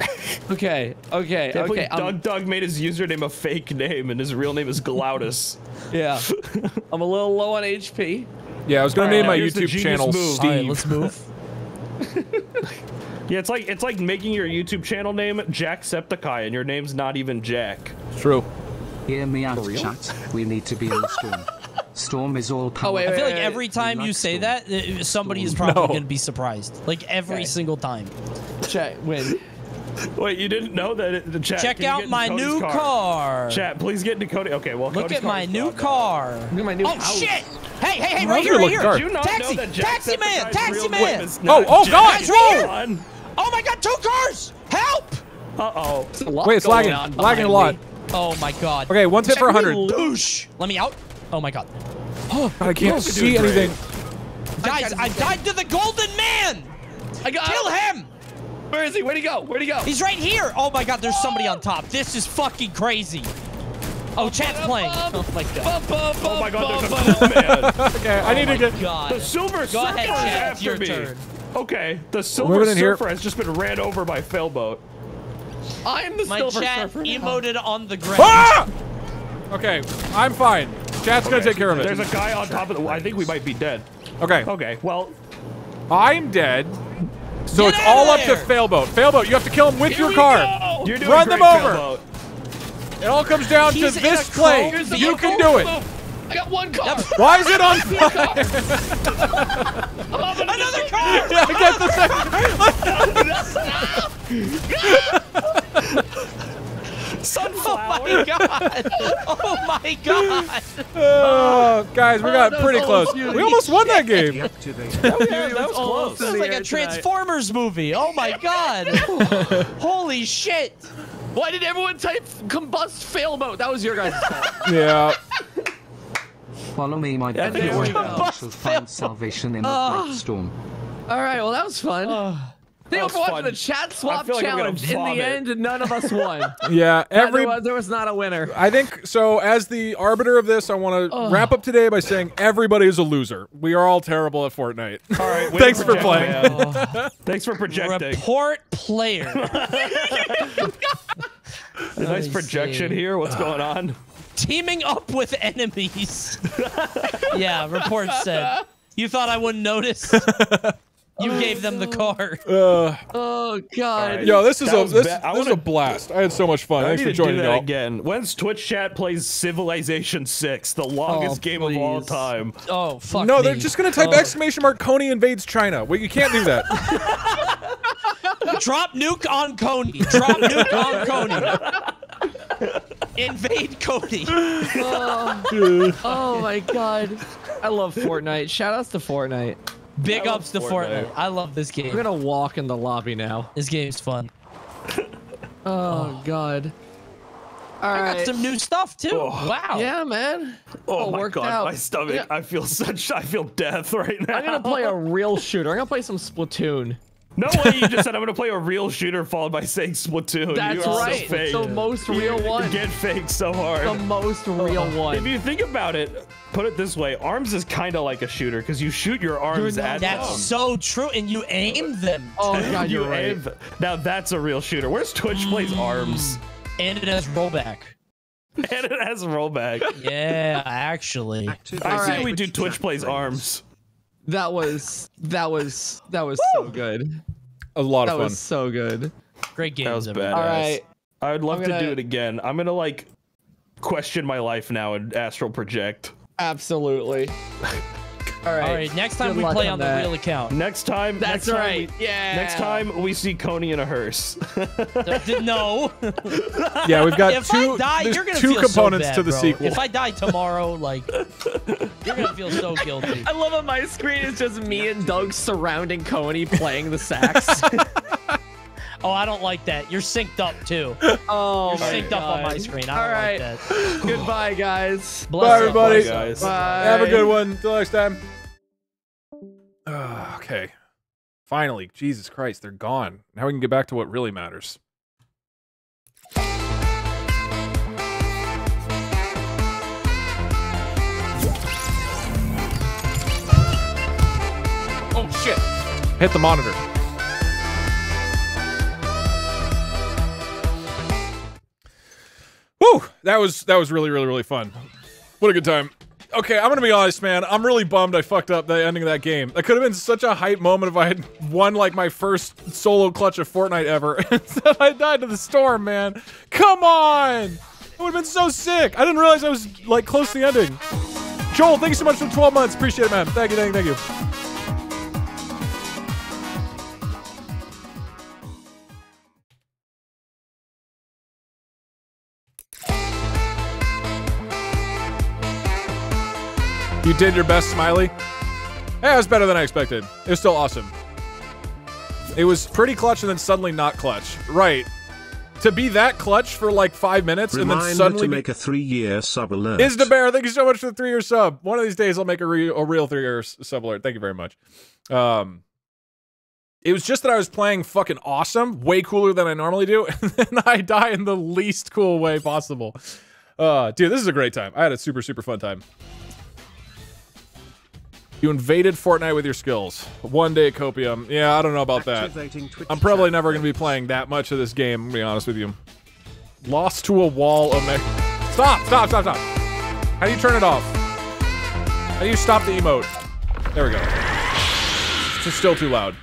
Okay, okay, can't okay. believe I'm, Doug Doug made his username a fake name, and his real name is Glaudus. yeah, I'm a little low on HP. Yeah, I was gonna All name right, my YouTube channel move. Steve. All right, let's move. yeah, it's like it's like making your YouTube channel name Jacksepticeye, and your name's not even Jack. True. Hear me out, chat. We need to be in the storm. Storm is all power. Oh, wait, I feel like every time like you say Storm. that, uh, somebody is probably No. going to be surprised. Like every Okay. single time. Chat win. Wait, you didn't know that it, the chat? Check can out my Coney's new car. Chat, please get into Cody. Okay, well, Look Coney's at my new car. Look at my new oh house. shit! Hey, hey, hey! Right here, right here! car? Did you not Taxi, know that taxi man, taxi man. Oh, oh, Jack God, Guys, right here! Oh my god, two cars! Help! Uh oh. There's Wait, it's lagging. Lagging a lot. me. Oh my god. Okay, one's hit for Check 100. me Let me out. Oh my god. God, I can't see anything. Guys, I died to the golden man! I got Kill him! Where is he? Where'd he go? Where'd he go? He's right here! Oh my god, there's somebody on top. This is fucking crazy. Oh, chat's playing. Oh my god. Oh my god, there's a man. Okay, I need to get. God. The silver Go surfer ahead, is chat. After your me. turn. Okay, the silver moving in here. surfer has just been ran over by Failboat. I'm the My silver chat surfer. now. emoted on the ground. Ah! Okay, I'm fine. Chat's gonna take care of it. There's a guy on top of the. I think we might be dead. Okay, Okay, well, I'm dead. So Get it's all up to! Failboat. Failboat, you have to kill him with Here your car. You're doing Run them over. Failboat. It all comes down He's to this play. You can do it. I got one car. Why is it on fire? Another car! yeah, I get the second. Sunflower. Oh my god! Oh my god! Oh, guys, we got that pretty close. you. We almost won that game. Deactivated. Yeah, that was close. This is like a uh, Transformers movie. Oh my god! Holy shit! Why did everyone type combust Failboat? That was your guys' fault. Yeah. Follow me, my there brother. we You go. shall find salvation in the bright storm. All right, well that was fun. Thank you was for watching fun. the chat swap like challenge. In the end, none of us won. Yeah. Every Every. there, was, there was not a winner. I think so. As the arbiter of this, I want to wrap up today by saying everybody is a loser. We are all terrible at Fortnite. All right, Thanks for playing. man. Thanks for projecting. Report player. nice projection see. here. What's going on? Teaming up with enemies. yeah, report said. You thought I wouldn't notice? You gave them the car. Uh, Oh god. yo, this is That a this, ba- this wanna- a blast. I had so much fun. I Thanks need for to joining, that y'all. again. When's Twitch chat plays Civilization 6, the longest Oh, game of all time? Oh fuck. No, me. they're just gonna type Oh. exclamation mark Coney invades China. Well, you can't do that. Drop nuke on Coney. Drop nuke on Coney. Invade Coney. Oh my god. I love Fortnite. Shout outs to Fortnite. Big I ups to Fortnite. Fortnite. I love this game. We're gonna walk in the lobby now. This game's fun. Oh, oh, god. All I right. got some new stuff too. Oh. Wow. Yeah, man. Oh All my god, out. my stomach. Yeah. I feel such I feel death right now. I'm gonna play a real shooter. I'm gonna play some Splatoon. No way you just said I'm gonna play a real shooter followed by saying Splatoon. That's You are so right. fake. the most real You one. Get fake so hard. The most real If one. If you think about it, put it this way: Arms is kind of like a shooter because you shoot your arms not- at That's them. so true, and you aim them, Oh too. god, You you're right. aim- Now that's a real shooter. Where's Twitch plays arms? and it has rollback. And it has rollback. Yeah, actually. Activate I say Alright. we do Twitch Twitch plays players. arms. That was that was that was so good. A lot That of fun. That was so good. Great game. That was everyone. badass. All right. I would love I'm to gonna- do it again. I'm gonna like question my life now and astral project. Absolutely. All right. All right, next time Good we luck play on on that. the real account. Next time, That's next time right. we- yeah. Next time we see Coney in a hearse. no. Yeah, we've got if two. I die, there's you're gonna two feel components so bad, to the bro. sequel. If I die tomorrow, like you're gonna feel so guilty. I love on my screen is just me and Doug surrounding Coney playing the sax. Oh, I don't like that. You're synced up too. oh, You're my synced up on my God. screen. All I don't right. like that. Goodbye, guys. Bless Bye, everybody. bless up. guys. Bye. Have a good one. Till next time. Ah, okay. Finally, Jesus Christ, they're gone. Now we can get back to what really matters. Oh shit! Hit the monitor. Woo! That was that was really really really fun. What a good time. Okay, I'm gonna be honest, man. I'm really bummed I fucked up the ending of that game. That could have been such a hype moment if I had won like my first solo clutch of Fortnite ever. Instead, I died to the storm, man. Come on! It would have been so sick. I didn't realize I was like close to the ending. Joel, thank you so much for 12 months. Appreciate it, man. Thank you, thank you, thank you. You did your best, Smiley. Yeah, it was better than I expected. It was still awesome. It was pretty clutch and then suddenly not clutch. Right. To be that clutch for like five minutes and then suddenly to make a three-year sub alert. is the bear. Thank you so much for the three year sub. One of these days, I'll make a, re- a real three year sub alert. Thank you very much. Um, it was just that I was playing fucking awesome, way cooler than I normally do, and then I die in the least cool way possible. Uh, dude, this is a great time. I had a super super fun time. You invaded Fortnite with your skills. One day copium. Yeah, I don't know about that. I'm probably never going to be playing that much of this game, to be honest with you. Lost to a wall, Omega. Stop, stop, stop, stop. How do you turn it off? How do you stop the emote? There we go. It's just still too loud.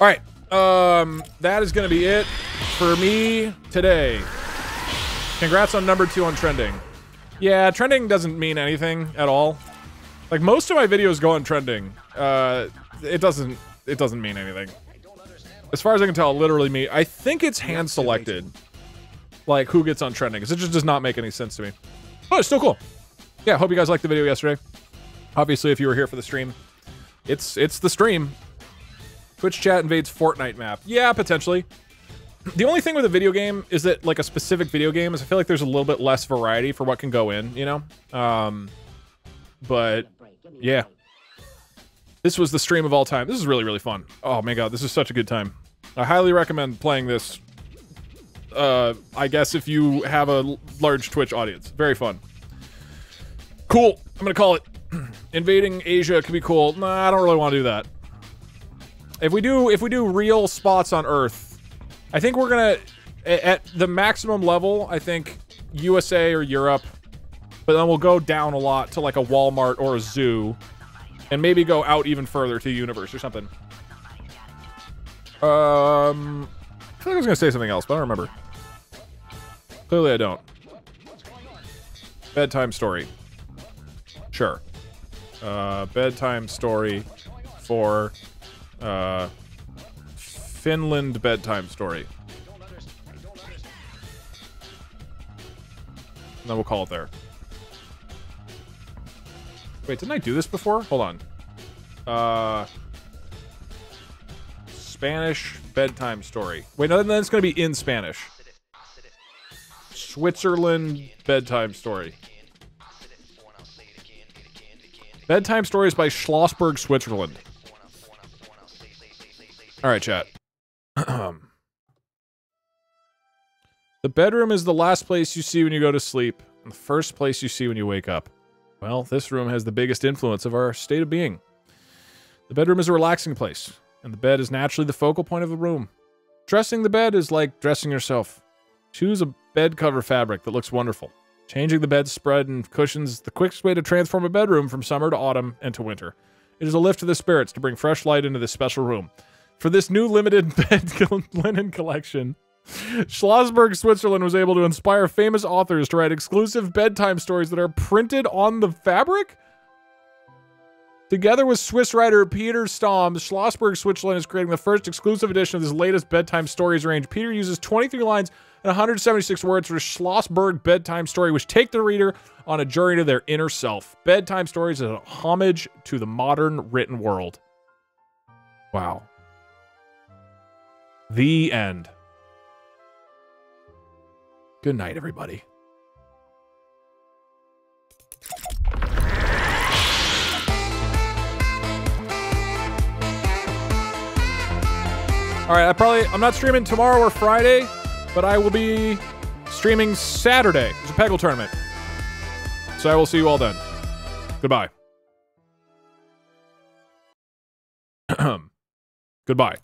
All right. Um, that is going to be it for me today. Congrats on number two on trending. Yeah, trending doesn't mean anything at all. Like most of my videos go on trending. Uh, it doesn't. It doesn't mean anything. As far as I can tell, literally me. I think it's hand selected. Like who gets on trending, because it just does not make any sense to me. But it's still cool. Yeah, hope you guys liked the video yesterday. Obviously, if you were here for the stream, it's it's the stream. Twitch chat invades Fortnite map. Yeah, potentially. The only thing with a video game is that like a specific video game is I feel like there's a little bit less variety for what can go in, you know? Um but yeah. This was the stream of all time. This is really, really fun. Oh my god, this is such a good time. I highly recommend playing this. Uh, I guess if you have a large Twitch audience, very fun. Cool. I'm gonna call it. Invading Asia could be cool. Nah, I don't really want to do that. If we do, if we do real spots on Earth, I think we're gonna at the maximum level. I think USA or Europe, but then we'll go down a lot to like a Walmart or a zoo, and maybe go out even further to the universe or something. Um, I feel like I was gonna say something else, but I don't remember. Clearly, I don't. Bedtime story. Sure. Uh, bedtime story for uh, Finland bedtime story. And then we'll call it there. Wait, didn't I do this before? Hold on. Uh, Spanish bedtime story. Wait, no, then it's going to be in Spanish. Switzerland bedtime story. Bedtime stories by Schlossberg, Switzerland. All right, chat. the bedroom is the last place you see when you go to sleep, and the first place you see when you wake up. Well, this room has the biggest influence of our state of being. The bedroom is a relaxing place, and the bed is naturally the focal point of the room. Dressing the bed is like dressing yourself. Choose a bed cover fabric that looks wonderful. Changing the bedspread and cushions is the quickest way to transform a bedroom from summer to autumn and to winter. It is a lift to the spirits to bring fresh light into this special room. For this new limited bed linen collection, Schlossberg, Switzerland was able to inspire famous authors to write exclusive bedtime stories that are printed on the fabric? Together with Swiss writer Peter Stamm, Schlossberg, Switzerland is creating the first exclusive edition of this latest bedtime stories range. Peter uses 23 lines and 176 words for Schlossberg bedtime story, which take the reader on a journey to their inner self. Bedtime stories is a homage to the modern written world. Wow. The end. Good night, everybody. All right, I probably I'm not streaming tomorrow or Friday, but I will be streaming Saturday. It's a Peggle tournament. So I will see you all then. Goodbye. Goodbye.